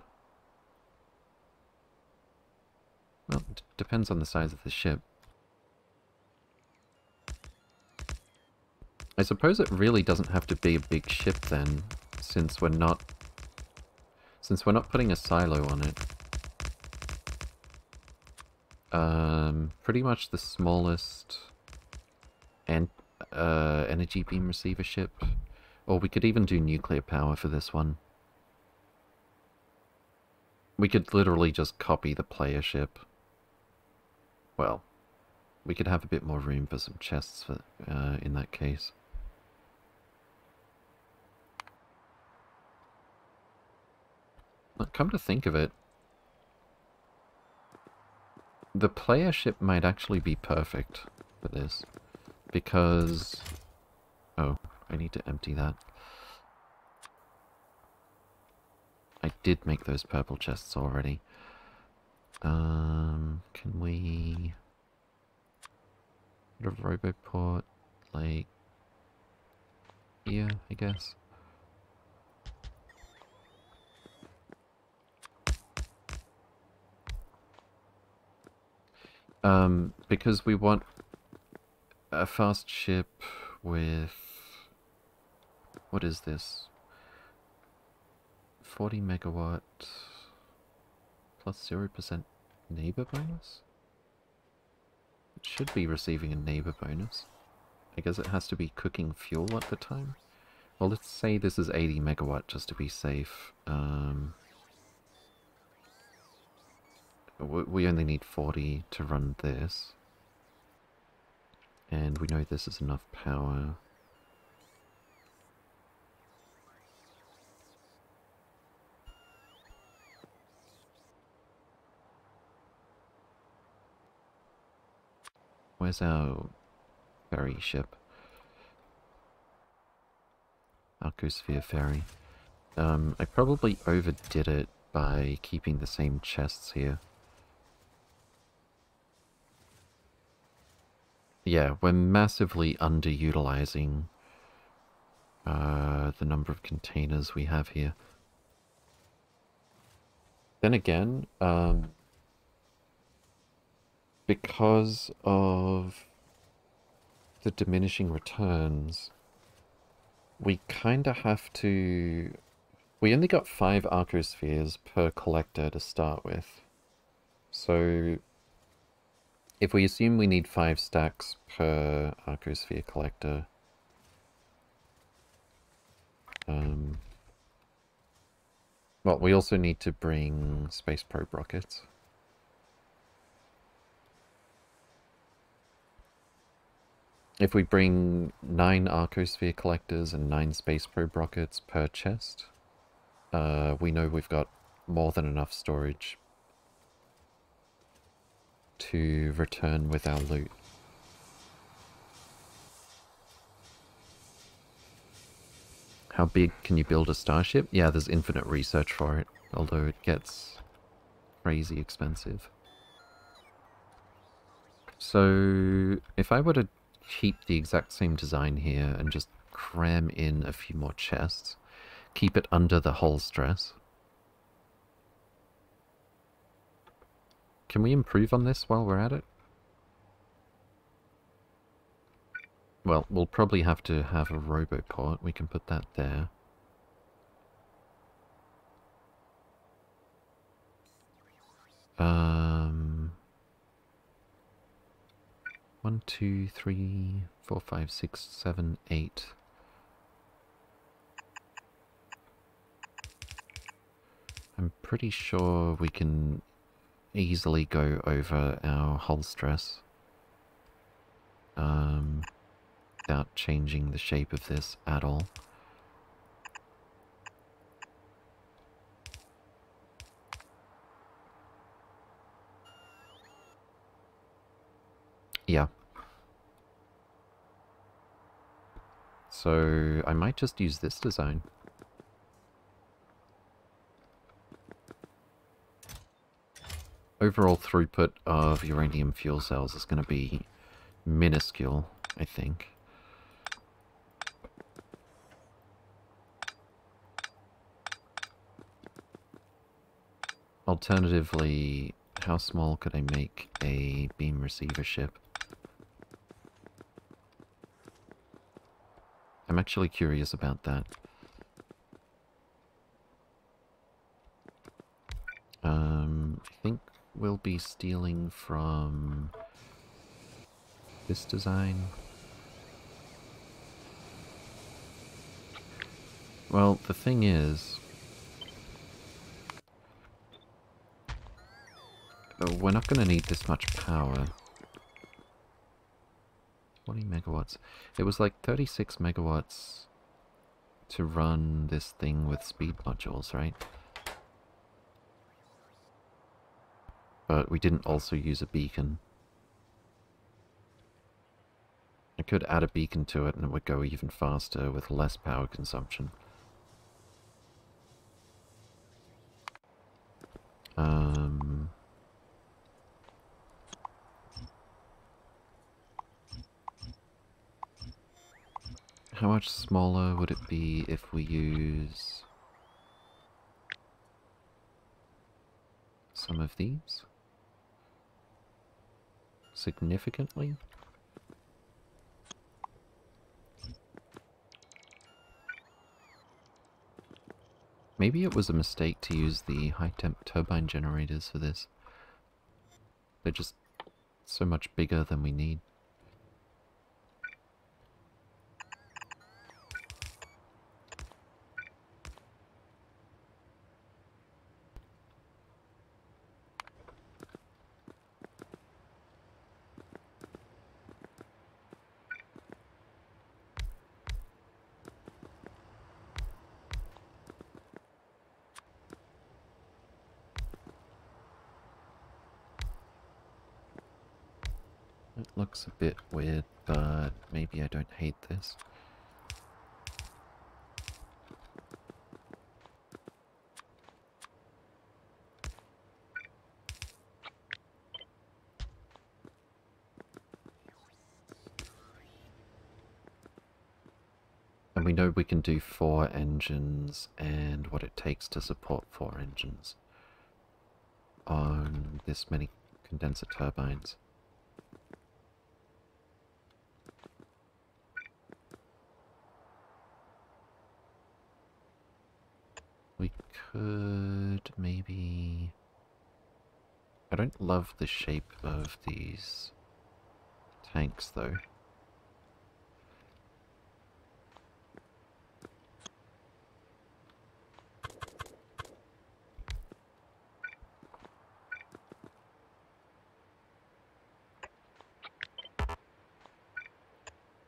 Well, depends on the size of the ship. I suppose it really doesn't have to be a big ship then, since we're not... Since we're not putting a silo on it. Um, pretty much the smallest and uh, energy beam receiver ship. Or we could even do nuclear power for this one. We could literally just copy the player ship. Well, we could have a bit more room for some chests for, uh, in that case. Come to think of it, the player ship might actually be perfect for this. Because... Oh, I need to empty that. I did make those purple chests already. Um, can we... Put a roboport, like... Here, I guess? Um, because we want a fast ship with... What is this? 40 megawatt plus 0% neighbor bonus? It should be receiving a neighbor bonus. I guess it has to be cooking fuel at the time. Well, let's say this is 80 megawatt just to be safe. Um, we only need 40 to run this. And we know this is enough power. Where's our ferry ship? Arcosphere ferry. Um, I probably overdid it by keeping the same chests here. Yeah, we're massively underutilizing uh, the number of containers we have here. Then again, um, because of the diminishing returns, we kind of have to... We only got five Arcospheres per collector to start with. So if we assume we need five stacks per Arcosphere collector, um, well, we also need to bring space probe rockets. If we bring nine Arcosphere collectors and nine space probe rockets per chest, uh, we know we've got more than enough storage to return with our loot. How big can you build a starship? Yeah, there's infinite research for it, although it gets crazy expensive. So, if I were to keep the exact same design here and just cram in a few more chests, keep it under the hull stress. Can we improve on this while we're at it? Well, we'll probably have to have a roboport. We can put that there. Um, one, two, three, four, five, six, seven, eight. I'm pretty sure we can easily go over our hull stress. Um, without changing the shape of this at all. Yeah. So I might just use this design. Overall throughput of uranium fuel cells is going to be minuscule, I think. Alternatively, how small could I make a beam receiver ship? I'm actually curious about that. Um, I think we'll be stealing from this design. Well, the thing is, we're not going to need this much power. 20 megawatts. It was like 36 megawatts to run this thing with speed modules, right? But we didn't also use a beacon. I could add a beacon to it and it would go even faster with less power consumption. Um... How much smaller would it be if we use some of these? Significantly? Maybe it was a mistake to use the high-temp turbine generators for this. They're just so much bigger than we need. bit weird, but maybe I don't hate this. And we know we can do four engines and what it takes to support four engines on this many condenser turbines. Don't love the shape of these tanks though.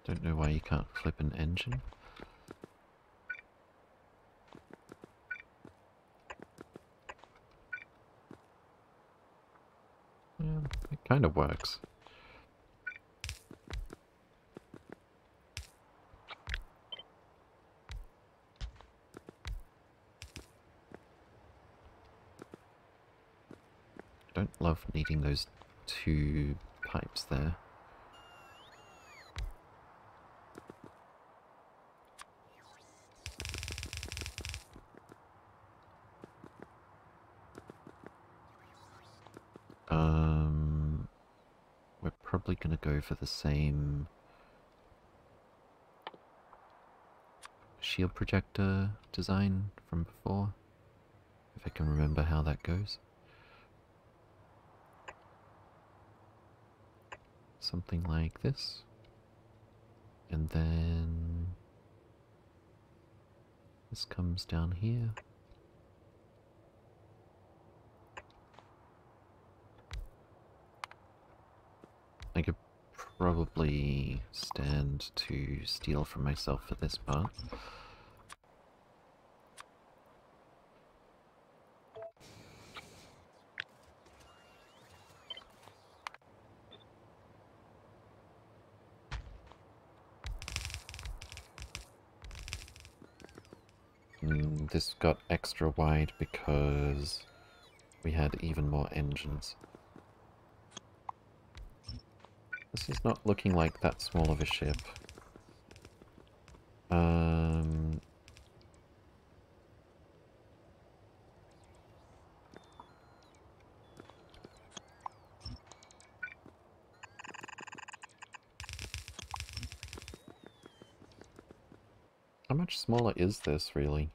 Don't know why you can't flip an engine. Yeah, it kind of works. Don't love needing those two pipes there. Um, we're probably going to for the same shield projector design from before, if I can remember how that goes. Something like this. And then this comes down here. I could probably stand to steal from myself for this part. Mm, this got extra wide because we had even more engines. This is not looking like that small of a ship. Um... How much smaller is this, really?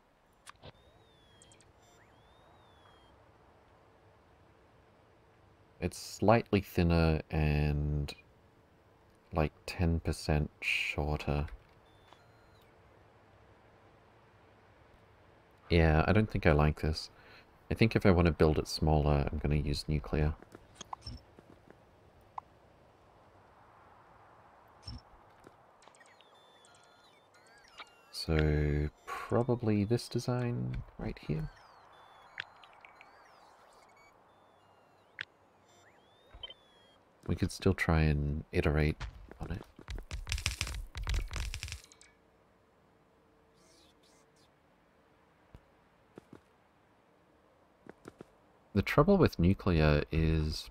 It's slightly thinner and like 10% shorter. Yeah, I don't think I like this. I think if I want to build it smaller, I'm going to use nuclear. So, probably this design right here. We could still try and iterate on it. The trouble with nuclear is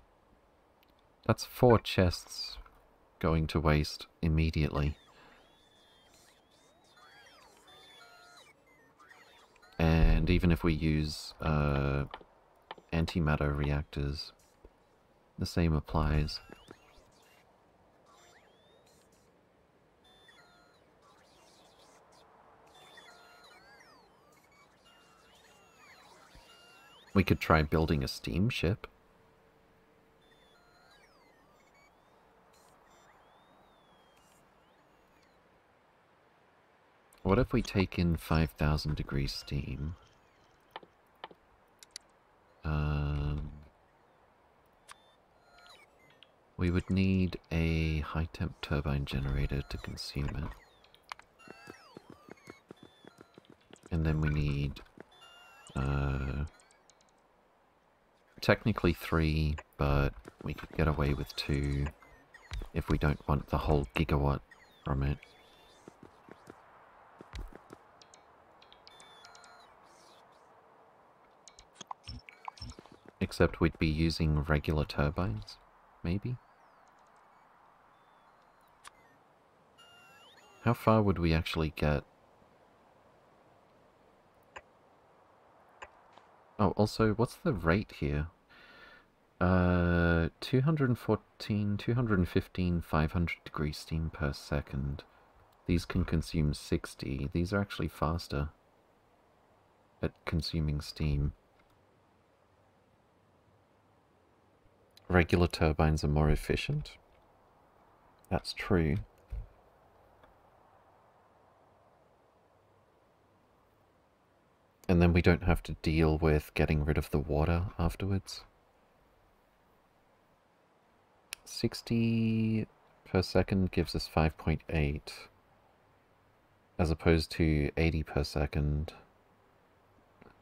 that's four chests going to waste immediately. And even if we use uh, antimatter reactors, the same applies. We could try building a steamship. What if we take in 5,000 degrees steam? Um, we would need a high temp turbine generator to consume it. And then we need uh, technically three, but we could get away with two if we don't want the whole gigawatt from it. Except we'd be using regular turbines, maybe? How far would we actually get Oh, also, what's the rate here? Uh, 214, 215, 500 degrees steam per second. These can consume 60. These are actually faster at consuming steam. Regular turbines are more efficient. That's true. And then we don't have to deal with getting rid of the water afterwards. 60 per second gives us 5.8 as opposed to 80 per second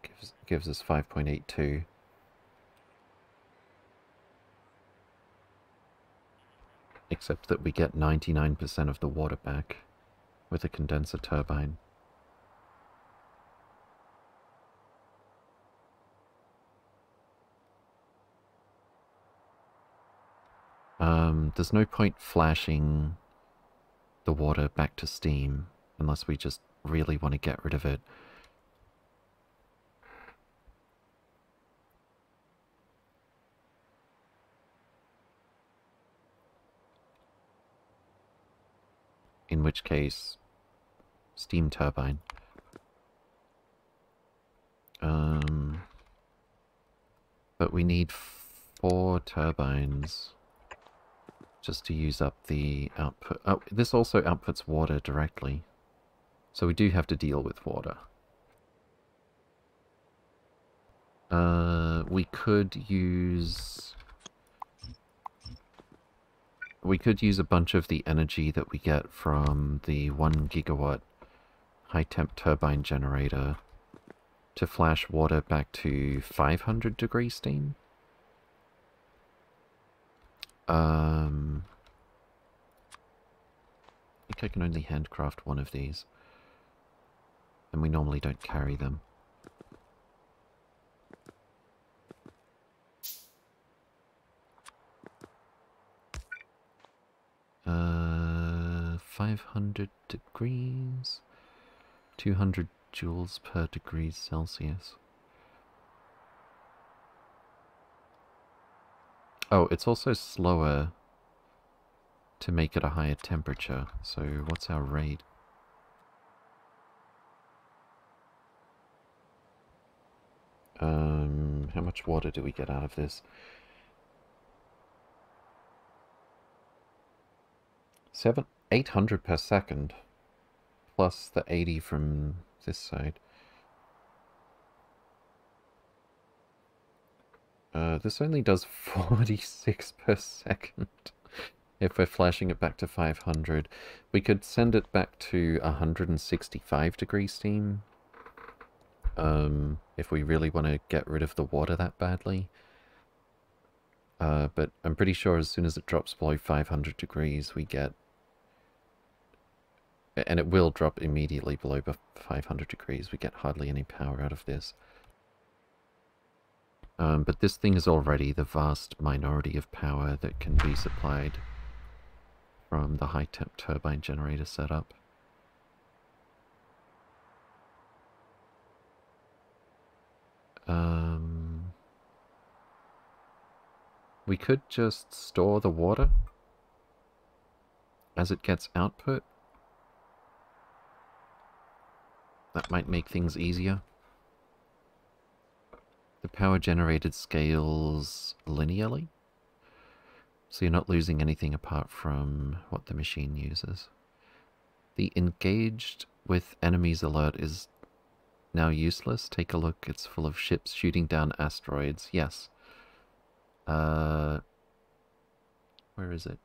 gives gives us 5.82 except that we get 99% of the water back with a condenser turbine Um, there's no point flashing the water back to steam unless we just really want to get rid of it. In which case, steam turbine. Um, but we need four turbines just to use up the output. Oh, this also outputs water directly. So we do have to deal with water. Uh, we could use... We could use a bunch of the energy that we get from the 1 gigawatt high temp turbine generator to flash water back to 500 degree steam. Um, I think I can only handcraft one of these. And we normally don't carry them. Uh, 500 degrees, 200 joules per degree Celsius. Oh, it's also slower to make it a higher temperature. So what's our rate? Um, how much water do we get out of this? Seven, 800 per second, plus the 80 from this side. Uh, this only does 46 per second. if we're flashing it back to 500. We could send it back to 165 degrees steam. Um, if we really want to get rid of the water that badly. Uh, but I'm pretty sure as soon as it drops below 500 degrees, we get... And it will drop immediately below 500 degrees. We get hardly any power out of this. Um, but this thing is already the vast minority of power that can be supplied from the high temp turbine generator setup. Um, we could just store the water as it gets output. That might make things easier. The power generated scales linearly. So you're not losing anything apart from what the machine uses. The engaged with enemies alert is now useless. Take a look. It's full of ships shooting down asteroids. Yes. Uh, where is it?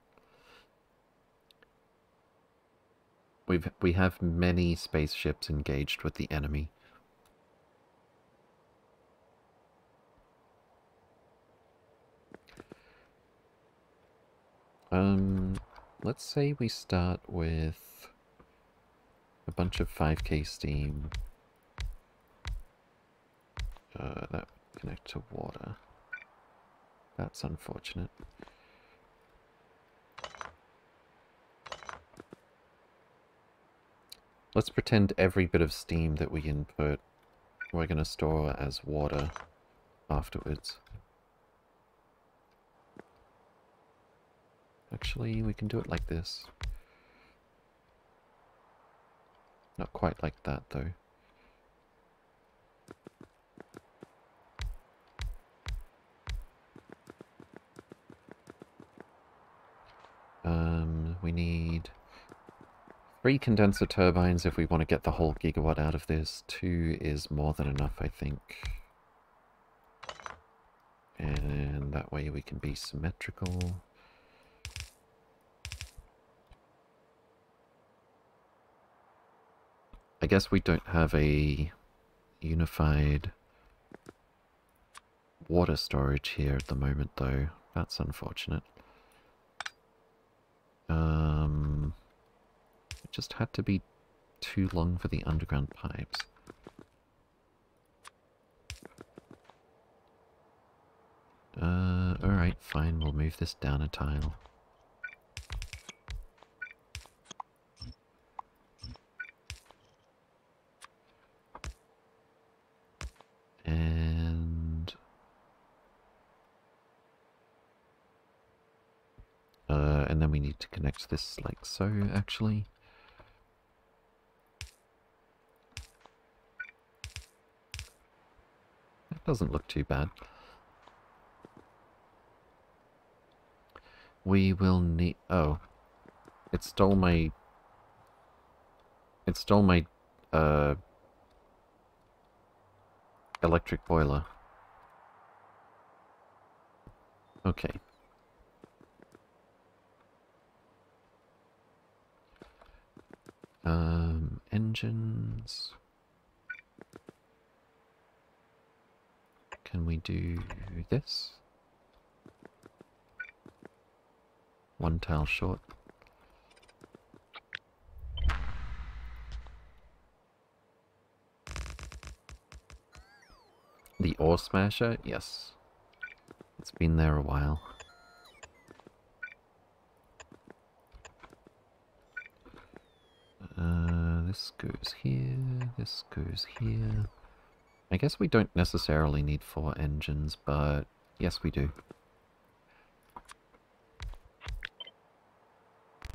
We've we have many spaceships engaged with the enemy. Um, let's say we start with a bunch of 5k steam. Uh, that connect to water. That's unfortunate. Let's pretend every bit of steam that we input we're going to store as water afterwards. Actually, we can do it like this. Not quite like that, though. Um, we need three condenser turbines if we want to get the whole gigawatt out of this. Two is more than enough, I think. And that way we can be symmetrical. I guess we don't have a unified water storage here at the moment, though. That's unfortunate. Um, it just had to be too long for the underground pipes. Uh, alright, fine, we'll move this down a tile. And... Uh, and then we need to connect this like so, actually. That doesn't look too bad. We will need... Oh. It stole my... It stole my, uh... Electric boiler. Okay. Um, engines. Can we do this? One tile short. The ore smasher? Yes. It's been there a while. Uh, this goes here, this goes here. I guess we don't necessarily need four engines, but yes we do.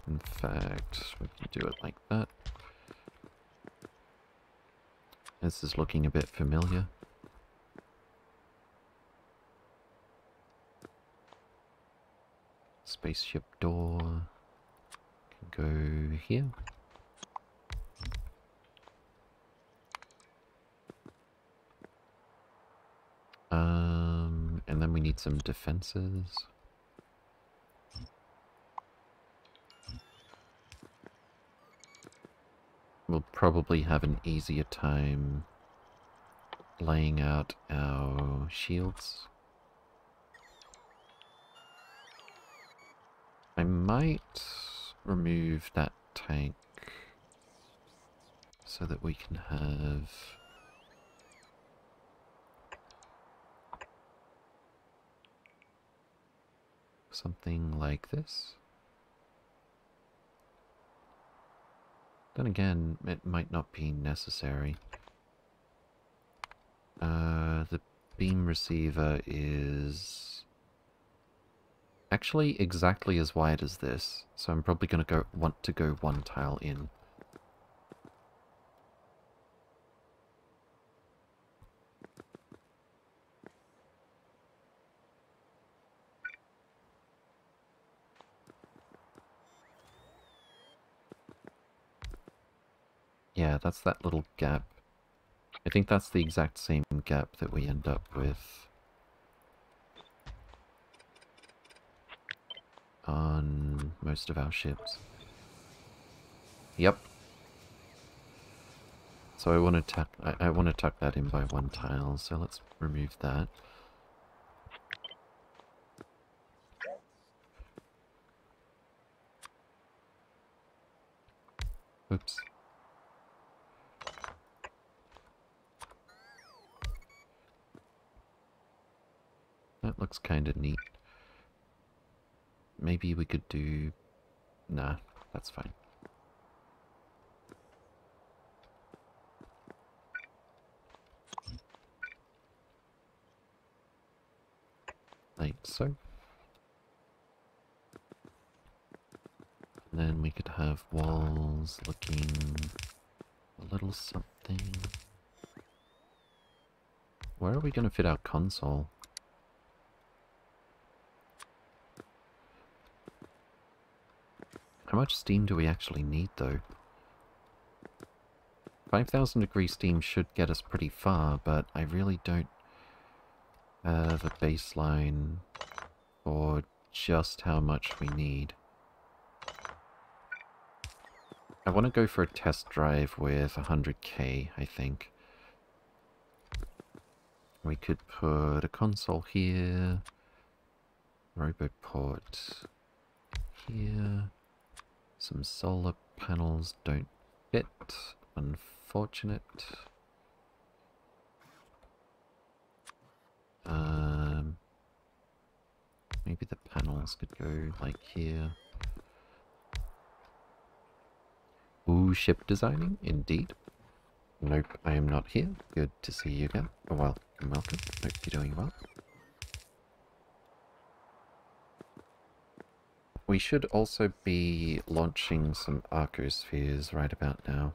In fact, we can do it like that. This is looking a bit familiar. Spaceship door can go here. Um, and then we need some defenses. We'll probably have an easier time laying out our shields. I might remove that tank so that we can have something like this. Then again, it might not be necessary. Uh, the beam receiver is actually exactly as wide as this, so I'm probably going to go want to go one tile in. Yeah, that's that little gap. I think that's the exact same gap that we end up with on most of our ships. Yep. So I want to tuck I, I want to tuck that in by one tile, so let's remove that. Oops. That looks kind of neat. Maybe we could do... Nah, that's fine. like so. Then we could have walls looking a little something. Where are we going to fit our console? How much steam do we actually need though? 5,000 degree steam should get us pretty far, but I really don't have a baseline for just how much we need. I want to go for a test drive with 100k, I think. We could put a console here, Roboport here, some solar panels don't fit, unfortunate. Um, maybe the panels could go like here. Ooh, ship designing, indeed. Nope, I am not here. Good to see you again. Oh, well, welcome. Hope you're doing well. We should also be launching some arcospheres right about now.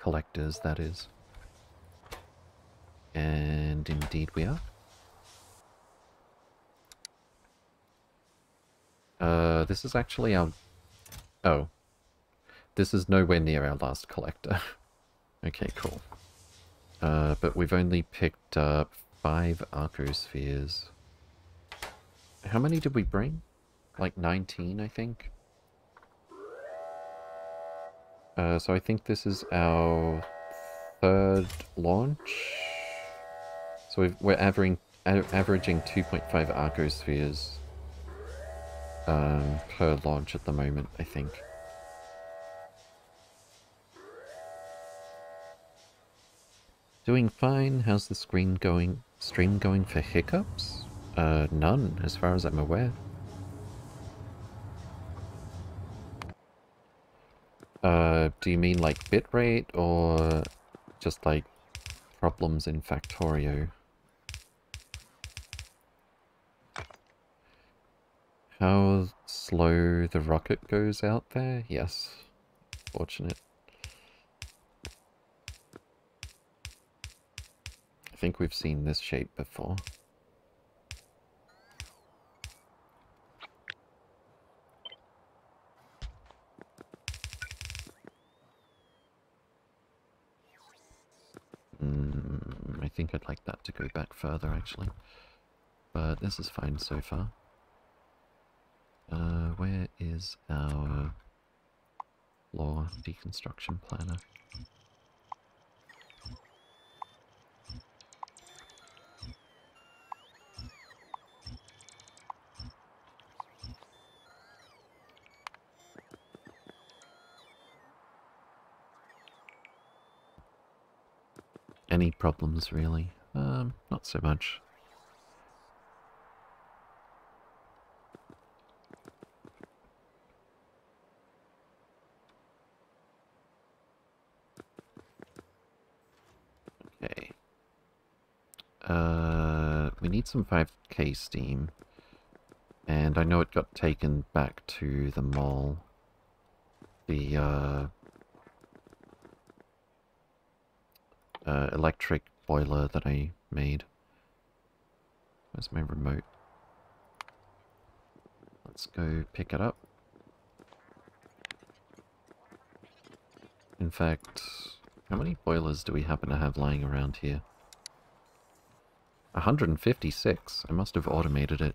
Collectors, that is. And indeed we are. Uh, this is actually our... Oh. This is nowhere near our last collector. okay, cool. Uh, but we've only picked up five arcospheres. How many did we bring? Like 19, I think? Uh, so I think this is our third launch. So we are averaging averaging 2.5 arcospheres um, per launch at the moment, I think. Doing fine. How's the screen going? Stream going for hiccups? Uh, none, as far as I'm aware. Uh, do you mean like bitrate or just like problems in Factorio? How slow the rocket goes out there? Yes. Fortunate. I think we've seen this shape before. Mm, I think I'd like that to go back further, actually. But this is fine so far. Uh, where is our law deconstruction planner? Any problems, really? Um, not so much. Okay. Uh, we need some 5k steam. And I know it got taken back to the mall. The, uh, uh, electric boiler that I made. Where's my remote? Let's go pick it up. In fact, how many boilers do we happen to have lying around here? 156. I must have automated it.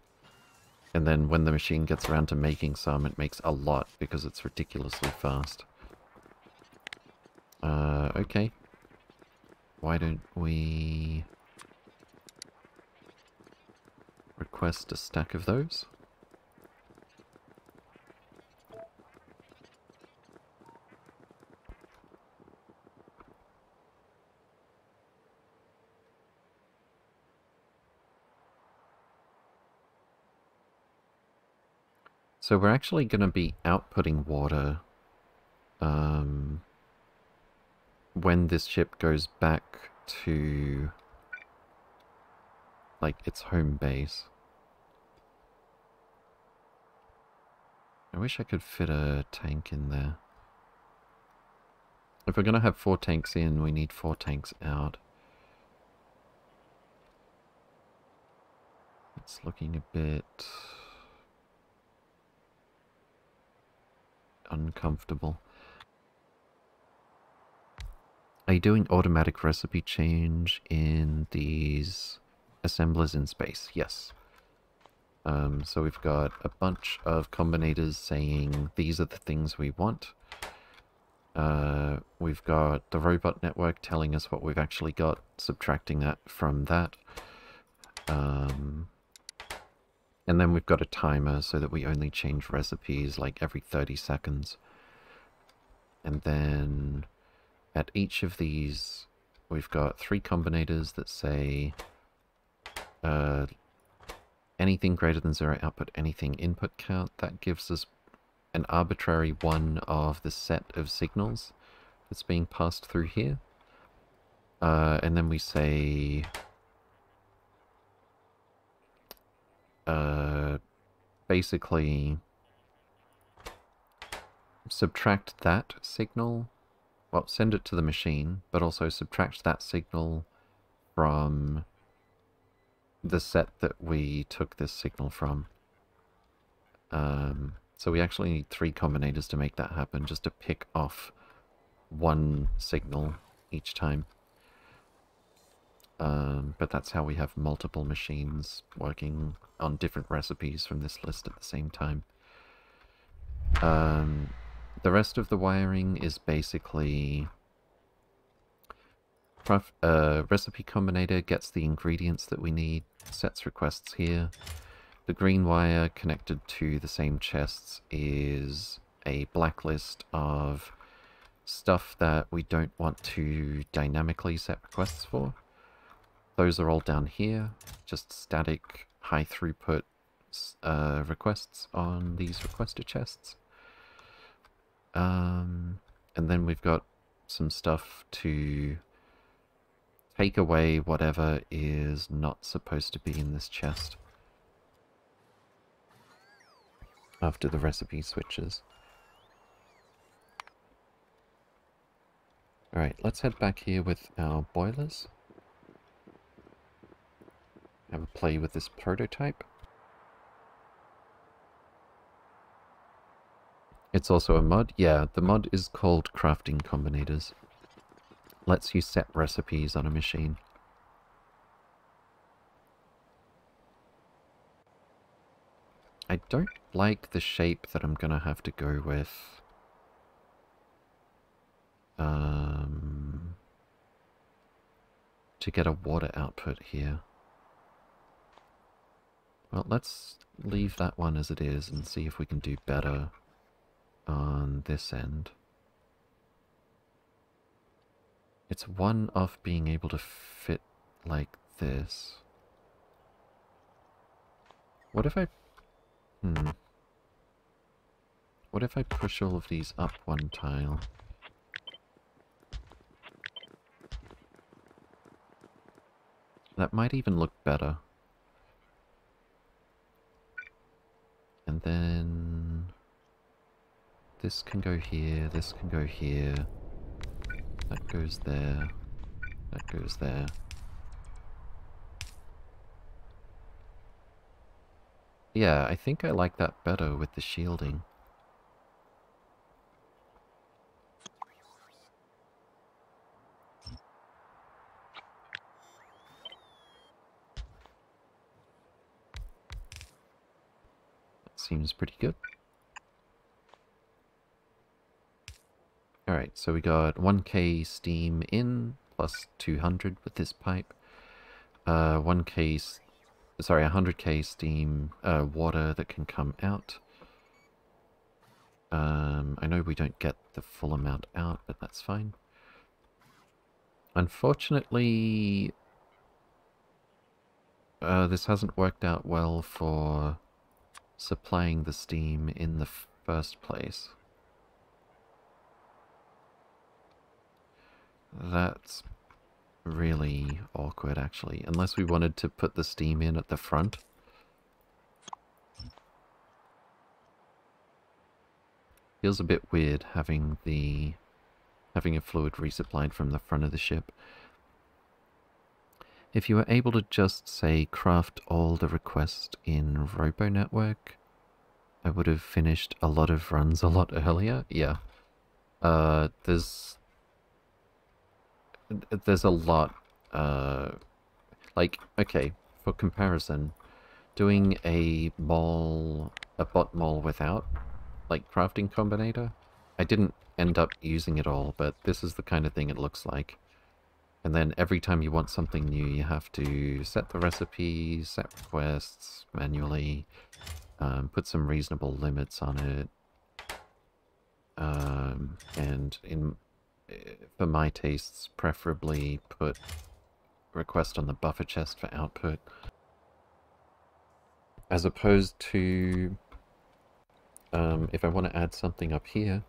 And then when the machine gets around to making some, it makes a lot because it's ridiculously fast. Uh, okay. Why don't we request a stack of those? So we're actually going to be outputting water um, when this ship goes back to like its home base. I wish I could fit a tank in there. If we're going to have four tanks in, we need four tanks out. It's looking a bit uncomfortable. Are you doing automatic recipe change in these assemblers in space? Yes. Um, so we've got a bunch of combinators saying these are the things we want. Uh, we've got the robot network telling us what we've actually got, subtracting that from that. Um, and then we've got a timer so that we only change recipes like every 30 seconds. And then at each of these, we've got three combinators that say uh, anything greater than zero output, anything input count. That gives us an arbitrary one of the set of signals that's being passed through here. Uh, and then we say... Uh, basically subtract that signal well, send it to the machine, but also subtract that signal from the set that we took this signal from. Um, so we actually need three combinators to make that happen, just to pick off one signal each time. Um, but that's how we have multiple machines working on different recipes from this list at the same time. Um, the rest of the wiring is basically... Uh, recipe combinator gets the ingredients that we need, sets requests here. The green wire connected to the same chests is a blacklist of stuff that we don't want to dynamically set requests for. Those are all down here, just static high throughput uh, requests on these requester chests. Um, and then we've got some stuff to take away whatever is not supposed to be in this chest. After the recipe switches. Alright, let's head back here with our boilers. Have a play with this prototype. It's also a mod? Yeah, the mod is called Crafting Combinators. Lets you set recipes on a machine. I don't like the shape that I'm gonna have to go with. Um, to get a water output here. Well, let's leave that one as it is and see if we can do better on this end. It's one of being able to fit like this. What if I... Hmm. What if I push all of these up one tile? That might even look better. And then... This can go here, this can go here. That goes there. That goes there. Yeah, I think I like that better with the shielding. That seems pretty good. Alright, so we got 1k steam in, plus 200 with this pipe. Uh, 1k, sorry, 100k steam uh, water that can come out. Um, I know we don't get the full amount out, but that's fine. Unfortunately, uh, this hasn't worked out well for supplying the steam in the first place. That's really awkward, actually. Unless we wanted to put the steam in at the front. Feels a bit weird having the having a fluid resupplied from the front of the ship. If you were able to just, say, craft all the requests in Robo Network, I would have finished a lot of runs a lot earlier. Yeah. Uh, there's... There's a lot, uh... Like, okay, for comparison, doing a mall, a bot mall without, like, crafting combinator, I didn't end up using it all, but this is the kind of thing it looks like. And then every time you want something new, you have to set the recipe, set requests manually, um, put some reasonable limits on it. Um, and in for my tastes, preferably put request on the buffer chest for output. As opposed to um, if I want to add something up here,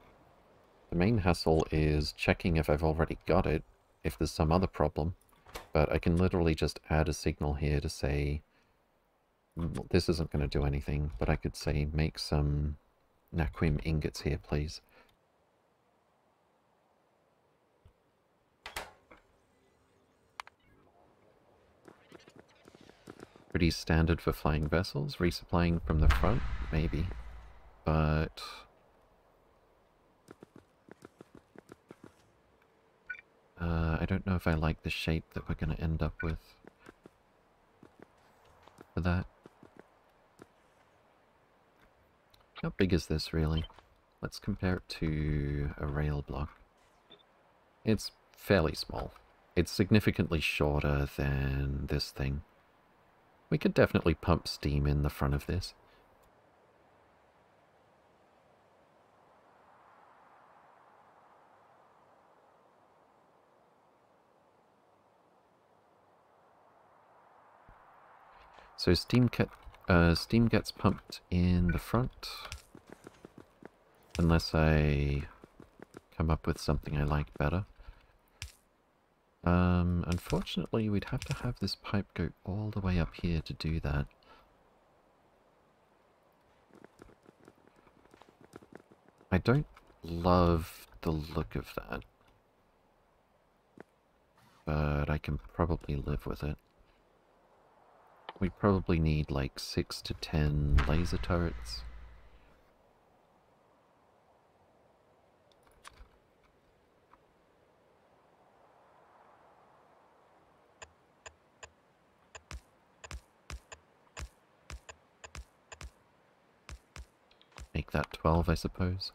the main hassle is checking if I've already got it, if there's some other problem. But I can literally just add a signal here to say, this isn't going to do anything, but I could say make some Naquium ingots here, please. Pretty standard for flying vessels, resupplying from the front, maybe. But Uh, I don't know if I like the shape that we're going to end up with for that. How big is this really? Let's compare it to a rail block. It's fairly small. It's significantly shorter than this thing. We could definitely pump steam in the front of this. So steam, get, uh, steam gets pumped in the front. Unless I come up with something I like better. Um, unfortunately, we'd have to have this pipe go all the way up here to do that. I don't love the look of that. But I can probably live with it. We probably need like 6 to 10 laser turrets. Make that 12, I suppose.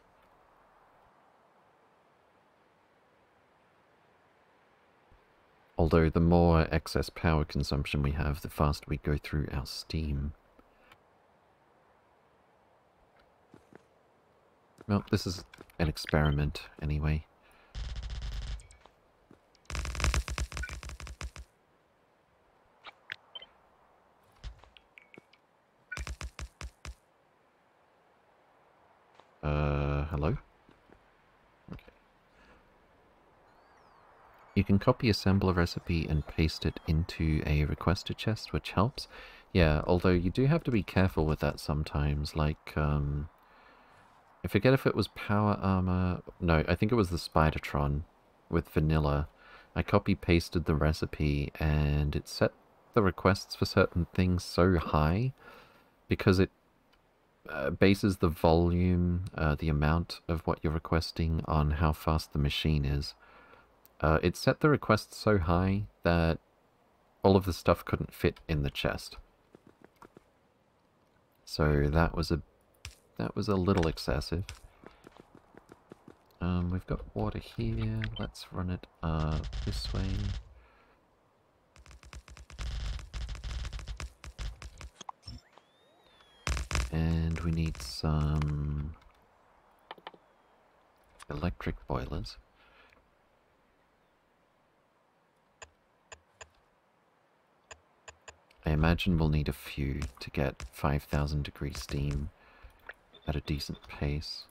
Although the more excess power consumption we have, the faster we go through our steam. Well, this is an experiment anyway. Uh, hello? You can copy assemble a recipe and paste it into a requested chest, which helps. Yeah, although you do have to be careful with that sometimes, like, um... I forget if it was Power Armor... No, I think it was the Spidertron with Vanilla. I copy-pasted the recipe and it set the requests for certain things so high because it uh, bases the volume, uh, the amount of what you're requesting on how fast the machine is. Uh, it set the request so high that all of the stuff couldn't fit in the chest. So that was a that was a little excessive. Um, we've got water here. Let's run it uh, this way. And we need some electric boilers. I imagine we'll need a few to get 5,000 degree steam at a decent pace.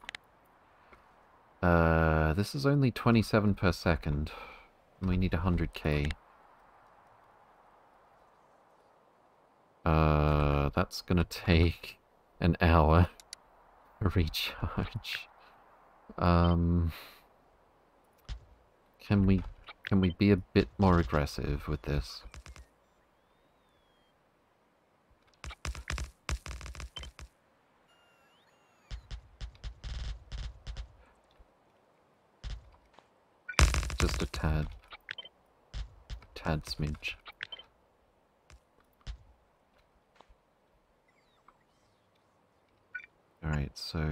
Uh, this is only 27 per second. We need 100k. Uh, that's gonna take an hour recharge. Um, can we can we be a bit more aggressive with this? Just a tad. Tad smidge. Alright, so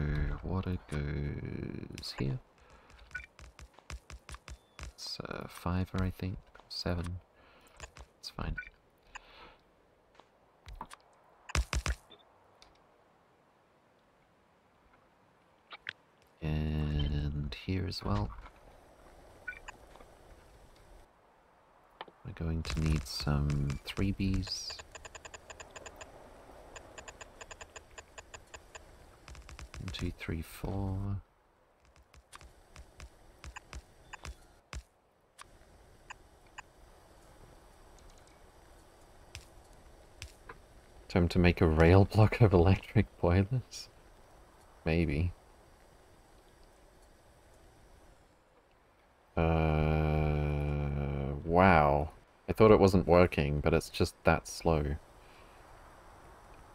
water goes here. It's uh, fiver, I think. Seven. It's fine. And here as well. We're going to need some 3Bs. Two, three, four. Time to make a rail block of electric boilers? Maybe. Uh, wow. I thought it wasn't working, but it's just that slow.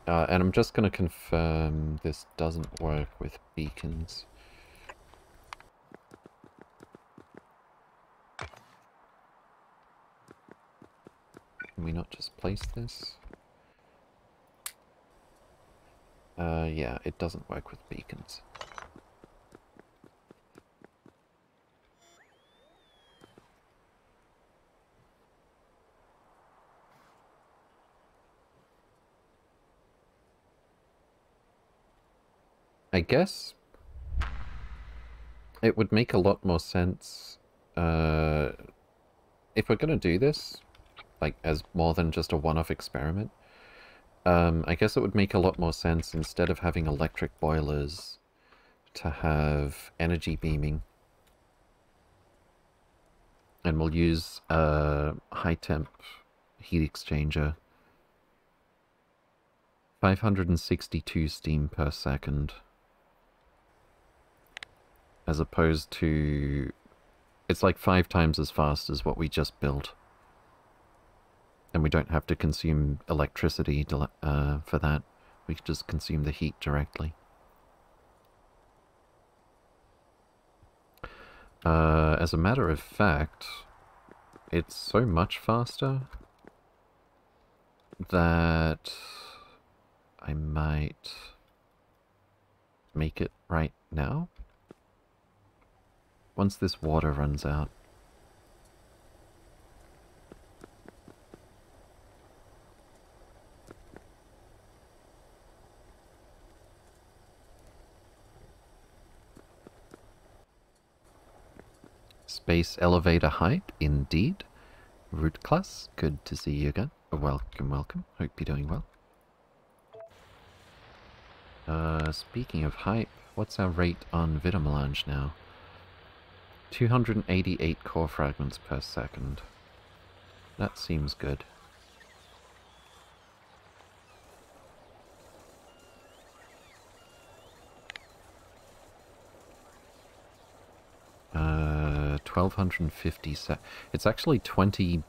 Uh, and I'm just going to confirm this doesn't work with beacons. Can we not just place this? Uh, yeah, it doesn't work with beacons. I guess it would make a lot more sense uh, if we're going to do this, like as more than just a one-off experiment, um, I guess it would make a lot more sense instead of having electric boilers to have energy beaming. And we'll use a high temp heat exchanger. 562 steam per second as opposed to... It's like five times as fast as what we just built. And we don't have to consume electricity to, uh, for that. We can just consume the heat directly. Uh, as a matter of fact, it's so much faster that I might make it right now once this water runs out. Space elevator height, indeed. Root class, good to see you again. Welcome, welcome. Hope you're doing well. Uh, speaking of hype, what's our rate on Vitamelange now? 288 core fragments per second. That seems good. Uh, 1250 set. It's actually 20,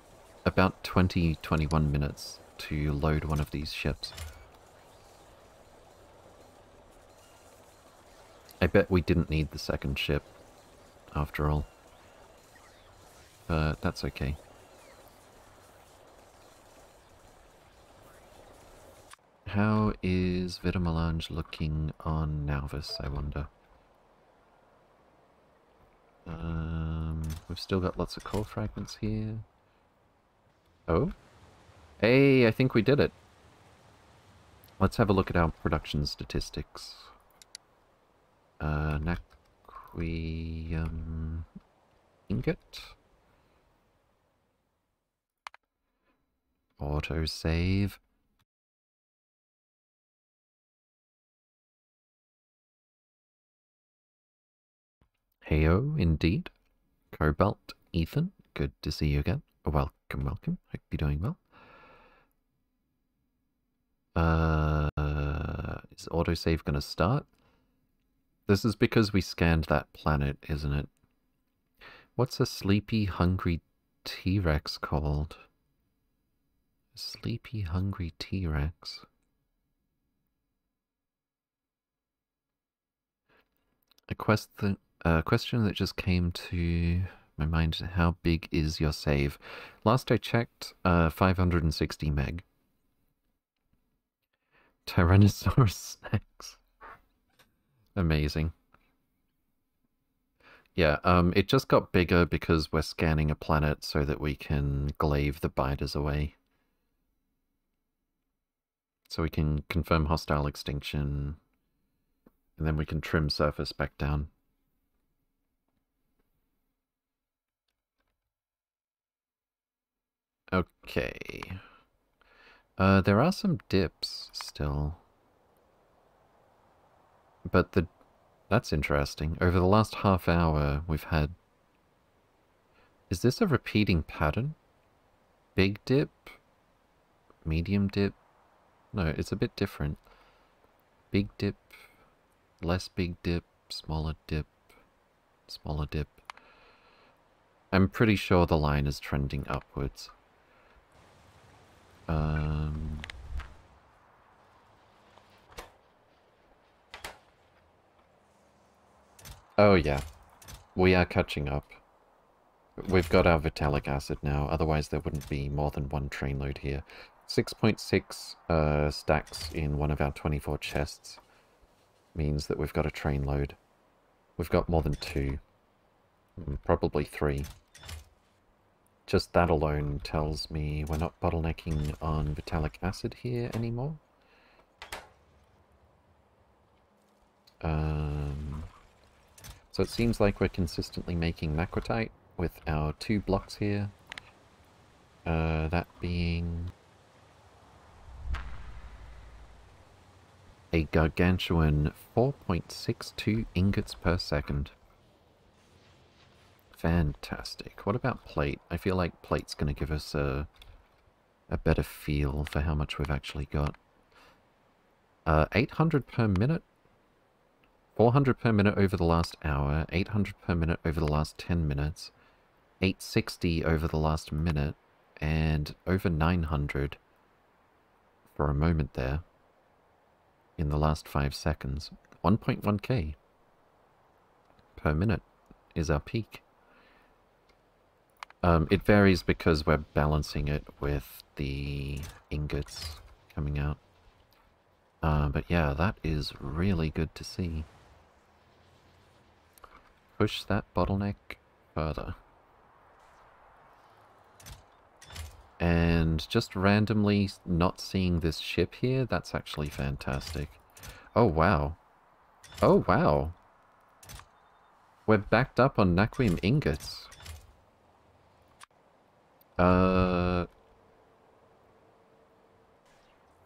about 20, 21 minutes to load one of these ships. I bet we didn't need the second ship after all. But that's okay. How is Vitamelange looking on Nauvis, I wonder? Um, we've still got lots of core fragments here. Oh? Hey, I think we did it. Let's have a look at our production statistics. Uh, we um, ingot. Auto save. Heyo, indeed. Cobalt, Ethan, good to see you again. Welcome, welcome. Hope you're doing well. Uh, is autosave going to start? This is because we scanned that planet, isn't it? What's a sleepy, hungry T-Rex called? Sleepy, hungry T-Rex. A quest question that just came to my mind. How big is your save? Last I checked, uh, 560 meg. Tyrannosaurus snacks. Amazing. Yeah, um, it just got bigger because we're scanning a planet so that we can glaive the biters away. So we can confirm hostile extinction, and then we can trim surface back down. Okay. Uh, there are some dips still. But the that's interesting. Over the last half hour, we've had... Is this a repeating pattern? Big dip? Medium dip? No, it's a bit different. Big dip, less big dip, smaller dip, smaller dip. I'm pretty sure the line is trending upwards. Um... Oh yeah, we are catching up. We've got our Vitalic Acid now, otherwise there wouldn't be more than one train load here. 6.6 uh, stacks in one of our 24 chests means that we've got a train load. We've got more than two. Mm, probably three. Just that alone tells me we're not bottlenecking on Vitalic Acid here anymore. Um... So it seems like we're consistently making macrotite with our two blocks here. Uh, that being a gargantuan 4.62 ingots per second. Fantastic. What about plate? I feel like plate's going to give us a, a better feel for how much we've actually got. Uh, 800 per minute 400 per minute over the last hour, 800 per minute over the last 10 minutes, 860 over the last minute, and over 900 for a moment there in the last 5 seconds. 1.1k per minute is our peak. Um, it varies because we're balancing it with the ingots coming out. Uh, but yeah, that is really good to see push that bottleneck further. And just randomly not seeing this ship here, that's actually fantastic. Oh, wow. Oh, wow. We're backed up on Naquium ingots. Uh...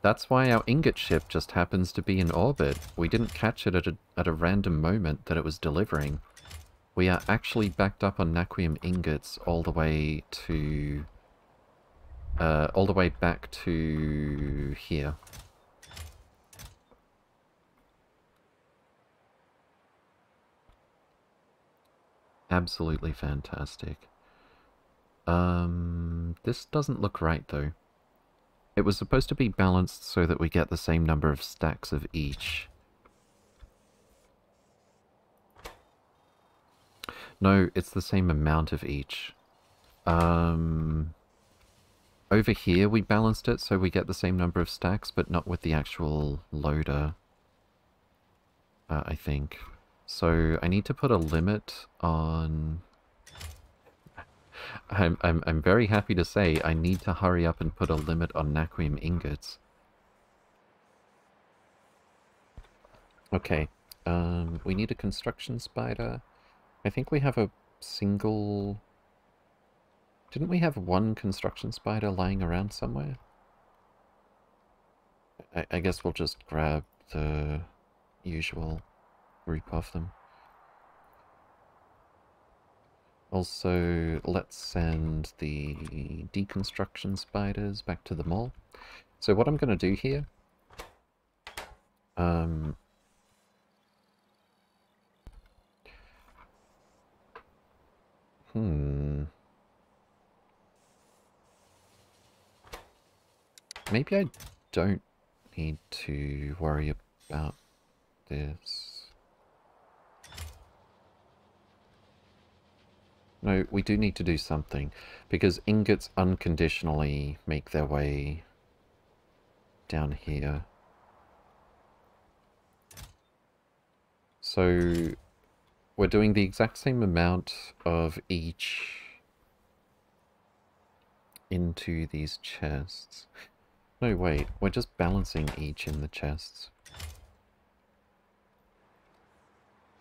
That's why our ingot ship just happens to be in orbit. We didn't catch it at a, at a random moment that it was delivering. We are actually backed up on Naquium ingots all the way to... Uh, all the way back to here. Absolutely fantastic. Um, this doesn't look right though. It was supposed to be balanced so that we get the same number of stacks of each. No, it's the same amount of each. Um, over here we balanced it so we get the same number of stacks, but not with the actual loader, uh, I think. So I need to put a limit on... I'm, I'm, I'm very happy to say I need to hurry up and put a limit on Naquium ingots. Okay, um, we need a construction spider. I think we have a single... Didn't we have one construction spider lying around somewhere? I, I guess we'll just grab the usual group of them. Also, let's send the deconstruction spiders back to the mall. So what I'm going to do here, um, Hmm. Maybe I don't need to worry about this. No, we do need to do something, because ingots unconditionally make their way down here. So we're doing the exact same amount of each into these chests. No, wait, we're just balancing each in the chests.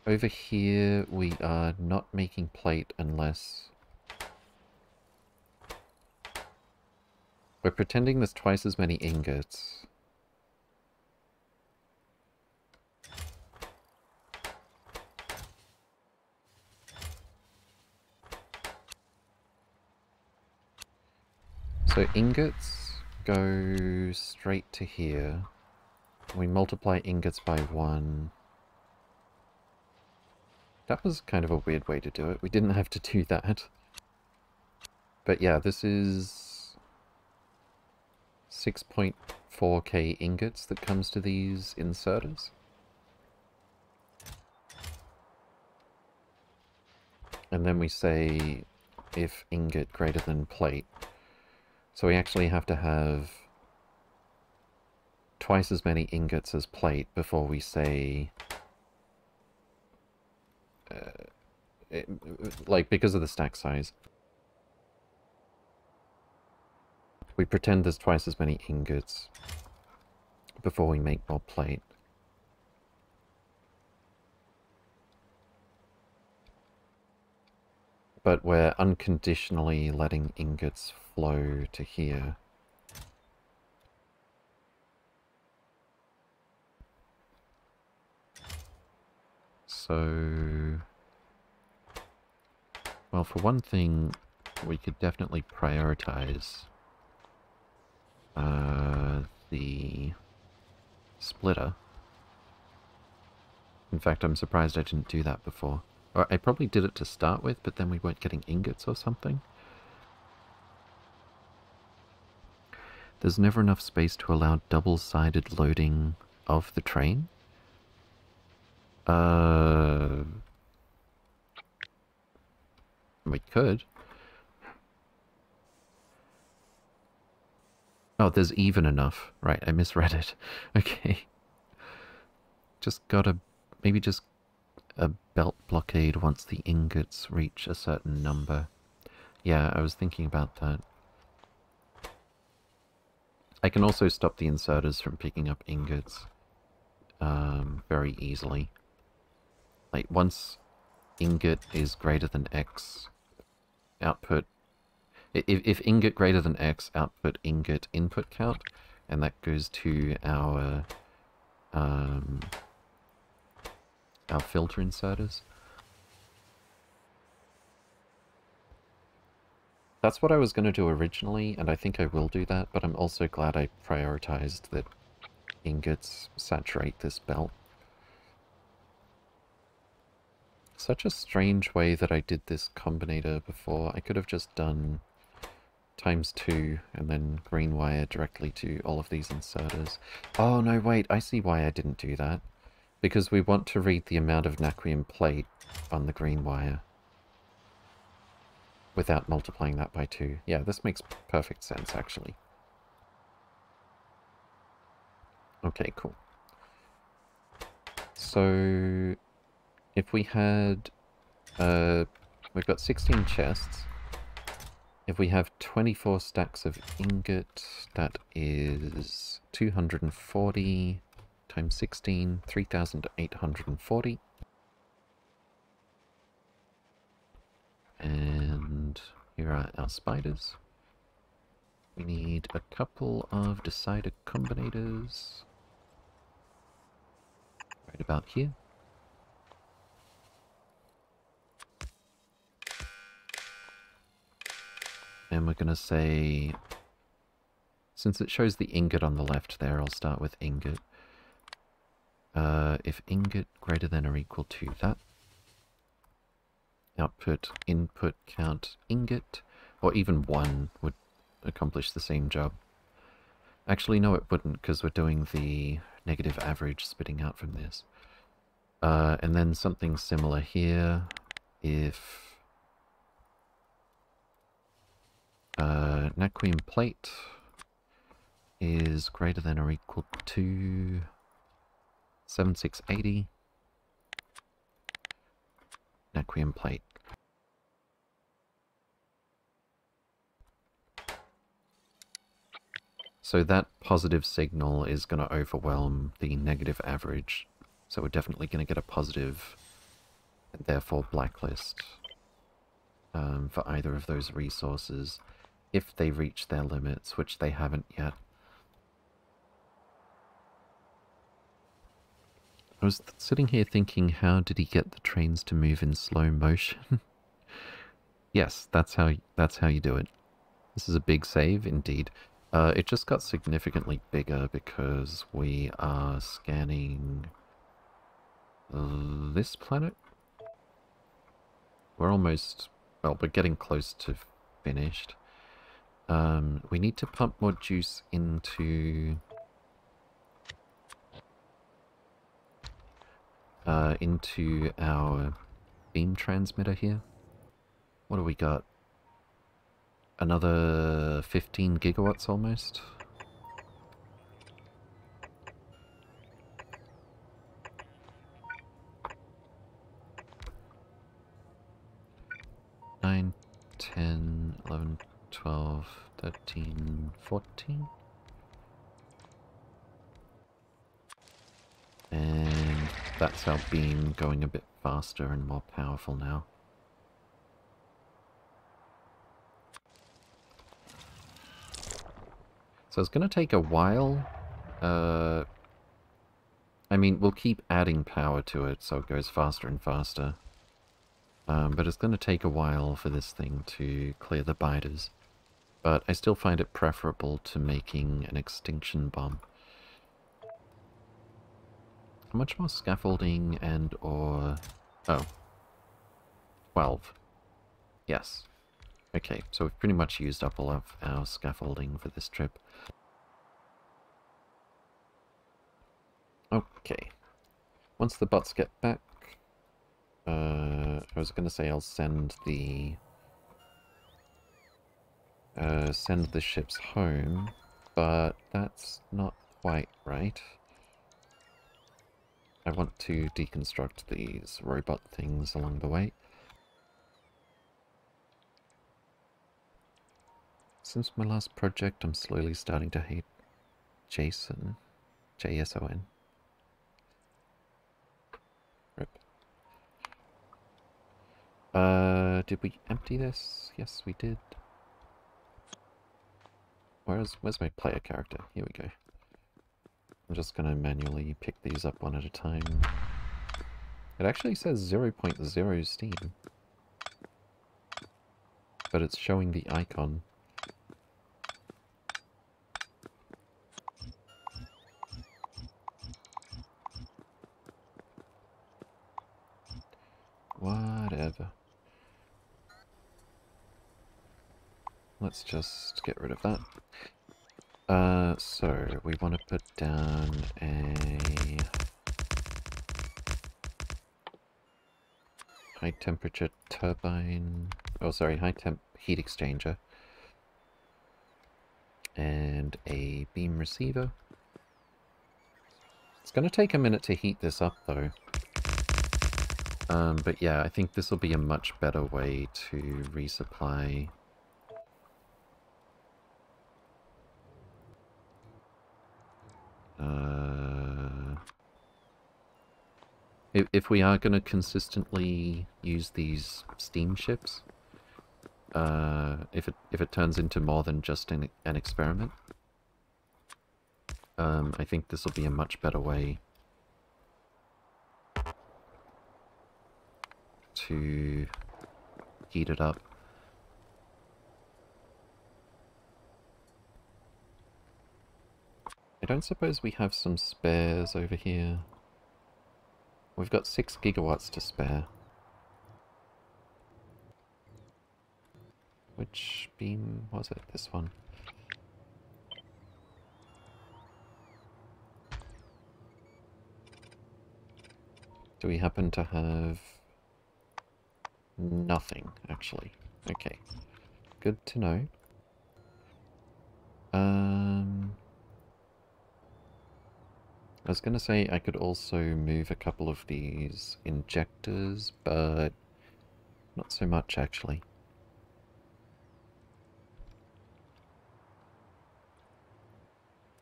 Over here, we are not making plate unless... We're pretending there's twice as many ingots. So ingots go straight to here. We multiply ingots by one. That was kind of a weird way to do it. We didn't have to do that. But yeah, this is 6.4k ingots that comes to these inserters. And then we say if ingot greater than plate. So we actually have to have twice as many ingots as plate before we say... Uh, it, like, because of the stack size. We pretend there's twice as many ingots before we make more plate. But we're unconditionally letting ingots flow to here. So... Well, for one thing, we could definitely prioritize uh, the splitter. In fact, I'm surprised I didn't do that before. Or I probably did it to start with, but then we weren't getting ingots or something. There's never enough space to allow double-sided loading of the train. Uh... We could. Oh, there's even enough. Right, I misread it. Okay. Just gotta... Maybe just a belt blockade once the ingots reach a certain number. Yeah, I was thinking about that. I can also stop the inserters from picking up ingots um, very easily. Like, once ingot is greater than X, output... If, if ingot greater than X, output ingot input count, and that goes to our... Um, our filter inserters. That's what I was going to do originally, and I think I will do that, but I'm also glad I prioritized that ingots saturate this belt. Such a strange way that I did this combinator before. I could have just done times two and then green wire directly to all of these inserters. Oh no, wait, I see why I didn't do that. Because we want to read the amount of Naquium plate on the green wire without multiplying that by 2. Yeah, this makes perfect sense, actually. Okay, cool. So, if we had... Uh, we've got 16 chests. If we have 24 stacks of ingot, that is 240 times 16, 3,840. And here are our spiders. We need a couple of decider combinators. Right about here. And we're going to say, since it shows the ingot on the left there, I'll start with ingot. Uh, if ingot greater than or equal to that, output input count ingot, or even one would accomplish the same job. Actually, no, it wouldn't, because we're doing the negative average spitting out from this. Uh, and then something similar here, if uh, Naquium plate is greater than or equal to 7680, Naquium plate. So that positive signal is going to overwhelm the negative average. So we're definitely going to get a positive and therefore blacklist um, for either of those resources if they reach their limits, which they haven't yet. I was sitting here thinking, how did he get the trains to move in slow motion? yes, that's how that's how you do it. This is a big save, indeed. Uh, it just got significantly bigger because we are scanning this planet. We're almost, well, we're getting close to finished. Um, we need to pump more juice into uh, into our beam transmitter here. What do we got? Another 15 gigawatts almost? Nine, ten, eleven, twelve, thirteen, fourteen. And that's our beam going a bit faster and more powerful now. So it's going to take a while. Uh, I mean, we'll keep adding power to it so it goes faster and faster. Um, but it's going to take a while for this thing to clear the biters. But I still find it preferable to making an extinction bomb. How much more scaffolding and or... Oh. 12. Yes. Okay, so we've pretty much used up all of our scaffolding for this trip. Okay. Once the bots get back, uh, I was going to say I'll send the uh, send the ships home, but that's not quite right. I want to deconstruct these robot things along the way. Since my last project, I'm slowly starting to hate Jason. J-S-O-N. Rip. Uh, did we empty this? Yes, we did. Where's, where's my player character? Here we go. I'm just gonna manually pick these up one at a time. It actually says 0.0 Steam. But it's showing the icon. Whatever. Let's just get rid of that. Uh, so, we want to put down a... high temperature turbine... Oh, sorry, high temp heat exchanger. And a beam receiver. It's going to take a minute to heat this up, though. Um, but yeah, I think this will be a much better way to resupply. Uh, if, if we are going to consistently use these steamships, uh, if it if it turns into more than just an, an experiment, um, I think this will be a much better way to heat it up. I don't suppose we have some spares over here. We've got 6 gigawatts to spare. Which beam was it? This one. Do we happen to have... Nothing, actually. Okay. Good to know. Um... I was going to say I could also move a couple of these injectors, but not so much actually.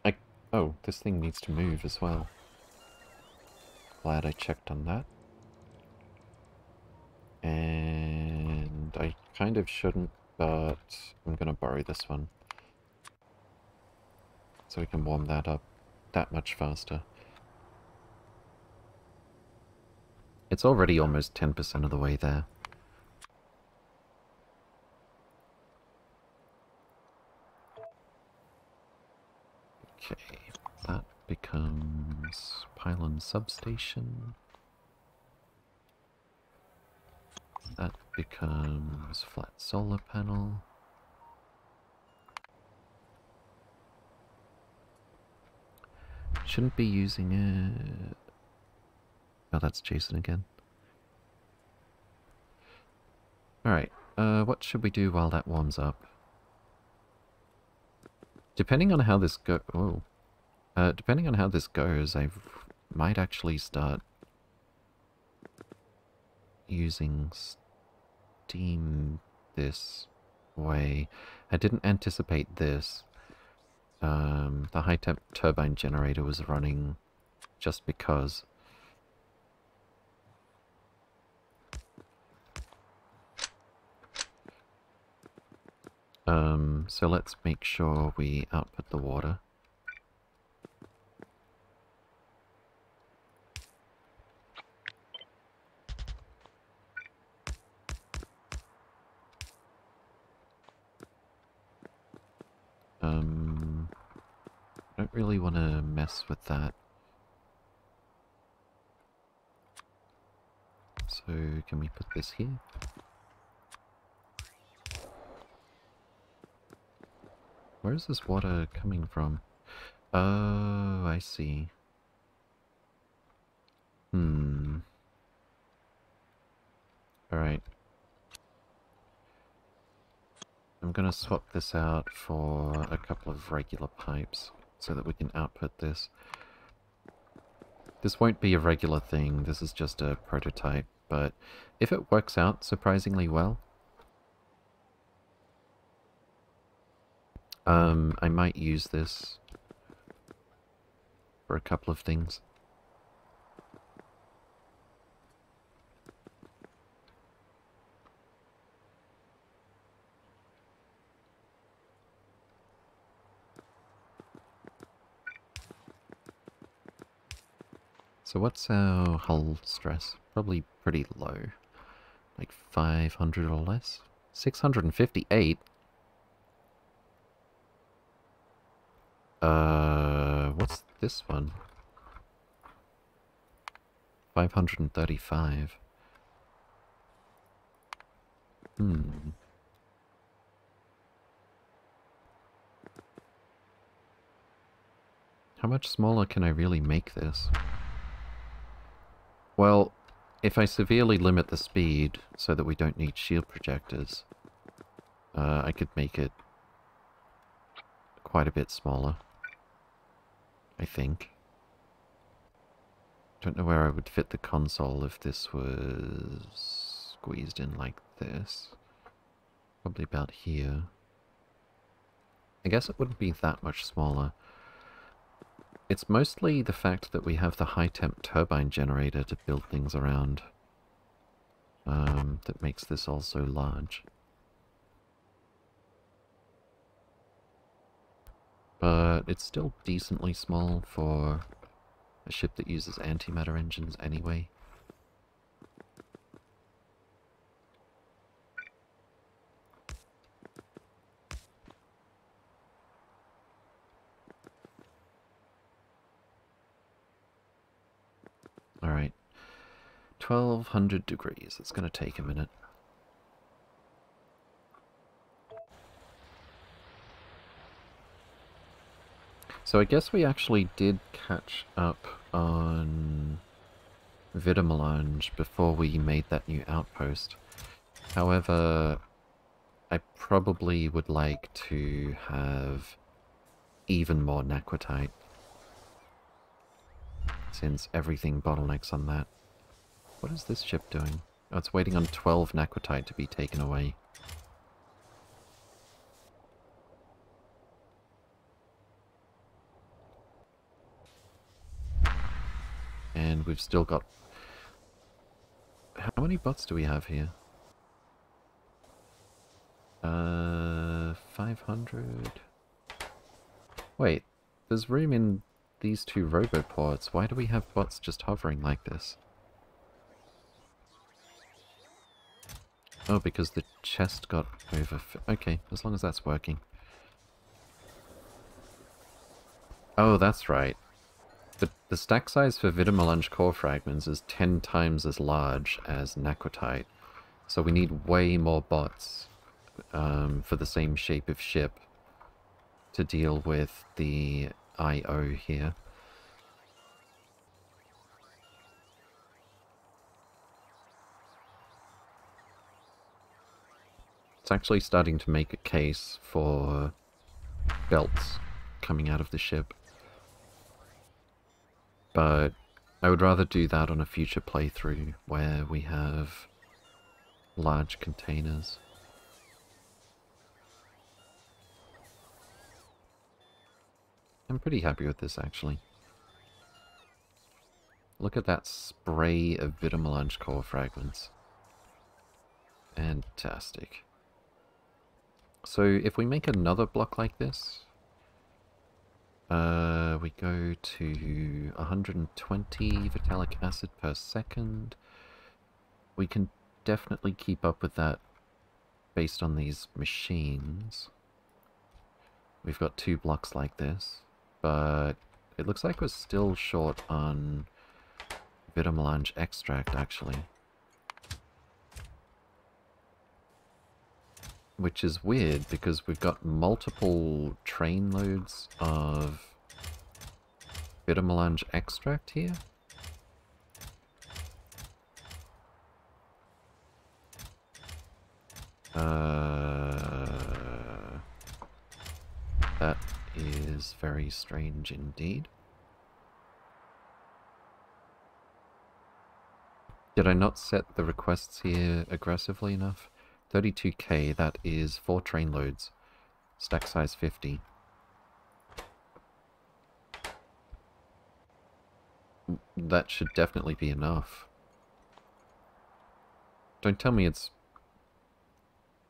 I... Oh, this thing needs to move as well. Glad I checked on that. And I kind of shouldn't, but I'm going to borrow this one. So we can warm that up that much faster. It's already almost 10% of the way there. Okay, that becomes pylon substation. That becomes flat solar panel. Shouldn't be using it. Oh, that's Jason again. Alright, uh, what should we do while that warms up? Depending on how this go- oh. Uh, depending on how this goes, I might actually start using steam this way. I didn't anticipate this. Um, the high temp turbine generator was running just because. Um, so let's make sure we output the water. Um, I don't really want to mess with that. So can we put this here? Where is this water coming from? Oh, I see. Hmm. Alright. I'm gonna swap this out for a couple of regular pipes so that we can output this. This won't be a regular thing, this is just a prototype, but if it works out surprisingly well, Um, I might use this for a couple of things. So what's our hull stress? Probably pretty low. Like 500 or less? 658? Uh, what's this one? 535. Hmm. How much smaller can I really make this? Well, if I severely limit the speed so that we don't need shield projectors, uh, I could make it quite a bit smaller. I think. Don't know where I would fit the console if this was squeezed in like this. Probably about here. I guess it wouldn't be that much smaller. It's mostly the fact that we have the high temp turbine generator to build things around um, that makes this all so large. But it's still decently small for a ship that uses antimatter engines anyway. Alright. 1200 degrees. It's going to take a minute. So I guess we actually did catch up on Vitamelange before we made that new outpost. However, I probably would like to have even more Naquitite. Since everything bottlenecks on that. What is this ship doing? Oh, it's waiting on 12 Naquitite to be taken away. And we've still got... How many bots do we have here? Uh, 500... Wait, there's room in these two roboports. Why do we have bots just hovering like this? Oh, because the chest got over... Okay, as long as that's working. Oh, that's right. The, the stack size for Vitamelange core fragments is 10 times as large as Naquitite. So we need way more bots um, for the same shape of ship to deal with the I.O. here. It's actually starting to make a case for belts coming out of the ship. But I would rather do that on a future playthrough where we have large containers. I'm pretty happy with this actually. Look at that spray of Vitamelange core fragments. Fantastic. So if we make another block like this, uh, we go to 120 vitalic acid per second. We can definitely keep up with that based on these machines. We've got two blocks like this, but it looks like we're still short on Vitamelange extract, actually. Which is weird because we've got multiple train loads of melange extract here. Uh, that is very strange indeed. Did I not set the requests here aggressively enough? 32k, that is 4 train loads. Stack size 50. That should definitely be enough. Don't tell me it's...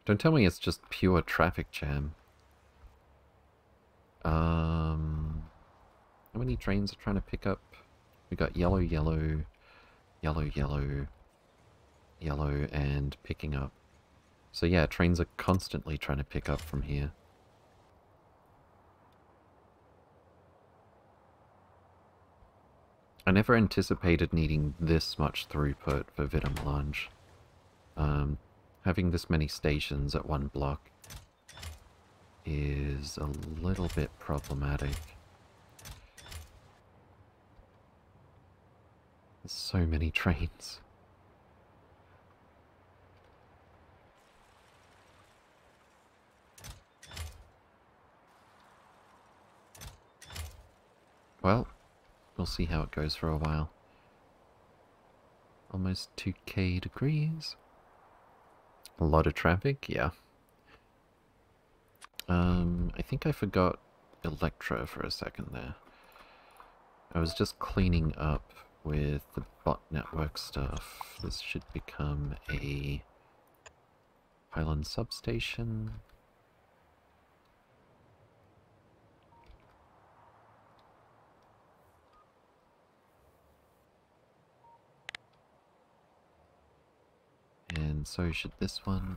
Don't tell me it's just pure traffic jam. Um... How many trains are trying to pick up? We got yellow, yellow, yellow, yellow, yellow, and picking up. So yeah, trains are constantly trying to pick up from here. I never anticipated needing this much throughput for Vitamelange. Um, having this many stations at one block is a little bit problematic. There's so many trains. Well, we'll see how it goes for a while. Almost 2k degrees. A lot of traffic, yeah. Um, I think I forgot Electra for a second there. I was just cleaning up with the bot network stuff. This should become a pylon substation. And so should this one.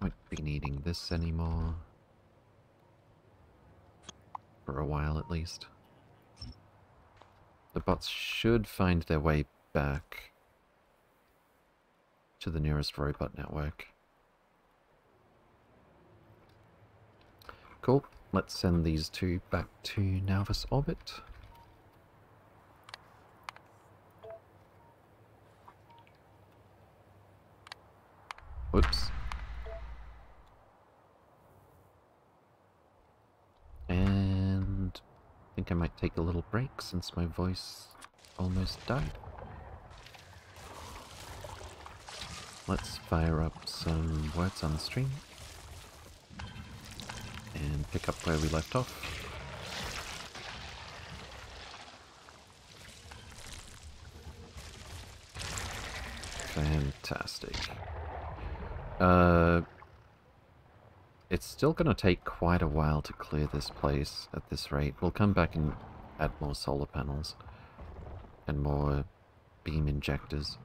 Won't be needing this anymore. For a while at least. The bots should find their way back to the nearest robot network. Cool. Let's send these two back to Nauvis orbit. Whoops. And I think I might take a little break since my voice almost died. Let's fire up some words on the stream and pick up where we left off. Fantastic. Uh, it's still going to take quite a while to clear this place at this rate. We'll come back and add more solar panels and more beam injectors.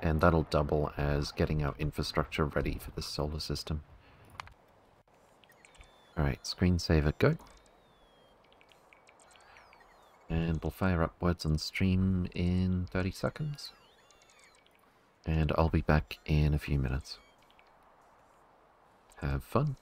And that'll double as getting our infrastructure ready for this solar system. Alright, screensaver go. And we'll fire up words on stream in 30 seconds. And I'll be back in a few minutes. Have fun.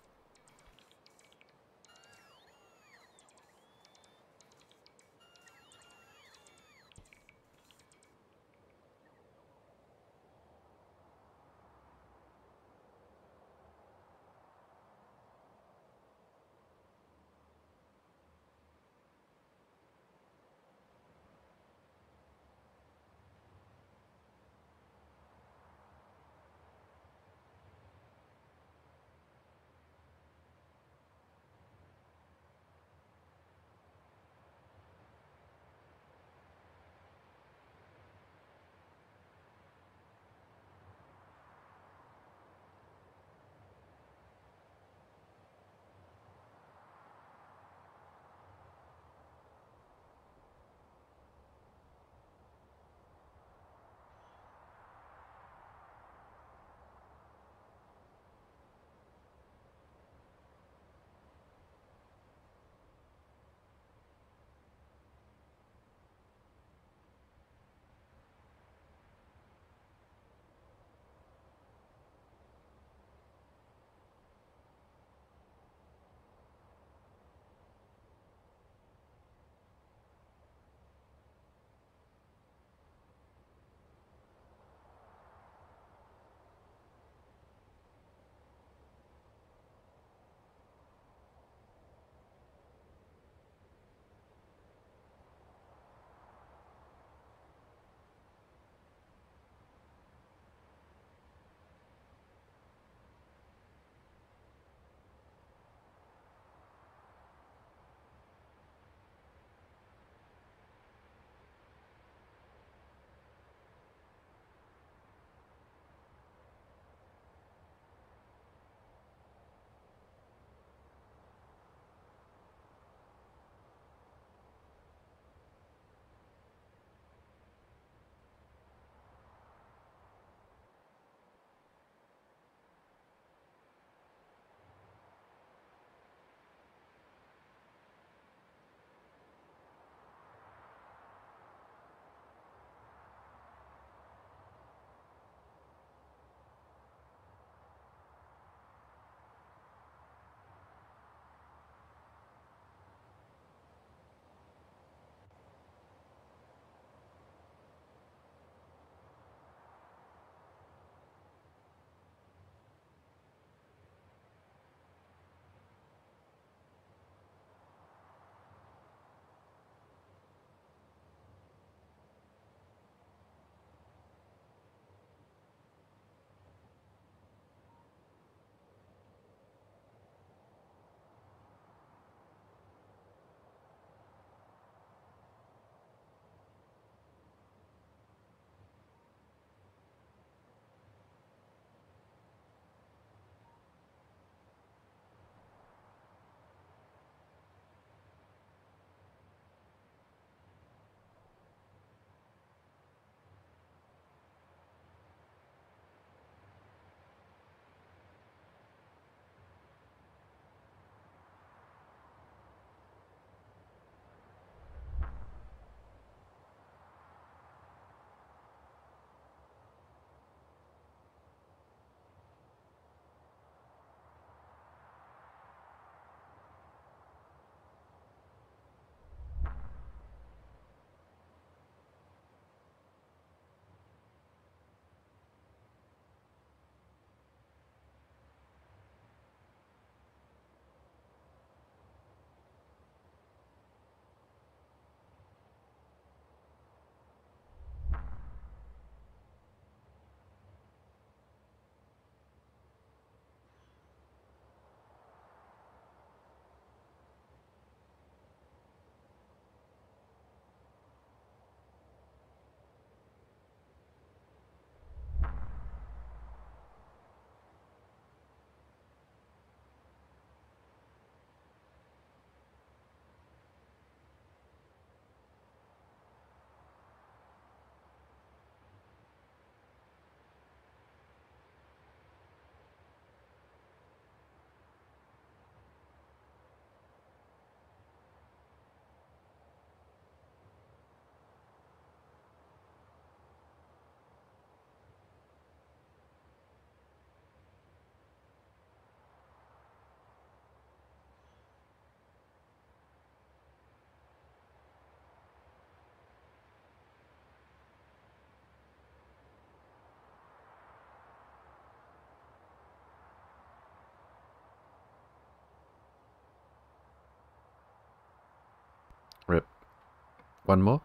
One more?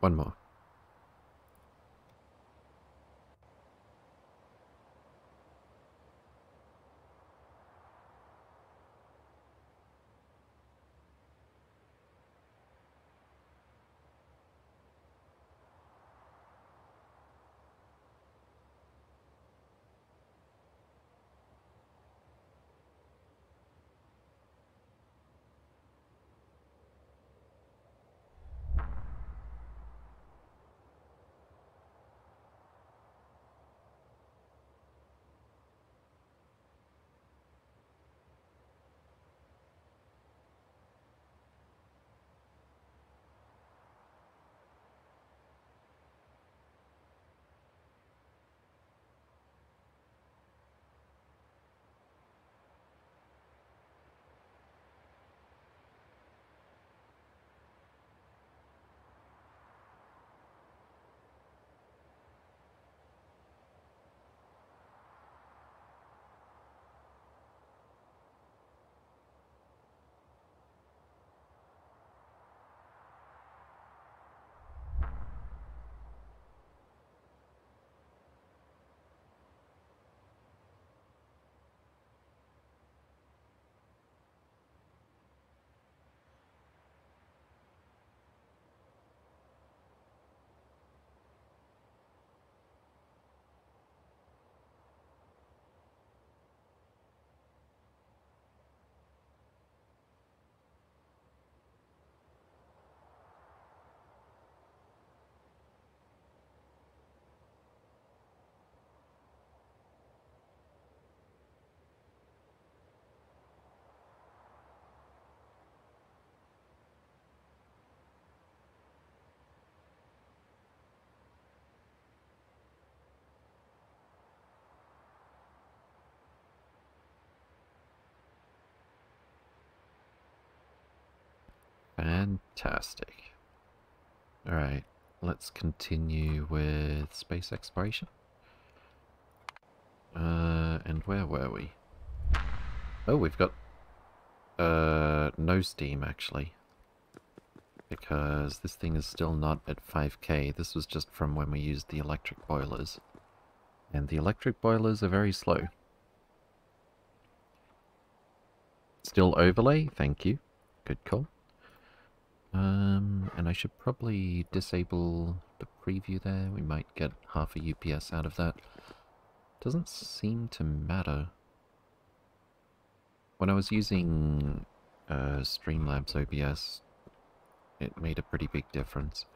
One more. Fantastic. Alright, let's continue with space exploration. Uh, and where were we? Oh, we've got uh, no steam actually. Because this thing is still not at 5k. This was just from when we used the electric boilers. And the electric boilers are very slow. Still overlay, thank you. Good call. Um, and I should probably disable the preview there. We might get half a UPS out of that. Doesn't seem to matter. When I was using uh, Streamlabs OBS, it made a pretty big difference.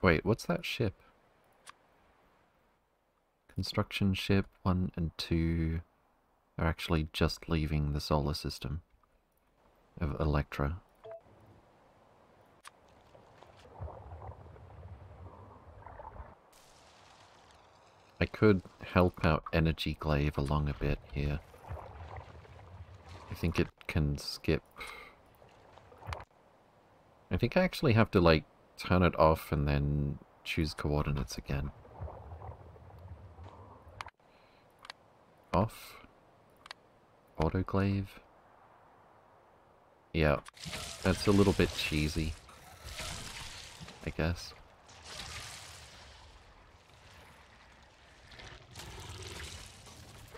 Wait, what's that ship? Construction ship 1 and 2 are actually just leaving the solar system of Electra. I could help out Energy Glaive along a bit here. I think it can skip... I think I actually have to, like, turn it off and then choose coordinates again. Off. Autoclave. Yeah, that's a little bit cheesy, I guess.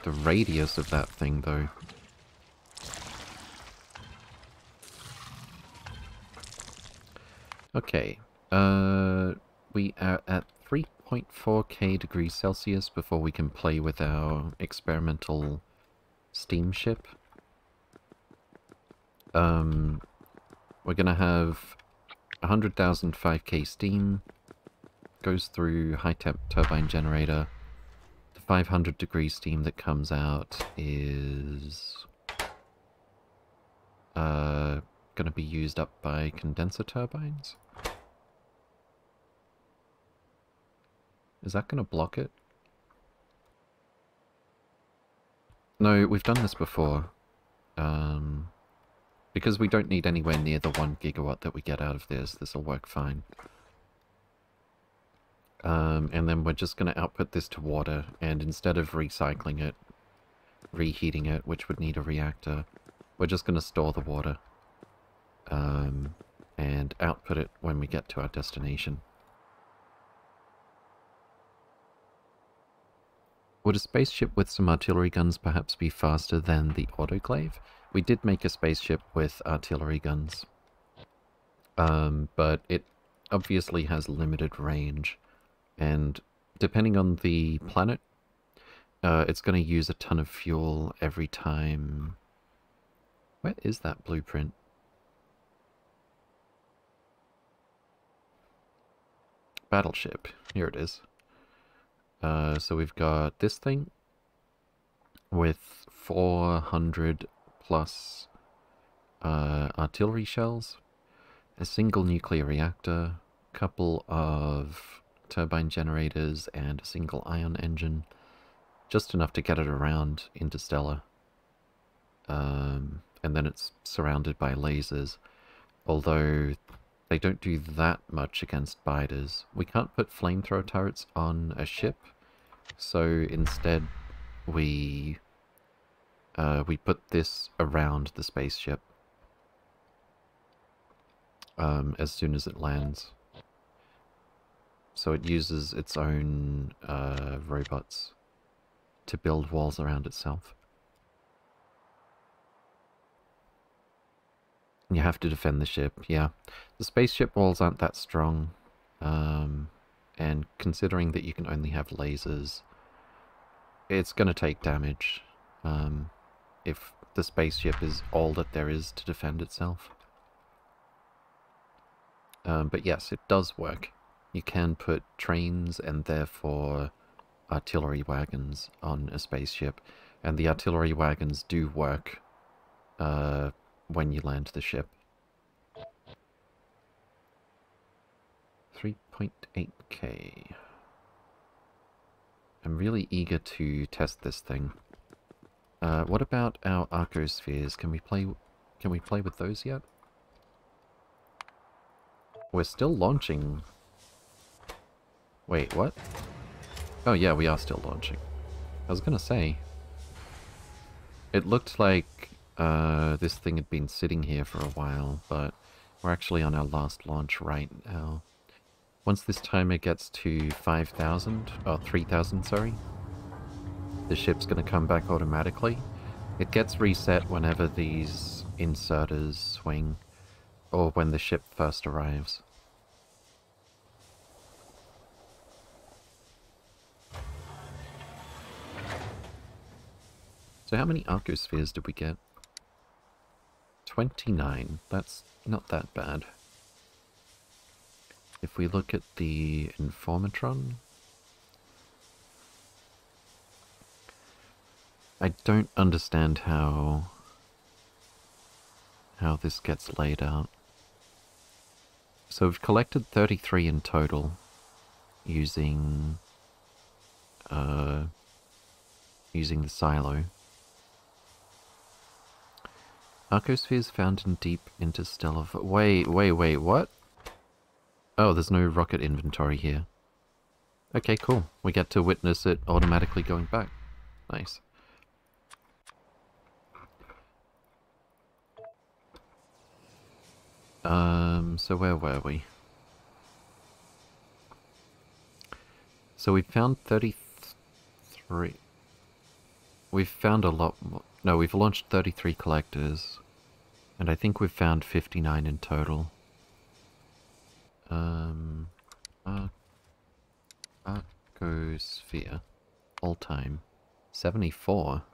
The radius of that thing, though. Okay, uh, we are at 3.4k degrees Celsius before we can play with our experimental steamship. Um, we're gonna have 100,000 5k steam, goes through high temp turbine generator, 500 degree steam that comes out is uh, going to be used up by condenser turbines. Is that going to block it? No, we've done this before. Um, because we don't need anywhere near the 1 gigawatt that we get out of this, this will work fine. Um, and then we're just going to output this to water, and instead of recycling it, reheating it, which would need a reactor, we're just going to store the water. Um, and output it when we get to our destination. Would a spaceship with some artillery guns perhaps be faster than the autoclave? We did make a spaceship with artillery guns. Um, but it obviously has limited range. And depending on the planet, uh, it's going to use a ton of fuel every time. Where is that blueprint? Battleship. Here it is. Uh, so we've got this thing with 400 plus uh, artillery shells, a single nuclear reactor, couple of turbine generators, and a single ion engine. Just enough to get it around Interstellar. Um, and then it's surrounded by lasers. Although they don't do that much against biters. We can't put flamethrower turrets on a ship so instead, we uh, we put this around the spaceship um, as soon as it lands. So it uses its own uh, robots to build walls around itself. You have to defend the ship, yeah. The spaceship walls aren't that strong. Um, and considering that you can only have lasers, it's going to take damage um, if the spaceship is all that there is to defend itself. Um, but yes, it does work. You can put trains and therefore artillery wagons on a spaceship, and the artillery wagons do work uh, when you land the ship. 3.8k. I'm really eager to test this thing. Uh, what about our arcospheres? Can we play can we play with those yet? We're still launching. Wait, what? Oh yeah, we are still launching. I was gonna say. It looked like uh, this thing had been sitting here for a while, but we're actually on our last launch right now. Once this timer gets to 5,000, or 3,000, sorry, the ship's going to come back automatically. It gets reset whenever these inserters swing, or when the ship first arrives. So how many arcospheres did we get? 29. That's not that bad. If we look at the Informatron, I don't understand how how this gets laid out. So we've collected 33 in total using uh, using the silo. Arcospheres found in deep interstellar... Wait, wait, wait, what? Oh, there's no rocket inventory here. Okay, cool. We get to witness it automatically going back. Nice. Um, so where were we? So we found 33... We've found a lot more... No, we've launched 33 collectors. And I think we've found 59 in total. Um, Ar Arcosphere. All time. 74.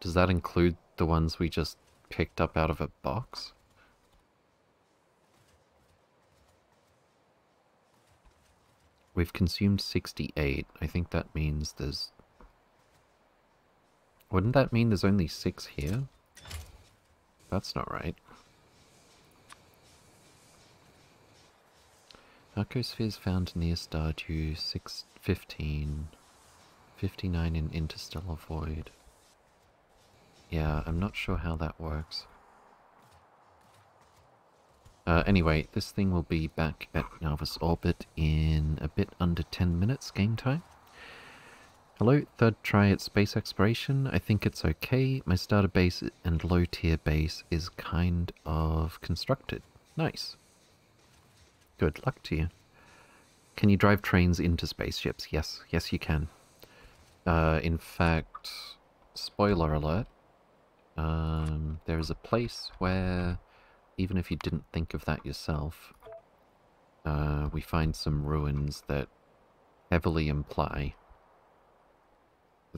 Does that include the ones we just picked up out of a box? We've consumed 68. I think that means there's... Wouldn't that mean there's only six here? That's not right. Arcospheres found near Stardew 615. 59 in interstellar void. Yeah, I'm not sure how that works. Uh, anyway, this thing will be back at Nauvis orbit in a bit under 10 minutes game time. Hello, third try at space exploration. I think it's okay. My starter base and low tier base is kind of constructed. Nice. Good luck to you. Can you drive trains into spaceships? Yes, yes you can. Uh, in fact, spoiler alert, um, there is a place where, even if you didn't think of that yourself, uh, we find some ruins that heavily imply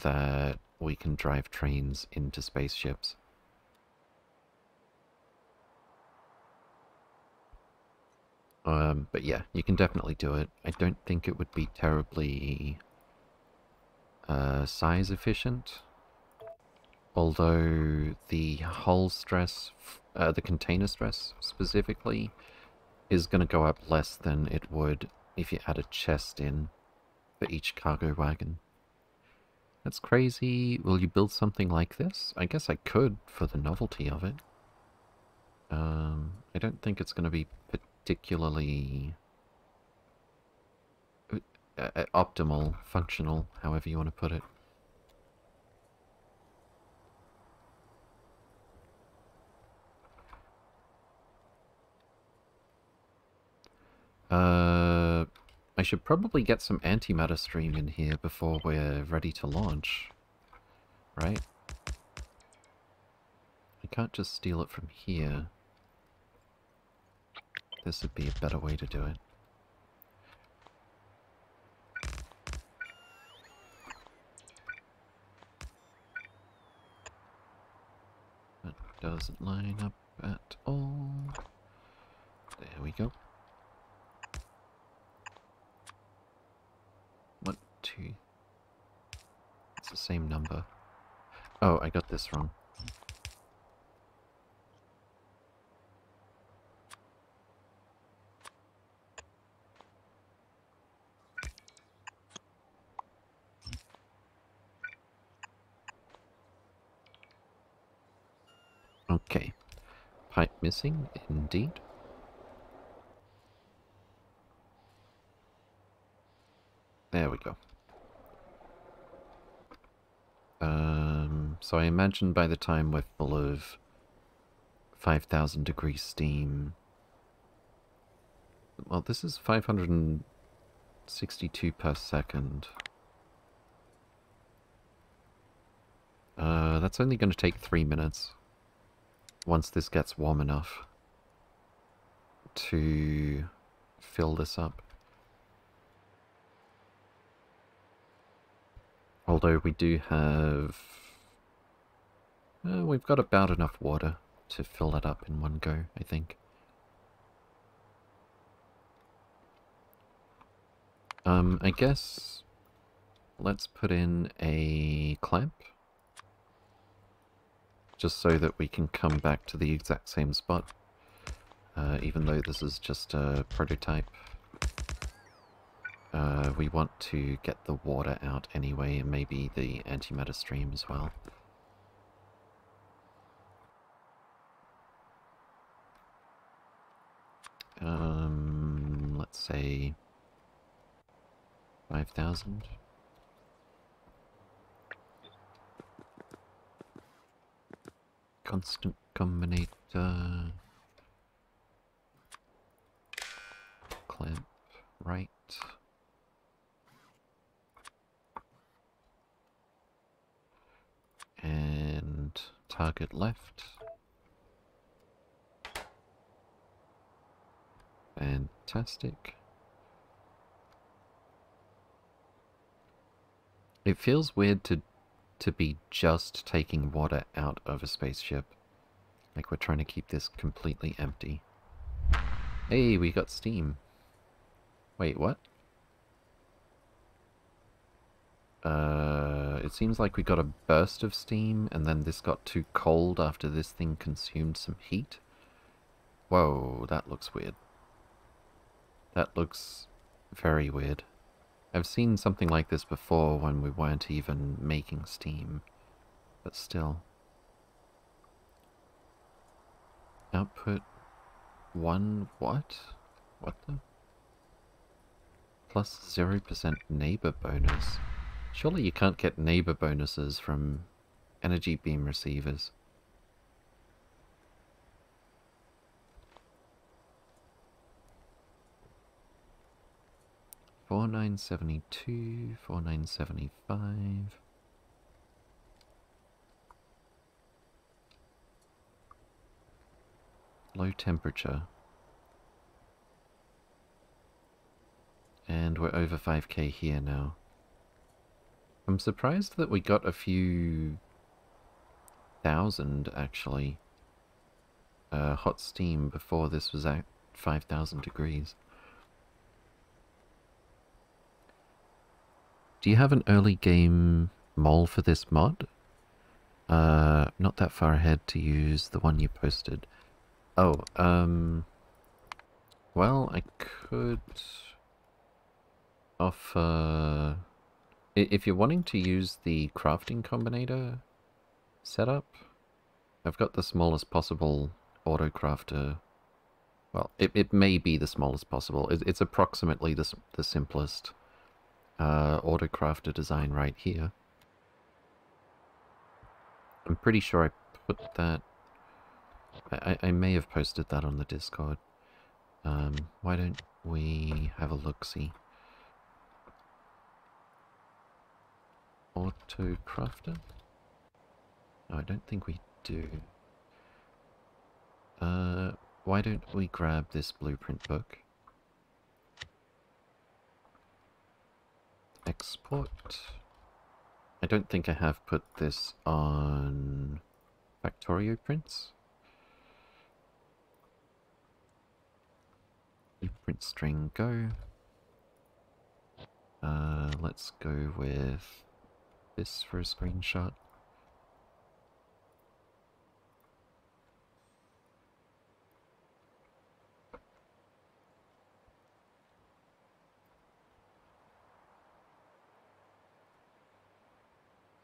that we can drive trains into spaceships. Um, but yeah, you can definitely do it. I don't think it would be terribly uh, size efficient. Although the hull stress, uh, the container stress specifically, is going to go up less than it would if you add a chest in for each cargo wagon. That's crazy. Will you build something like this? I guess I could for the novelty of it. Um, I don't think it's going to be particularly uh, uh, optimal, functional, however you want to put it. Uh, I should probably get some antimatter stream in here before we're ready to launch. Right? I can't just steal it from here. This would be a better way to do it. That doesn't line up at all. There we go. What two? It's the same number. Oh, I got this wrong. Okay. Pipe missing, indeed. There we go. Um, so I imagine by the time we're full of 5,000 degree steam... Well, this is 562 per second. Uh, that's only going to take three minutes once this gets warm enough to fill this up. Although we do have... Uh, we've got about enough water to fill that up in one go, I think. Um, I guess let's put in a clamp just so that we can come back to the exact same spot, uh, even though this is just a prototype. Uh, we want to get the water out anyway, and maybe the antimatter stream as well. Um, let's say 5,000. constant combinator clamp right and target left fantastic it feels weird to to be just taking water out of a spaceship. Like we're trying to keep this completely empty. Hey, we got steam. Wait, what? Uh, it seems like we got a burst of steam, and then this got too cold after this thing consumed some heat. Whoa, that looks weird. That looks very weird. I've seen something like this before when we weren't even making steam, but still. Output one what? What the? Plus 0% neighbor bonus. Surely you can't get neighbor bonuses from energy beam receivers. Four nine seventy two, four nine seventy five. Low temperature. And we're over 5k here now. I'm surprised that we got a few thousand, actually, uh, hot steam before this was at 5,000 degrees. Do you have an early game mole for this mod? Uh, not that far ahead to use the one you posted. Oh, um... Well, I could offer... If you're wanting to use the crafting combinator setup, I've got the smallest possible auto crafter. Well, it, it may be the smallest possible. It, it's approximately the, the simplest uh, auto crafter design right here. I'm pretty sure I put that... I, I may have posted that on the Discord. Um, why don't we have a look-see? Auto crafter? No, I don't think we do. Uh, why don't we grab this blueprint book? Export. I don't think I have put this on Factorio prints. Blueprint string go. Uh, let's go with this for a screenshot.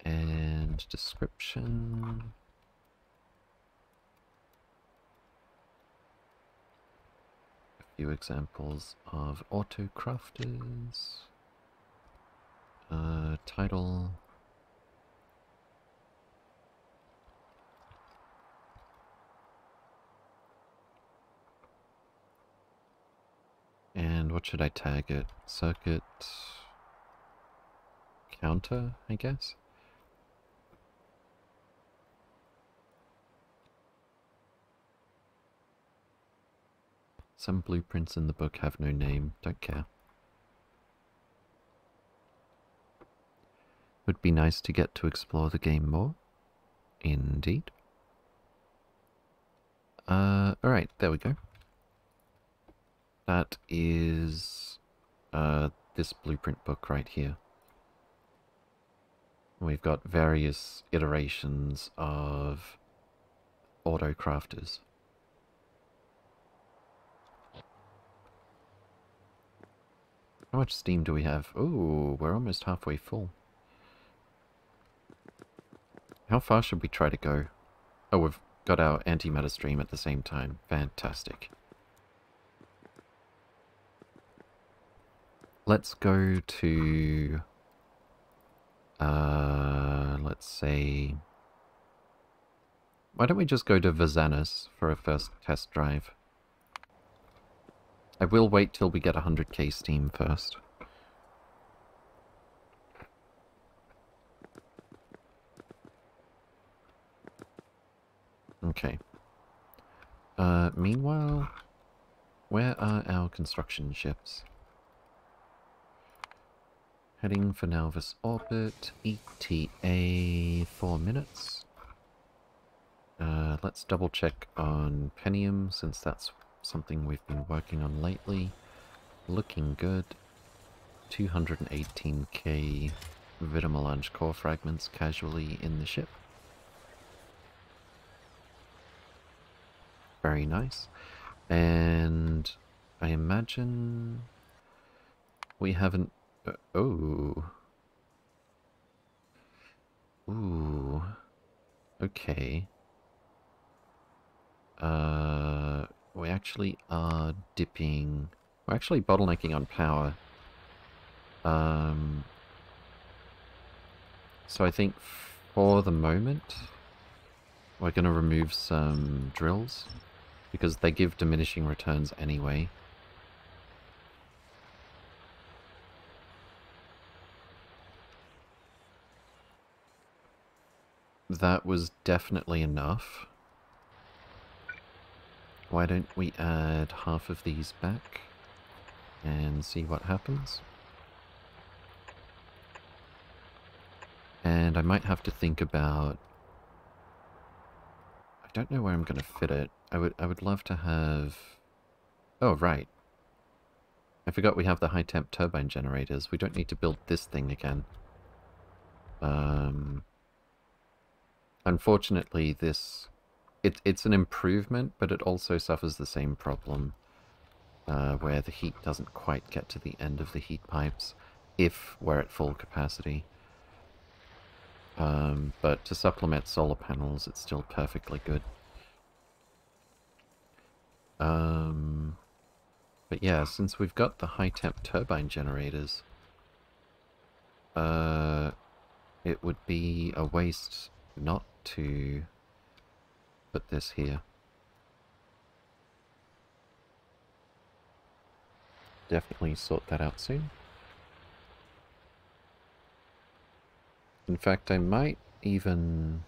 And description. A few examples of auto crafters. Uh, title. And what should I tag it? Circuit counter, I guess? Some blueprints in the book have no name, don't care. Would be nice to get to explore the game more. Indeed. Uh, alright, there we go. That is uh, this blueprint book right here. We've got various iterations of auto crafters. How much steam do we have? Ooh, we're almost halfway full. How far should we try to go? Oh, we've got our antimatter stream at the same time. Fantastic. Let's go to... Uh, let's see. Why don't we just go to Verzanis for a first test drive? I will wait till we get 100k steam first. Okay. Uh, meanwhile, where are our construction ships? Heading for Nauvis orbit, ETA 4 minutes. Uh, let's double check on Pentium since that's something we've been working on lately. Looking good. 218k Vitamelange core fragments casually in the ship. Very nice. And I imagine we haven't... Uh, oh. Ooh. Okay. Uh, we actually are dipping... We're actually bottlenecking on power. Um, So I think for the moment, we're going to remove some drills because they give diminishing returns anyway. That was definitely enough. Why don't we add half of these back and see what happens? And I might have to think about... I don't know where I'm going to fit it. I would, I would love to have... Oh, right. I forgot we have the high temp turbine generators. We don't need to build this thing again. Um, unfortunately, this... It, it's an improvement, but it also suffers the same problem. Uh, where the heat doesn't quite get to the end of the heat pipes if we're at full capacity. Um, but to supplement solar panels, it's still perfectly good. Um, but yeah, since we've got the high temp turbine generators, uh, it would be a waste not to put this here. Definitely sort that out soon. In fact, I might even...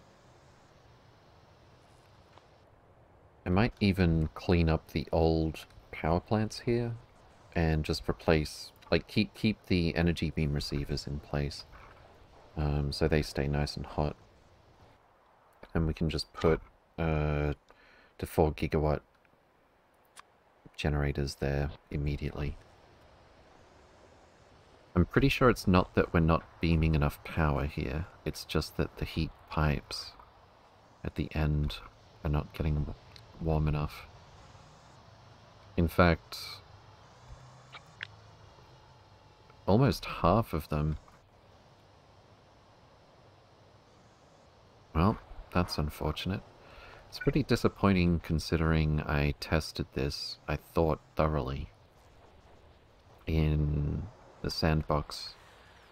I might even clean up the old power plants here and just replace, like keep keep the energy beam receivers in place um, so they stay nice and hot. And we can just put uh, the 4 gigawatt generators there immediately. I'm pretty sure it's not that we're not beaming enough power here. It's just that the heat pipes at the end are not getting warm enough. In fact, almost half of them. Well, that's unfortunate. It's pretty disappointing considering I tested this, I thought, thoroughly in the sandbox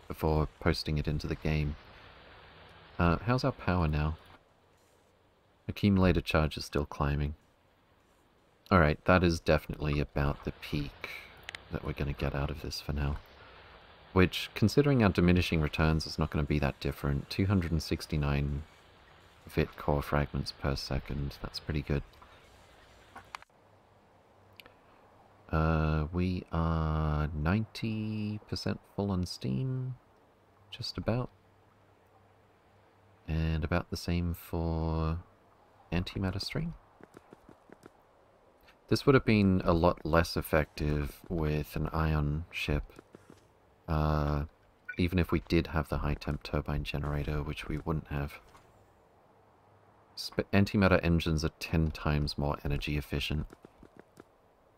before posting it into the game. Uh, how's our power now? Accumulator charge is still climbing. Alright, that is definitely about the peak that we're going to get out of this for now. Which, considering our diminishing returns, is not going to be that different. 269 VIT core fragments per second, that's pretty good. Uh, we are 90% full on Steam, just about. And about the same for antimatter stream. This would have been a lot less effective with an ion ship. Uh, even if we did have the high temp turbine generator, which we wouldn't have. Antimatter engines are 10 times more energy efficient.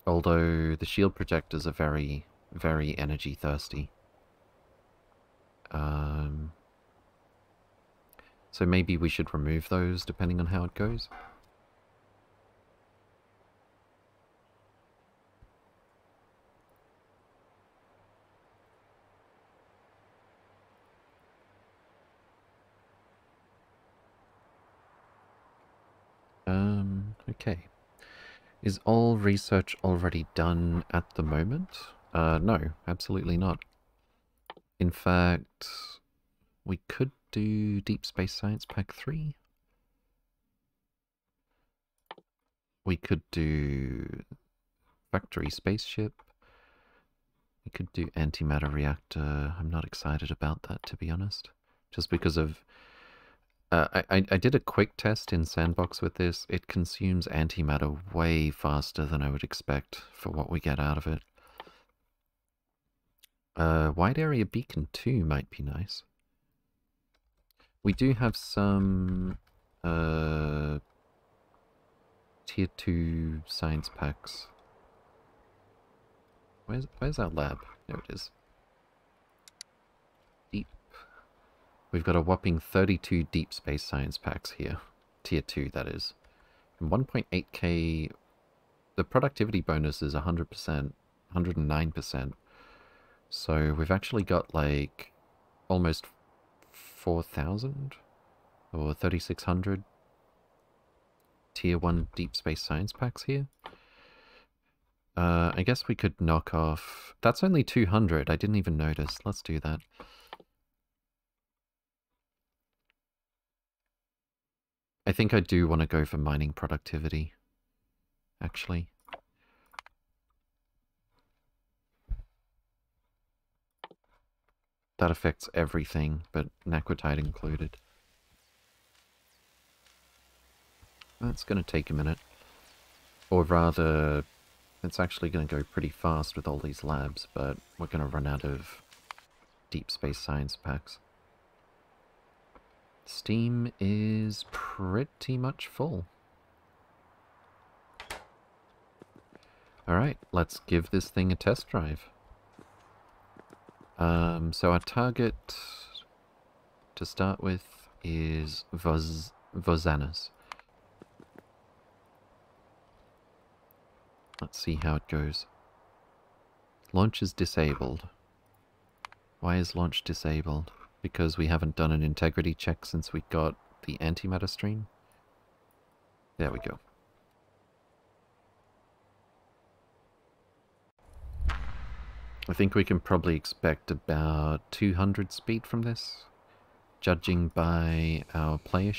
Although the shield projectors are very, very energy thirsty. Um, so maybe we should remove those depending on how it goes. Um, okay. Is all research already done at the moment? Uh, no, absolutely not. In fact, we could do Deep Space Science Pack 3. We could do Factory Spaceship. We could do Antimatter Reactor. I'm not excited about that, to be honest. Just because of uh, I, I did a quick test in Sandbox with this. It consumes antimatter way faster than I would expect for what we get out of it. Uh, wide area beacon 2 might be nice. We do have some uh, tier 2 science packs. Where's, where's our lab? There it is. We've got a whopping 32 deep space science packs here. Tier 2, that is. And 1.8k... The productivity bonus is 100%, 109%. So we've actually got like almost 4,000 or 3,600 tier 1 deep space science packs here. Uh, I guess we could knock off... That's only 200, I didn't even notice. Let's do that. I think I do want to go for mining productivity, actually. That affects everything, but Naquitite included. That's going to take a minute. Or rather, it's actually going to go pretty fast with all these labs, but we're going to run out of deep space science packs. Steam is pretty much full. Alright, let's give this thing a test drive. Um, so our target to start with is Voz Vozanas. Let's see how it goes. Launch is disabled. Why is launch disabled? Because we haven't done an integrity check since we got the antimatter stream? There we go. I think we can probably expect about 200 speed from this, judging by our player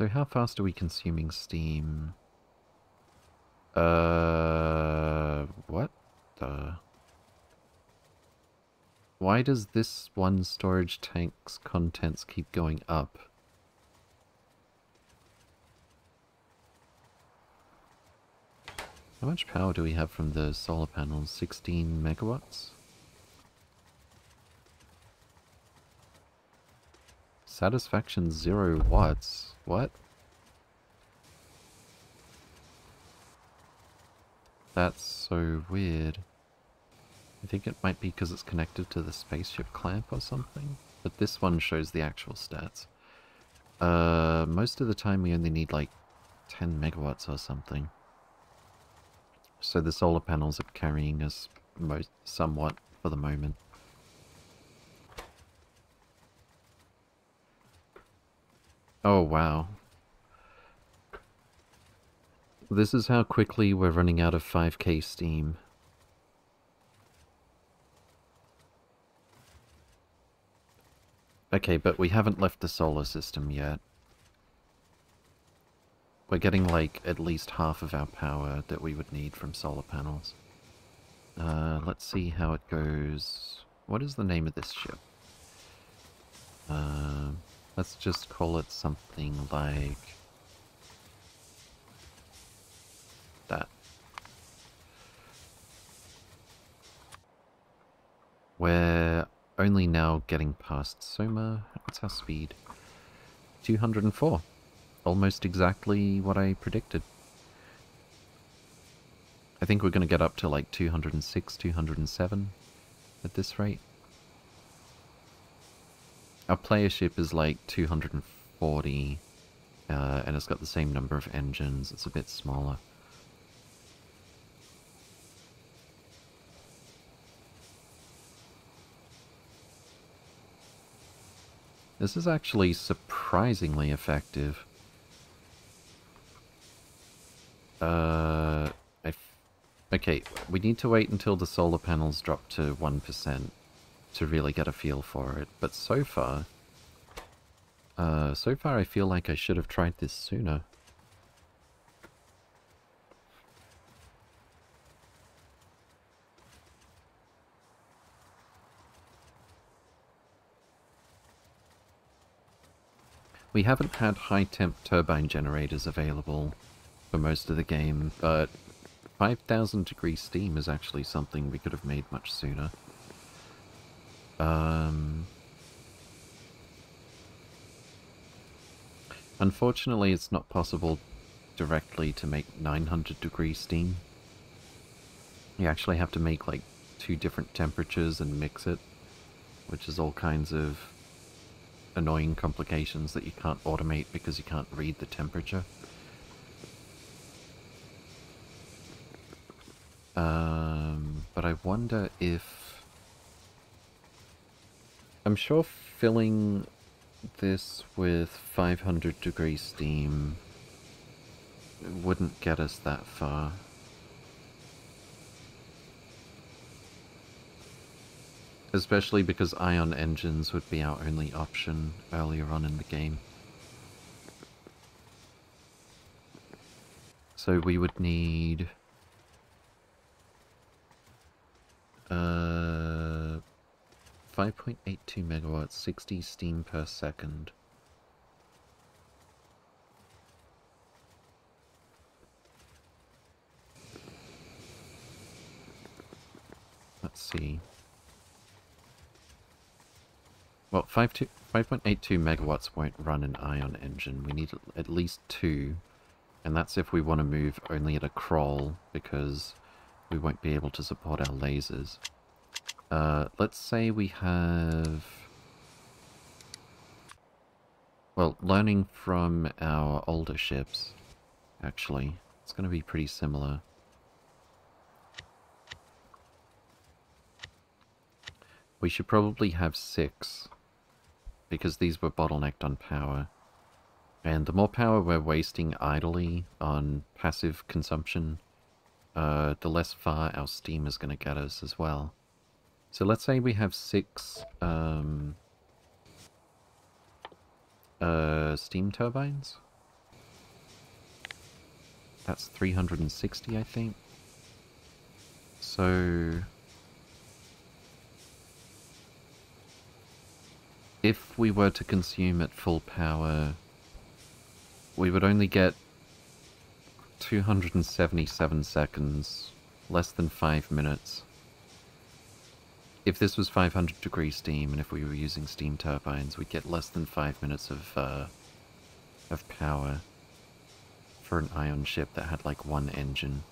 So how fast are we consuming steam? Uh, what the... Why does this one storage tank's contents keep going up? How much power do we have from the solar panels? 16 megawatts? Satisfaction 0 watts. What? That's so weird. I think it might be because it's connected to the spaceship clamp or something. But this one shows the actual stats. Uh, most of the time we only need like 10 megawatts or something. So the solar panels are carrying us most somewhat for the moment. Oh wow. This is how quickly we're running out of 5k steam. Okay, but we haven't left the solar system yet. We're getting like at least half of our power that we would need from solar panels. Uh, let's see how it goes. What is the name of this ship? Uh, let's just call it something like... that. We're only now getting past Soma. What's our speed? 204. Almost exactly what I predicted. I think we're going to get up to like 206, 207 at this rate. Our player ship is like 240, uh, and it's got the same number of engines. It's a bit smaller. This is actually surprisingly effective. Uh, okay, we need to wait until the solar panels drop to 1% to really get a feel for it. But so far, uh, so far I feel like I should have tried this sooner. We haven't had high temp turbine generators available for most of the game, but 5000 degree steam is actually something we could have made much sooner. Um, unfortunately, it's not possible directly to make 900 degree steam. You actually have to make like two different temperatures and mix it, which is all kinds of annoying complications that you can't automate because you can't read the temperature. Um, but I wonder if... I'm sure filling this with 500 degree steam wouldn't get us that far. Especially because ion engines would be our only option earlier on in the game. So we would need... Uh, 5.82 megawatts, 60 steam per second. Let's see. Well, 5.82 megawatts won't run an ion engine. We need at least two. And that's if we want to move only at a crawl, because we won't be able to support our lasers. Uh, let's say we have... Well, learning from our older ships, actually, it's going to be pretty similar. We should probably have six because these were bottlenecked on power. And the more power we're wasting idly on passive consumption, uh, the less far our steam is going to get us as well. So let's say we have six um, uh, steam turbines. That's 360, I think. So if we were to consume at full power, we would only get 277 seconds, less than 5 minutes. If this was 500 degree steam, and if we were using steam turbines, we'd get less than 5 minutes of, uh, of power for an ion ship that had like one engine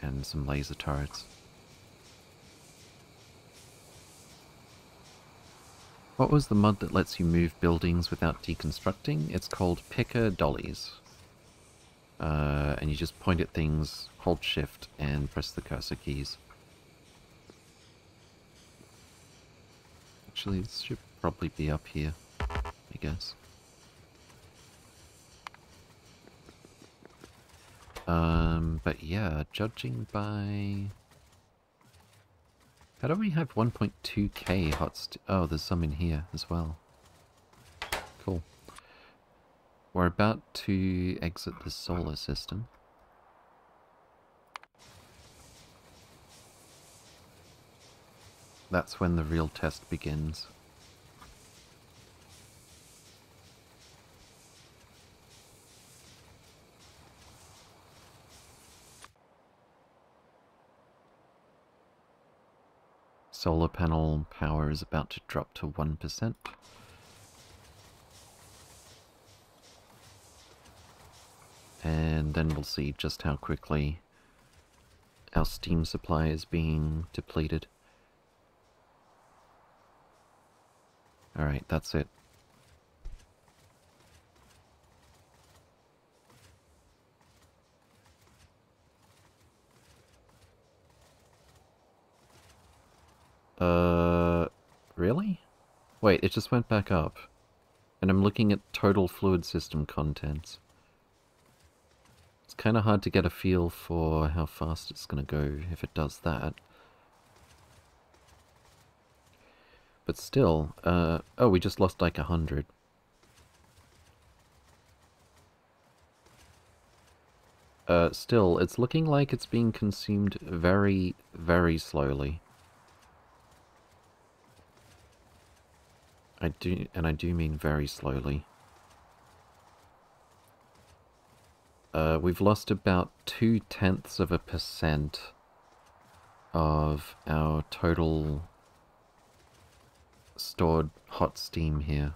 and some laser turrets. What was the mod that lets you move buildings without deconstructing? It's called Picker Dollies. Uh, and you just point at things, hold shift, and press the cursor keys. Actually, this should probably be up here, I guess. Um, but yeah, judging by how do we have 1.2k hot Oh, there's some in here as well. Cool. We're about to exit the solar system. That's when the real test begins. solar panel power is about to drop to 1%. And then we'll see just how quickly our steam supply is being depleted. Alright, that's it. Uh, really? Wait, it just went back up. And I'm looking at total fluid system contents. It's kind of hard to get a feel for how fast it's going to go if it does that. But still, uh, oh, we just lost like a hundred. Uh, still, it's looking like it's being consumed very, very slowly. I do, and I do mean very slowly. Uh, we've lost about two-tenths of a percent of our total stored hot steam here.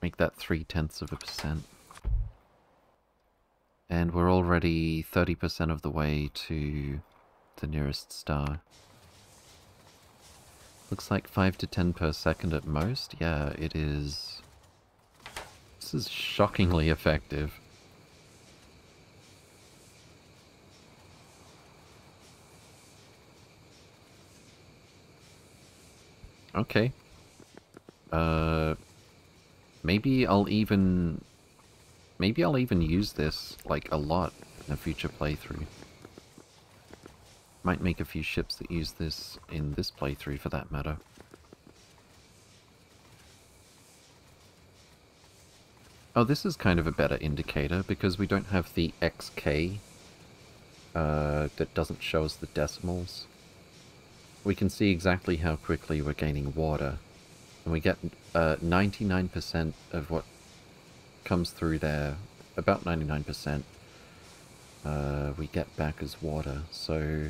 Make that three-tenths of a percent. And we're already 30% of the way to the nearest star. Looks like 5 to 10 per second at most. Yeah, it is... This is shockingly effective. Okay. Uh, maybe I'll even... Maybe I'll even use this, like, a lot in a future playthrough. Might make a few ships that use this in this playthrough, for that matter. Oh, this is kind of a better indicator, because we don't have the XK uh, that doesn't show us the decimals we can see exactly how quickly we're gaining water. And we get 99% uh, of what comes through there, about 99%, uh, we get back as water. So,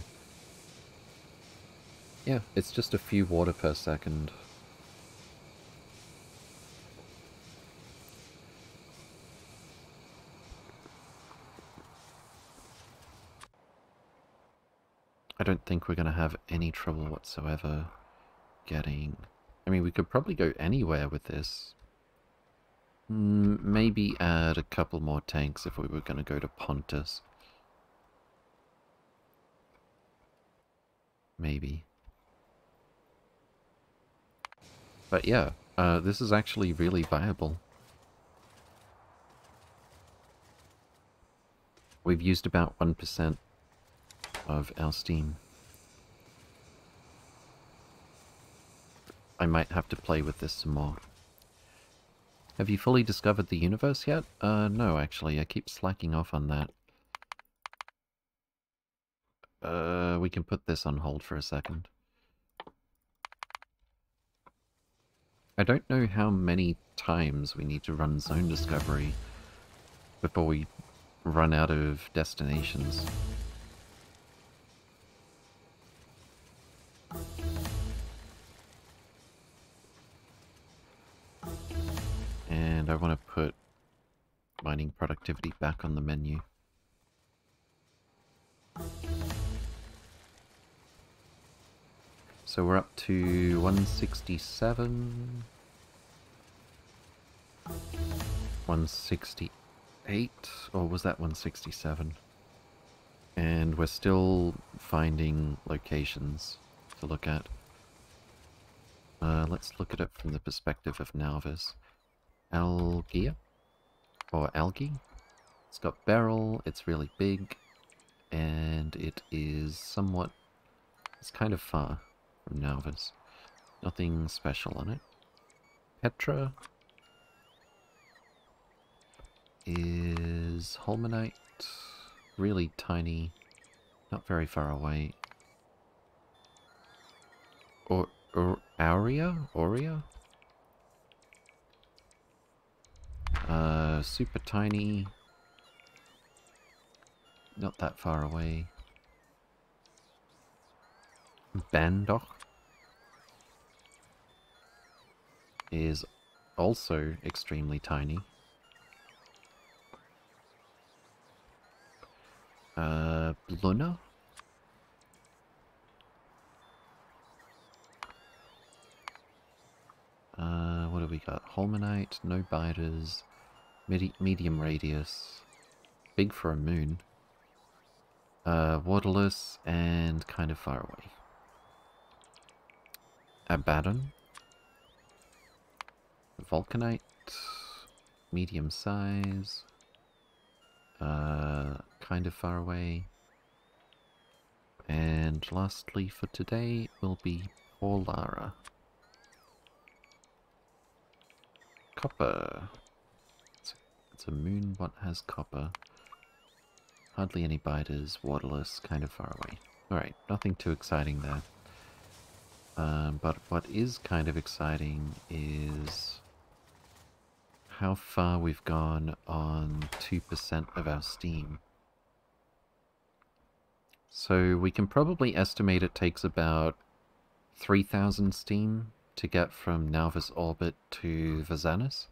yeah, it's just a few water per second. I don't think we're going to have any trouble whatsoever getting... I mean, we could probably go anywhere with this. Mm, maybe add a couple more tanks if we were going to go to Pontus. Maybe. But yeah, uh, this is actually really viable. We've used about 1% of steam. I might have to play with this some more. Have you fully discovered the universe yet? Uh, no, actually. I keep slacking off on that. Uh, we can put this on hold for a second. I don't know how many times we need to run zone discovery before we run out of destinations. And I want to put mining productivity back on the menu. So we're up to 167. 168, or was that 167? And we're still finding locations to look at. Uh, let's look at it from the perspective of Nauvis. Algia? Or algae? It's got barrel, it's really big, and it is somewhat... It's kind of far from Nauvis. Nothing special on it. Petra is Holmanite, really tiny, not very far away. Or, or Aurea? Aurea? Uh, super tiny. Not that far away. Bandok is also extremely tiny. Uh, Luna? Uh, what have we got? Holmanite, no biters, medi medium radius, big for a moon, uh, waterless, and kind of far away. Abaddon, Vulcanite, medium size, uh, kind of far away. And lastly for today will be Polara. Copper. It's, a moon what has copper. Hardly any biters, waterless, kind of far away. Alright, nothing too exciting there. Um, but what is kind of exciting is how far we've gone on 2% of our steam. So we can probably estimate it takes about 3,000 steam to get from Nauvis orbit to Vazanus.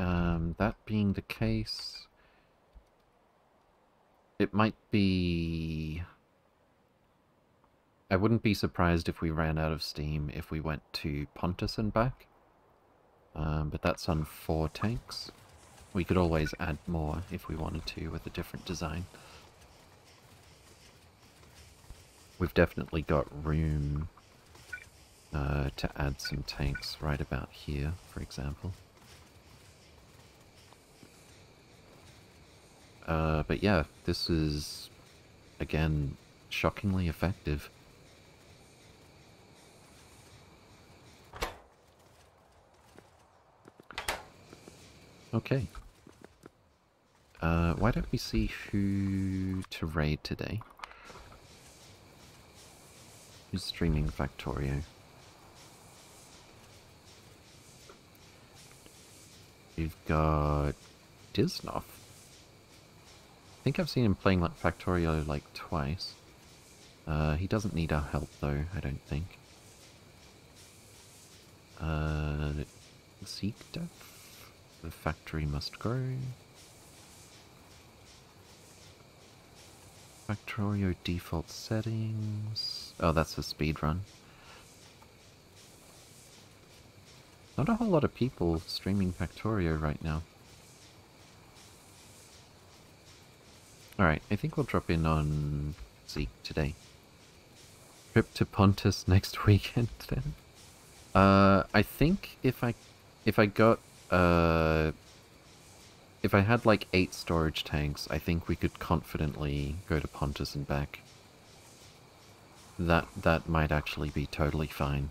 Um, that being the case, it might be I wouldn't be surprised if we ran out of steam if we went to Pontus and back. Um, but that's on four tanks. We could always add more if we wanted to with a different design. We've definitely got room uh, to add some tanks right about here, for example. Uh, but yeah, this is, again, shockingly effective. Okay. Uh, why don't we see who to raid today? Who's streaming Factorio? We've got Disnoff. I think I've seen him playing like Factorio like twice. Uh, he doesn't need our help though, I don't think. Uh, Seek Death? The factory must grow. Factorio default settings. Oh, that's a speed run. Not a whole lot of people streaming Factorio right now. Alright, I think we'll drop in on Zeke today. Trip to Pontus next weekend then. Uh, I think if I if I got uh, if I had like eight storage tanks, I think we could confidently go to Pontus and back. That that might actually be totally fine.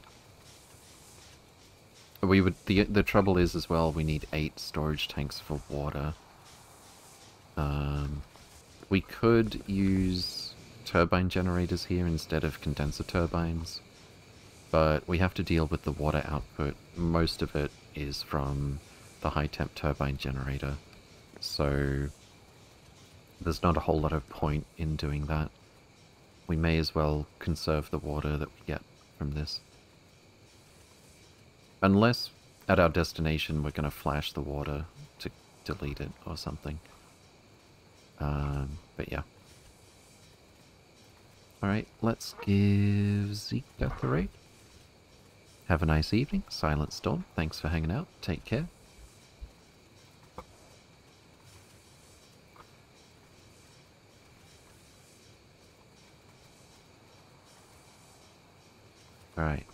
We would the the trouble is as well we need eight storage tanks for water. Um, we could use turbine generators here instead of condenser turbines, but we have to deal with the water output. Most of it is from the high temp turbine generator. So there's not a whole lot of point in doing that. We may as well conserve the water that we get from this. Unless at our destination we're going to flash the water to delete it or something. Um, but yeah. Alright, let's give Zeke Death a rate. Have a nice evening. Silent Storm, thanks for hanging out. Take care. Alright.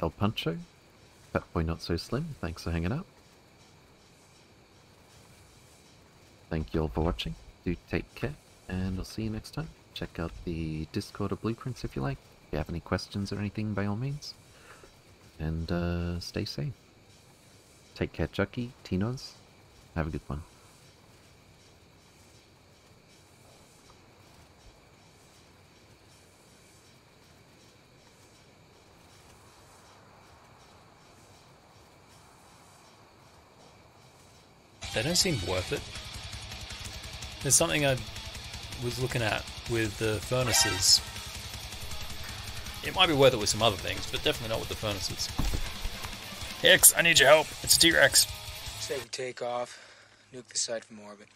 El Pancho. Fat Boy Not So Slim, thanks for hanging out. Thank you all for watching. Do take care, and I'll see you next time. Check out the Discord or Blueprints if you like. If you have any questions or anything, by all means. And uh, stay safe. Take care, Chucky, Tinos. Have a good one. they don't seem worth it. There's something I was looking at with the furnaces. It might be worth it with some other things, but definitely not with the furnaces. Hicks, I need your help. It's a T-Rex. Say we take off, nuke the site from orbit.